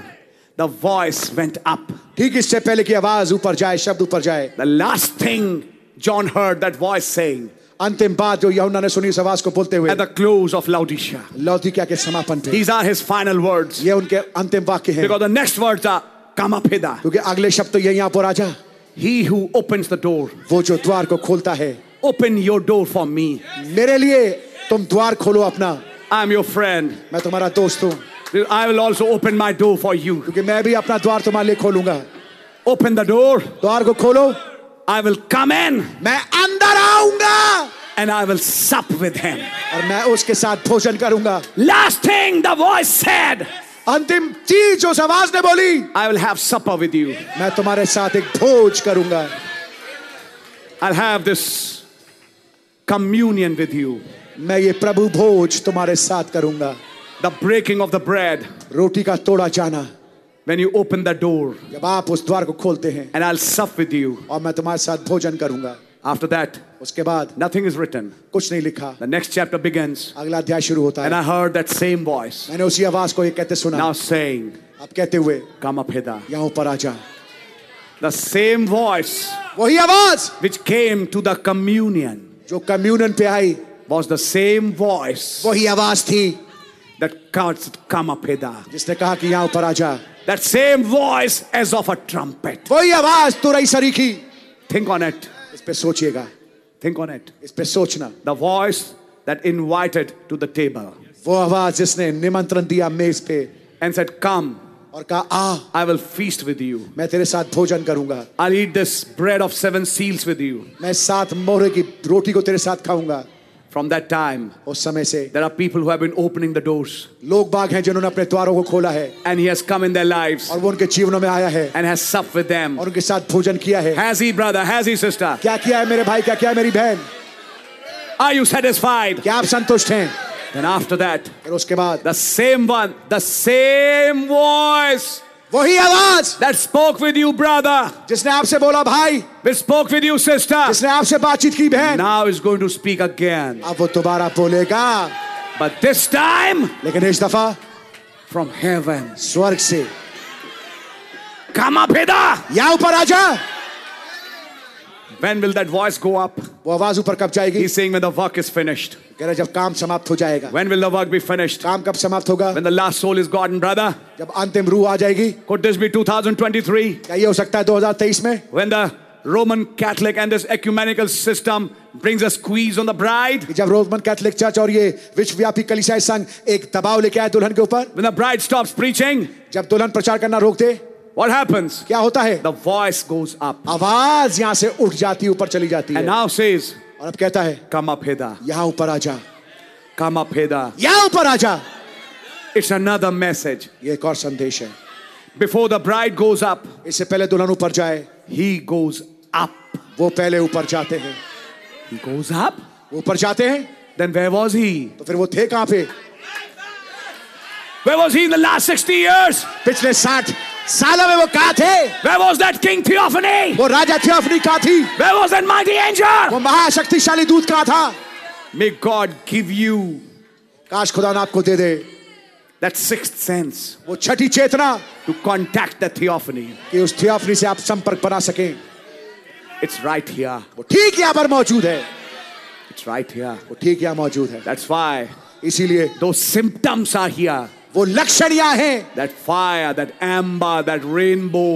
the voice went up, ठीक इससे पहले कि आवाज़ ऊपर जाए शब्द ऊपर जाए the last thing John heard that voice saying अंतिम बात जो यहुन्ना ने सुनी इस आवाज़ को बोलते हुए at the close of Laodicea. लौतिका के समापन पे These are his final words. ये उनके अंतिम वाक्य हैं Because the next words are hither. क्योंकि अगले शब्द तो ये यहाँ पर आजा He who opens the door, वो जो द्वार को खोलता है open your door for me. मेरे लिए तुम द्वार खोलो अपना I'm your friend. मैं तुम्हारा दोस्त हूँ I will also open my door for you. क्योंकि मैं भी अपना द्वार तुम्हारे लिए खोलूँगा Open the door. द्वार को खोलो I will come in. मैं अंदर आऊँगा and I will sup with him. और मैं उसके साथ भोजन करूँगा Last thing the voice said, अंतिम चीज़ उस आवाज़ ने बोली I will have supper with you. मैं तुम्हारे साथ एक भोज करूँगा I'll have this communion with you. मैं ये प्रभु भोज तुम्हारे साथ करूँगा The breaking of the bread रोटी का तोड़ा जाना when you open the door, जब आप उस द्वार को खोलते हैं and I'll sup with you. और मैं तुम्हारे साथ भोजन करूंगा After that, उसके बाद nothing is written. कुछ नहीं लिखा The next chapter begins, अगला अध्याय शुरू होता and है I heard that same voice मैंने उसी आवाज को ये कहते सुना now saying, आप कहते हुए Come up hither. यहाँ ऊपर आ जा The same voice वही आवाज which came to the communion जो कम्युनियन पे आई was the same voice वही आवाज थी That comes, Come up hither. जिसने कहा कि यहाँ ऊपर आ जा That same voice as of a trumpet. वही आवाज़ तुरई सरीखी Think on it. इस पे सोचिएगा Think on it. इस पे सोचना The voice that invited to the table वो आवाज़ जिसने निमंत्रण दिया मेज पे and said, Come, और कहा आ I will feast with you. मैं तेरे साथ भोजन करूँगा I'll eat this bread of seven seals with you. मैं सात मोहरे की रोटी को तेरे साथ खाऊँगा From that time, उस समय से there are people who have been opening the doors, लोग बाग हैं जिन्होंने अपने द्वारों को खोला है and He has come in their lives और वो उनके जीवनों में आया है and has supped with them. और उनके साथ भोजन किया है Has He, brother? Has He, sister? क्या किया है मेरे भाई क्या किया है मेरी बहन Are you satisfied? क्या आप संतुष्ट हैं Then after that, फिर उसके बाद the same one, the same voice वही आवाज़। That spoke with you brother जिसने आपसे बोला भाई। With spoke with you sister जिसने आपसे बातचीत की बहन। Now is going to speak again अब वो दोबारा बोलेगा। बट दिस टाइम लेकिन इस दफ़ा फ्रॉम हेवन स्वर्ग से। कामा फेदा यहाँ ऊपर आ जा। When will that voice go up? वो आवाज़ ऊपर कब जाएगी He's saying when the work is finished. कह रहा जब काम समाप्त हो जाएगा When will the work be finished? काम कब समाप्त होगा When the last soul is gotten, brother. जब अंतिम रूह आ जाएगी Could this be 2023? क्या ये हो सकता है 2023 में When the Roman Catholic and this ecumenical system brings a squeeze on the bride? जब रोमन कैथोलिक चर्च और ये विश्वव्यापी कलिसियाई संघ एक दबाव लेके आए दुल्हन के ऊपर When the bride stops preaching, जब दुल्हन प्रचार करना रोक दे what happens? क्या होता है The voice goes up. आवाज़ यहाँ से उठ जाती ऊपर चली जाती है And now says, और अब कहता है Come up hither. यहाँ ऊपर आ जा Come up hither. यहाँ ऊपर आ जा It's another message. ये एक और संदेश है Before the bride goes up, इससे पहले दुल्हन ऊपर जाए he goes up. वो पहले ऊपर जाते हैं He goes up? वो ऊपर जाते हैं Then where was he? तो फिर वो थे कहाँ पे Where was he in the last 60 years? पिछले साठ सालों में वो कहा थे Where was that King Theophany? वो राजा थियोफनी कहा थी Where was that mighty angel? वो महाशक्तिशाली दूत कहा था May God give you काश खुदा ने आपको दे दे that sixth sense वो छठी चेतना to contact the theophany. कि उस थियोफनी से आप संपर्क बना सकें It's right here. वो ठीक यहाँ पर मौजूद है It's right here. वो ठीक यहाँ मौजूद है That's why इसीलिए those symptoms are here. वो लक्षणियाँ हैं that fire that ember that rainbow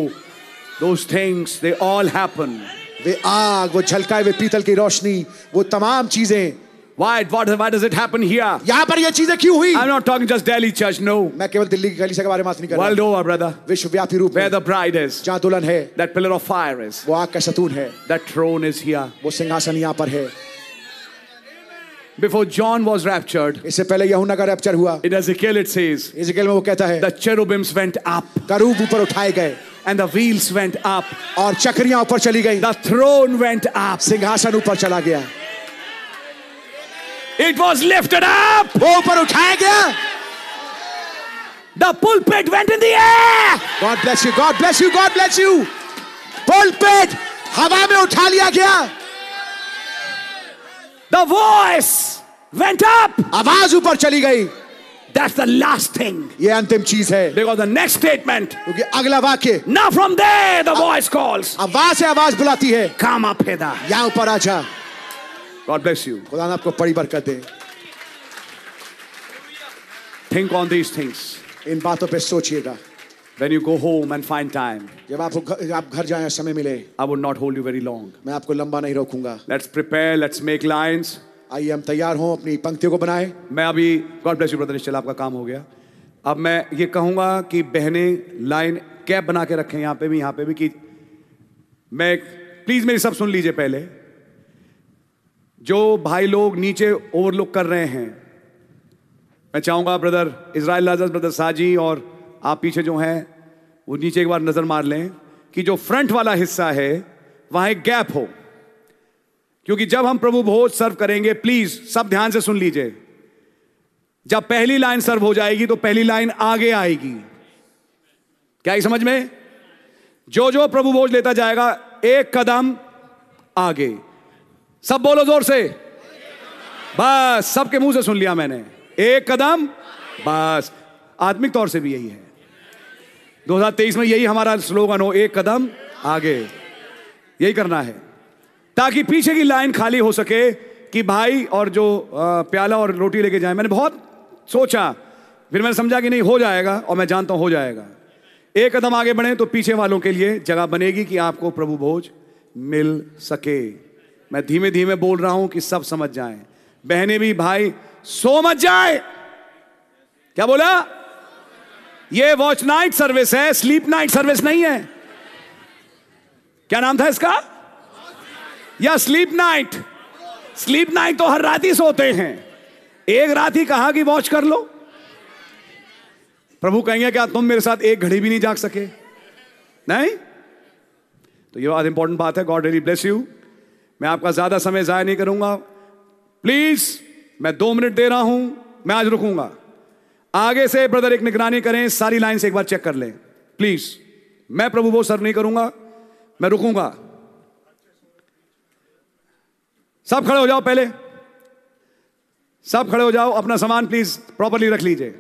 those things they all happen वे आग वो झलकाए वे पीतल की रोशनी वो तमाम चीज़ें Why? What? Why does it happen here? यहाँ पर ये चीज़ें क्यों हुई? I'm not talking just Delhi Church. No. मैं केवल दिल्ली की कलीसिया के बारे में बात नहीं कर रहा. World over, brother. विश्वव्यापी रूप. Where the bride is. जहाँ दुल्हन है. That pillar of fire is. वो आग का सतून है. That throne is here. वो सिंहासन यहाँ पर है. Before John was raptured, इससे पहले यहुना का रैप्चर हुआ in Ezekiel it says, इजकेल में वो कहता है the cherubims went up करूब ऊपर उठाए गए and the wheels went up. और चक्रियाँ ऊपर चली गई The throne went up. सिंहासन ऊपर चला गया It was lifted up. वो ऊपर उठाया गया The pulpit went in the air. God bless you God bless you God bless you pulpit हवा में उठा लिया गया The voice went up. आवाज़ ऊपर चली गई That's the last thing. ये अंतिम चीज़ है Because the next statement, क्योंकि अगला वाक्य now from there the voice calls, आवाज़ से आवाज़ बुलाती है Come up hither. यहाँ ऊपर आ जा God bless you. खुदा आपको बड़ी बरकत दे Think on these things. इन बातों पे सोचिएगा When you go home and find time, जब आपको आप घर जाए समय मिले I would not hold you very long. मैं आपको लंबा नहीं रोकूँगा Let's prepare, let's make lines. आइए हम तैयार हों अपनी पंक्तियों को बनाए मैं अभी God bless you brother Nishchal आपका काम हो गया अब मैं ये कहूँगा कि बहनें लाइन कैब बना के रखें यहाँ पे भी यहाँ पे भी कि मैं प्लीज़ मेरी सब सुन लीजिए पहले जो भाई लोग नीचे ओवरलुक कर रहे हैं मैं चाहूँगा ब्रदर इसराइल लाजर ब्रदर साजी और आप पीछे जो हैं, वो नीचे एक बार नज़र मार लें कि जो फ्रंट वाला हिस्सा है, वहाँ एक गैप हो। क्योंकि जब हम प्रभु भोज सर्व करेंगे प्लीज़ सब ध्यान से सुन लीजिए। जब पहली लाइन सर्व हो जाएगी तो पहली लाइन आगे आएगी। क्या ये समझ में? जो जो प्रभु भोज लेता जाएगा, एक कदम आगे। सब बोलो ज़ोर से। बस, सबके मुँह से सुन लिया मैंने। एक कदम, बस। आत्मिक तौर से भी यही है। 2023 में यही हमारा स्लोगन हो, एक कदम आगे। यही करना है। ताकि पीछे की लाइन खाली हो सके कि भाई और जो प्याला और रोटी लेके जाए। मैंने बहुत सोचा, फिर मैंने समझा कि नहीं, हो जाएगा और मैं जानता हूँ हो जाएगा। एक कदम आगे बढ़े तो पीछे वालों के लिए जगह बनेगी कि आपको प्रभु भोज मिल सके। मैं धीमे धीमे बोल रहा हूँ कि सब समझ जाएँ। बहने भी, भाई, सो मत जाए। क्या बोला? ये वॉच नाइट सर्विस है स्लीप नाइट सर्विस नहीं है। क्या नाम था इसका? या स्लीप नाइट स्लीप नाइट तो हर रात ही सोते हैं। एक रात ही कहा कि वॉच कर लो। प्रभु कहेंगे क्या तुम मेरे साथ एक घड़ी भी नहीं जाग सके? नहीं? तो ये बहुत इंपॉर्टेंट बात है गॉड रियली ब्लेस यू मैं आपका ज़्यादा समय जाया नहीं करूँगा। प्लीज़ मैं दो मिनट दे रहा हूँ, मैं आज रुकूँगा। आगे से ब्रदर एक निगरानी करें, सारी लाइन से एक बार चेक कर लें। प्लीज़, मैं प्रभु वो सर्व नहीं करूँगा, मैं रुकूँगा। सब खड़े हो जाओ पहले। सब खड़े हो जाओ, अपना सामान प्लीज़ प्रॉपरली रख लीजिए।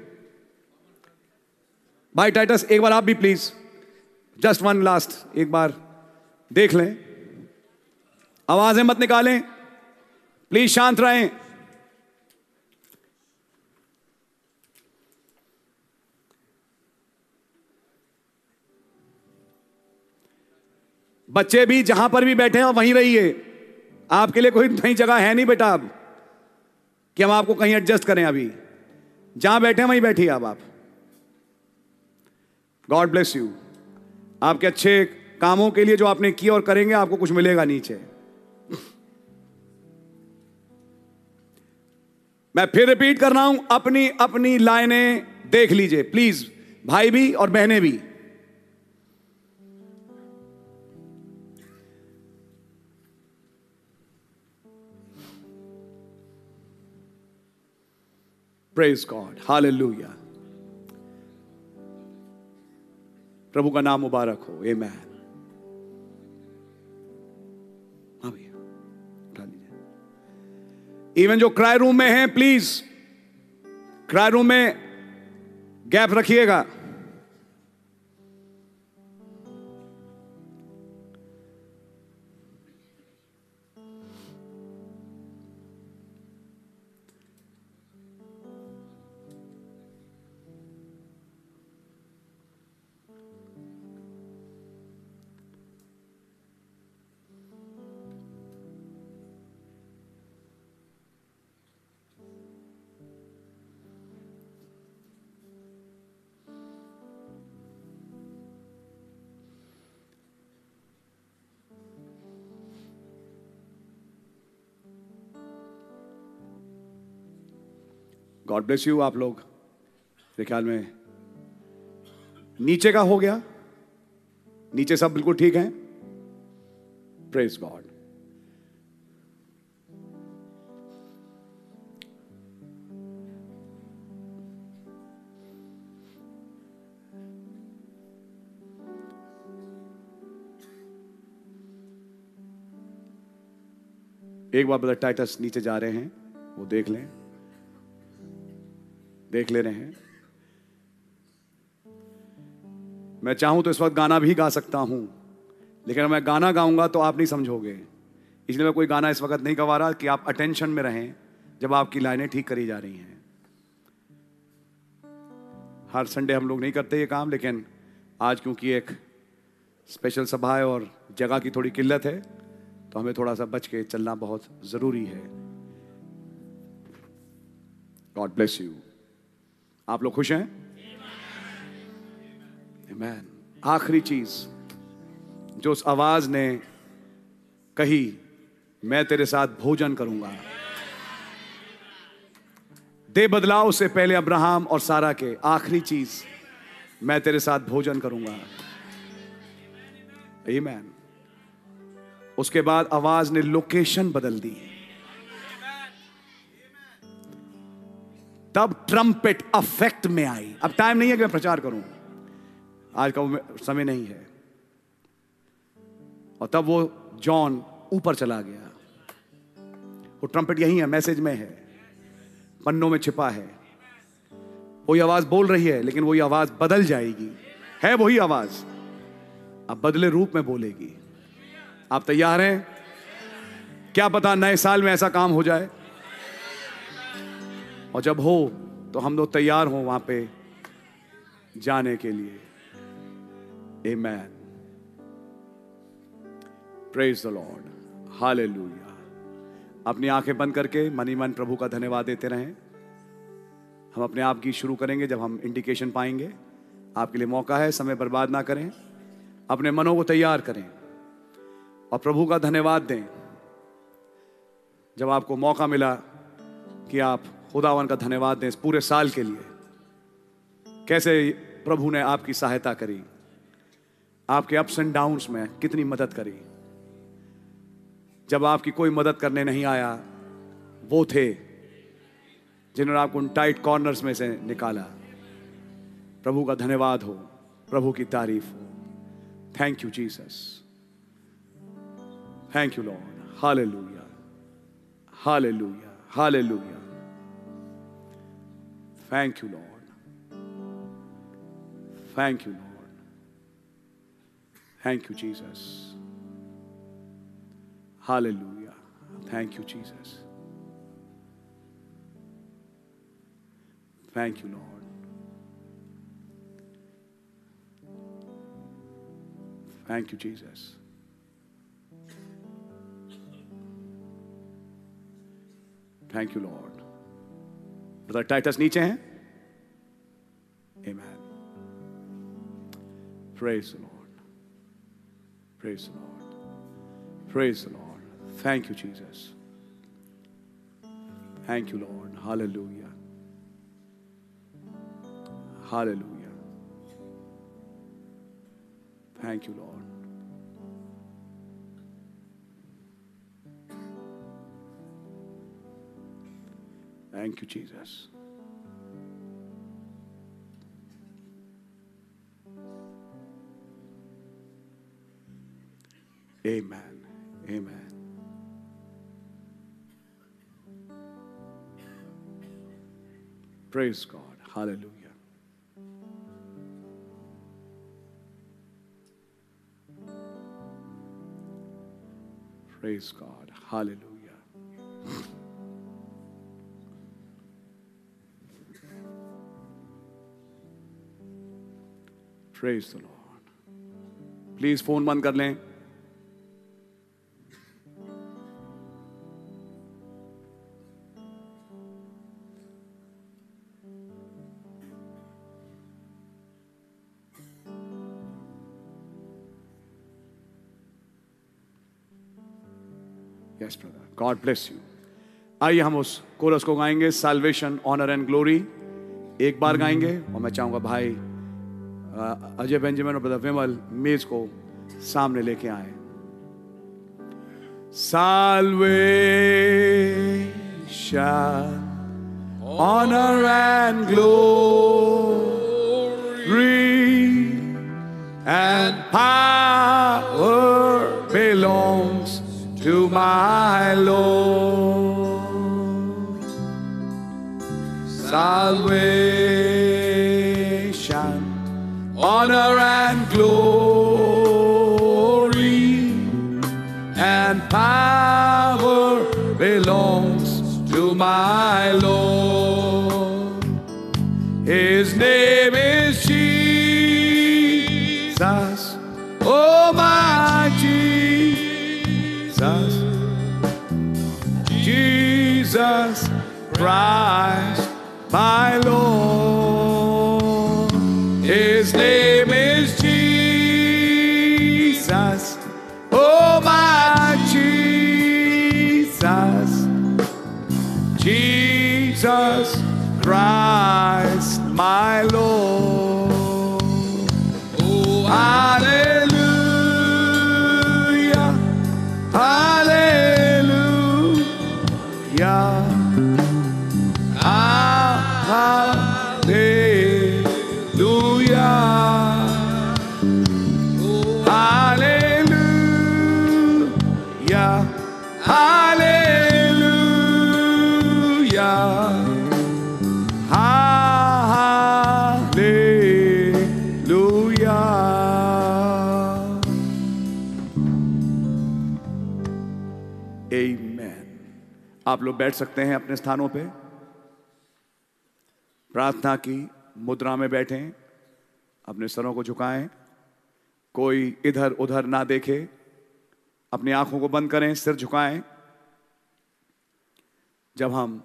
भाई टाइटस, एक बार आप भी प्लीज़, जस्ट वन लास्ट, एक बार देख लें। आवाज़ें मत निकालें, प्लीज़ शांत रहें। बच्चे भी जहाँ पर भी बैठे हैं, वहीं रहिए। आपके लिए कोई नई जगह है नहीं बेटा अब, कि हम आपको कहीं एडजस्ट करें अभी। जहाँ बैठे वहीं बैठिए अब आप। गॉड ब्लेस यू आपके अच्छे कामों के लिए जो आपने किए और करेंगे, आपको कुछ मिलेगा नीचे। मैं फिर रिपीट कर रहा हूँ अपनी अपनी लाइनें देख लीजिए प्लीज़ भाई भी और बहनें भी। प्रेज गॉड हाल प्रभु का नाम मुबारक हो. ए मैन इवन जो क्राई रूम में है प्लीज़ क्राई रूम में गैप रखिएगा. गॉड ब्लेस यू आप लोग। मेरे ख्याल में नीचे का हो गया। नीचे सब बिल्कुल ठीक है। प्रेज गॉड एक बार ब्रदर टाइटस नीचे जा रहे हैं, वो देख लें। देख ले रहे हैं। मैं चाहूँ तो इस वक्त गाना भी गा सकता हूँ, लेकिन मैं गाना गाऊँगा तो आप नहीं समझोगे। इसलिए मैं कोई गाना इस वक्त नहीं गवा रहा कि आप अटेंशन में रहें जब आपकी लाइनें ठीक करी जा रही हैं। हर संडे हम लोग नहीं करते ये काम, लेकिन आज क्योंकि एक स्पेशल सभा है और जगह की थोड़ी किल्लत है तो हमें थोड़ा सा बच के चलना बहुत ज़रूरी है। गॉड ब्लेस यू आप लोग खुश हैं? Amen. आखिरी चीज़, जो उस आवाज़ ने कही, मैं तेरे साथ भोजन करूँगा। दे बदलाव से पहले अब्राहम और सारा के, आखिरी चीज़, मैं तेरे साथ भोजन करूँगा। मैन उसके बाद आवाज़ ने लोकेशन बदल दी। तब ट्रम्पेट अफेक्ट में आई। अब टाइम नहीं है कि मैं प्रचार करूँ। आज का समय नहीं है। और तब वो जॉन ऊपर चला गया। वो ट्रम्पेट यही है मैसेज में है। पन्नों में छिपा है। वही आवाज़ बोल रही है, लेकिन वही आवाज़ बदल जाएगी। है वही आवाज़। अब बदले रूप में बोलेगी। आप तैयार हैं? क्या पता नए साल में ऐसा काम हो जाए। और जब हो तो हम लोग तैयार हों वहाँ पे जाने के लिए Amen. Praise the Lord. Hallelujah. अपनी आँखें बंद करके मनी मन प्रभु का धन्यवाद देते रहें हम अपने आप की शुरू करेंगे जब हम इंडिकेशन पाएँगे आपके लिए मौका है, समय बर्बाद ना करें अपने मनों को तैयार करें और प्रभु का धन्यवाद दें जब आपको मौका मिला कि आप खुदावन का धन्यवाद दें इस पूरे साल के लिए। कैसे प्रभु ने आपकी सहायता करी, आपके अप्स एंड डाउन्स में कितनी मदद करी। जब आपकी कोई मदद करने नहीं आया, वो थे जिन्होंने आपको उन टाइट कॉर्नर्स में से निकाला। प्रभु का धन्यवाद हो, प्रभु की तारीफ़ हो। Thank you Jesus thank you Lord hallelujah hallelujah hallelujah Thank you, Lord. Thank you, Lord. Thank you, Jesus. Hallelujah. Thank you, Jesus. Thank you, Lord. Thank you, Jesus. Thank you, Lord. Brother Titus नीचे हैं? Amen. Praise the Lord. Praise the Lord. Praise the Lord. Thank you, Jesus. Thank you, Lord. Hallelujah. Hallelujah. Thank you, Lord. Thank you, Jesus. Amen. Amen. Praise God. Hallelujah. Praise God. Hallelujah. Praise the Lord. Please phone बंद कर लें। Yes brother God bless you आइए हम उस chorus को गाएँगे salvation honour and glory एक बार गाएँगे और मैं चाहूँगा, भाई अजय बेंजामिन और ब्रदर विमल मेज को सामने लेके आए Salvation, honor and glory and power belongs to my Lord. Salvation, honor and glory आप लोग बैठ सकते हैं अपने स्थानों पे। प्रार्थना की, मुद्रा में बैठें, अपने सरों को झुकाएँ। कोई इधर उधर ना देखे, अपनी आँखों को बंद करें, सिर झुकाएँ। जब हम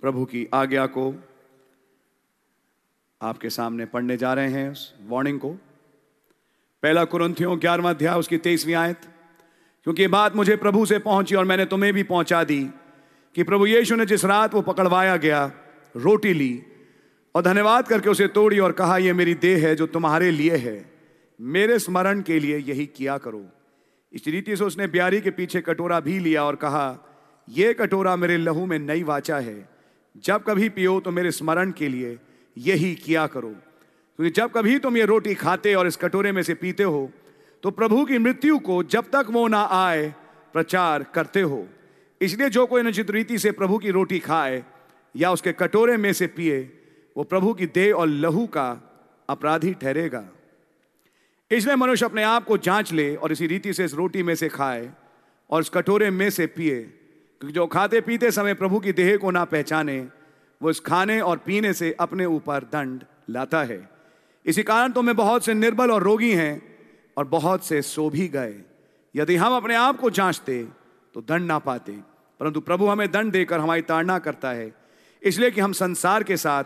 प्रभु की आज्ञा को आपके सामने पढ़ने जा रहे हैं, उस वार्निंग को, पहला कुरंथियों ग्यारहवा अध्याय, उसकी तेईसवीं आयत क्योंकि ये बात मुझे प्रभु से पहुँची और मैंने तुम्हें भी पहुँचा दी कि प्रभु यीशु ने जिस रात वो पकड़वाया गया, रोटी ली और धन्यवाद करके उसे तोड़ी और कहा यह मेरी देह है जो तुम्हारे लिए है। मेरे स्मरण के लिए यही किया करो। इस रीति से उसने ब्यारी के पीछे कटोरा भी लिया और कहा यह कटोरा मेरे लहू में नई वाचा है। जब कभी पियो तो मेरे स्मरण के लिए यही किया करो। क्योंकि जब कभी तुम ये रोटी खाते और इस कटोरे में से पीते हो तो प्रभु की मृत्यु को जब तक वो ना आए, प्रचार करते हो। इसलिए जो कोई अनुचित रीति से प्रभु की रोटी खाए या उसके कटोरे में से पिए, वो प्रभु की देह और लहू का अपराधी ठहरेगा। इसलिए मनुष्य अपने आप को जाँच ले और इसी रीति से इस रोटी में से खाए और इस कटोरे में से पिए। क्योंकि जो खाते पीते समय प्रभु की देह को ना पहचाने, वो इस खाने और पीने से अपने ऊपर दंड लाता है। इसी कारण तो मैं बहुत से निर्बल और रोगी हैं और बहुत से सो भी गए। यदि हम अपने आप को जांचते तो दंड ना पाते। परंतु प्रभु हमें दंड देकर हमारी ताड़ना करता है। इसलिए कि हम संसार के साथ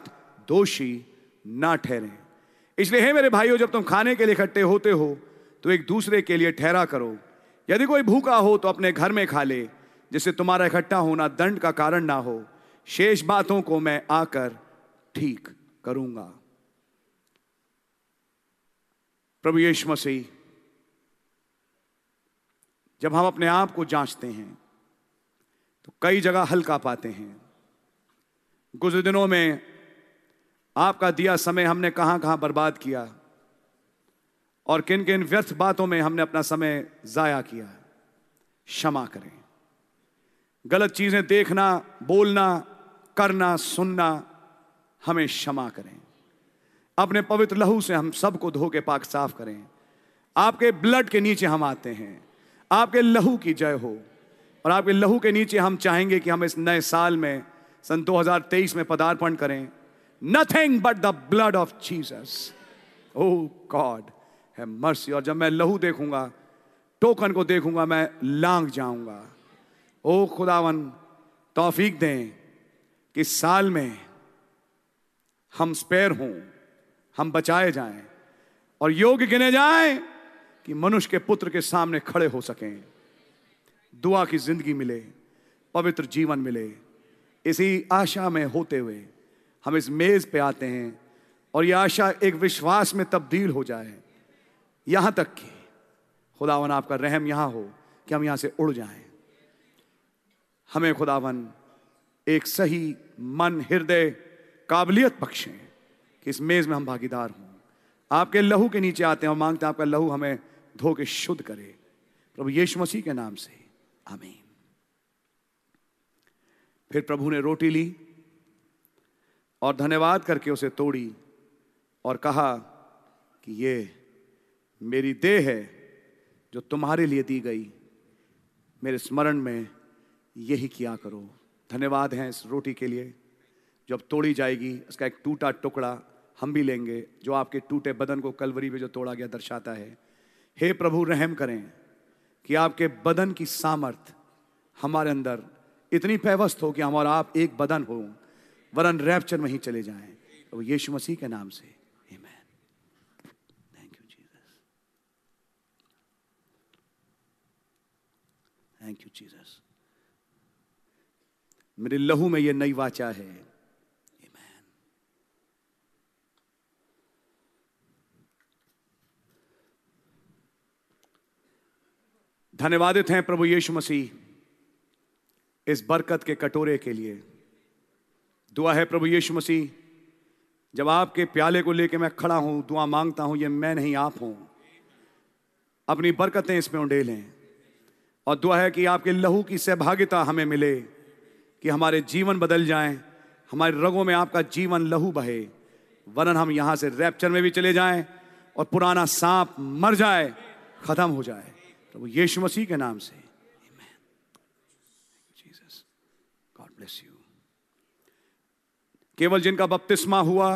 दोषी ना ठहरें। इसलिए, हे मेरे भाइयों, जब तुम खाने के लिए इकट्ठे होते हो तो एक दूसरे के लिए ठहरा करो। यदि कोई भूखा हो तो अपने घर में खा ले, जिससे तुम्हारा इकट्ठा होना दंड का कारण ना हो। शेष बातों को मैं आकर ठीक करूँगा। प्रभु यीशु मसीह जब हम अपने आप को जांचते हैं तो कई जगह हल्का पाते हैं। गुजरे दिनों में आपका दिया समय हमने कहाँ कहाँ बर्बाद किया और किन किन व्यर्थ बातों में हमने अपना समय जाया किया। क्षमा करें। गलत चीज़ें देखना, बोलना, करना, सुनना, हमें क्षमा करें। अपने पवित्र लहू से हम सबको धो के पाक साफ़ करें। आपके ब्लड के नीचे हम आते हैं। आपके लहू की जय हो। और आपके लहू के नीचे हम चाहेंगे कि हम इस नए साल में, सन 2023 में पदार्पण करें। Nothing but the blood of Jesus O God have mercy और जब मैं लहू देखूँगा, टोकन को देखूँगा, मैं लांग जाऊँगा। ओ खुदावन, तौफीक दें कि साल में हम स्पेयर हों, हम बचाए जाएँ। और योग्य गिने जाएँ कि मनुष्य के पुत्र के सामने खड़े हो सकें। दुआ की ज़िंदगी मिले, पवित्र जीवन मिले। इसी आशा में होते हुए हम इस मेज पे आते हैं और यह आशा एक विश्वास में तब्दील हो जाए। यहाँ तक कि खुदावन आपका रहम यहाँ हो कि हम यहाँ से उड़ जाएँ। हमें खुदावन एक सही मन, हृदय, काबिलियत बख्शें कि इस मेज में हम भागीदार हों। आपके लहू के नीचे आते हैं और मांगते हैं आपका लहू हमें धो के शुद्ध करे। प्रभु यीशु मसीह के नाम से। आमीन। फिर प्रभु ने रोटी ली और धन्यवाद करके उसे तोड़ी और कहा कि ये मेरी देह है जो तुम्हारे लिए दी गई। मेरे स्मरण में यही किया करो। धन्यवाद है इस रोटी के लिए। जब तोड़ी जाएगी, इसका एक टूटा टुकड़ा हम भी लेंगे, जो आपके टूटे बदन को कलवरी में जो तोड़ा गया दर्शाता है। हे प्रभु, रहम करें कि आपके बदन की सामर्थ हमारे अंदर इतनी पैवस्त हो कि हम और आप एक बदन हो, वरन रैप्चर में ही चले जाएँ। तो यीशु मसीह के नाम से। Thank you Jesus thank you Jesus मेरे लहू में ये नई वाचा है Amen. धन्यवादित हैं प्रभु यीशु मसीह इस बरकत के कटोरे के लिए। दुआ है प्रभु यीशु मसीह, जब आपके प्याले को लेकर मैं खड़ा हूँ, दुआ माँगता हूँ, ये मैं नहीं, आप हूँ। अपनी बरकतें इसमें उंडे लें और दुआ है कि आपके लहू की सहभागिता हमें मिले, कि हमारे जीवन बदल जाएँ, हमारे रगों में आपका जीवन लहू बहे, वरन हम यहाँ से रैप्चर में भी चले जाएँ और पुराना सांप मर जाए, खत्म हो जाए। प्रभु यीशु मसीह के नाम से। जीसस गॉड ब्लेस यू केवल जिनका बपतिस्मा हुआ,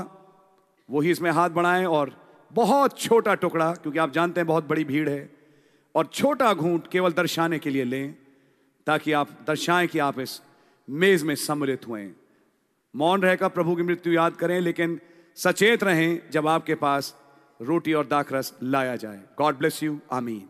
वही इसमें हाथ बढ़ाएँ और बहुत छोटा टुकड़ा, क्योंकि आप जानते हैं बहुत बड़ी भीड़ है, और छोटा घूंट केवल दर्शाने के लिए लें, ताकि आप दर्शाएँ कि आप इस मेज में सम्मिलित हुए। मौन रहकर प्रभु की मृत्यु याद करें, लेकिन सचेत रहें जब आपके पास रोटी और दाखरस लाया जाए। गॉड ब्लेस यू आमीन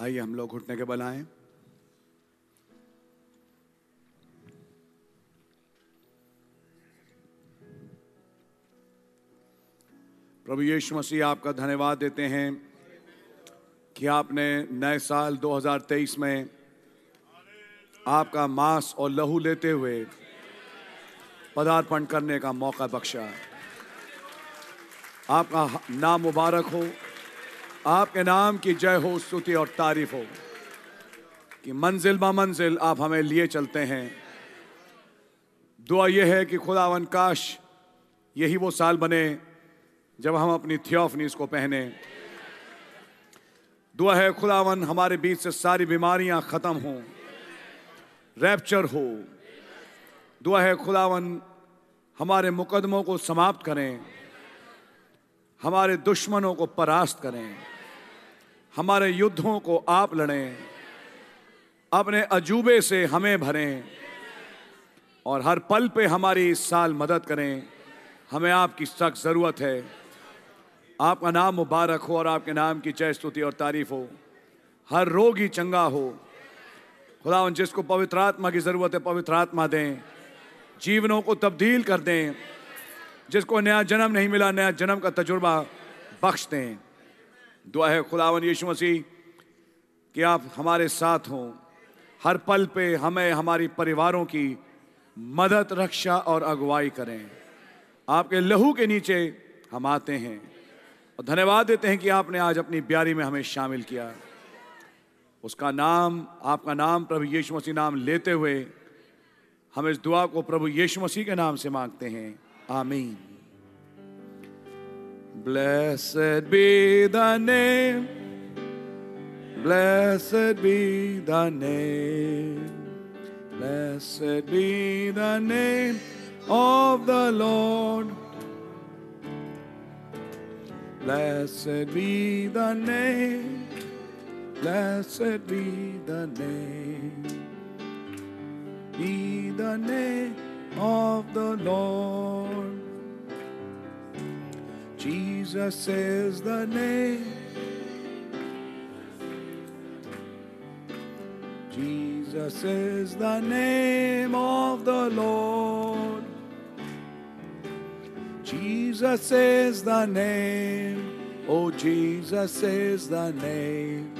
आइए हम लोग घुटने के बल आए। प्रभु यीशु मसीह आपका धन्यवाद देते हैं कि आपने नए साल 2023 में आपका मांस और लहू लेते हुए पदार्पण करने का मौका बख्शा। आपका नाम मुबारक हो। आपके नाम की जय हो, स्तुति और तारीफ़ हो। कि मंजिल बा मंजिल आप हमें लिए चलते हैं। दुआ यह है कि खुदावन काश यही वो साल बने जब हम अपनी थियोफनीस को पहने। दुआ है खुदावन हमारे बीच से सारी बीमारियाँ खत्म हों, रैप्चर हो। दुआ है खुदावन हमारे मुकदमों को समाप्त करें, हमारे दुश्मनों को परास्त करें। हमारे युद्धों को आप लड़ें, अपने अजूबे से हमें भरें, और हर पल पे हमारी इस साल मदद करें। हमें आपकी सख्त ज़रूरत है। आपका नाम मुबारक हो और आपके नाम की जय स्तुति और तारीफ़ हो। हर रोग ही चंगा हो। खुदावन जिसको पवित्र आत्मा की ज़रूरत है, पवित्र आत्मा दें। जीवनों को तब्दील कर दें। जिसको नया जन्म नहीं मिला, नया जन्म का तजुर्बा बख्श दें। दुआ है खुदावन यीशु मसीह, कि आप हमारे साथ हों। हर पल पे हमें हमारी परिवारों की मदद, रक्षा और अगुवाई करें। आपके लहू के नीचे हम आते हैं और धन्यवाद देते हैं कि आपने आज अपनी ब्यारी में हमें शामिल किया। उसका नाम, आपका नाम प्रभु यीशु मसीह नाम लेते हुए हम इस दुआ को प्रभु यीशु मसीह के नाम से मांगते हैं। आमीन। Blessed be the name, blessed be the name, blessed be the name of the Lord. Blessed be the name, blessed be the name, be the name of the Lord. Jesus is the name. Jesus is the name of the Lord. Jesus is the name. Oh, Jesus is the name.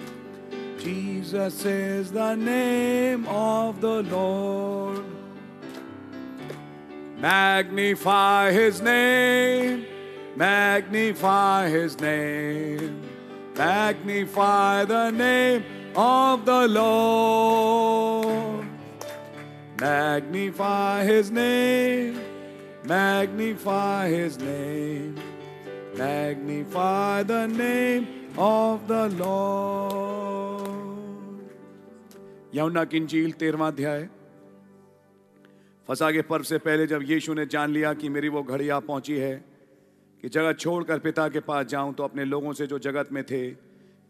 Jesus is the name of the Lord. Magnify his name. Magnify his name. Magnify the name of the Lord. Magnify his name. Magnify his name. Magnify the name of the Lord. Yamuna की इंजील तेरवा अध्याय फसा के पर्व से पहले जब यीशु ने जान लिया कि मेरी वो घड़ी आ पहुँची है कि जगत छोड़कर पिता के पास जाऊँ तो अपने लोगों से जो जगत में थे,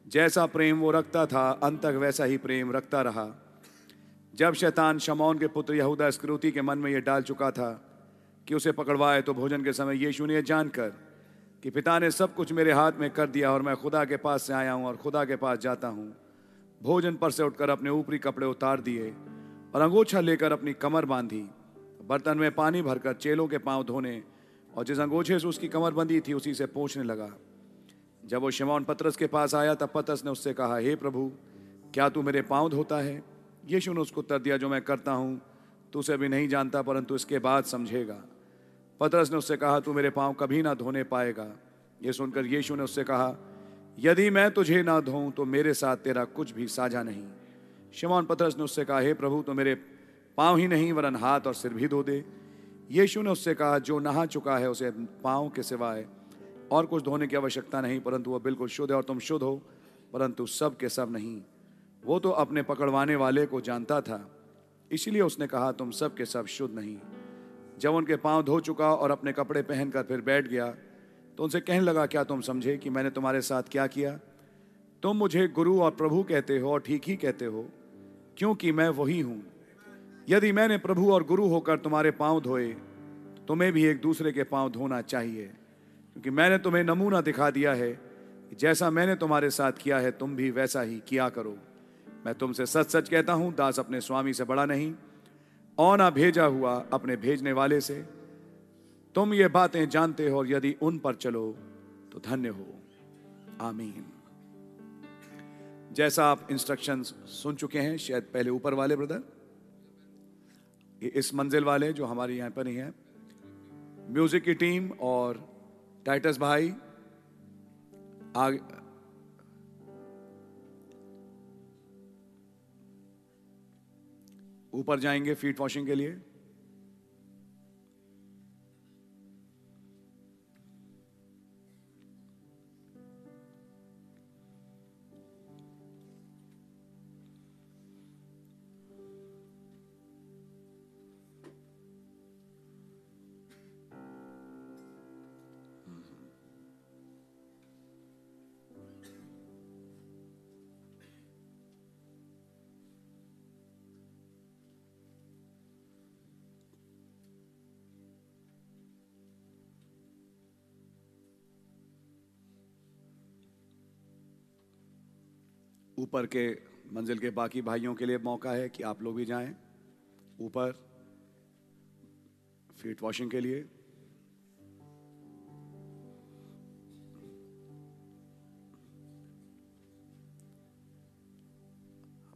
जैसा प्रेम वो रखता था अंत तक वैसा ही प्रेम रखता रहा। जब शैतान शमौन के पुत्र यहूदा स्क्रूति के मन में ये डाल चुका था कि उसे पकड़वाए तो भोजन के समय यीशु ने यह जानकर कि पिता ने सब कुछ मेरे हाथ में कर दिया और मैं खुदा के पास से आया हूँ और खुदा के पास जाता हूँ। भोजन पर से उठकर अपने ऊपरी कपड़े उतार दिए और अंगोछा लेकर अपनी कमर बांधी। बर्तन में पानी भरकर चेलों के पाँव धोने और जिस अंगोछे से उसकी कमर बंधी थी उसी से पोछने लगा। जब वो शिमौन पतरस के पास आया तब पतरस ने उससे कहा हे hey, प्रभु क्या तू मेरे पाँव धोता है? यीशु ने उसको उत्तर दिया जो मैं करता हूँ तू उसे अभी नहीं जानता परंतु इसके बाद समझेगा। पतरस ने उससे कहा तू मेरे पाँव कभी ना धोने पाएगा। ये सुनकर यीशु ने उससे कहा यदि मैं तुझे ना धोऊं तो मेरे साथ तेरा कुछ भी साझा नहीं। शिमौन पतरस ने उससे कहा हे प्रभु तो मेरे पाँव ही नहीं वरन हाथ और सिर भी धो दे। यीशु ने उससे कहा, जो नहा चुका है, उसे पाँव के सिवाय और कुछ धोने की आवश्यकता नहीं, परंतु वह बिल्कुल शुद्ध है और तुम शुद्ध हो, परंतु सब के सब नहीं। वो तो अपने पकड़वाने वाले को जानता था, इसीलिए उसने कहा, तुम सब के सब शुद्ध नहीं। जब उनके पाँव धो चुका और अपने कपड़े पहनकर फिर बैठ गया तो उनसे कहने लगा, क्या तुम समझे कि मैंने तुम्हारे साथ क्या किया? तुम मुझे गुरु और प्रभु कहते हो और ठीक ही कहते हो, क्योंकि मैं वही हूँ। यदि मैंने प्रभु और गुरु होकर तुम्हारे पाँव धोए तो तुम्हें भी एक दूसरे के पाँव धोना चाहिए। क्योंकि मैंने तुम्हें नमूना दिखा दिया है जैसा मैंने तुम्हारे साथ किया है, तुम भी वैसा ही किया करो। मैं तुमसे सच सच कहता हूँ, दास अपने स्वामी से बड़ा नहीं। और ना भेजा हुआ अपने भेजने वाले से। तुम ये बातें जानते हो और यदि उन पर चलो तो धन्य हो। आमीन। जैसा आप इंस्ट्रक्शंस सुन चुके हैं, शायद पहले ऊपर वाले ब्रदर इस मंजिल वाले जो हमारे यहाँ पर ही हैं। म्यूज़िक की टीम और टाइटस भाई, आगे ऊपर जाएँगे फीट वॉशिंग के लिए। ऊपर के मंजिल के बाकी भाइयों के लिए मौका है कि आप लोग भी जाएँ। ऊपर फीट वॉशिंग के लिए।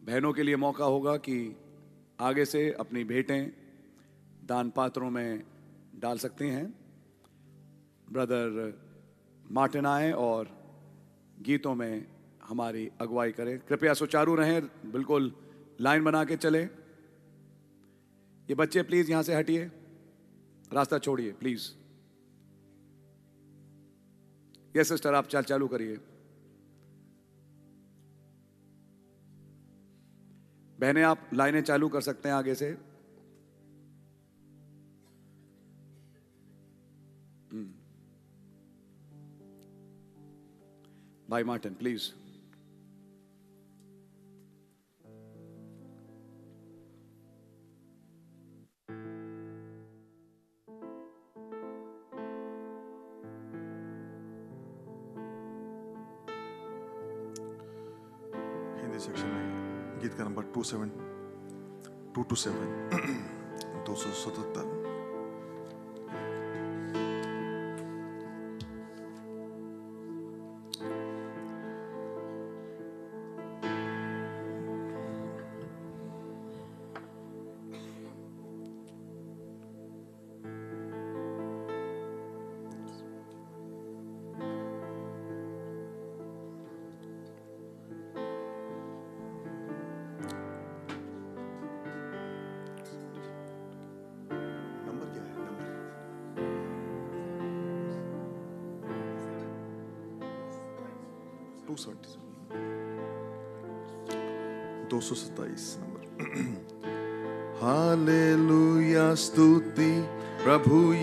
बहनों के लिए मौका होगा कि आगे से अपनी भेंटें दान पात्रों में डाल सकते हैं। ब्रदर मार्टिन आए और गीतों में हमारी अगुवाई करें। कृपया सुचारू रहें, बिल्कुल लाइन बना के चले। ये बच्चे प्लीज़ यहाँ से हटिए। रास्ता छोड़िए, प्लीज़। ये सिस्टर, आप चाल चालू करिए। बहने, आप लाइनें चालू कर सकते हैं आगे से। हम्म। भाई मार्टिन, प्लीज़। 227 227 277 Prabhu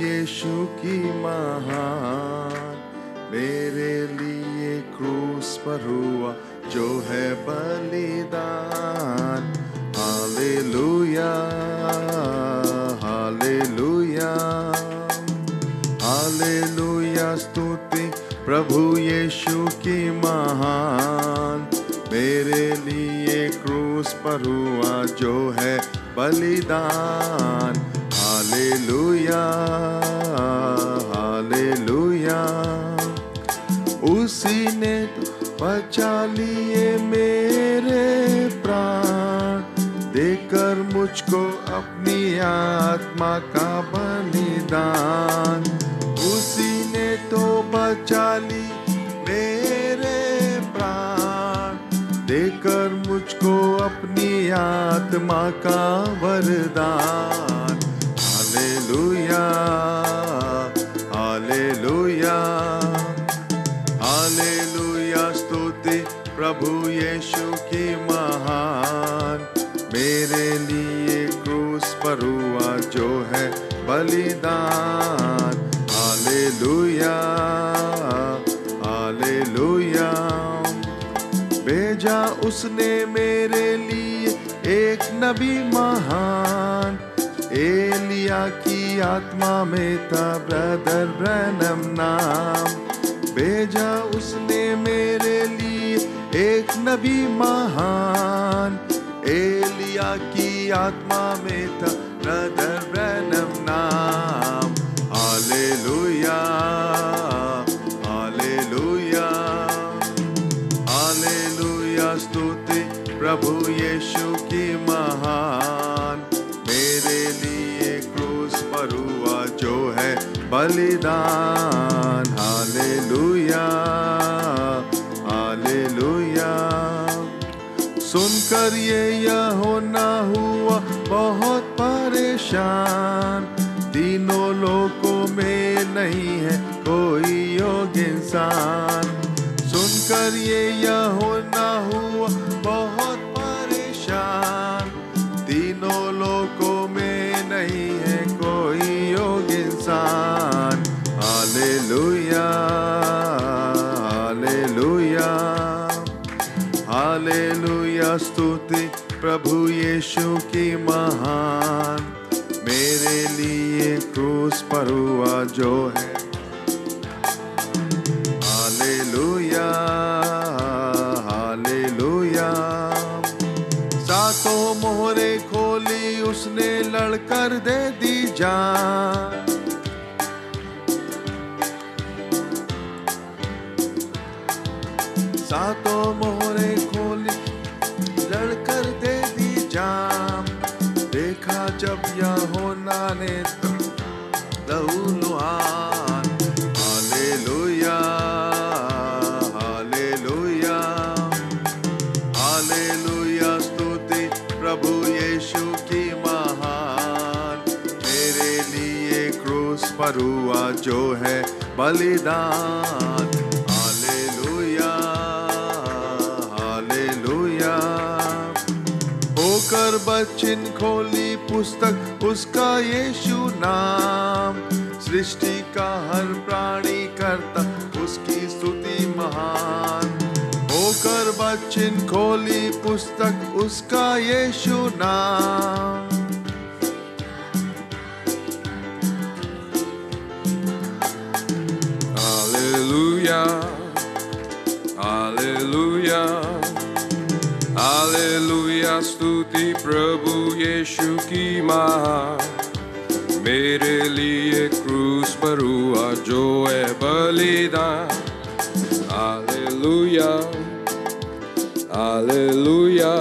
Hallelujah.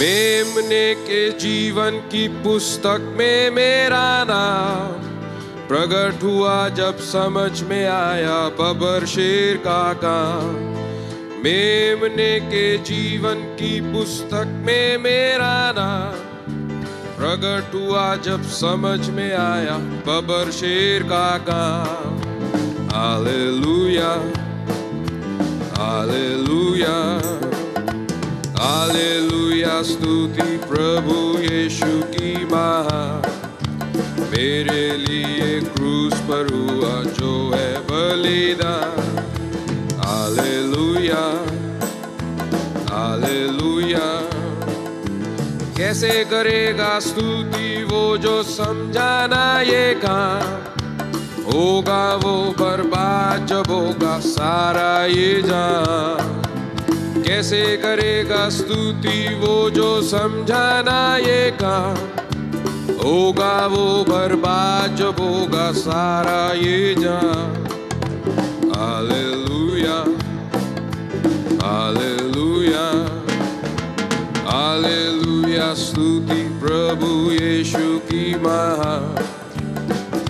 मेमने के जीवन की पुस्तक में मेरा नाम प्रकट हुआ जब समझ में आया बबर शेर का काम। मेमने के जीवन की पुस्तक में मेरा नाम प्रकट हुआ जब समझ में आया बबर शेर का काम। हालेलुया हालेलुया हालेलुया स्तुति प्रभु यीशु की महा मेरे लिए क्रूस पर हुआ जो है बलिदान हालेलुया हालेलुया कैसे करेगा स्तुति वो जो समझाना ये काम होगा वो बर्बाद जब होगा सारा ये जान। कैसे करेगा स्तुति वो जो समझाना ये काम। होगा वो बर्बाद जब होगा सारा ये जान। Hallelujah hallelujah hallelujah. स्तुति प्रभु यीशु की महा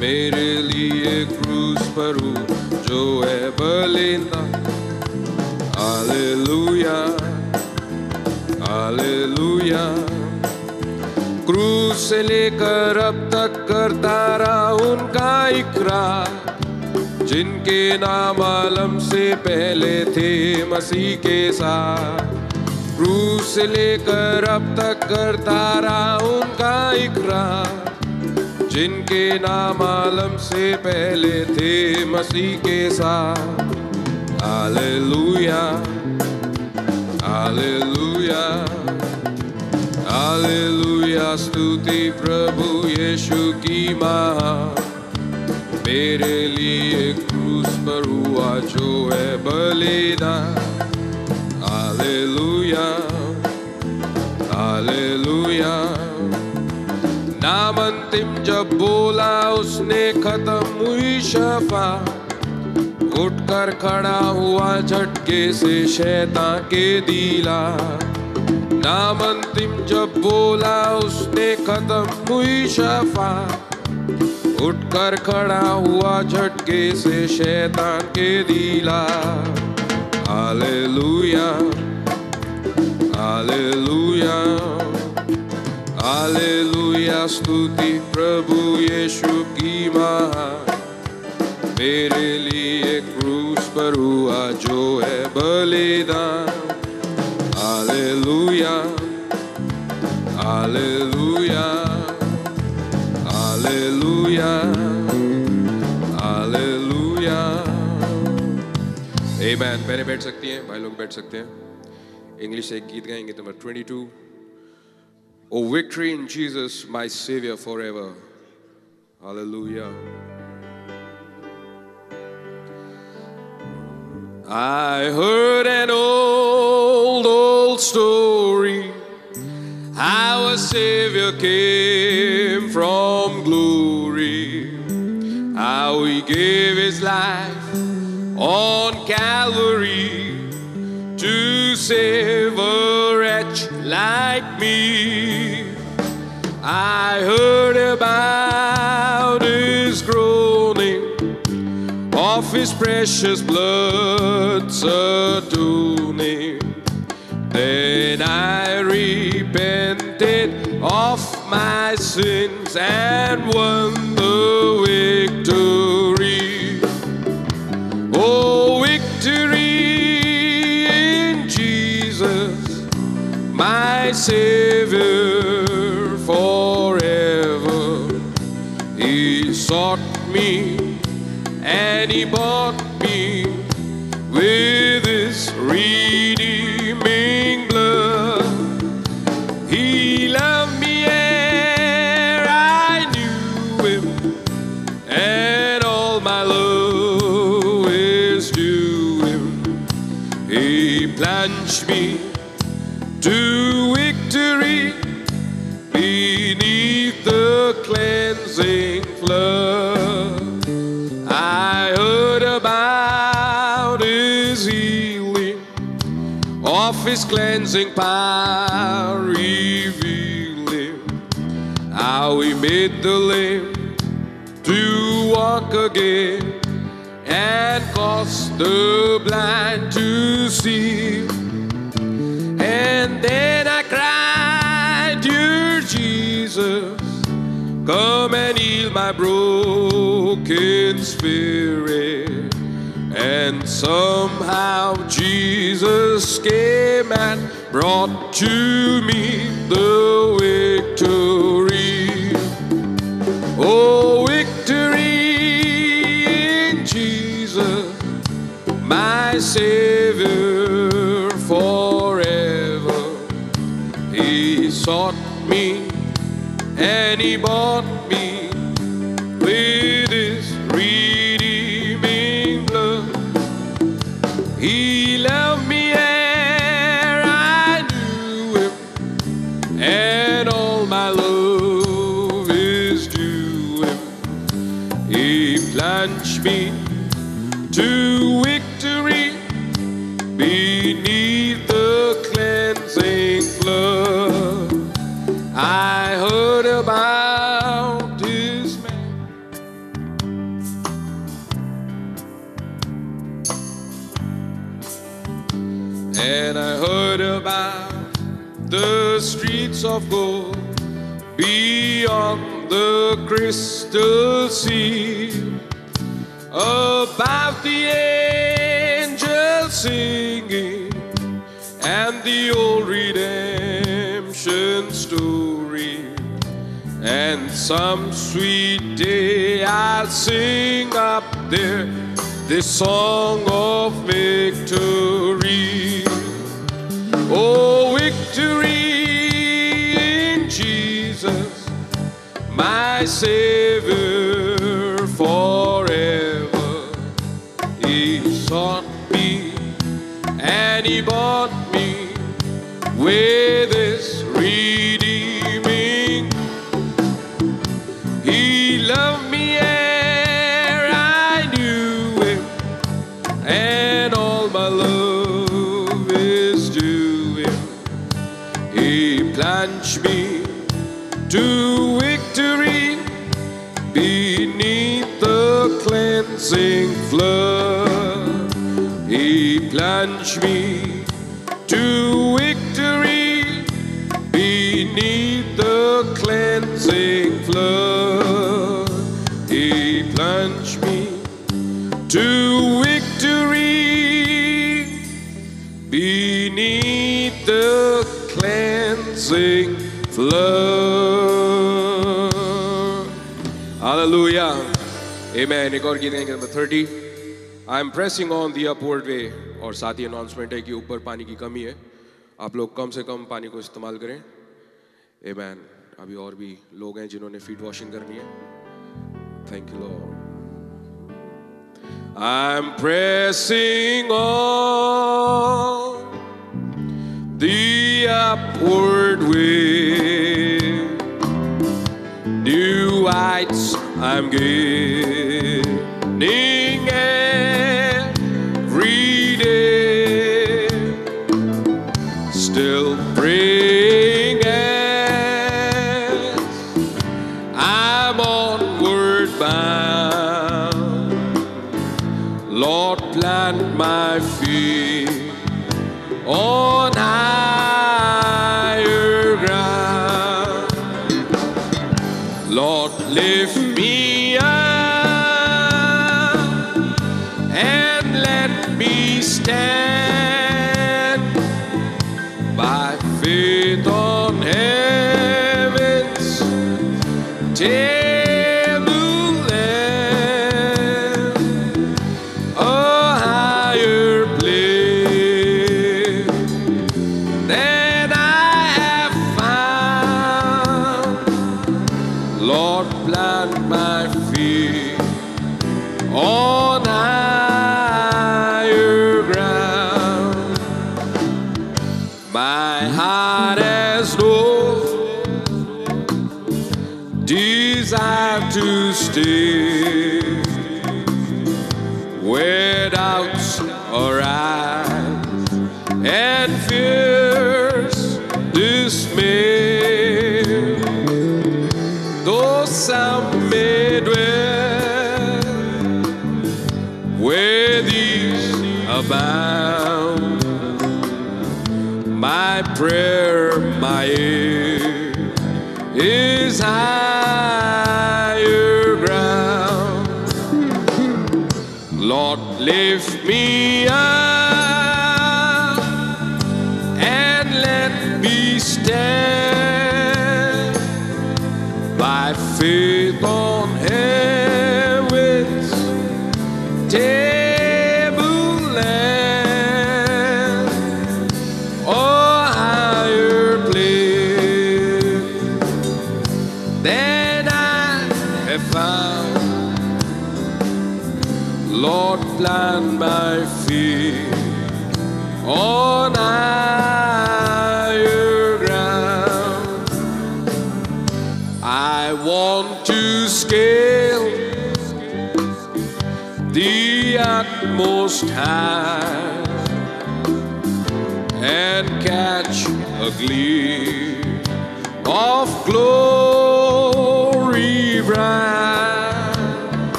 मेरे लिए क्रूस पर जो है बलिंदा हालेलुया हालेलुया। क्रूस से लेकर अब तक करता रहा उनका इकरार जिनके नाम आलम से पहले थे मसीह के साथ। क्रूस से लेकर अब तक करता रहा उनका इकरार जिनके नाम आलम से पहले थे मसीह के साथ। हालेलुया हालेलुया हालेलुया। स्तुति प्रभु यीशु की महा मेरे लिए क्रूस पर हुआ जो है बलिदान। हालेलुया हालेलुया। नाम अंतिम जब बोला उसने खत्म हुई शफा। उठकर खड़ा हुआ झटके से शैतां के दिला। नाम अंतिम जब बोला उसने खत्म हुई शफा। उठकर खड़ा हुआ झटके से शैतान के दिला। Hallelujah hallelujah. हालेलुया स्तुति प्रभु यीशु की महान मेरे लिए क्रूस पर हुआ जो है बलिदान हालेलुया हालेलुया हालेलुया हालेलुया आमेन पहले बैठ सकती हैं, भाई लोग बैठ सकते हैं। इंग्लिश से एक गीत गाएँगे number 22 O victory in Jesus my savior forever. Hallelujah. I heard an old, old story. How a Savior came from glory, how he gave his life on Calvary to save a wretch like me. I heard about his groaning of his precious blood atoning. Then I repented of my sins and won the victory. Oh, victory in Jesus, my Savior sought me. And he bought his cleansing power revealing, how he made the lame to walk again and caused the blind to see. And then I cried, Dear Jesus, come and heal my broken spirit. And somehow Jesus came and brought to me the victory. Oh, victory in Jesus, my Savior forever. He sought me and he bought of gold beyond the crystal sea. Above the angels singing and the old redemption story. And some sweet day I'll sing up there this song of victory. Oh, victory my Savior forever. He sought me and he bought me with me to victory beneath the cleansing flood. He plunged me to victory beneath the cleansing flood. Hallelujah. Amen. 30. I am pressing on the upward way और साथ ही announcement है कि ऊपर पानी की कमी है। आप लोग कम से कम पानी को इस्तेमाल करें। ए मैन अभी और भी लोग हैं जिन्होंने फ़ीड वॉशिंग करनी है। Thank you Lord I am pressing on the upward way New heights I'm gaining. breath.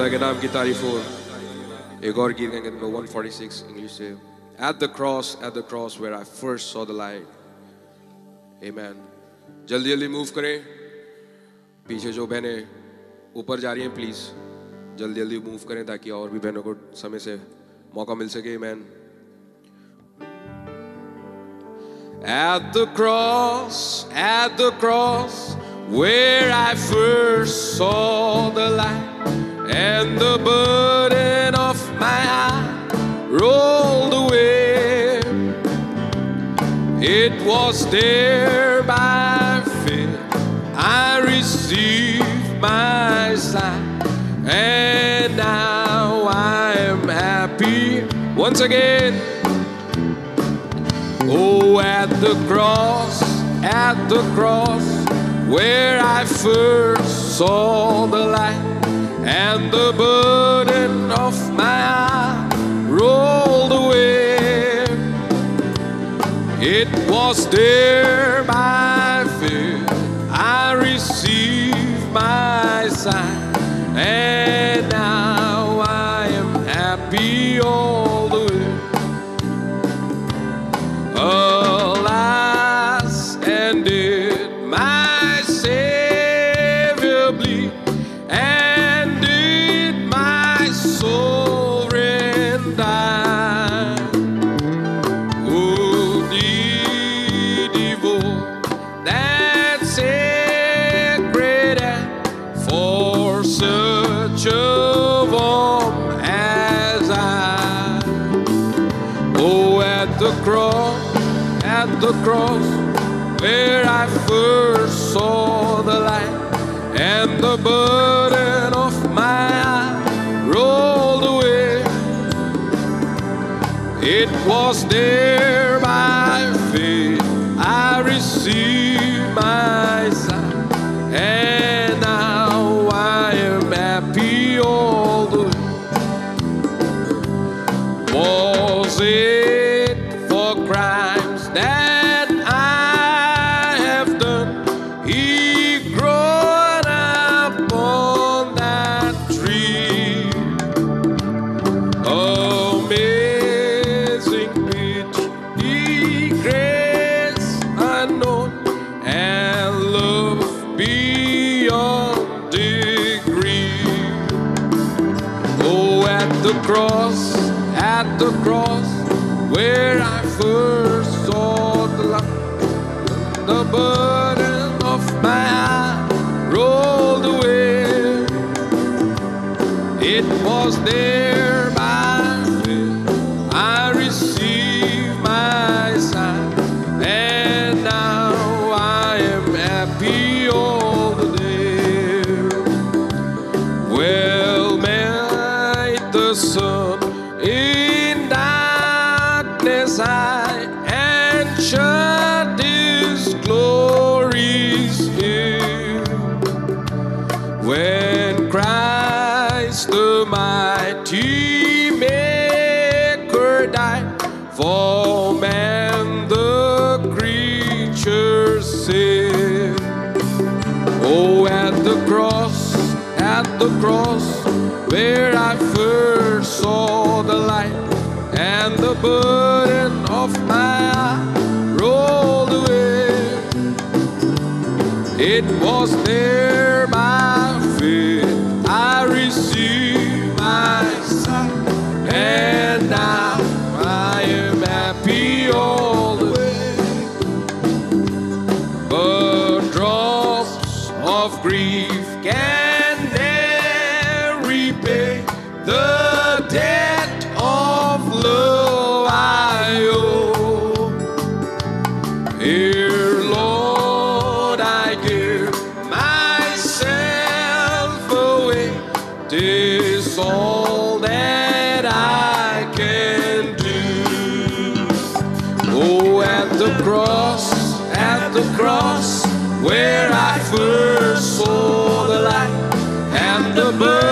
खुदा के नाम की तारीफ़ हो एक और गीत गाएँगे नंबर 146 इंग्लिश से At the cross, at the cross where I first saw the light. Amen. जल्दी जल्दी मूव करें पीछे जो बहनें ऊपर जा रही हैं प्लीज़ जल्दी जल्दी मूव करें ताकि और भी बहनों को समय से मौका मिल सके मैन At the cross, at the cross, where I first saw the light, and the burden of my heart rolled away. It was there by faith I received my sight, and now I am happy once again. Oh, at the cross, at the cross, where I first saw the light, and the burden of my heart rolled away. It was there by faith I received my sight, and I cross, where I first saw the light, and the burden of my heart rolled away. It was there the cross, where I first saw the light, the burden of my heart rolled away. It was there where I first saw the light and the burden of my heart rolled away. It was there bird.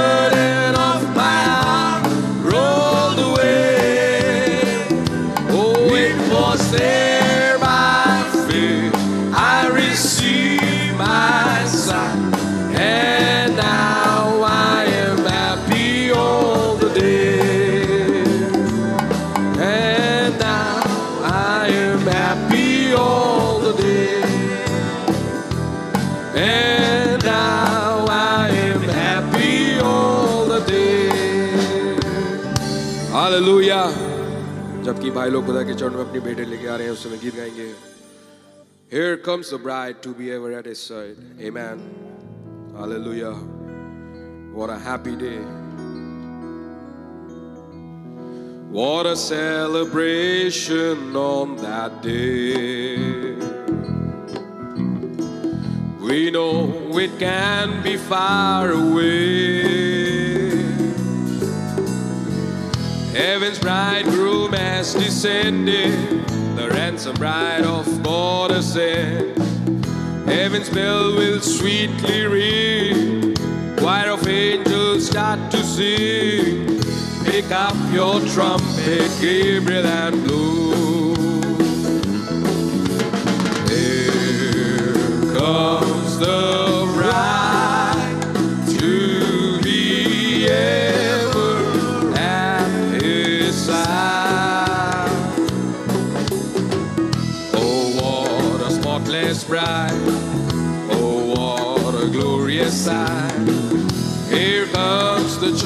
भाई लोग खुदा के चरण में अपनी बेटे लेके आ रहे हैं उस समय गीत गाएंगे Here comes the bride to be ever at his side. Amen. Hallelujah. What a happy day. What a celebration on that day. We know it can be far away. Heaven's bridegroom has descended, the ransom bride of God ascend. Heaven's bell will sweetly ring, choir of angels start to sing. Pick up your trumpet, Gabriel, and blow. Here comes the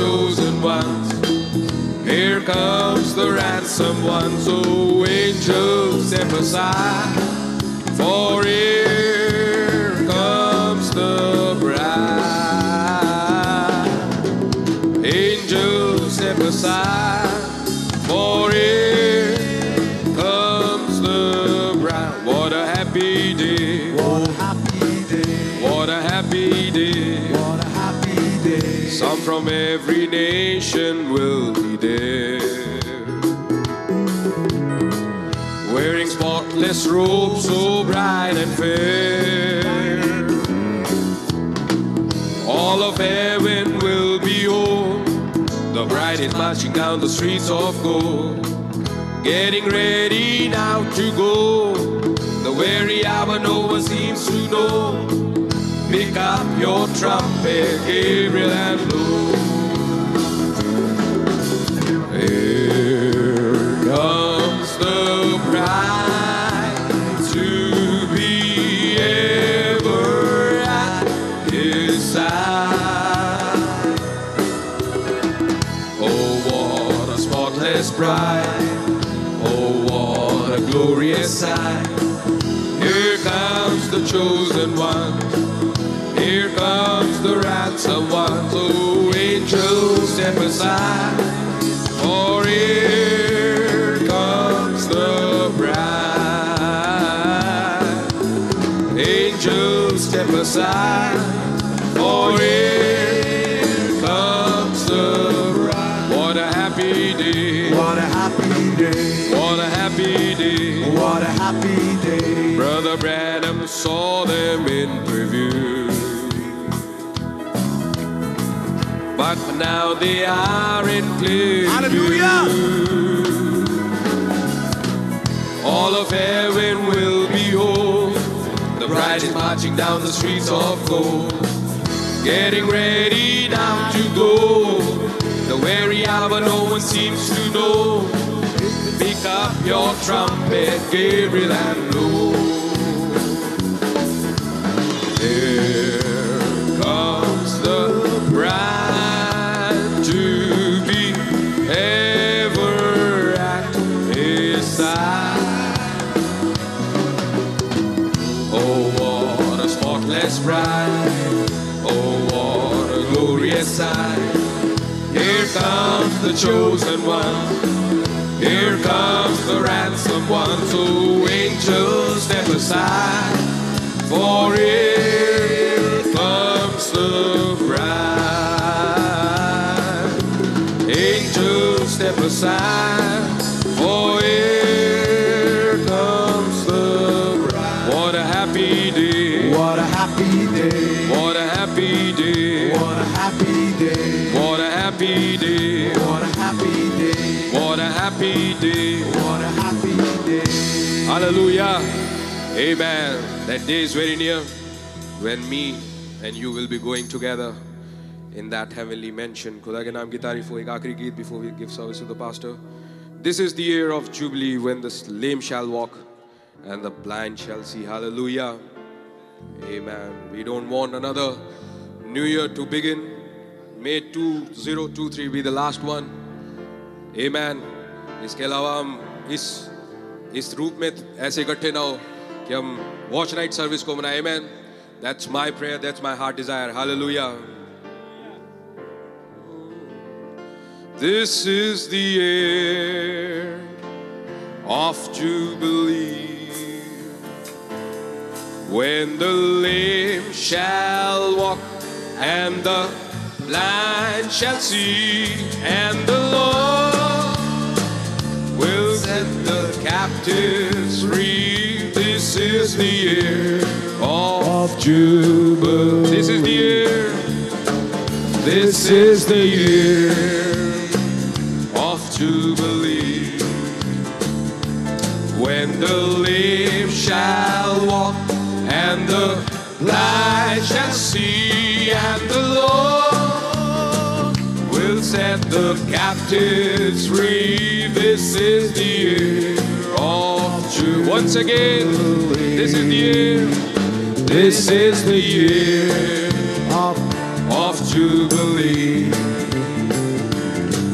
chosen ones. Here comes the ransom ones. Oh, angels, step aside. For here comes the bride. Angels, step aside. From every nation will be there. Wearing spotless robes so bright and fair. All of heaven will behold. The bride is marching down the streets of gold. Getting ready now to go. The very hour no one seems to know. Pick up your trumpet, Gabriel, and sight! Here comes the chosen one. Here comes the ransom one. Oh, angels, step aside. For here comes the bride. Angels, step aside. For here now they are in clear Hallelujah. All of heaven will behold. The bride is marching down the streets of gold. Getting ready now to go. The weary hour no one seems to know. Pick up your trumpet, Gabriel, and blow. Glorious! Here comes the chosen one. Here comes the ransom one. So angels step aside. For here comes the bride. Angels step aside. Hallelujah. Amen. That day is very near when me and you will be going together in that heavenly mansion. खुदा के नाम की तारीफ हो एक आखिरी गीत before we give service to the pastor. This is the year of Jubilee when the lame shall walk and the blind shall see. Hallelujah. Amen. We don't want another new year to begin. May 2023 be the last one. Amen. इसके अलावा हम इस इस रूप में ऐसे इकट्ठे ना हो कि हम वॉच नाइट सर्विस को मनाए Amen. That's my prayer. That's my heart desire. Hallelujah. This is the year of Jubilee when the lame shall walk and the blind shall see, and the Lord will set the captives free. This is the year of Jubilee. This is the year. This is the year of Jubilee. When the lame shall walk and the blind shall see, and the Lord will set the captives free. This is the year. Once again, this is the year. This is the year of, of Jubilee.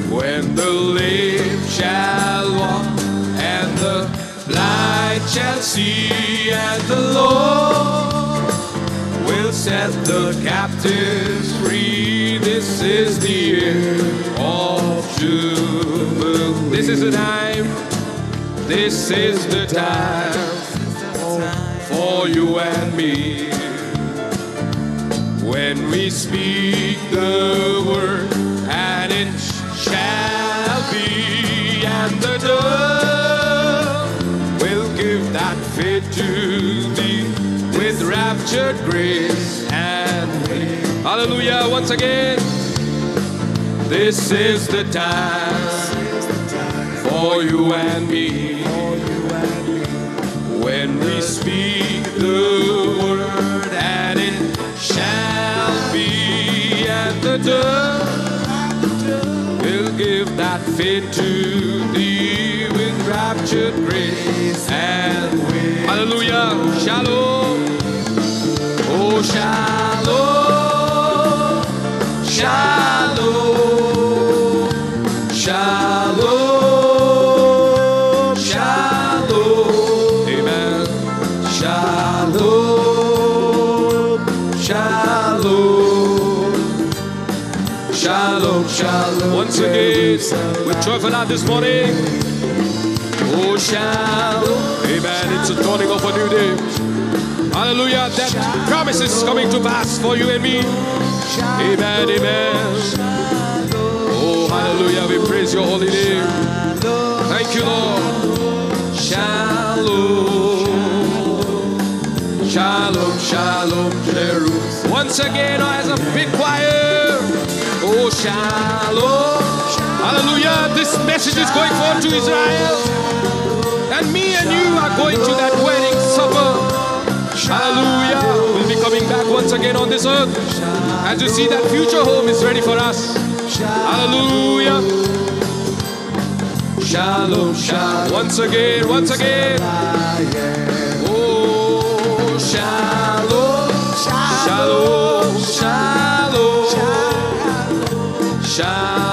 When the lame shall walk and the blind shall see, and the Lord will set the captives free. This is the year of Jubilee. This is the time. This is the time for you and me. When we speak the word, and it shall be, and the dove will give that fit to thee with raptured grace and faith. Hallelujah, once again. This is the time for you and me. When we speak the word, and it shall be, and the dove will give that faith to thee with raptured grace and with Hallelujah, shalom. Oh, shalom, shalom, shalom, with joyful heart this morning. Oh, shalom. Amen. It's a dawning of a new day. Hallelujah. That promise is coming to pass for you and me. Amen. Amen. Oh, hallelujah. We praise your holy name. Thank you, Lord. Shalom. Shalom, shalom, Jerusalem. Once again, as a big choir. Oh, shalom. Hallelujah. This message is going forth to Israel. And me and you are going to that wedding supper. Hallelujah. We'll be coming back once again on this earth. As you see, that future home is ready for us. Hallelujah. Shalom, shalom. Once again, once again. Oh, shalom, shalom, shalom, shalom,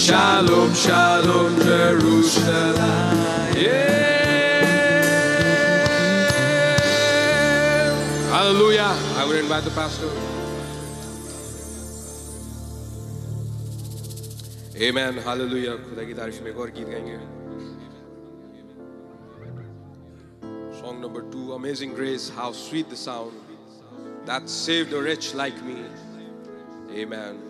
Shalom, shalom, Jerusalem. Yeah. Hallelujah. I would invite the pastor. Amen. Hallelujah. खुदा की तारीफ में एक और गीत गाएंगे Song number two, Amazing Grace, how sweet the sound that saved a wretch like me. Amen.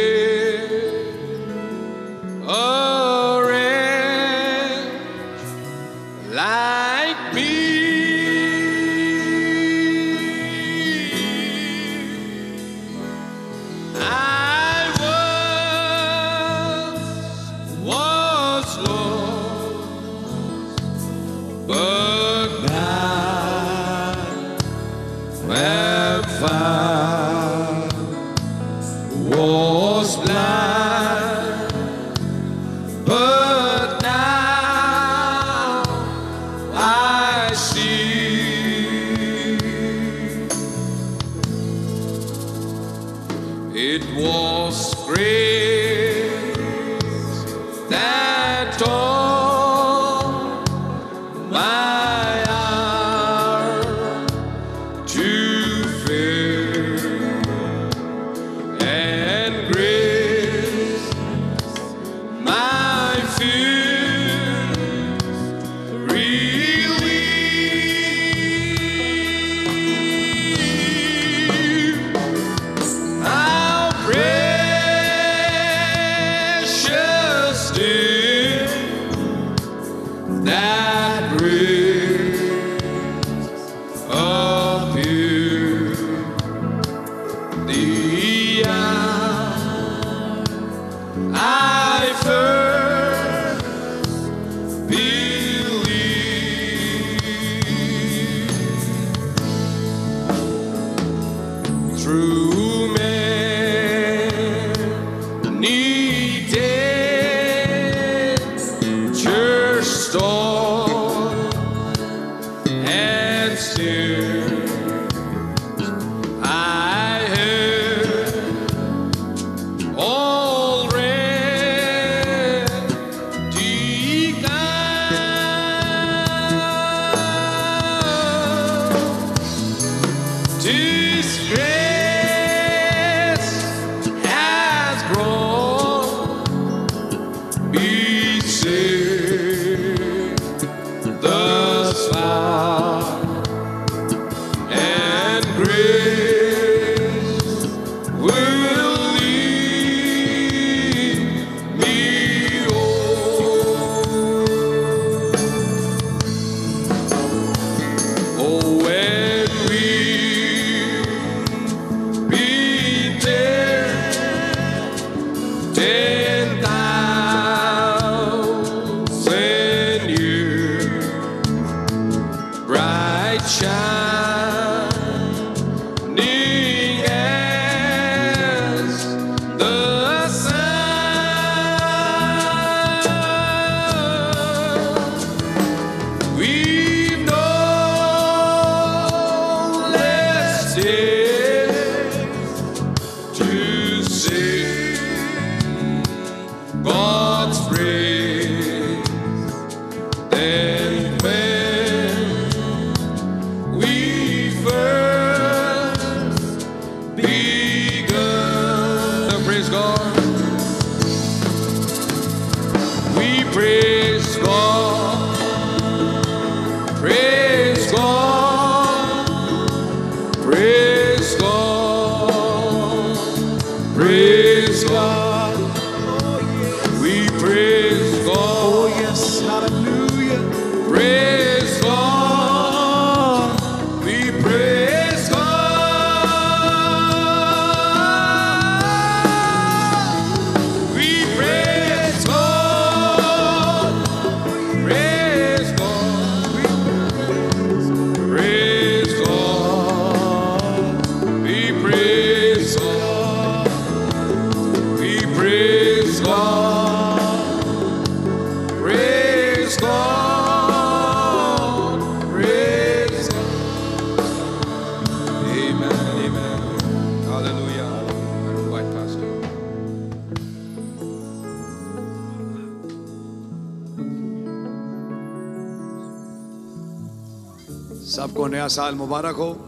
साल मुबारक हो।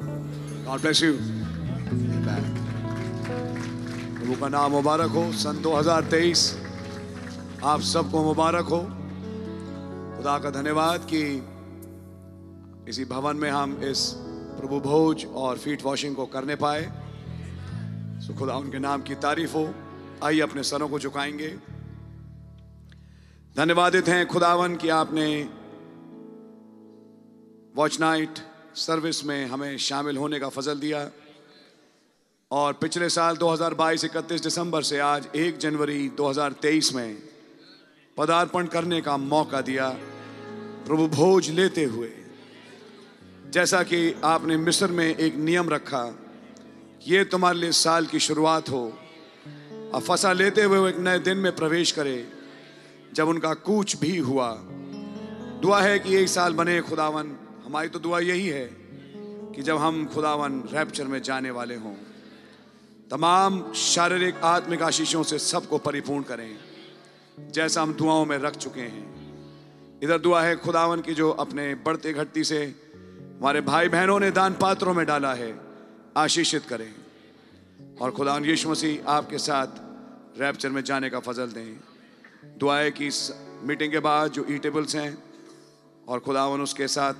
गॉड ब्लेस यू प्रभु का नाम मुबारक हो। सन 2023 आप सबको मुबारक हो। खुदा का धन्यवाद कि इसी भवन में हम इस प्रभु भोज और फीट वॉशिंग को करने पाए। सो खुदा उनके नाम की तारीफ़ हो। आइए अपने सरों को झुकाएँगे। धन्यवादित हैं खुदावन कि आपने वॉच नाइट सर्विस में हमें शामिल होने का फजल दिया। और पिछले साल 2022 31 दिसंबर से आज 1 जनवरी 2023 में पदार्पण करने का मौका दिया प्रभु भोज लेते हुए। जैसा कि आपने मिस्र में एक नियम रखा, ये तुम्हारे लिए साल की शुरुआत हो। और फसा लेते हुए वो एक नए दिन में प्रवेश करे, जब उनका कूच भी हुआ। दुआ है कि यही साल बने खुदावन हमारी तो दुआ यही है कि जब हम खुदावन रैप्चर में जाने वाले हों, तमाम शारीरिक, आत्मिक आशीषों से सबको परिपूर्ण करें। जैसा हम दुआओं में रख चुके हैं। इधर दुआ है खुदावन की जो अपने बढ़ते घटती से हमारे भाई बहनों ने दान पात्रों में डाला है, आशीषित करें। और खुदावन यीशु मसीह आपके साथ रैप्चर में जाने का फजल दें। दुआ है कि इस मीटिंग के बाद जो ई टेबल्स हैं और खुदावन उसके साथ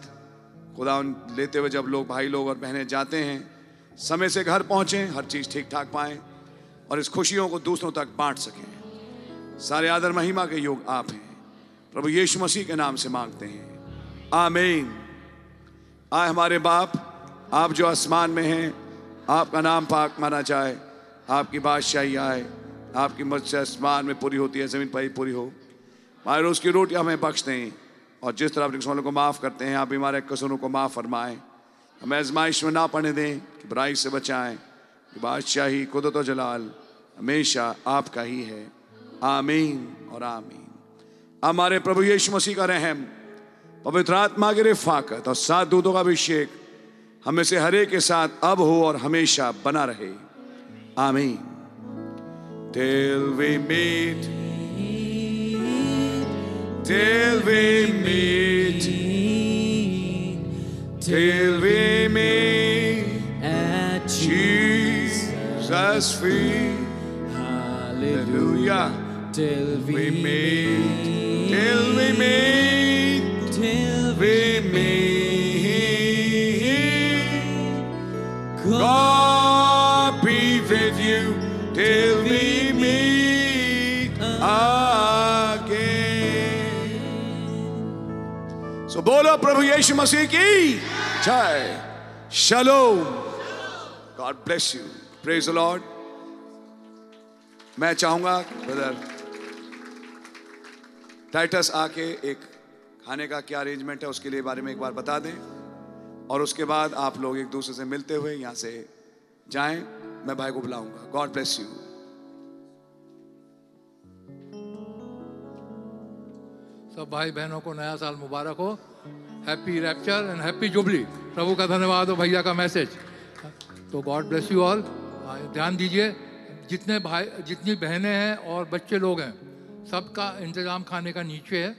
खुदावन लेते हुए जब लोग भाई लोग और बहनें जाते हैं, समय से घर पहुँचे, हर चीज़ ठीक ठाक पाएँ और इस खुशियों को दूसरों तक बांट सकें। सारे आदर महिमा के योग आप हैं। प्रभु यीशु मसीह के नाम से मांगते हैं। आमीन। आए हमारे बाप, आप जो आसमान में हैं, आपका नाम पाक माना जाए, आपकी बादशाही आए, आपकी मर्ज़ी आसमान में पूरी होती है, ज़मीन पर ही पूरी हो। हमारे रोज की रोटी हमें बख्श दें। और जिस तरह अपने किसानों को माफ़ करते हैं, आप हमारे कसूरों को माफ़ फरमाएँ। हमें आजमाइश में ना पढ़ने दें कि बुराई से बचाएँ। कि बादशाही कुदरत जलाल हमेशा आपका ही है। आमीन और आमीन। हमारे प्रभु यीशु मसीह का रहम, पवित्र आत्मा की रिफाकत और सात दूधों का अभिषेक हमें से हरे के साथ अब हो और हमेशा बना रहे। आमीन। till we meet till we meet till we meet at Jesus' feet. Hallelujah. Till we meet, till we meet, till we meet. God be with you till So, बोलो प्रभु यीशु मसीह की जय. God bless you. Praise the Lord. मैं चाहूँगा brother Titus आके एक खाने का क्या अरेंजमेंट है, उसके लिए बारे में एक बार बता दें और उसके बाद आप लोग एक दूसरे से मिलते हुए यहाँ से जाएँ मैं भाई को बुलाऊँगा गॉड ब्लेस यू सब भाई बहनों को नया साल मुबारक हो। Happy rapture and happy jubilee प्रभु का धन्यवाद हो भैया का मैसेज तो गॉड ब्लेस यू ऑल ध्यान दीजिए, जितने भाई, जितनी बहनें हैं और बच्चे लोग हैं, सबका इंतज़ाम खाने का नीचे है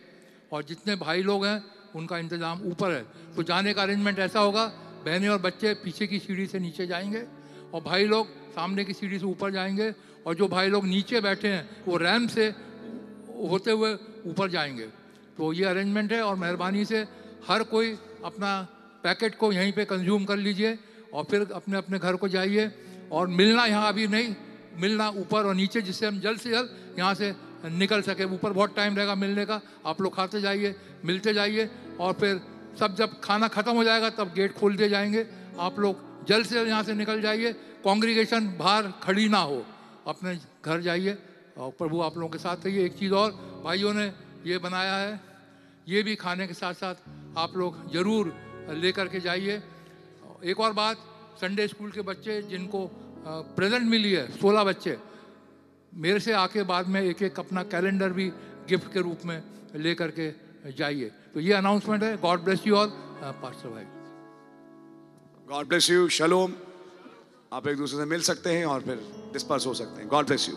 और जितने भाई लोग हैं, उनका इंतज़ाम ऊपर है। तो जाने का अरेंजमेंट ऐसा होगा, बहनें और बच्चे पीछे की सीढ़ी से नीचे जाएँगे और भाई लोग सामने की सीढ़ी से ऊपर जाएँगे और जो भाई लोग नीचे बैठे हैं, वो रैम से होते हुए ऊपर जाएँगे। तो ये अरेंजमेंट है और मेहरबानी से हर कोई अपना पैकेट को यहीं पे कंज्यूम कर लीजिए और फिर अपने अपने घर को जाइए और मिलना यहाँ अभी नहीं, मिलना ऊपर और नीचे जिससे हम जल्द से जल्द यहाँ से निकल सके। ऊपर बहुत टाइम रहेगा मिलने का, आप लोग खाते जाइए, मिलते जाइए और फिर सब जब खाना ख़त्म हो जाएगा तब गेट खोल दिए जाएँगे। आप लोग जल्द से जल्द यहाँ से निकल जाइए कॉन्ग्रीगेशन बाहर खड़ी ना हो, अपने घर जाइए और प्रभु आप लोगों के साथ रहिए। एक चीज़ और, भाइयों ने ये बनाया है। ये भी खाने के साथ साथ आप लोग ज़रूर लेकर के जाइए। एक और बात संडे स्कूल के बच्चे जिनको प्रेजेंट मिली है, सोलह बच्चे, मेरे से आके बाद में एक एक अपना कैलेंडर भी गिफ्ट के रूप में ले करके जाइए। तो ये अनाउंसमेंट है। God bless you all pastor भाई। गॉड ब्लेस यू शलोम आप एक दूसरे से मिल सकते हैं और फिर डिस्पर्स हो सकते हैं। God bless you